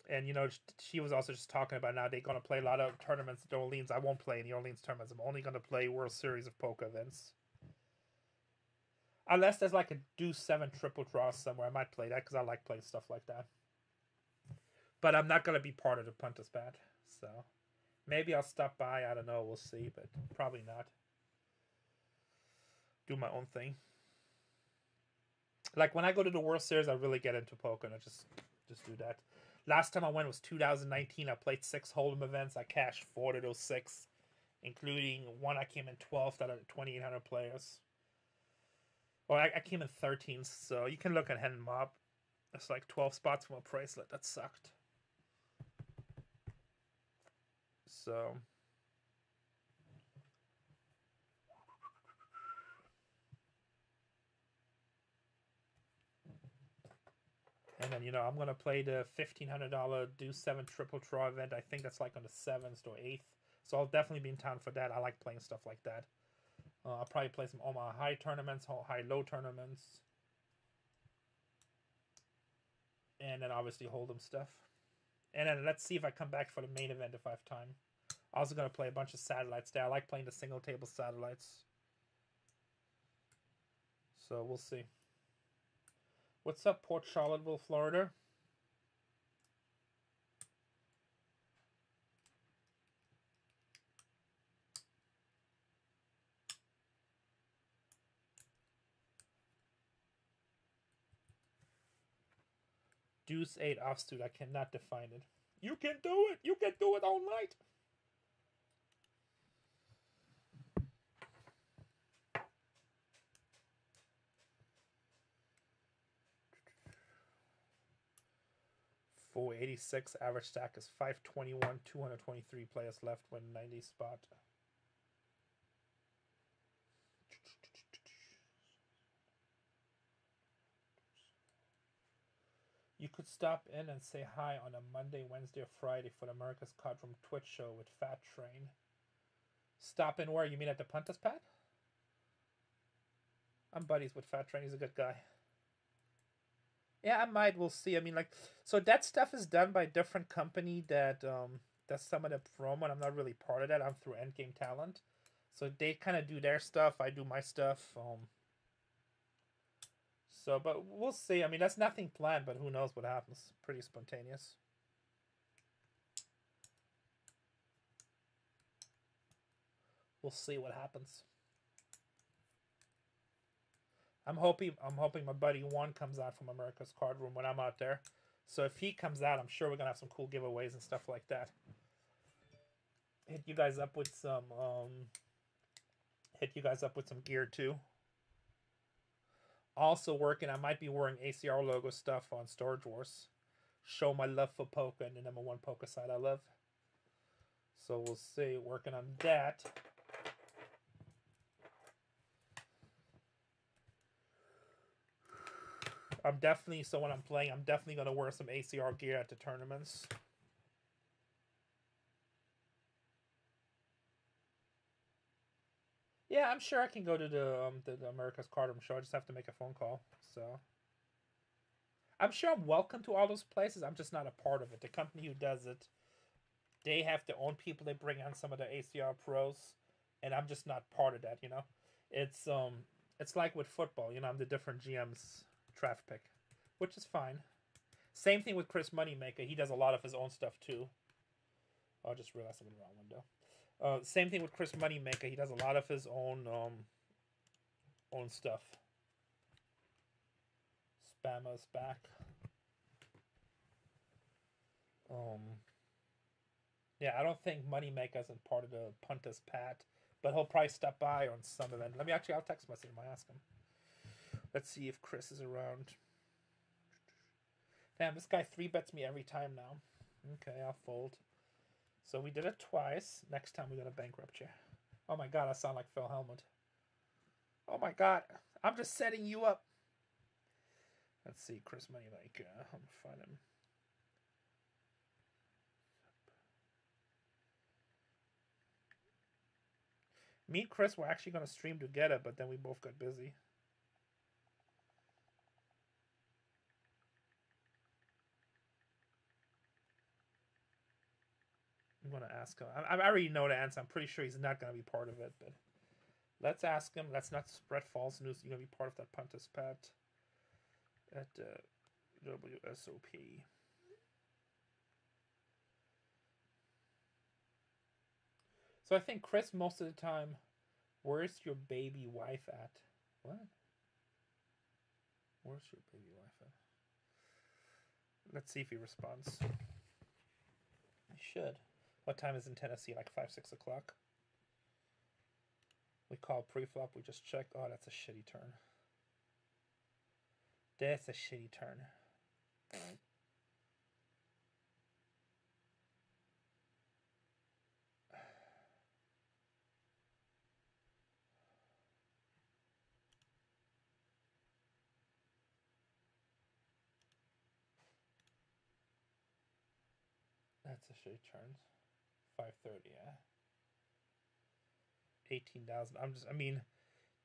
And you know, she was also just talking about now they're gonna play a lot of tournaments at Orleans. I won't play any Orleans tournaments. I'm only gonna play World Series of Poker events. Unless there's like a deuce seven triple draw somewhere, I might play that because I like playing stuff like that. But I'm not gonna be part of the Puntus Bat, so maybe I'll stop by. I don't know. We'll see, but probably not. Do my own thing. Like when I go to the World Series, I really get into poker and I just just do that. Last time I went was 2019. I played six Hold'em events. I cashed four to those six, including one I came in 12th out of 2,800 players. Well, I, I came in 13th, so you can look at Hendon Mob. It's like 12 spots from a bracelet. That sucked. So. And then, you know, I'm going to play the $1,500 Deuce 7 Triple Draw event. I think that's like on the 7th or 8th. So I'll definitely be in town for that. I like playing stuff like that. Uh, I'll probably play some Omaha High tournaments, high low tournaments. And then obviously Hold'em stuff. And then let's see if I come back for the main event if I have time. I'm also going to play a bunch of satellites there. I like playing the single table satellites. So we'll see. What's up, Port Charlottesville, Florida? Deuce 8 offsuit. I cannot define it. You can do it. You can do it all night. Four eighty six average stack is five twenty one. Two hundred twenty three players left when ninety spot. You could stop in and say hi on a Monday, Wednesday, or Friday for the America's Card Room Twitch show with Fat Train. Stop in where? You mean at the Punters Pad? I'm buddies with Fat Train. He's a good guy. Yeah, I might. We'll see. I mean, like, so that stuff is done by a different company that um does some of the promo, and I'm not really part of that. I'm through Endgame Talent, so they kind of do their stuff. I do my stuff. Um. So, but we'll see. I mean, that's nothing planned, but who knows what happens? Pretty spontaneous. We'll see what happens. I'm hoping I'm hoping my buddy Juan comes out from America's Card Room when I'm out there. So if he comes out, I'm sure we're gonna have some cool giveaways and stuff like that. Hit you guys up with some um hit you guys up with some gear too. Also working, I might be wearing ACR logo stuff on Storage Wars. Show my love for poker and the number one poker site I love. So we'll see. Working on that. I'm definitely so when I'm playing, I'm definitely gonna wear some ACR gear at the tournaments. Yeah, I'm sure I can go to the um the, the America's Card Room show. I just have to make a phone call. So I'm sure I'm welcome to all those places. I'm just not a part of it. The company who does it, they have their own people. They bring on some of the ACR pros, and I'm just not part of that. You know, it's um it's like with football. You know, I'm the different GMs draft pick, which is fine. Same thing with Chris Moneymaker. He does a lot of his own stuff too. Oh, I just realized I'm in the wrong window. Uh, same thing with Chris Moneymaker. He does a lot of his own um, own stuff. Spammer's back. Um. Yeah, I don't think Moneymaker's in part of the Punters Pad, but he'll probably stop by on some event. Let me actually, I'll text message him. I ask him. Let's see if Chris is around. Damn, this guy three bets me every time now. Okay, I'll fold. So we did it twice. Next time we're gonna bankrupt you. Oh my god, I sound like Phil Hellmuth. Oh my god, I'm just setting you up. Let's see, Chris Moneymaker. Uh, I'm gonna find him. Me and Chris were actually gonna stream together, but then we both got busy. I'm gonna ask him. I, I already know the answer. I'm pretty sure he's not gonna be part of it, but let's ask him. Let's not spread false news. You're gonna be part of that Punters Pad at uh, WSOP. So I think Chris most of the time, where's your baby wife at? What? Where's your baby wife at? Let's see if he responds. He should. What time is in Tennessee? Like five, six o'clock. We call pre-flop. We just check. Oh, that's a shitty turn. That's a shitty turn. That's a shitty turn. Five thirty, yeah. Eighteen thousand. I'm just. I mean,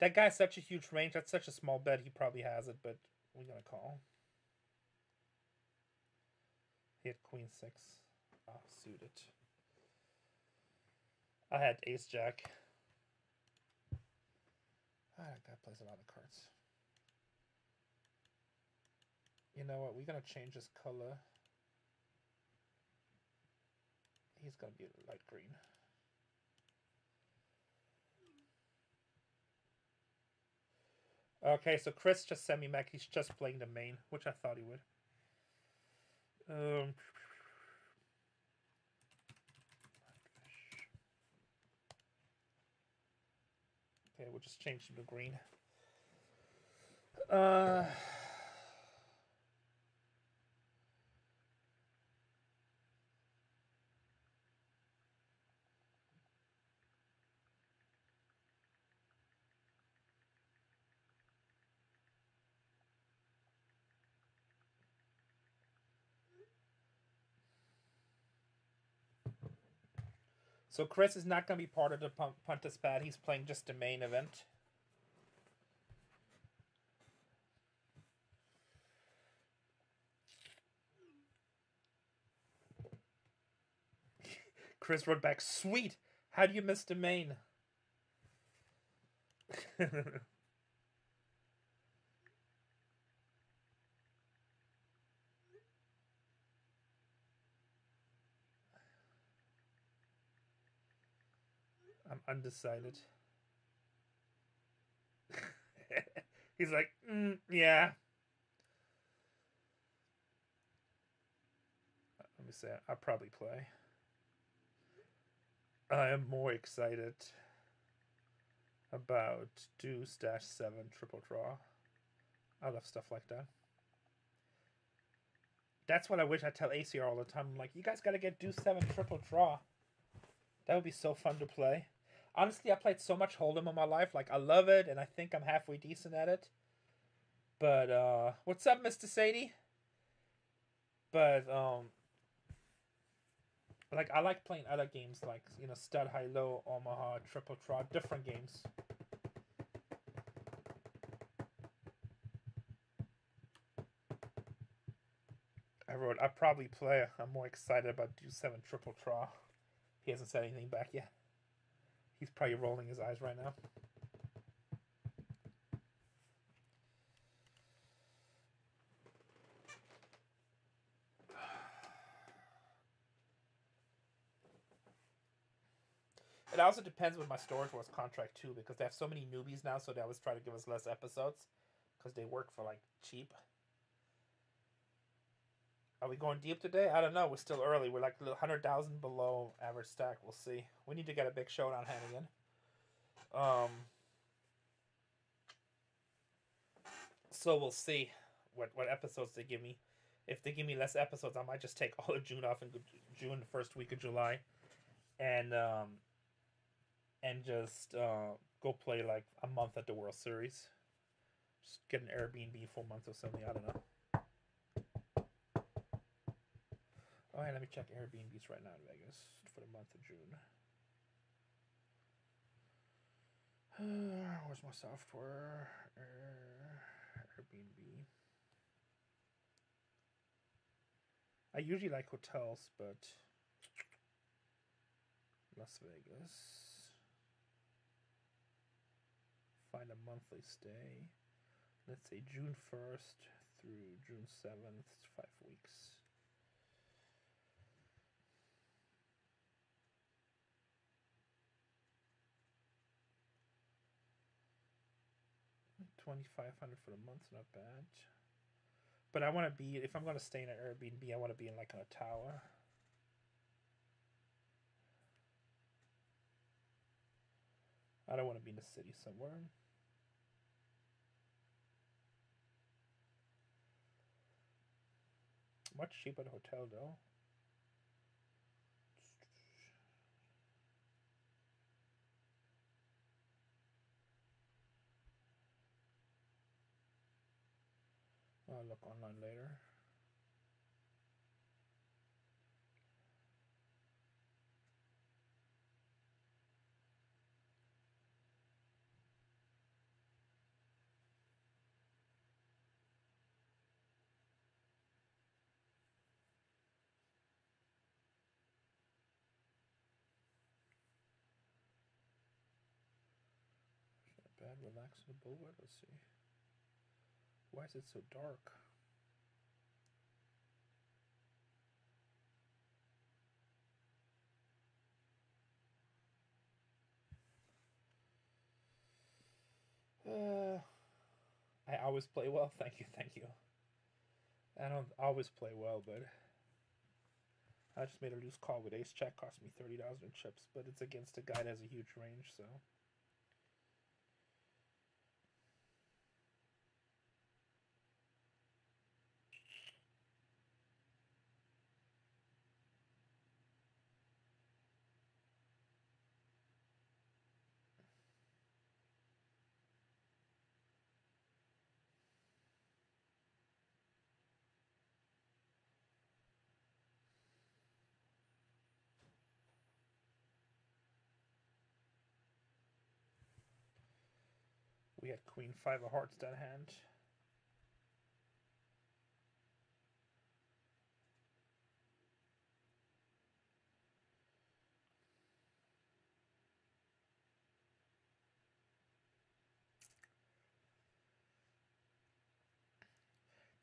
that guy's such a huge range. That's such a small bet. He probably has it, but we're gonna call. He had queen six. Oh, suited. I had ace jack. Ah, that guy plays a lot of cards. You know what? We're gonna change his color. He's gonna be light green. Okay, so Chris just sent me back. He's just playing the main, which I thought he would. Um, okay, we'll just change him to green. Uh, So Chris is not going to be part of the Punters Pad. He's playing just the main event. Chris wrote back, "Sweet. How do you miss the main?" undecided. He's like, mm, yeah. Let me say, I'll probably play. I am more excited about deuce dash seven triple draw. I love stuff like that. That's what I wish I tell ACR all the time. I'm like, you guys got to get deuce seven triple draw. That would be so fun to play. Honestly, I played so much Hold'em in my life. Like, I love it, and I think I'm halfway decent at it. But, uh, what's up, Mr. Sadie? But, um, like, I like playing other games like, you know, Stud High Low, Omaha, Triple Draw, different games. I wrote, I probably play. I'm more excited about Deuce 7 Triple Draw. He hasn't said anything back yet. He's probably rolling his eyes right now. It also depends with my Storage Wars contract too, because they have so many newbies now, so they always try to give us less episodes, because they work for like cheap. Are we going deep today? I don't know. We're still early. We're like hundred thousand below average stack. We'll see. We need to get a big showdown hand again. Um. So we'll see what what episodes they give me. If they give me less episodes, I might just take all of June off and June, the first week of July, and um, and just uh, go play like a month at the World Series. Just get an Airbnb for a month or something. I don't know. Let me check Airbnbs right now in Vegas for the month of June. Where's my software? Uh, Airbnb. I usually like hotels, but Las Vegas. Find a monthly stay. Let's say June 1st through June 7th, five weeks. Twenty five hundred for the month's not bad. But I want to be if I'm going to stay in an Airbnb, I want to be in like a tower. I don't want to be in the city somewhere. Much cheaper the hotel though. I'll look online later. Bad, relax in the. Let's see. Why is it so dark? Uh, I always play well. Thank you, thank you. I don't always play well, but I just made a loose call with ace check. Cost me thirty thousand chips, but it's against a guy that has a huge range, so. Had Queen Five of Hearts that hand.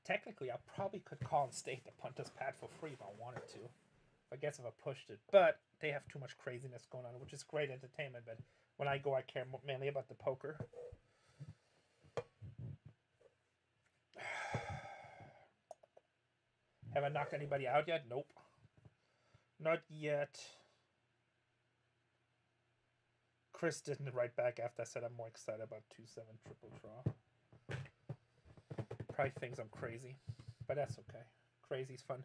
Technically, I probably could call and state the Punter's pad for free if I wanted to. I guess if I pushed it, but they have too much craziness going on, which is great entertainment. But when I go, I care mainly about the poker. Have I knocked anybody out yet? Nope. Not yet. Chris didn't write back after I said I'm more excited about 2 7 triple draw. Probably thinks I'm crazy, but that's okay. Crazy's fun.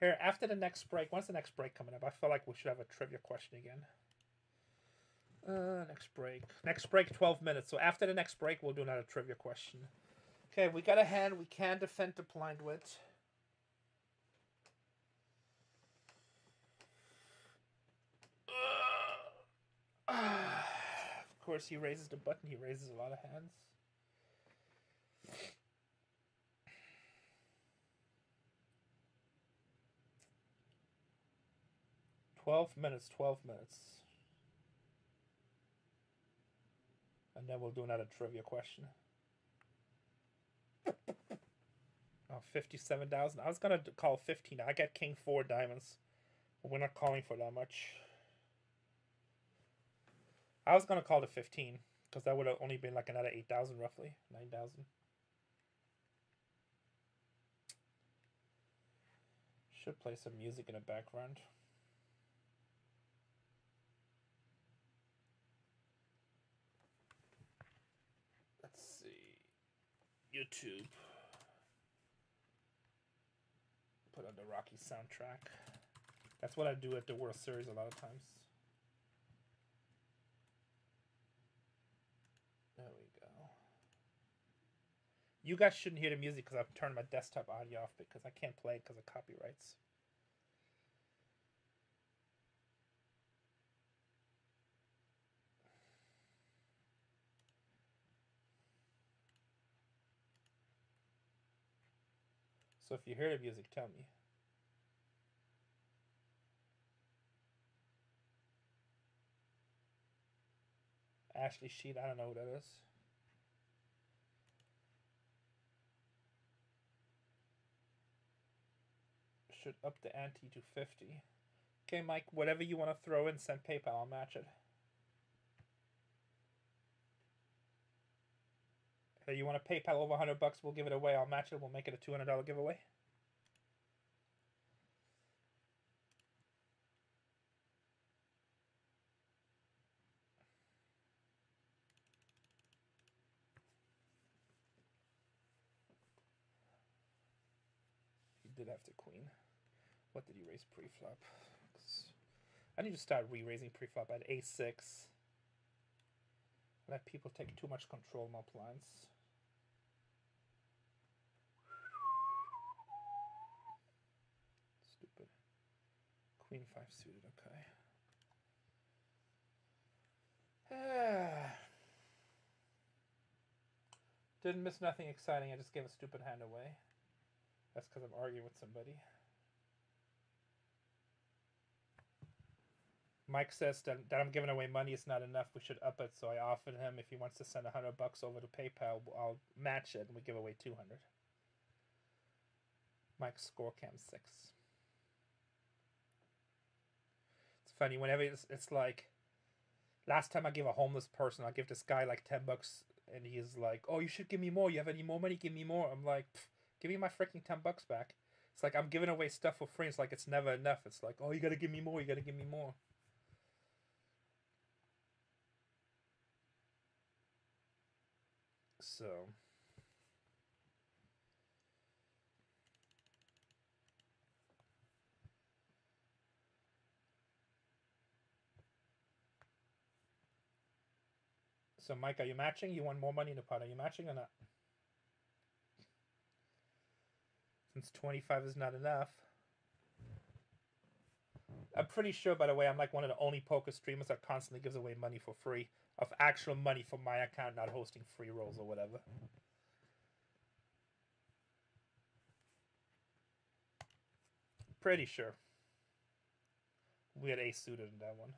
Here, after the next break, when's the next break coming up? I feel like we should have a trivia question again. Uh, next break. Next break, 12 minutes. So after the next break, we'll do another trivia question. Okay, we got a hand we can defend the blind with. of course, he raises the button. He raises a lot of hands. Twelve minutes. Twelve minutes. And then we'll do another trivia question. Oh, 57,000. I was going to call 15. I get king 4 diamonds. We're not calling for that much. I was gonna call it fifteen because that would have only been like another eight thousand roughly, nine thousand. Should play some music in the background. Let's see. YouTube. Put on the Rocky soundtrack. That's what I do at the World Series a lot of times. There we go. You guys shouldn't hear the music because I've turned my desktop audio off because I can't play it because of copyrights. So if you hear the music, tell me. Ashley Sheet, I don't know who that is. Should up the ante to 50. Okay, Mike, whatever you want to throw in, send PayPal, I'll match it. Hey, you want to PayPal over 100 bucks, we'll give it away, I'll match it, we'll make it a $200 giveaway. He did have the queen. What did he raise pre-flop? I need to start re-raising pre-flop at a6. Let people take too much control my blinds. Stupid. Queen five suited, okay. Didn't miss nothing exciting. I just gave a stupid hand away. That's because I'm arguing with somebody. Mike says that, that I'm giving away money is not enough. We should up it. So I offered him if he wants to send a hundred bucks over to PayPal, I'll match it and we give away two hundred. Mike's score cam six. It's funny whenever it's, it's like last time I gave a homeless person, I give this guy like ten bucks and he's like, "Oh, you should give me more. You have any more money? Give me more." I'm like, "Give me my freaking ten bucks back." It's like I'm giving away stuff for free. It's like it's never enough. It's like, "Oh, you gotta give me more. You gotta give me more." So. So, Mike, are you matching? You want more money in the pot? Are you matching or not? Since 25 is not enough. I'm pretty sure, by the way, I'm like one of the only poker streamers that constantly gives away money for free. Of actual money from my account, not hosting free rolls or whatever. Pretty sure. We had ace suited in that one.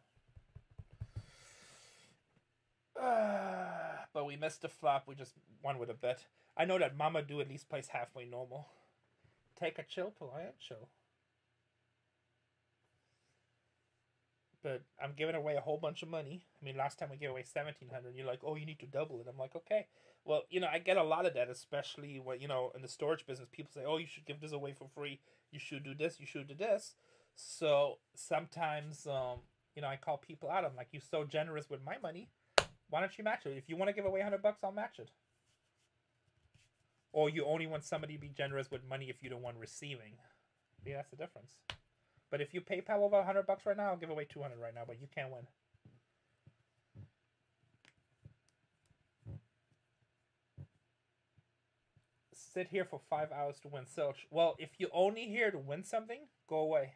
Uh, but we missed the flop. We just won with a bet. I know that Mama do at least plays halfway normal. Take a chill pill. I am chill. But I'm giving away a whole bunch of money. I mean, last time we gave away seventeen hundred. You're like, oh, you need to double it. I'm like, okay. Well, you know, I get a lot of that, especially when you know in the storage business, people say, oh, you should give this away for free. You should do this. You should do this. So sometimes, um, you know, I call people out. I'm like, you're so generous with my money. Why don't you match it? If you want to give away hundred bucks, I'll match it. Or you only want somebody to be generous with money if you don't want receiving. Yeah, that's the difference. But if you pay PayPal over hundred bucks right now, I'll give away two hundred right now. But you can't win. Sit here for five hours to win Silch. Well, if you're only here to win something, go away.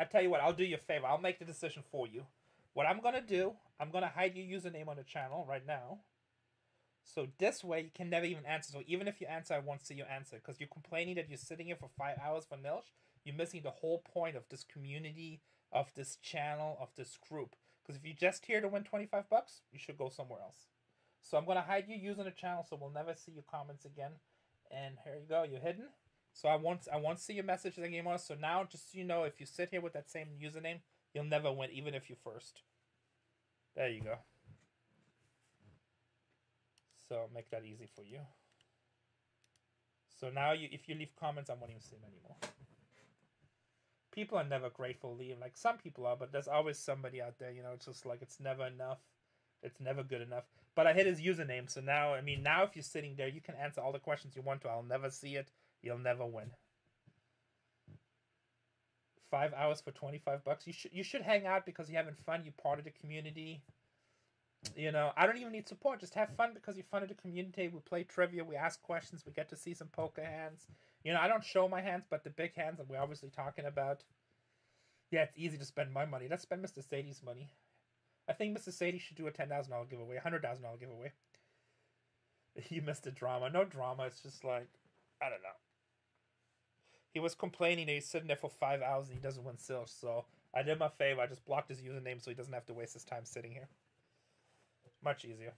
I tell you what, I'll do you a favor. I'll make the decision for you. What I'm gonna do, I'm gonna hide your username on the channel right now. So this way you can never even answer. So even if you answer, I won't see your answer because you're complaining that you're sitting here for five hours for Nilch. You're missing the whole point of this community, of this channel, of this group. Because if you're just here to win 25 bucks, you should go somewhere else. So I'm gonna hide you using the channel, so we'll never see your comments again. And here you go, you're hidden. So I won't I won't see your messages anymore. So now, just so you know, if you sit here with that same username, you'll never win, even if you're first. There you go. So make that easy for you. So now you if you leave comments, I won't even see them anymore. People are never grateful leave. Like some people are, but there's always somebody out there, you know, it's just like it's never enough. It's never good enough. But I hit his username, so now I mean now if you're sitting there, you can answer all the questions you want to. I'll never see it. You'll never win. Five hours for twenty five bucks. You should you should hang out because you're having fun. You're part of the community. You know, I don't even need support. Just have fun because you're fun of the community. We play trivia. We ask questions. We get to see some poker hands. You know, I don't show my hands, but the big hands that we're obviously talking about. Yeah, it's easy to spend my money. Let's spend Mr. Sadie's money. I think Mr. Sadie should do a ten thousand dollar giveaway, a hundred thousand dollar giveaway. You missed the drama. No drama. It's just like I don't know. He was complaining that he's sitting there for five hours and he doesn't win silch. So I did my favor. I just blocked his username so he doesn't have to waste his time sitting here. Much easier.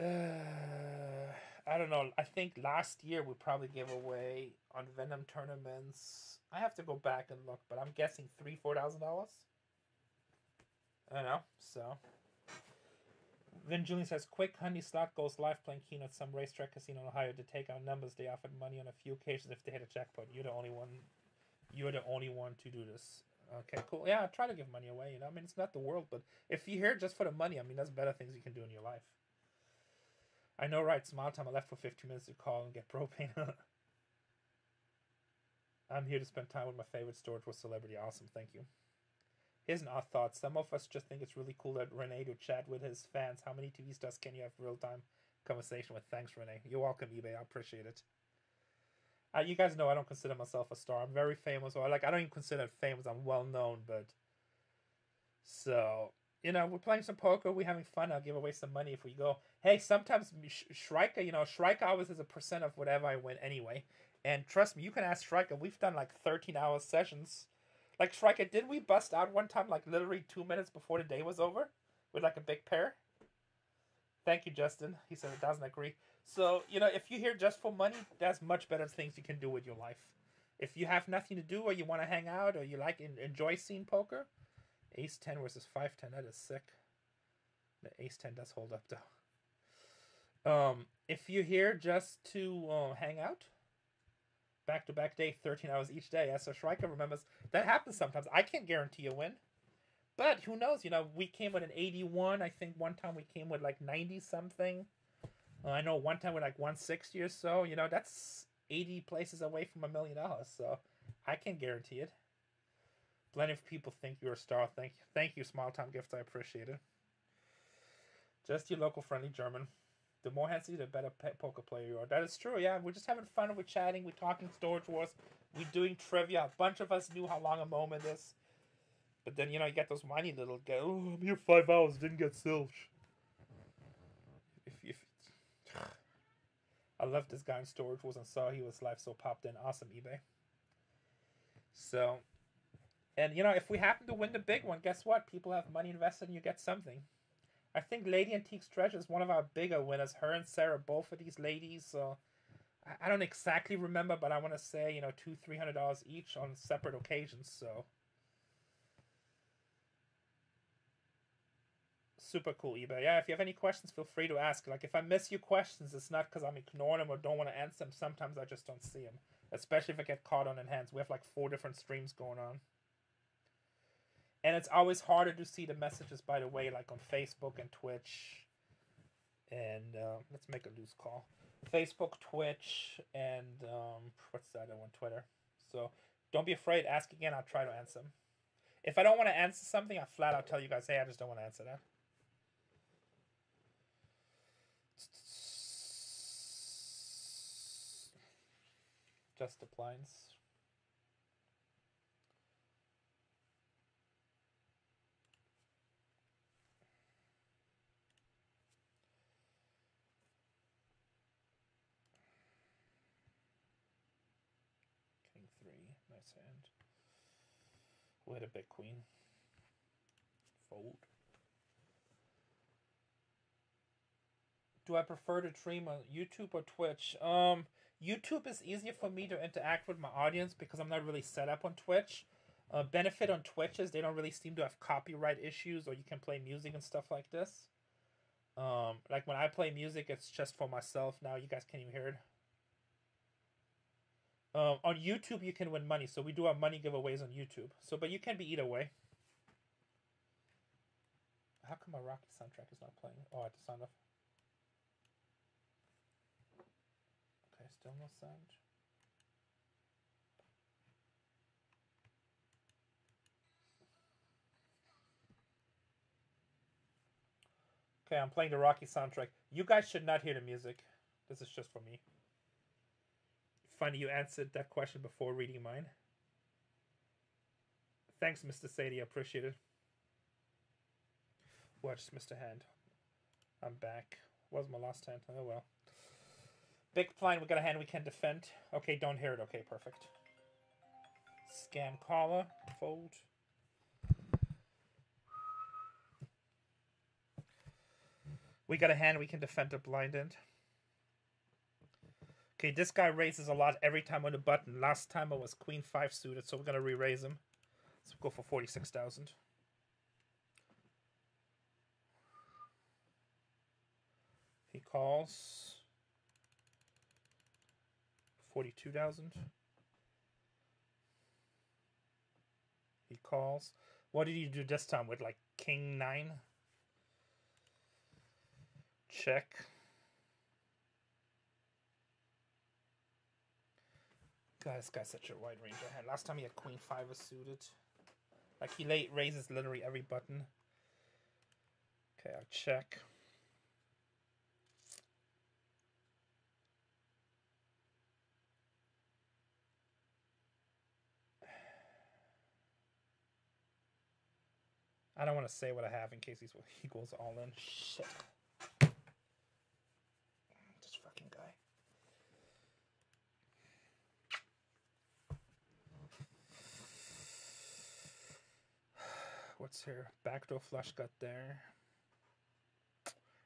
Uh, I don't know. I think last year we probably gave away on Venom tournaments. I have to go back and look, but I'm guessing three, four thousand dollars. I don't know. So. then Julian says, "Quick honey slot goes live playing Keno at some racetrack casino in Ohio to take out numbers. They offered money on a few occasions if they hit a jackpot. You're the only one. You're the only one to do this. Okay, cool. Yeah, I try to give money away. You know, I mean, it's not the world, but if you're here just for the money, I mean, there's better things you can do in your life. I know, right? Small time. I left for 15 minutes to call and get propane. I'm here to spend time with my favorite storage with celebrity. Awesome, thank you. Here's an odd thought. Some of us just think it's really cool that Rene to chat with his fans. How many TV stars can you have real time conversation with? Thanks, Rene. You're welcome, eBay. I appreciate it. Uh, you guys know I don't consider myself a star. I'm very famous, or like I don't even consider famous. I'm well known, but so you know we're playing some poker. We're having fun. I'll give away some money if we go. Hey, sometimes Sh- Shrika, you know, Shrika always has a percent of whatever I win anyway. And trust me, you can ask Shrika. We've done like 13 hour sessions. Like Shrika, did we bust out one time like literally two minutes before the day was over with like a big pair? Thank you, Justin. He said it doesn't agree. So, you know, if you're here just for money, there's much better things you can do with your life. If you have nothing to do or you want to hang out or you like enjoy seeing poker, ace 10 versus 5 10, that is sick. The ace 10 does hold up though. Um, if you're here just to uh, hang out, back to back day, 13 hours each day, as so Shrika remembers, that happens sometimes. I can't guarantee a win. But who knows? You know, we came with an 81. I think one time we came with like 90 something. Uh, I know one time we're like 160 or so. You know, that's 80 places away from a million dollars. So I can't guarantee it. Plenty of people think you're a star. Thank you. Thank you, Small Time Gifts. I appreciate it. Just your local friendly German. The more hands you, the better poker player you are. That is true. Yeah, we're just having fun. We're chatting. We're talking Storage Wars. We're doing trivia. A bunch of us knew how long a moment is. But then, you know, you get those whiny little guys. Oh, I'm here five hours, didn't get silch. If, if, I love this guy in Storage Wars and saw he was live, so popped in. Awesome, eBay. So, and, you know, if we happen to win the big one, guess what? People have money invested and you get something. I think Lady Antiques Treasure is one of our bigger winners. Her and Sarah, both of these ladies. So, I, I don't exactly remember, but I want to say, you know, two, three hundred dollars each on separate occasions. So, super cool eBay. Yeah, if you have any questions, feel free to ask. Like if I miss your questions, it's not because I'm ignoring them or don't want to answer them. Sometimes I just don't see them, especially if I get caught on enhanced. We have like four different streams going on. And it's always harder to see the messages, by the way, like on Facebook and Twitch. And uh, let's make a loose call. Facebook, Twitch, and um, what's the other one? Twitter. So don't be afraid. Ask again. I'll try to answer them. If I don't want to answer something, I flat out tell you guys, hey, I just don't want to answer that. Just blinds. King three, nice hand. Had a big queen. Fold. Do I prefer to stream on YouTube or Twitch? Um, YouTube is easier for me to interact with my audience because I'm not really set up on Twitch. Uh, benefit on Twitch is they don't really seem to have copyright issues, or you can play music and stuff like this. Um, like when I play music, it's just for myself. Now you guys can't even hear it. Um, on YouTube, you can win money, so we do our money giveaways on YouTube. So, but you can be either way. How come my Rocky soundtrack is not playing? Oh, I have to sign off. Okay, Okay, I'm playing the Rocky soundtrack. You guys should not hear the music. This is just for me. Funny you answered that question before reading mine. Thanks, Mr. Sadie. Appreciate it. Watch, Mr. Hand. I'm back. Was my last hand. Oh well. Big blind, we got a hand we can defend. Okay, don't hear it. Okay, perfect. Scam caller. Fold. We got a hand we can defend a blind end. Okay, this guy raises a lot every time on the button. Last time it was queen 5 suited, so we're going to re-raise him. So we'll go for 46,000. He calls 42,000. He calls. What did you do this time with like king 9? Check. God, this guy's such a wide range. Last time he had queen 5 was suited. Like he late raises literally every button. Okay, I'll check. I don't want to say what I have in case he's he goes all in. Shit. This fucking guy. What's here? Backdoor flush got there.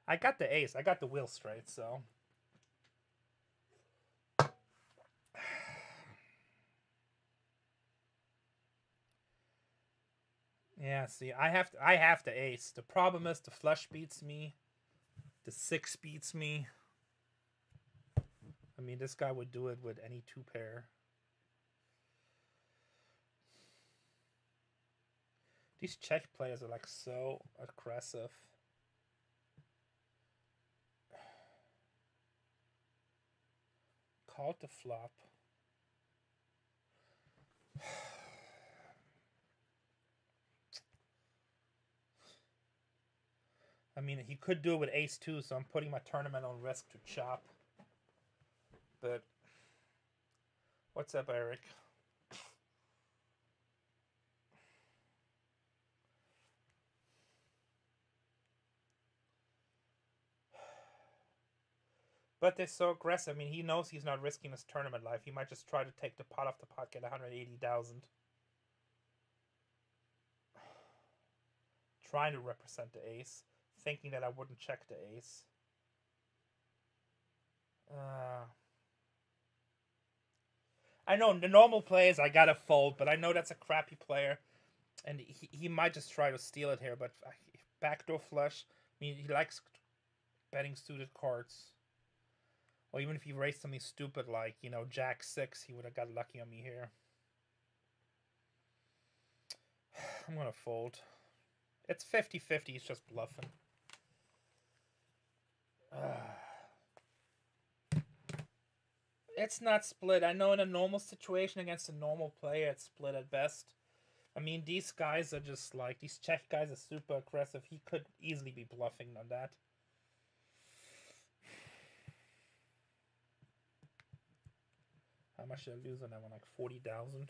I got the ace. I got the wheel straight, so. Yeah, see, I have to I have to ace. The problem is the flush beats me. The six beats me. I mean, this guy would do it with any two pair. These Czech players are like so aggressive. Called the flop. I mean, he could do it with ace two, so I'm putting my tournament on risk to chop. But what's up, Eric? But they're so aggressive. I mean, he knows he's not risking his tournament life. He might just try to take the pot off the pot, get 180,000. Trying to represent the ace, thinking that I wouldn't check the ace. Uh, I know the normal plays I gotta fold, but I know that's a crappy player, and he, he might just try to steal it here. But backdoor flush, I mean, he likes betting suited cards. Or even if he raised something stupid like, you know, Jack 6, he would have got lucky on me here. I'm to fold. It's 50-50, he's just bluffing. It's not split. I know in a normal situation against a normal player, it's split at best. I mean, these guys are just like, these Czech guys are super aggressive. He could easily be bluffing on that. How much did I lose on that one? Like 40,000?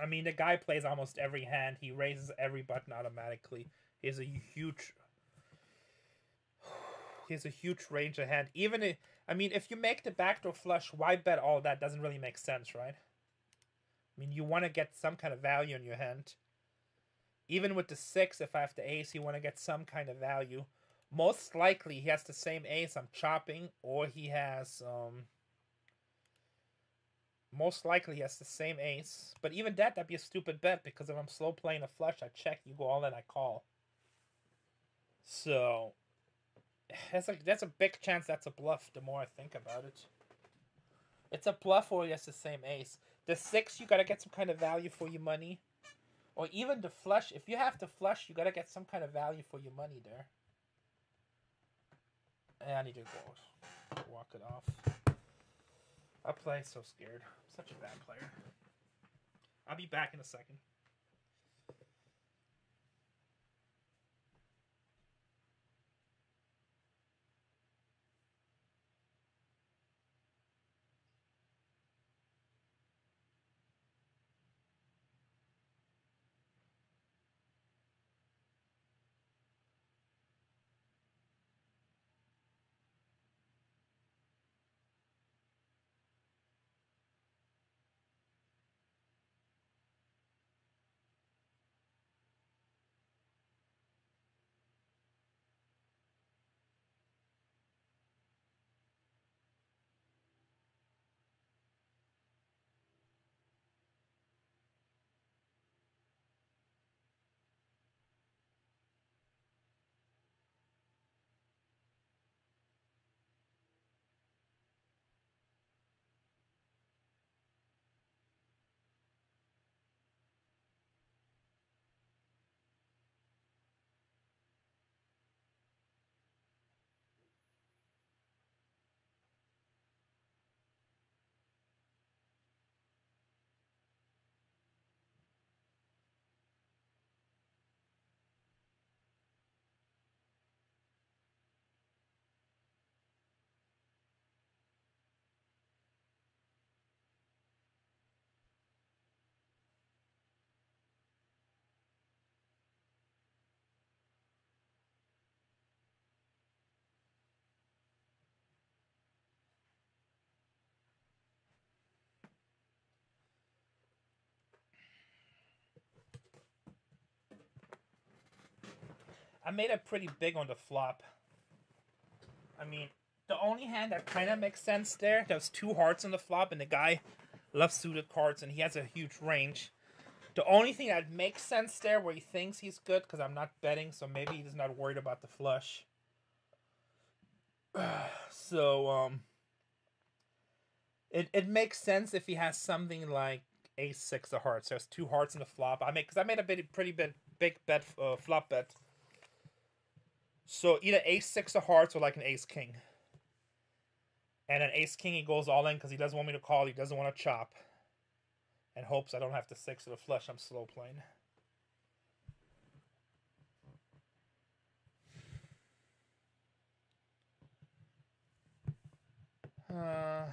I mean, the guy plays almost every hand. He raises every button automatically. He has a huge... He has a huge range of hand. Even if... I mean, if you make the backdoor flush, why bet all that? Doesn't really make sense, right? I mean, you want to get some kind of value in your hand. Even with the 6, if I have the ace, you want to get some kind of value most likely he has the same ace I'm chopping, or he has um Most likely he has the same ace. But even that, that'd be a stupid bet because if I'm slow playing a flush, I check, you go all in, I call. So that's a that's a big chance that's a bluff the more I think about it. It's a bluff or has the same ace. The six you gotta get some kind of value for your money. Or even the flush. If you have to flush, you gotta get some kind of value for your money there. And I need to go walk it off. I play so scared. I'm such a bad player. I'll be back in a second. I made it pretty big on the flop. I mean, the only hand that kind of makes sense there, there's two hearts on the flop, and the guy loves suited cards, and he has a huge range. The only thing that makes sense there where he thinks he's good, because I'm not betting, so maybe he's not worried about the flush. so, um, it, it makes sense if he has something like ace six of hearts. There's two hearts in the flop. I make because I made a bit, pretty big big bet uh, flop bet. So either ace six of hearts or like an ace king. And an ace king he goes all in because he doesn't want me to call. He doesn't want to chop. And hopes I don't have to six of the flush. I'm slow playing. Uh,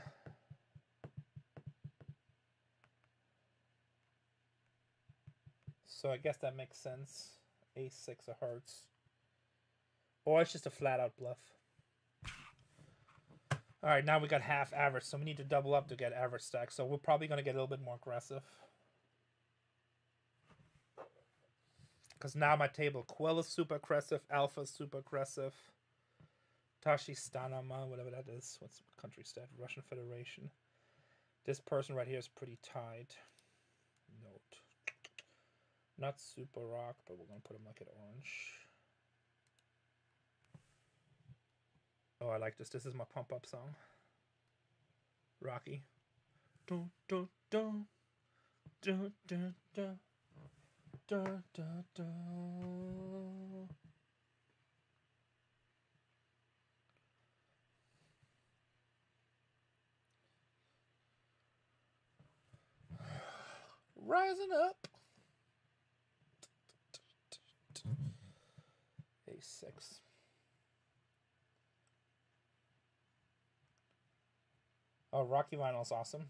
so I guess that makes sense. Ace six of hearts. Or it's just a flat out bluff. Alright, now we got half average, so we need to double up to get average stack. So we're probably going to get a little bit more aggressive. Because now my table, Quill is super aggressive, Alpha is super aggressive. Tashi Stanama, whatever that is. What's country stat? Russian Federation. This person right here is pretty tied. Note. Not super rock, but we're going to put him like at orange. Oh, I like this. This is my pump up song. Rocky. Dun, dun, dun. Dun, dun, dun. Dun, dun, dun. Rising up. A6. Oh, Rocky Lionel's awesome.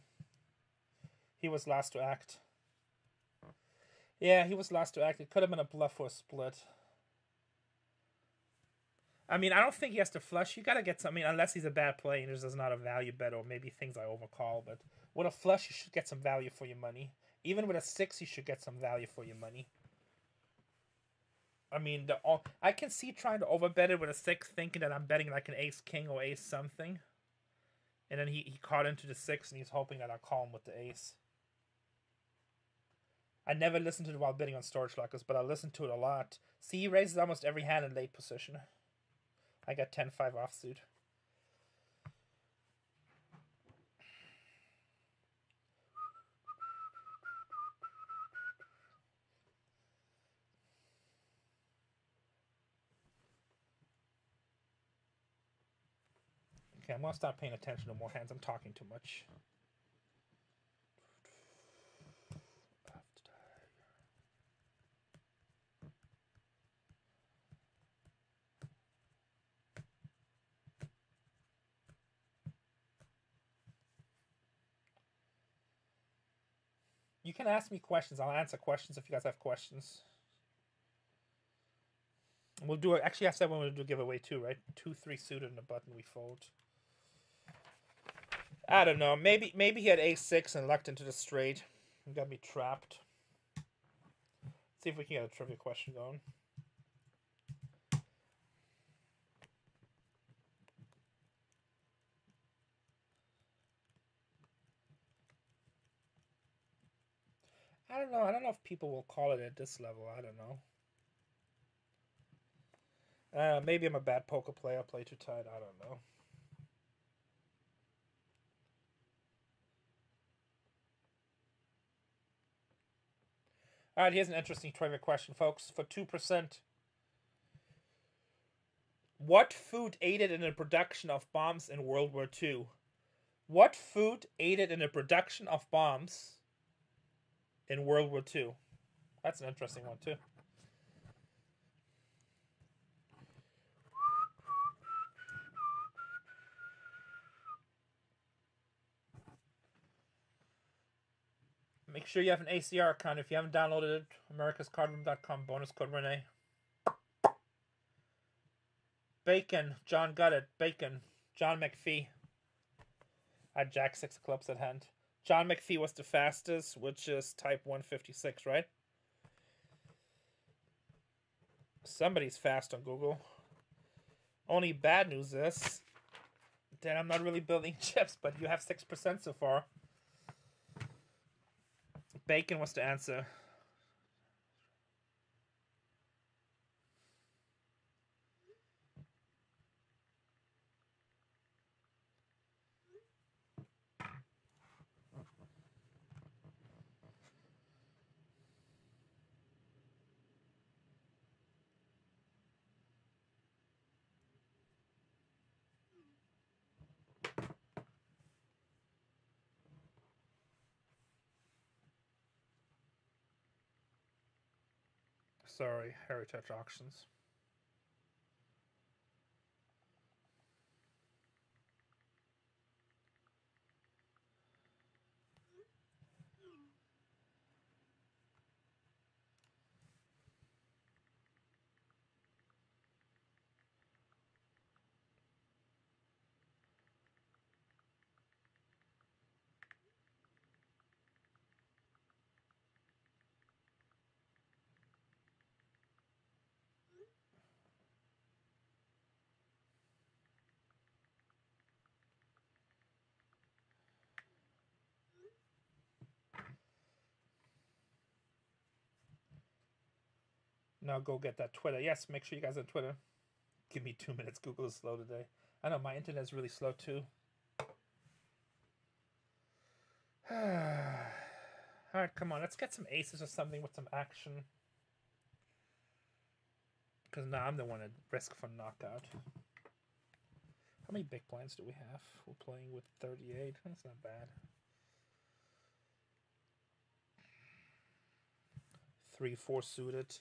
He was last to act. Yeah, he was last to act. It could have been a bluff or a split. I mean, I don't think he has to flush. You gotta get something, unless he's a bad player and there's not a value bet, or maybe things I overcall. But with a flush, you should get some value for your money. Even with a six, you should get some value for your money. I mean, the all I can see trying to overbet it with a six, thinking that I'm betting like an ace king or ace something. And then he, he caught into the six and he's hoping that I'll call him with the ace. I never listened to it while bidding on storage lockers, but I listened to it a lot. See, he raises almost every hand in late position. I got 10 5 offsuit. Okay, I'm gonna stop paying attention to more hands. I'm talking too much. You can ask me questions. I'll answer questions if you guys have questions. We'll do it. Actually, I said when we'll do a giveaway too, right? Two, three suited and a button we fold. I don't know. Maybe maybe he had a6 and lucked into the straight and got me trapped. Let's see if we can get a trivia question going. I don't know. I don't know if people will call it at this level. I don't know. Uh, maybe I'm a bad poker player. I Play too tight. I don't know. All right, here's an interesting trivia question, folks. For 2%, what food aided in the production of bombs in World War II? What food aided in the production of bombs in World War II? That's an interesting one, too. Make sure you have an ACR account. If you haven't downloaded it, americascardroom.com, bonus code Rene. Bacon, John got it. Bacon, John McPhee. I Jack six clubs at hand. John McPhee was the fastest, which is type 156, right? Somebody's fast on Google. Only bad news is that I'm not really building chips, but you have 6% so far. Bacon was the answer. Sorry, Heritage Auctions. Now go get that Twitter. Yes, make sure you guys on Twitter. Give me two minutes. Google is slow today. I know my internet is really slow too. All right, come on. Let's get some aces or something with some action. Because now I'm the one at risk for knockout. How many big blinds do we have? We're playing with 38. That's not bad. Three, four suited.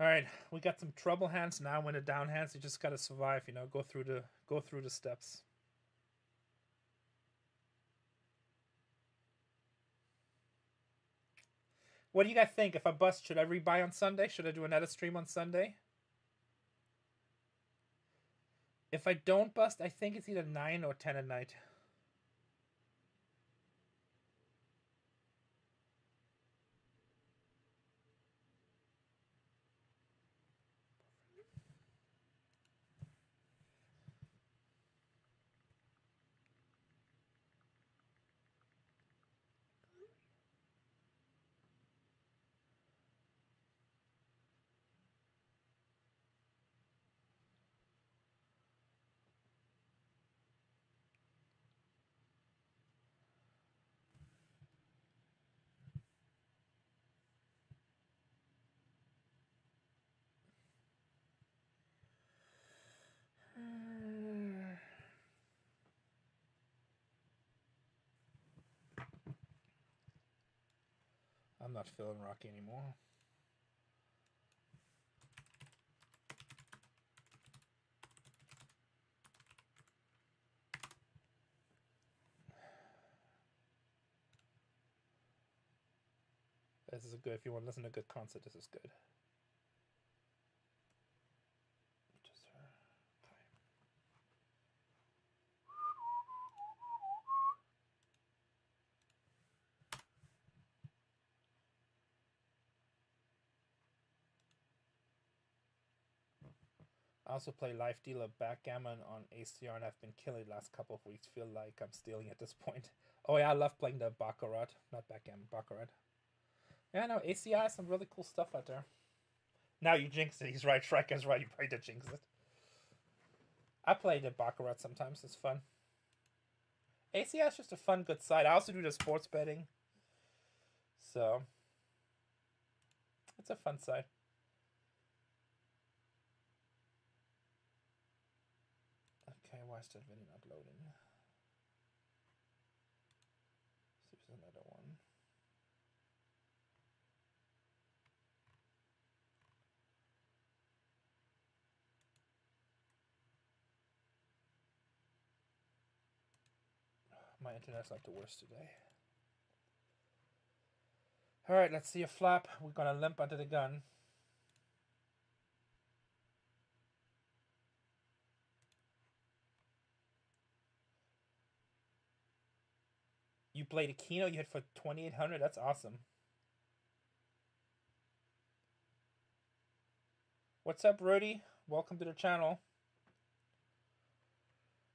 All right, we got some trouble hands now. When the down hands, you just gotta survive. You know, go through the go through the steps. What do you guys think? If I bust, should I rebuy on Sunday? Should I do another stream on Sunday? If I don't bust, I think it's either nine or ten at night. I'm not feeling rocky anymore. This is good. If you want to listen to a good concert, this is good. Just her. Okay. I also play Life Dealer Backgammon on ACR and I've been killing the last couple of weeks. Feel like I'm stealing at this point. Oh yeah, I love playing the Baccarat. Not Backgammon, Baccarat. Yeah, no, ACR has some really cool stuff out there. Now you jinxed it. He's right. Shrek is right. You probably did jinx it. I play the Baccarat sometimes. It's fun. ACR is just a fun, good site. I also do the sports betting. So, it's a fun site. Okay, why is that video not loading? See if there's another one. My internet's like the worst today. Alright, let's see a flap. We're gonna limp under the gun. You played a Keno, you hit for 2800. That's awesome. What's up, Rudy? Welcome to the channel.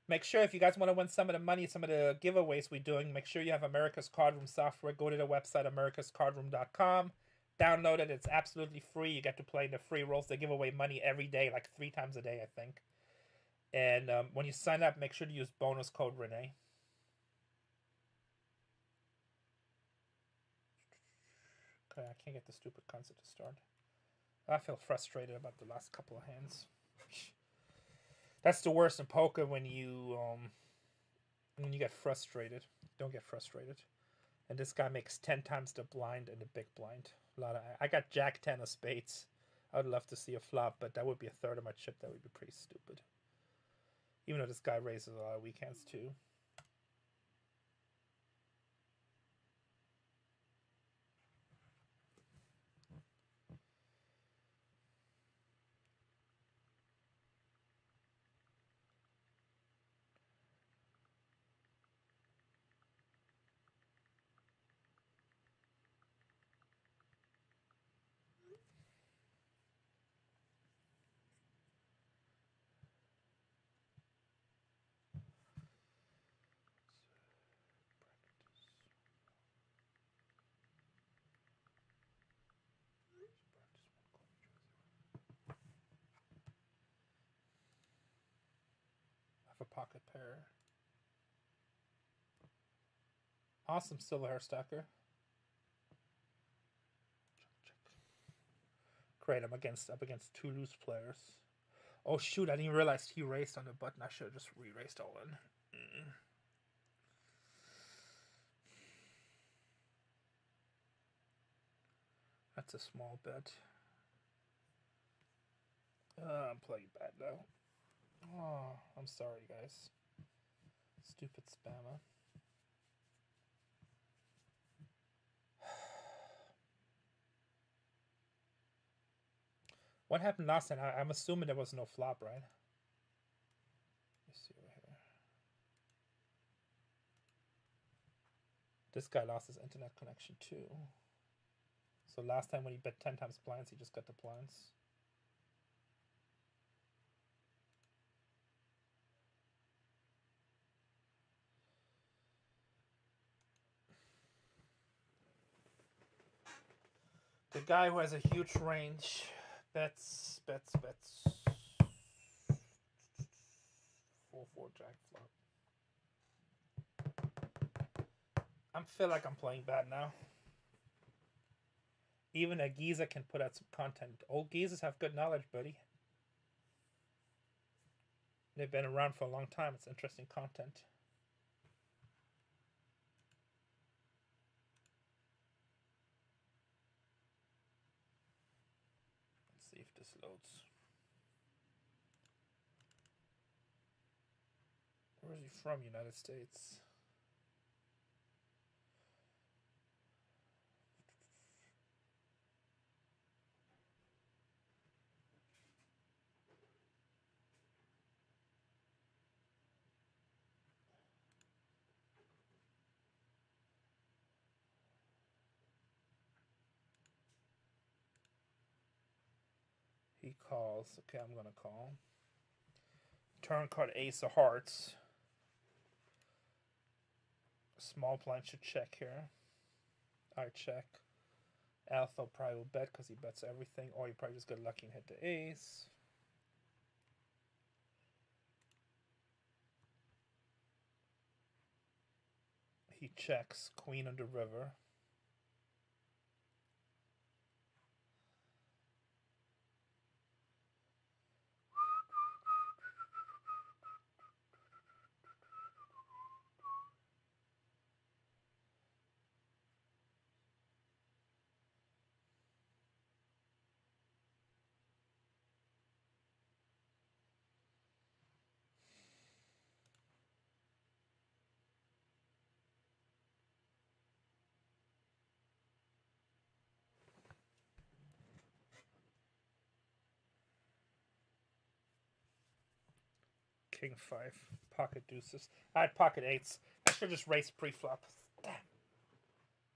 Make sure if you guys want to win some of the money, some of the giveaways we're doing, make sure you have America's Card Room software. Go to the website, americascardroom.com. Download it. It's absolutely free. You get to play the free rolls. They give away money every day, like three times a day, I think. And um, when you sign up, make sure to use bonus code Rene. Okay, I can't get the stupid concert to start. I feel frustrated about the last couple of hands. That's the worst in poker when you um when you get frustrated. Don't get frustrated. And this guy makes ten times the blind and the big blind. A lot of I got Jack ten of spades. I would love to see a flop, but that would be a third of my chip. That would be pretty stupid. Even though this guy raises a lot of weak hands too. A pocket pair. Awesome silver hair stacker. Great, I'm against up against two loose players. Oh shoot, I didn't realize he raced on the button. I should have just re-raced all in. Mm. That's a small bet. Uh, I'm playing bad now. Oh, I'm sorry, guys. Stupid spammer. What happened last time? I, am assuming there was no flop, right? Let's see over here. This guy lost his internet connection too. So last time when he bet 10 times blinds, he just got the blinds. The guy who has a huge range bets, bets, bets. Four, four, jack flop. I feel like I'm playing bad now. Even a Giza can put out some content. Old Gizas have good knowledge, buddy. They've been around for a long time. It's interesting content. loads. Where is he from? United States. He calls. Okay, I'm gonna call. Turn card Ace of Hearts. Small blind should check here. I check. Alpha probably will bet because he bets everything, or he probably just got lucky and hit the ace. He checks Queen on the river. King five, pocket deuces. I had pocket eights. I should just race pre-flop. Damn.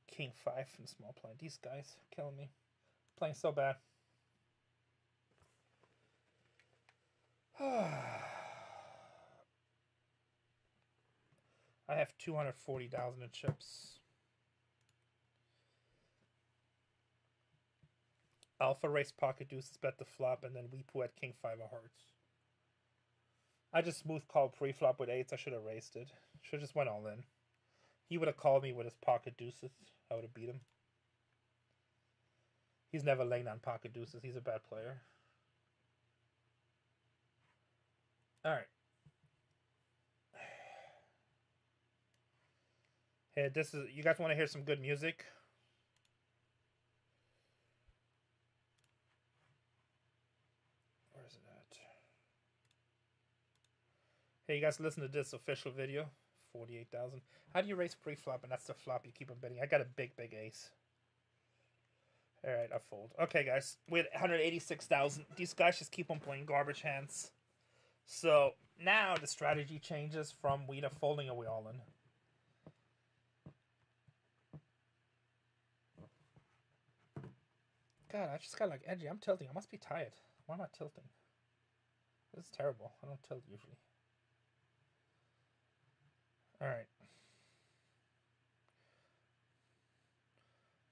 King five and small blind. These guys are killing me. Playing so bad. I have two hundred forty thousand in chips. Alpha race pocket deuces bet the flop, and then Weepu at king five of hearts. I just smooth called pre-flop with eights. I should have raced it. Should have just went all in. He would have called me with his pocket deuces. I would have beat him. He's never laying on pocket deuces. He's a bad player. All right. Hey, this is. You guys want to hear some good music? Where is it at? Hey, you guys listen to this official video. 48,000. How do you raise pre-flop and that's the flop you keep on betting? I got a big, big ace. Alright, I fold. Okay, guys. we With 186,000. These guys just keep on playing garbage hands. So, now the strategy changes from we to folding we all in. God, I just got like edgy. I'm tilting. I must be tired. Why am I tilting? This is terrible. I don't tilt usually. All right.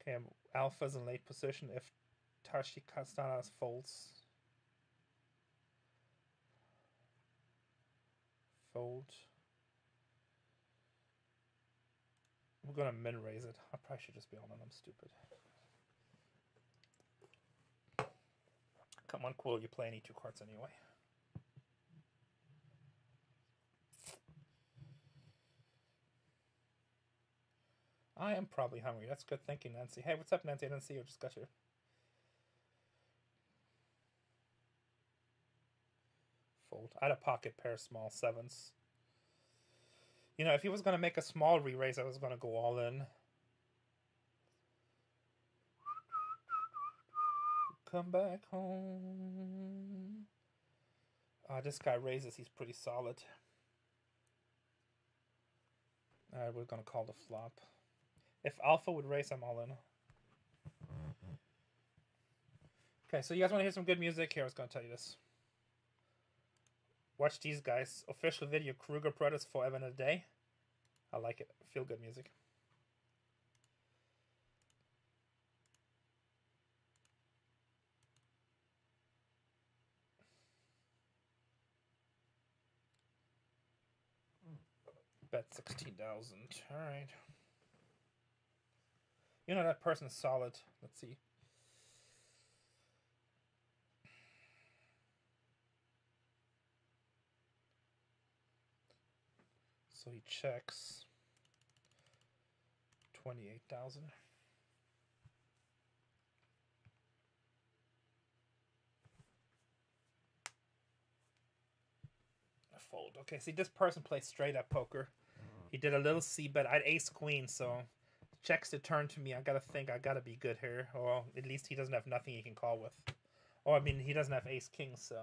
Okay, Alpha's in late position if Tashi Castanas folds. Fold. We're gonna min raise it. I probably should just be on it. I'm stupid. Come on, Quill. You play any two cards anyway. I am probably hungry. That's good thinking, Nancy. Hey, what's up, Nancy? I didn't see you. Just got here. Fold. I had a pocket pair of small sevens. You know, if he was going to make a small re-raise, I was going to go all in. Come back home. Uh, this guy raises. He's pretty solid. Alright, we're going to call the flop. If Alpha would race, I'm all in. Okay, so you guys want to hear some good music? Here, I was going to tell you this. Watch these guys. Official video, Kruger Brothers Forever and a Day. I like it. Feel good music. Bet 16,000. Alright. You know that person's solid. Let's see. So he checks 28,000. A fold. Okay, see, this person plays straight up poker. Mm-hmm. He did a little C bet. I had ace queen, so checks to turn to me. I gotta think I gotta be good here. Well, at least he doesn't have nothing he can call with. Oh, I mean, he doesn't have ace king, so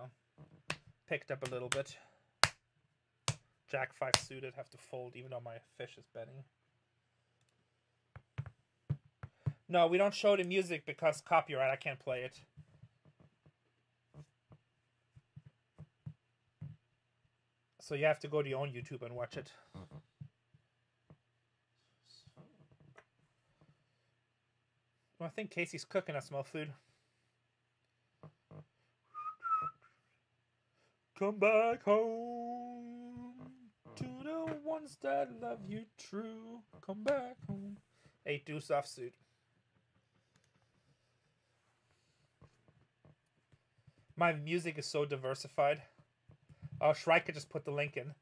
picked up a little bit. Jack five suited, have to fold even though my fish is betting. No, we don't show the music because copyright. I can't play it. So you have to go to your own YouTube and watch it. Mm-hmm. Well, I think Casey's cooking. I smell food. Come back home to the ones that love you true. Come back home. A do deuce offsuit. My music is so diversified. Oh, Shrike just put the link in.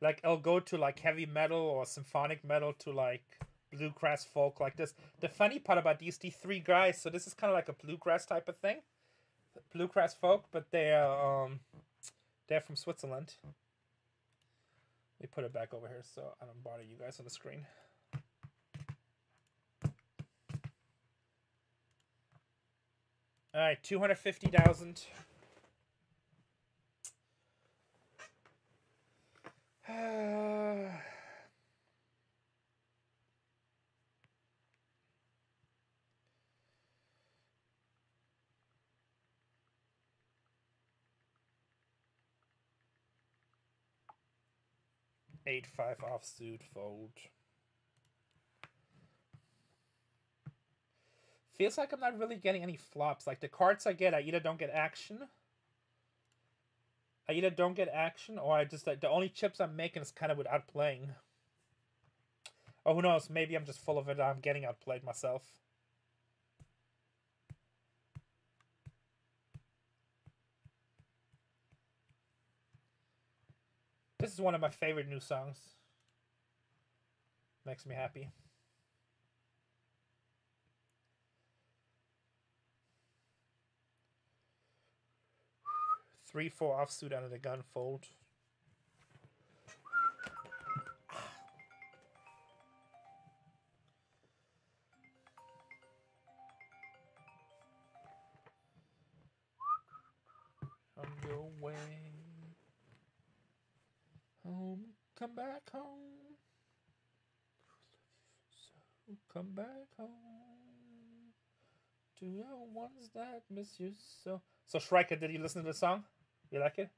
Like, I'll go to like heavy metal or symphonic metal to like bluegrass folk like this. The funny part about these, these three guys, so this is kind of like a bluegrass type of thing. Bluegrass folk, but they're um they're from Switzerland. Let me put it back over here so I don't bother you guys on the screen. All right, two hundred fifty thousand. Eight five offsuit fold. Feels like I'm not really getting any flops. Like the cards I get, I either don't get action. I either don't get action or I just like the only chips I'm making is kind of without playing. Oh, who knows? Maybe I'm just full of it. I'm getting outplayed myself. Is one of my favorite new songs. Makes me happy. Three, four offsuit under the gun fold. On your way home, come back home. So come back home to your ones that miss you so. So Shrika, did you listen to the song? You like it?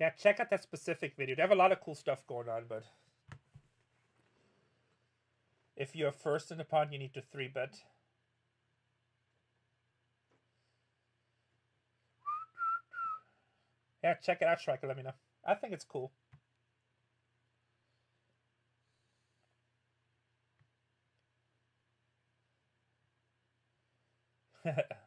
Yeah, check out that specific video. They have a lot of cool stuff going on, but if you're first in the pond, you need to three bet. Yeah, check it out, Shrek. Let me know. I think it's cool.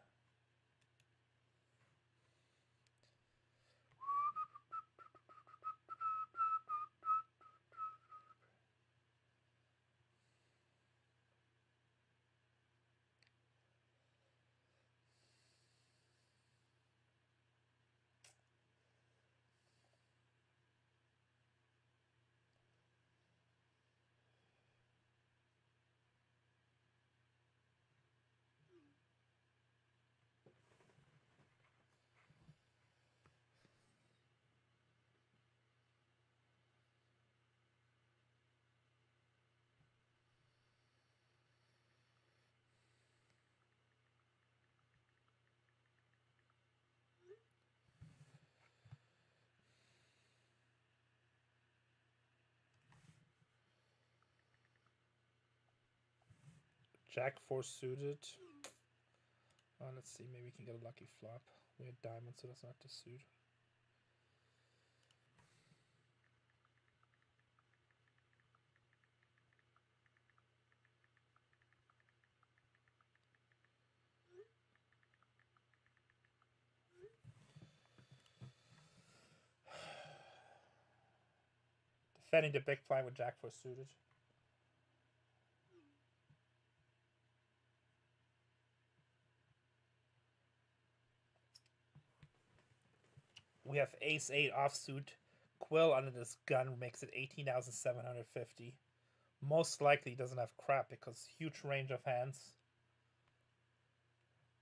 Jack four suited. Oh, let's see. Maybe we can get a lucky flop. We had diamonds, so that's not the suit. Defending the big blind with Jack four suited. We have ace eight offsuit. Quill under this gun makes it 18,750. Most likely doesn't have crap because huge range of hands.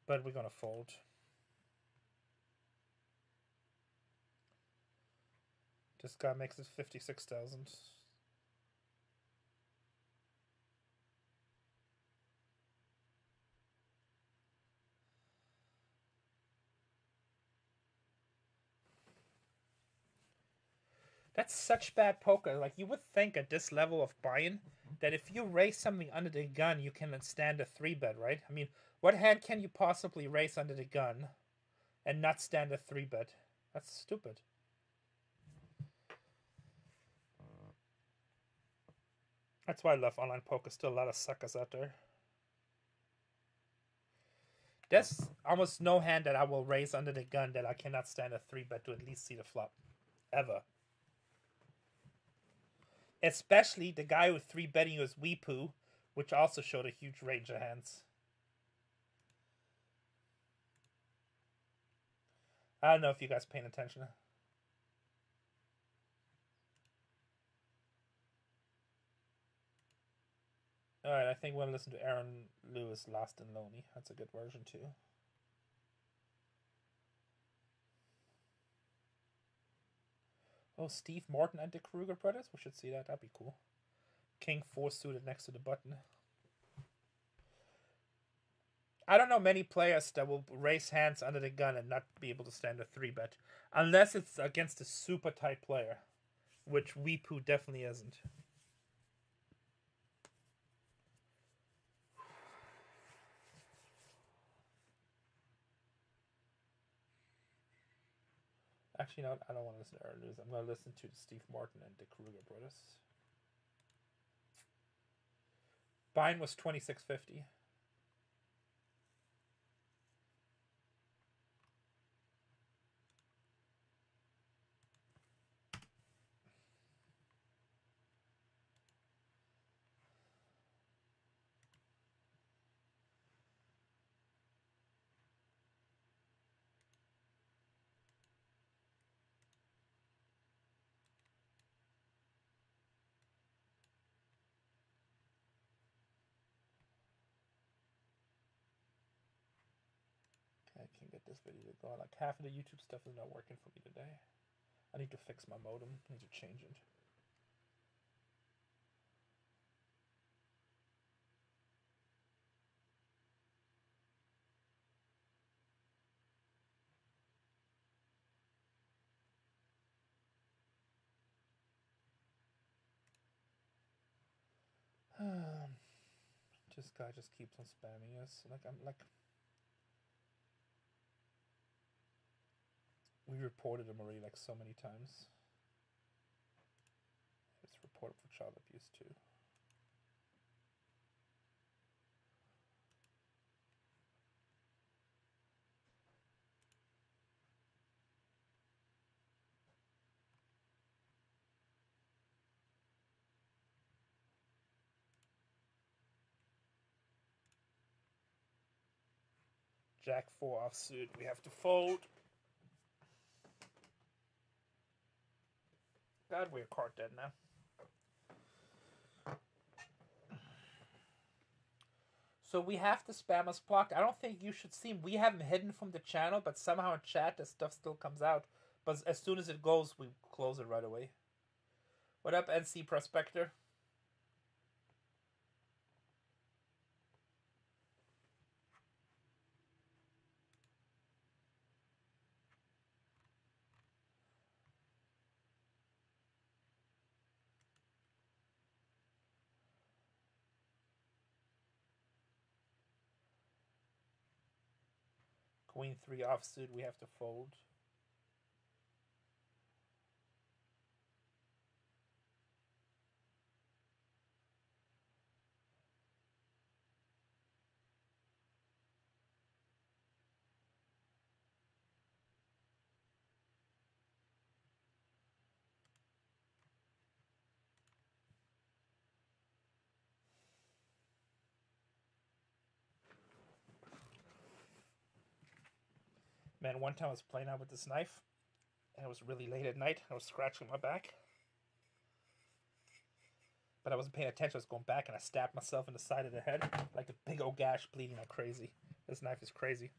But we're gonna fold. This guy makes it 56,000. That's such bad poker. Like you would think at this level of buy-in that if you raise something under the gun, you can stand a three bet, right? I mean, what hand can you possibly raise under the gun and not stand a three bet? That's stupid. That's why I love online poker. Still a lot of suckers out there. There's almost no hand that I will raise under the gun that I cannot stand a three bet to at least see the flop. Ever. Especially the guy with three betting was Weepoo, which also showed a huge range of hands. I don't know if you guys paying attention. Alright, I think we'll listen to Aaron Lewis Lost and Lonely. That's a good version too. Oh, Steve Martin and the Kruger brothers? We should see that. That'd be cool. King 4 suited next to the button. I don't know many players that will raise hands under the gun and not be able to stand a 3 bet. Unless it's against a super tight player. Which Weepoo definitely isn't. Actually, no, I don't want to listen to Aaron I'm going to listen to Steve Martin and the Kruger brothers. Buying was 2650. I can't get this video to go. Like half of the YouTube stuff is not working for me today. I need to fix my modem. I need to change it. this guy just keeps on spamming us. Like I'm like we reported him already like so many times. It's reported for child abuse too. Jack four offsuit. We have to fold. We're card dead now. So we have to spam spammers blocked. I don't think you should see. We have them hidden from the channel, but somehow in chat the stuff still comes out. But as soon as it goes, we close it right away. What up, NC Prospector? Queen three offsuit. We have to fold. Man, one time I was playing out with this knife, and it was really late at night. I was scratching my back, but I wasn't paying attention. I was going back, and I stabbed myself in the side of the head, like a big old gash, bleeding like crazy. This knife is crazy.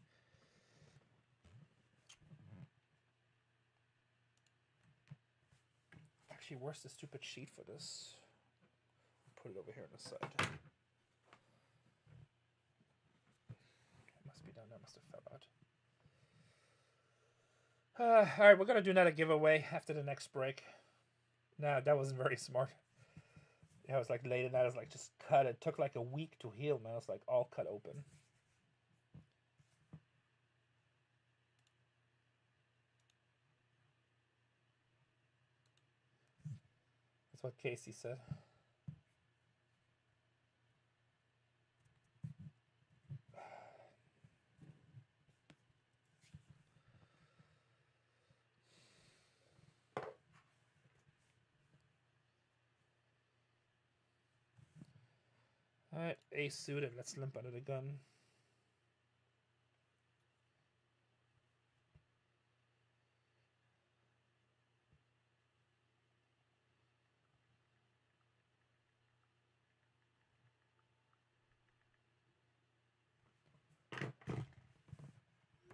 Actually, where's the stupid sheet for this? Put it over here on the side. It must be down there. Must have fell out. Uh, all right, we're gonna do another giveaway after the next break. Nah, that wasn't very smart. Yeah, I was like late at night. I was like, just cut it. Took like a week to heal, man. It's like all cut open. That's what Casey said. Alright, ace suited. Let's limp under the gun.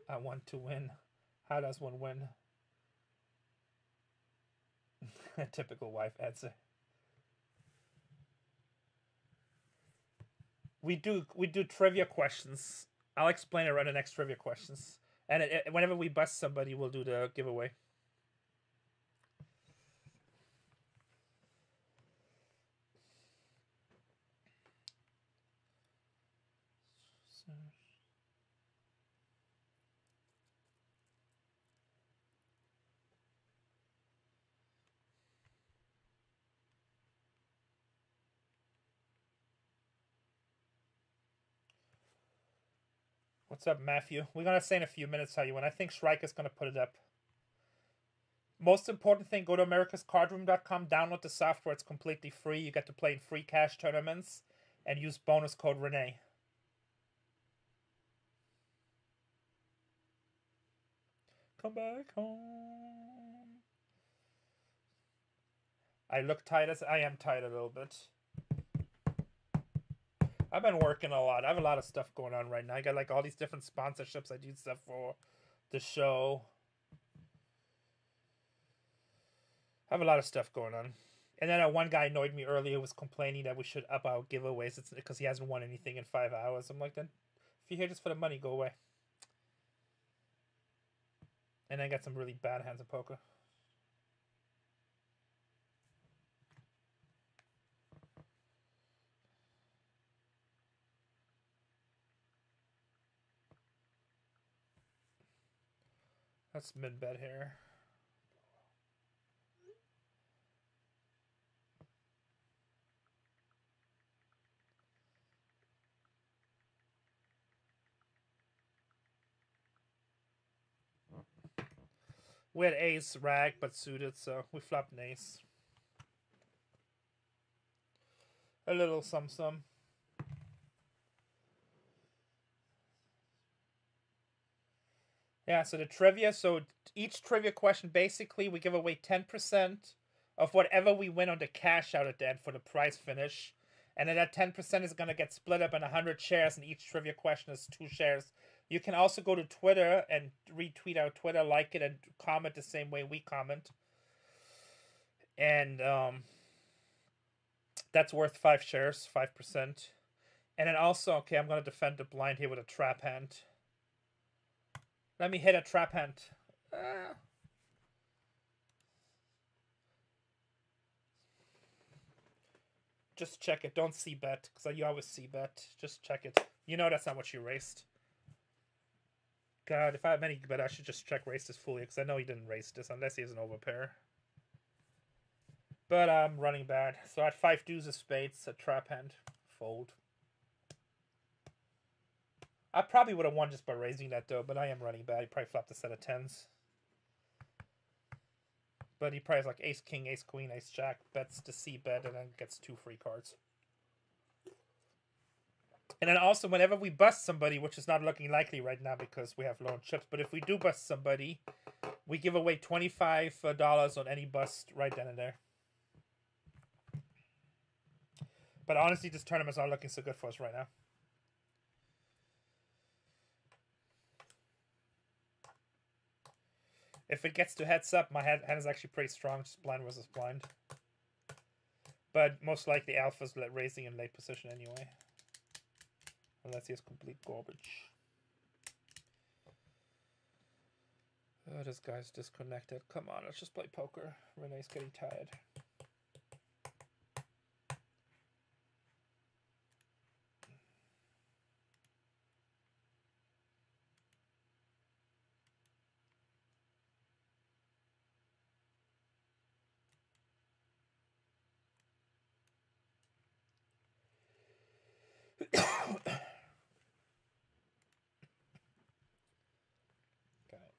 I want to win. How does one win? A typical wife answer. We do we do trivia questions. I'll explain it right the next trivia questions. And it, it- whenever we bust somebody, we'll do the giveaway. What's up, Matthew? We're gonna say in a few minutes how you win. I think Shrike is gonna put it up. Most important thing, go to americascardroom.com, download the software. It's completely free. You get to play in free cash tournaments and use bonus code Rene. Come back home. I look tight as I am tight a little bit. I've been working a lot. I have a lot of stuff going on right now. I got like all these different sponsorships I do stuff for the show. I have a lot of stuff going on. And then uh, one guy annoyed me earlier was complaining that we should up our giveaways because he hasn't won anything in five hours. I'm like, then if you're here just for the money, go away. And I got some really bad hands of poker. That's mid bet here. We had ace rag but suited, so we flopped an ace. A little sum sum. Yeah, so the trivia, so each trivia question basically we give away 10% of whatever we win on the cash out at the end for the prize finish. And then that 10% is going to get split up in 100 shares, and each trivia question is two shares. You can also go to Twitter and retweet our Twitter, like it, and comment the same way we comment. And um, that's worth five shares, 5%. And then also, okay, I'm going to defend the blind here with a trap hand. Let me hit a trap hand. Ah. Just check it. Don't c-bet because you always c-bet. Just check it. You know that's not what you raced. God, if I have any, but I should just check race this fully because I know he didn't race this unless he has an overpair. But I'm running bad. So I had five deuces spades, a trap hand, fold. I probably would have won just by raising that though, but I am running bad. He probably flopped a set of tens. But he probably has like ace king, ace queen, ace jack, bets the C bet, and then gets two free cards. And then also, whenever we bust somebody, which is not looking likely right now because we have low on chips, but if we do bust somebody, we give away $25 uh, on any bust right then and there. But honestly, this tournament's not looking so good for us right now. If it gets to heads up, my hand, hand is actually pretty strong, just blind versus blind. But most likely alpha's raising in late position anyway. Unless he has complete garbage. Oh, this guy's disconnected. Come on, let's just play poker. Rene's getting tired. Got it.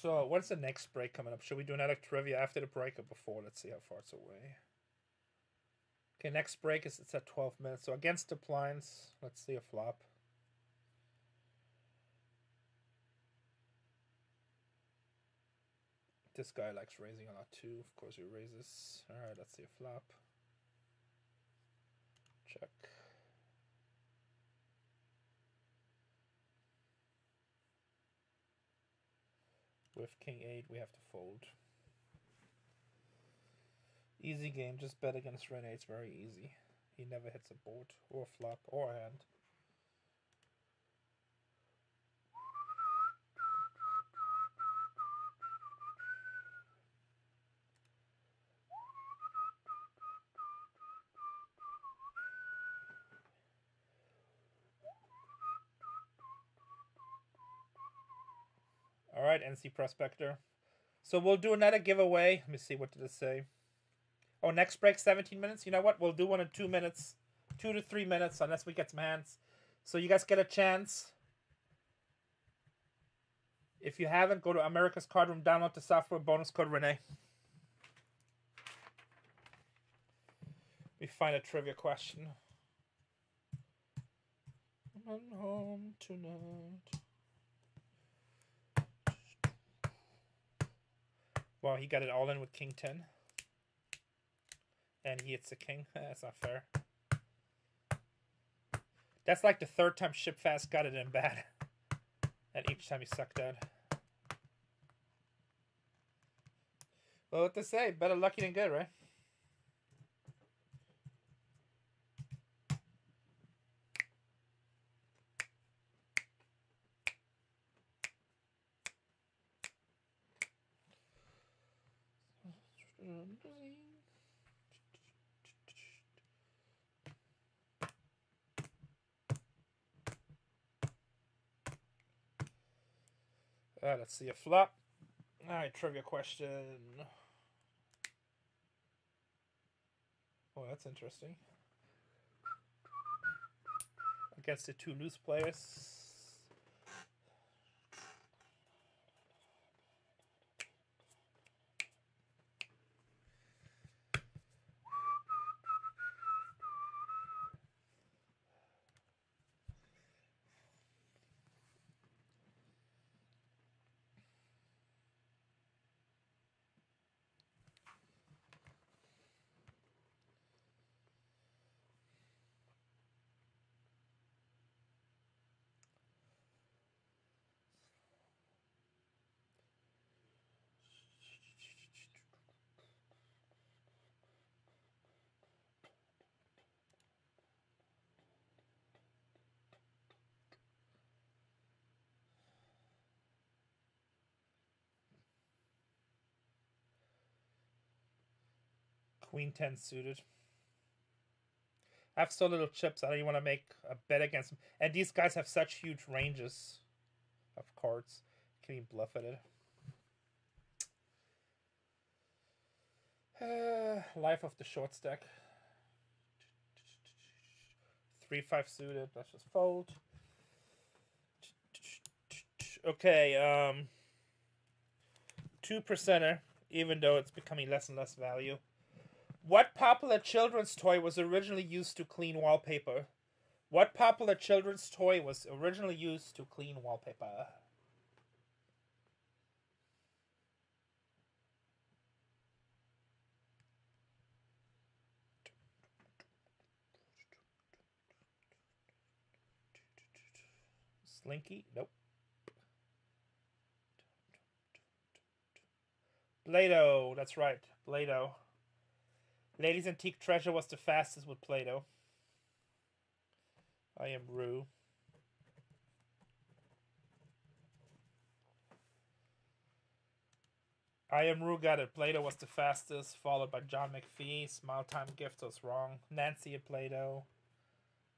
So, what's the next break coming up? Should we do another trivia after the break or before? Let's see how far it's away. Okay, next break is it's at 12 minutes. So against the let's see a flop. This guy likes raising a lot too. Of course, he raises. All right, let's see a flop. Check. With king 8, we have to fold. Easy game, just bet against Rene. It's very easy. He never hits a board or a flop or a hand. NC Prospector. So we'll do another giveaway. Let me see, what did it say? Oh, next break, 17 minutes. You know what? We'll do one in two minutes, two to three minutes, unless we get some hands. So you guys get a chance. If you haven't, go to America's Card Room, download the software, bonus code Rene. We find a trivia question. I'm home tonight. Well, he got it all in with King 10. And he hits the King. That's not fair. That's like the third time Shipfast got it in bad. And each time he sucked out. Well, what to say? Better lucky than good, right? Uh, let's see a flop. All right, trivia question. Oh, that's interesting. Against the two loose players. Queen 10 suited. I have so little chips. I don't even want to make a bet against them. And these guys have such huge ranges of cards. Can you bluff at it? Uh, life of the short stack. Three five suited. Let's just fold. Okay. Um. Two percenter. Even though it's becoming less and less value. What popular children's toy was originally used to clean wallpaper? What popular children's toy was originally used to clean wallpaper? Slinky? Nope. Play-Doh, that's right. Play-Doh. Ladies Antique Treasure was the fastest with Play-Doh. I am Rue. I am Rue got it. Play-Doh was the fastest, followed by John McPhee. Smile Time Gift was wrong. Nancy at Play-Doh.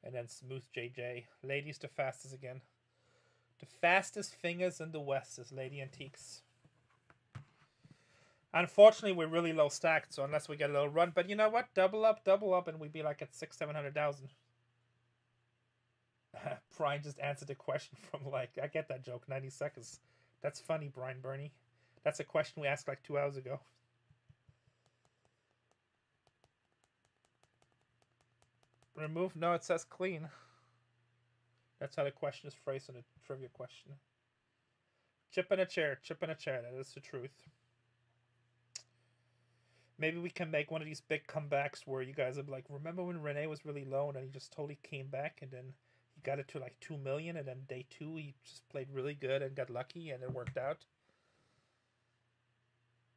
And then Smooth JJ. Ladies the fastest again. The fastest fingers in the West is Lady Antiques. Unfortunately, we're really low stacked, so unless we get a little run, but you know what? Double up, double up, and we'd be like at six, seven hundred thousand. Brian just answered a question from like I get that joke. Ninety seconds. That's funny, Brian Bernie. That's a question we asked like two hours ago. Remove? No, it says clean. That's how the question is phrased in a trivia question. Chip in a chair, chip in a chair. That is the truth. Maybe we can make one of these big comebacks where you guys are like, remember when Rene was really low and he just totally came back and then he got it to like two million and then day two he just played really good and got lucky and it worked out.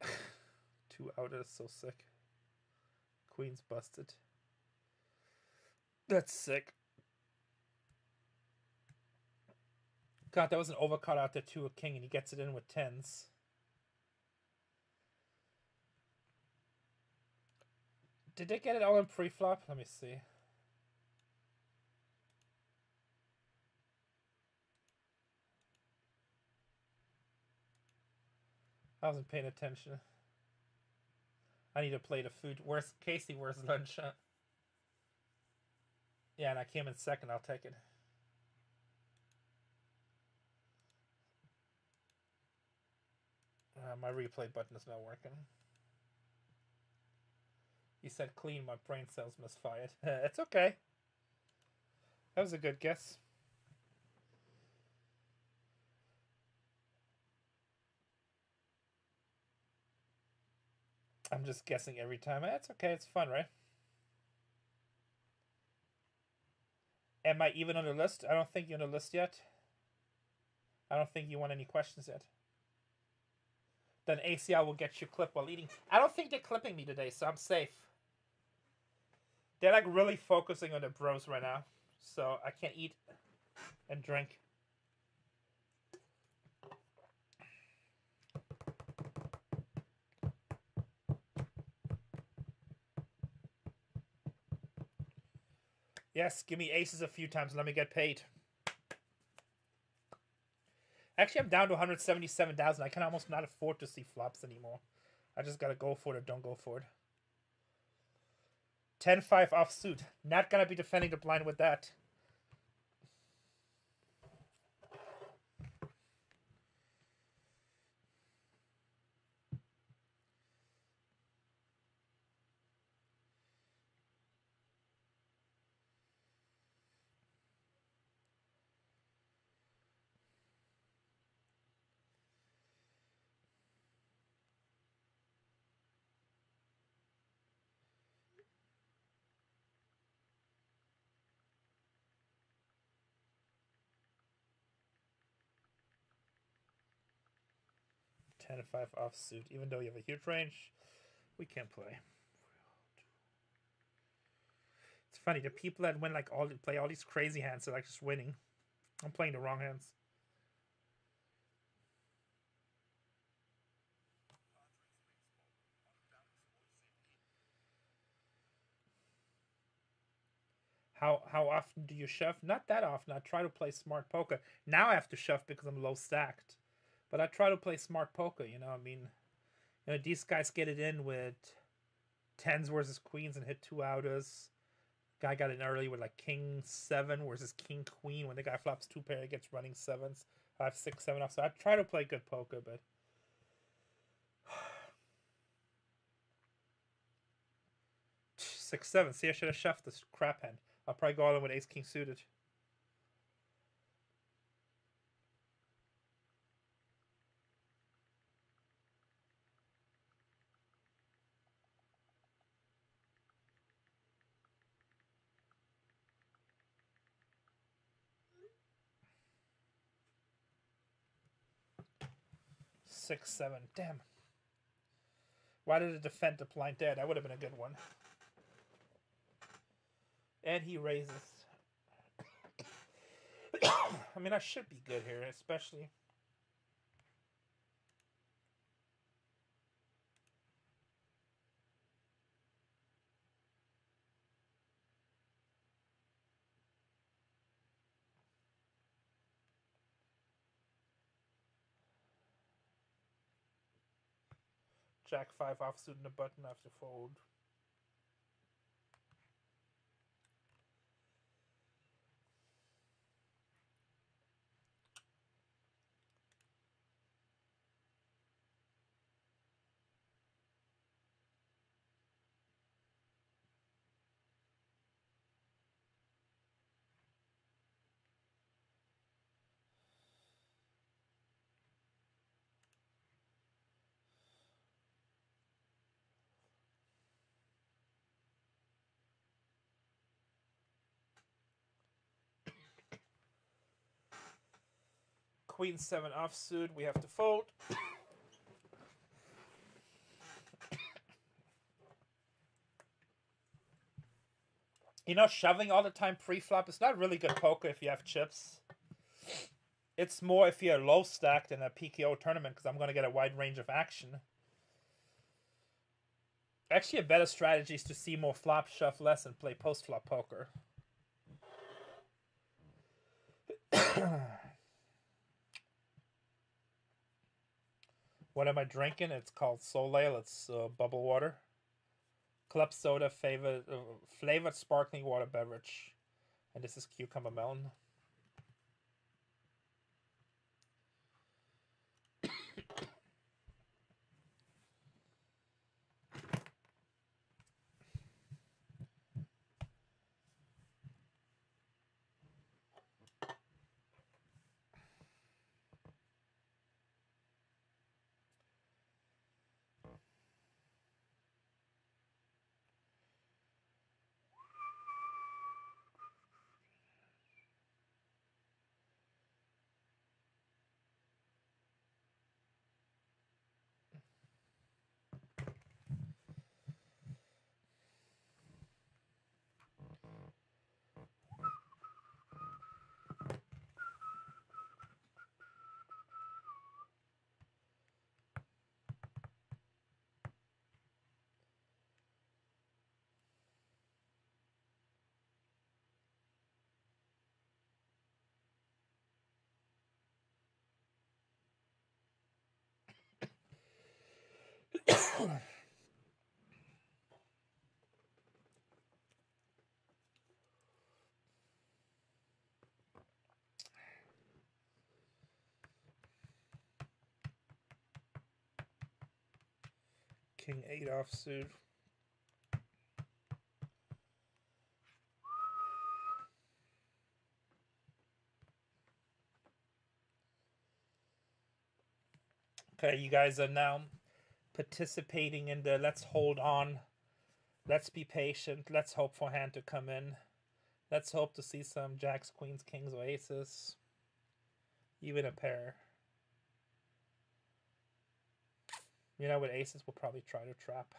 two out is so sick. Queen's busted. That's sick. God, that was an overcut out there to a king, and he gets it in with tens. Did they get it all in pre-flop? Let me see. I wasn't paying attention. I need to play the food. Where's Casey? Where's lunch? Huh? Yeah, and I came in second. I'll take it. Uh, my replay button is not working. He said clean, my brain cells misfired. it's okay. That was a good guess. I'm just guessing every time. Eh, That's okay, it's fun, right? Am I even on the list? I don't think you're on the list yet. I don't think you want any questions yet. Then ACR will get you clipped while eating. I don't think they're clipping me today, so I'm safe. They're like really focusing on the bros right now. So I can't eat and drink. Yes, give me aces a few times let me get paid. Actually, I'm down to 177,000. I can almost not afford to see flops anymore. I just gotta go for it or don't go for it. 10-5 offsuit. Not gonna be defending the blind with that. Ten and five offsuit. Even though you have a huge range, we can't play. It's funny the people that win like all play all these crazy hands are like just winning. I'm playing the wrong hands. How how often do you shove? Not that often. I try to play smart poker. Now I have to shove because I'm low stacked. But I try to play smart poker, you know, I mean you know, these guys get it in with tens versus queens and hit two outers. Guy got in early with like king seven versus king queen. When the guy flops two pair, he gets running sevens. I have six, seven off. So I try to play good poker, but six, seven. See, I should have shoved this crap hand. I'll probably go all in with ace king suited. Six, seven. Damn. Why did it defend the blind there? That would have been a good one. And he raises. I mean, I should be good here, especially. Jack 5 offsuit and a button have fold. Queen 7 offsuit, we have to fold. you know, shoving all the time pre-flop is not really good poker if you have chips. It's more if you're low stacked in a PKO tournament because I'm going to get a wide range of action. Actually, a better strategy is to see more flop, shove less, and play post-flop poker. What am I drinking? It's called Soleil. It's uh, bubble water. Club soda flavored, uh, flavored sparkling water beverage. And this is cucumber melon. King 8 offsuit. Okay, you guys are now participating in the let's hold on, let's be patient, let's hope for hand to come in. Let's hope to see some jacks, queens, kings, or aces. Even a pair. You know, with aces, we'll probably try to trap.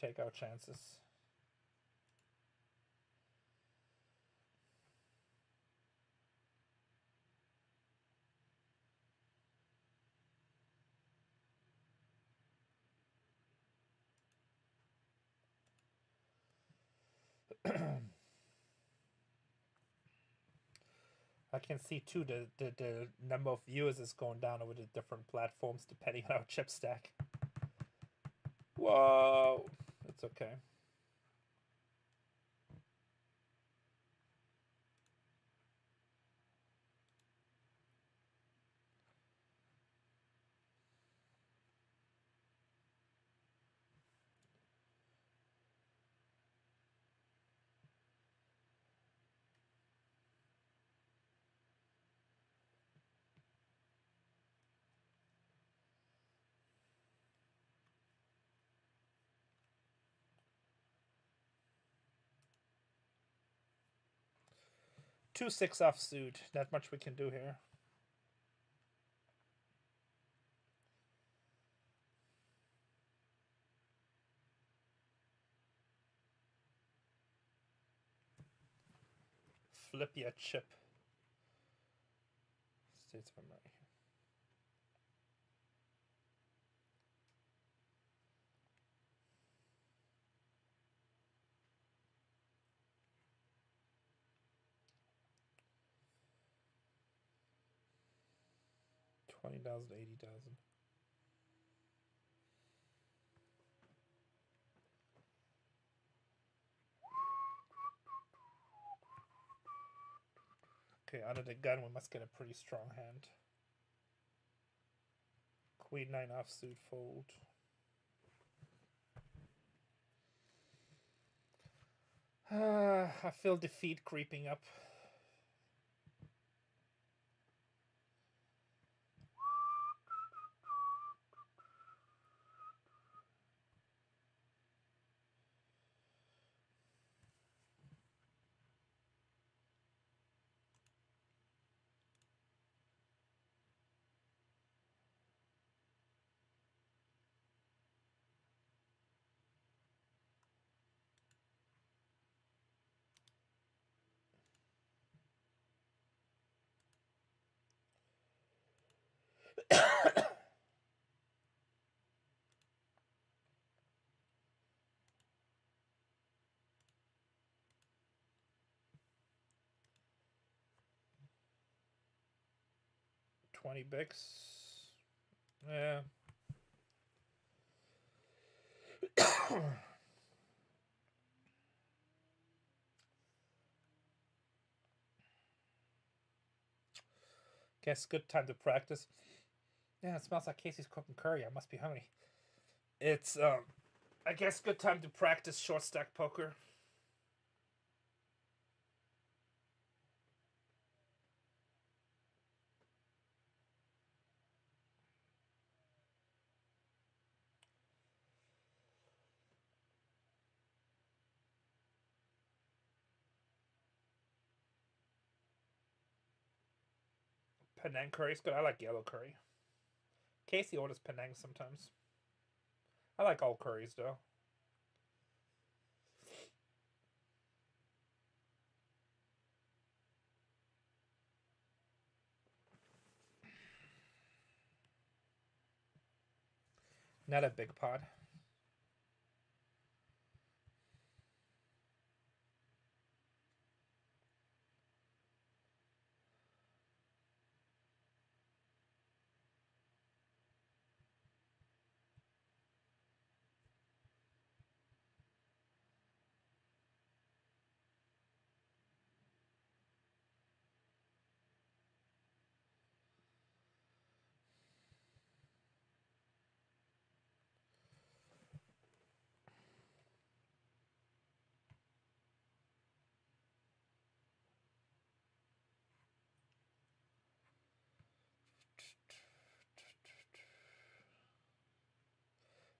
Take our chances. I can see too the, the the number of viewers is going down over the different platforms depending on our chip stack. Whoa, it's okay. Two six offsuit. Not much we can do here. Flip your chip. States of America. Twenty thousand, eighty thousand. Okay, out of the gun, we must get a pretty strong hand. Queen nine offsuit fold. Uh, I feel defeat creeping up. Twenty bigs. Yeah. Guess good time to practice. Yeah, it smells like Casey's cooking curry. I must be hungry. It's um I guess good time to practice short stack poker. Penang curry's good. I like yellow curry. Casey orders Penang sometimes. I like all curries though. Not a big pot.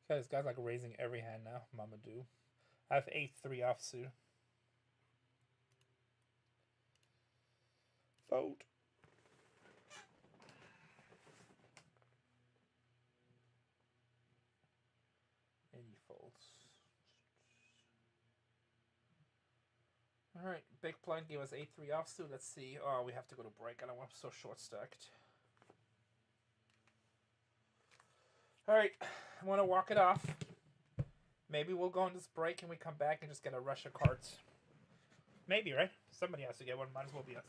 God, this guy's like raising every hand now. Mamadou. I have 8 3 offsuit. Fold. And he folds. Alright, big blind gave us 8 3 offsuit. Let's see. Oh, we have to go to break. I don't want so short stacked. Alright, I want to walk it off. Maybe we'll go on this break and we come back and just get a rush of cards. Maybe, right? Somebody has to get one. Might as well be us.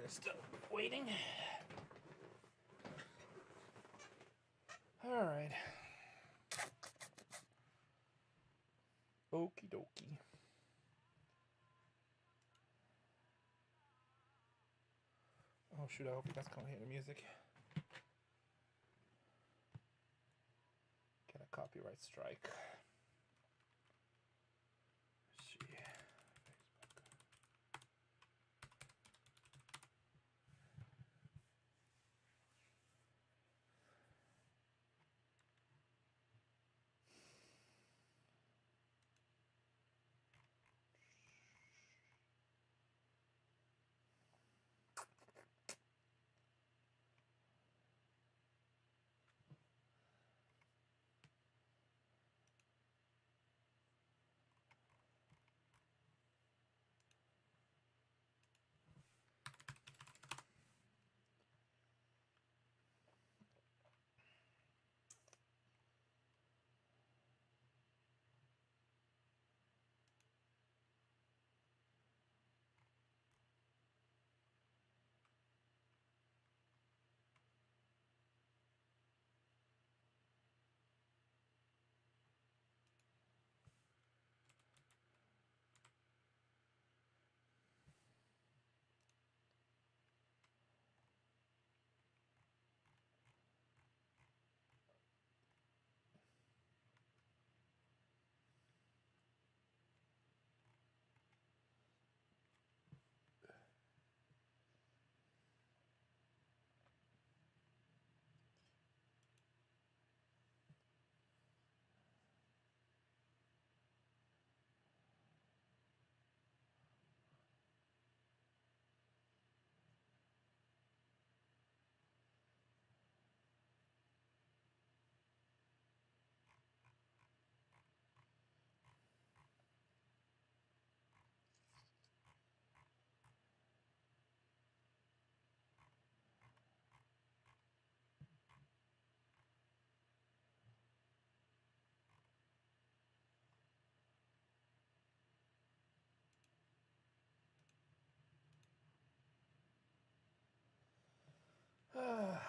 They're still waiting. All right. Okie dokie. Oh shoot, I hope you guys can't hear the music. Get a copyright strike.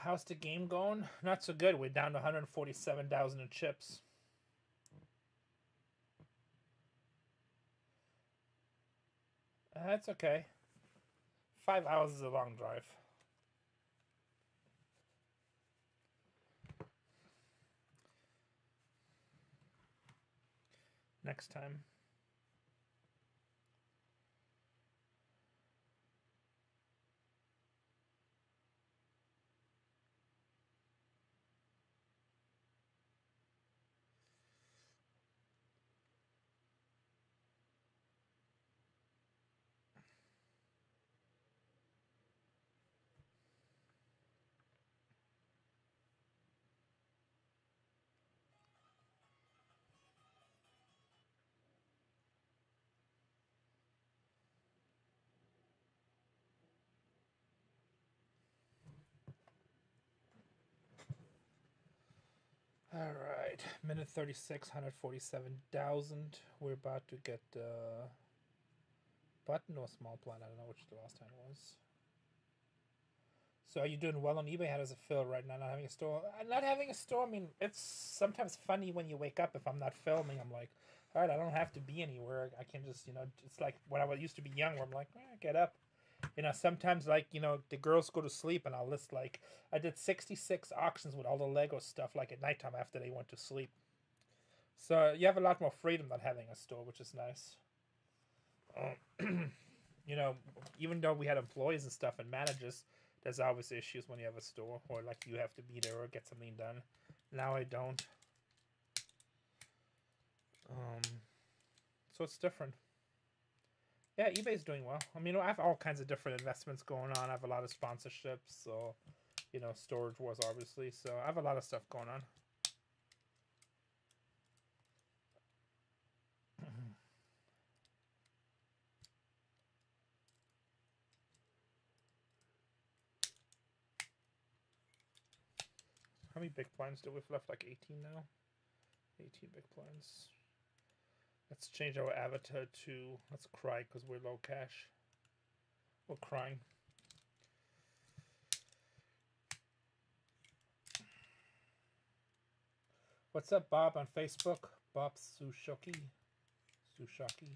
How's the game going? Not so good. We're down to 147,000 in chips. That's okay. Five hours is a long drive. Next time. All right, minute 36, 147,000. We're about to get uh, button or small plan. I don't know which the last time was. So are you doing well on eBay? How does it feel right now? Not having a store. Uh, Not having a store. I mean, it's sometimes funny when you wake up. If I'm not filming, I'm like, all right, I don't have to be anywhere. I can just, you know, it's like when I used to be young, where I'm like, eh, get up. You know, sometimes like you know the girls go to sleep, and I'll list like I did 66 auctions with all the Lego stuff like at nighttime after they went to sleep. So you have a lot more freedom than having a store, which is nice. Um, you know, even though we had employees and stuff and managers, there's always issues when you have a store or like you have to be there or get something done. Now I don't. Um, so it's different. Yeah, eBay's doing well. I mean, I have all kinds of different investments going on. I have a lot of sponsorships, so you know, Storage Wars, obviously. So I have a lot of stuff going on. How many big blinds do we have left? Like 18 now? 18 big blinds. Let's change our avatar to, let's cry because we're low cash. We're crying. What's up, Bob, on Facebook? Bob Sushoki. Sushoki.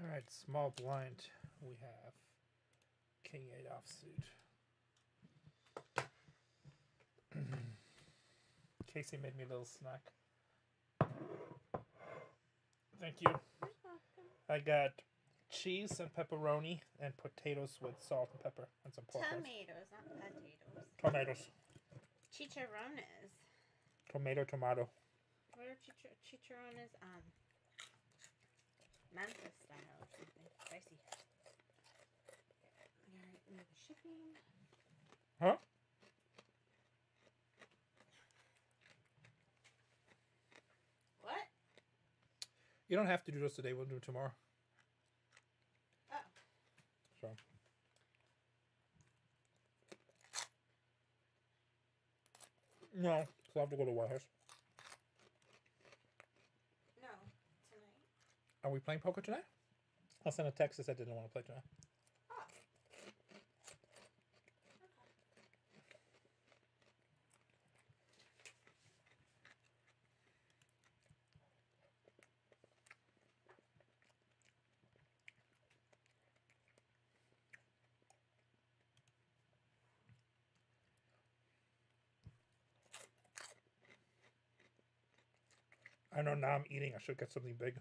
All right, small blind. We have King 8 offsuit. Casey made me a little snack. Thank you. I got cheese and pepperoni and potatoes with salt and pepper and some pork. Tomatoes, not potatoes. Tomatoes. Chicharrones. Tomato, tomato. What are chichar- chicharrones? Um, Memphis style or something. Spicy. Alright, we the shipping. Huh? What? You don't have to do those today. We'll do it tomorrow. Oh. So. No, so I have to go to White House. No, tonight. Are we playing poker tonight? I'll send a text that said I didn't want to play tonight. I know now I'm eating. I should get something big.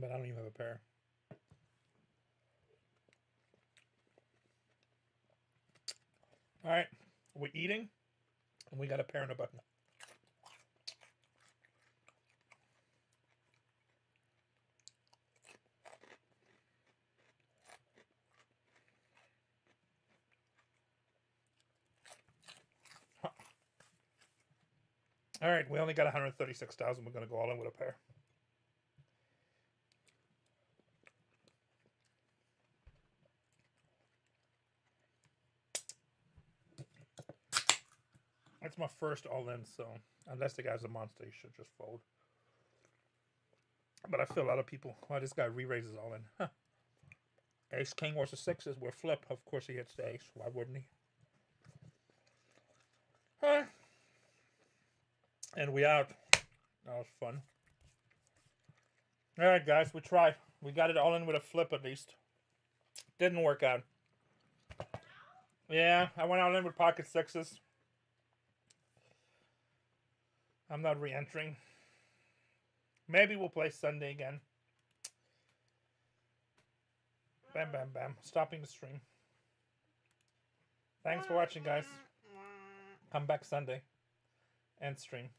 But I don't even have a pair. All right, we're eating, and we got a pair and a button. All right, we only got 136,000. We're going to go all in with a pair. That's my first all in, so unless the guy's a monster, he should just fold. But I feel a lot of people, well, this guy re raises all in. Huh. Ace King versus sixes. We're flip. Of course, he hits the ace. Why wouldn't he? Huh. And we out. That was fun. All right, guys, we tried. We got it all in with a flip at least. Didn't work out. Yeah, I went all in with pocket sixes. I'm not re-entering. Maybe we'll play Sunday again. Bam, bam, bam. Stopping the stream. Thanks for watching, guys. Come back Sunday and stream.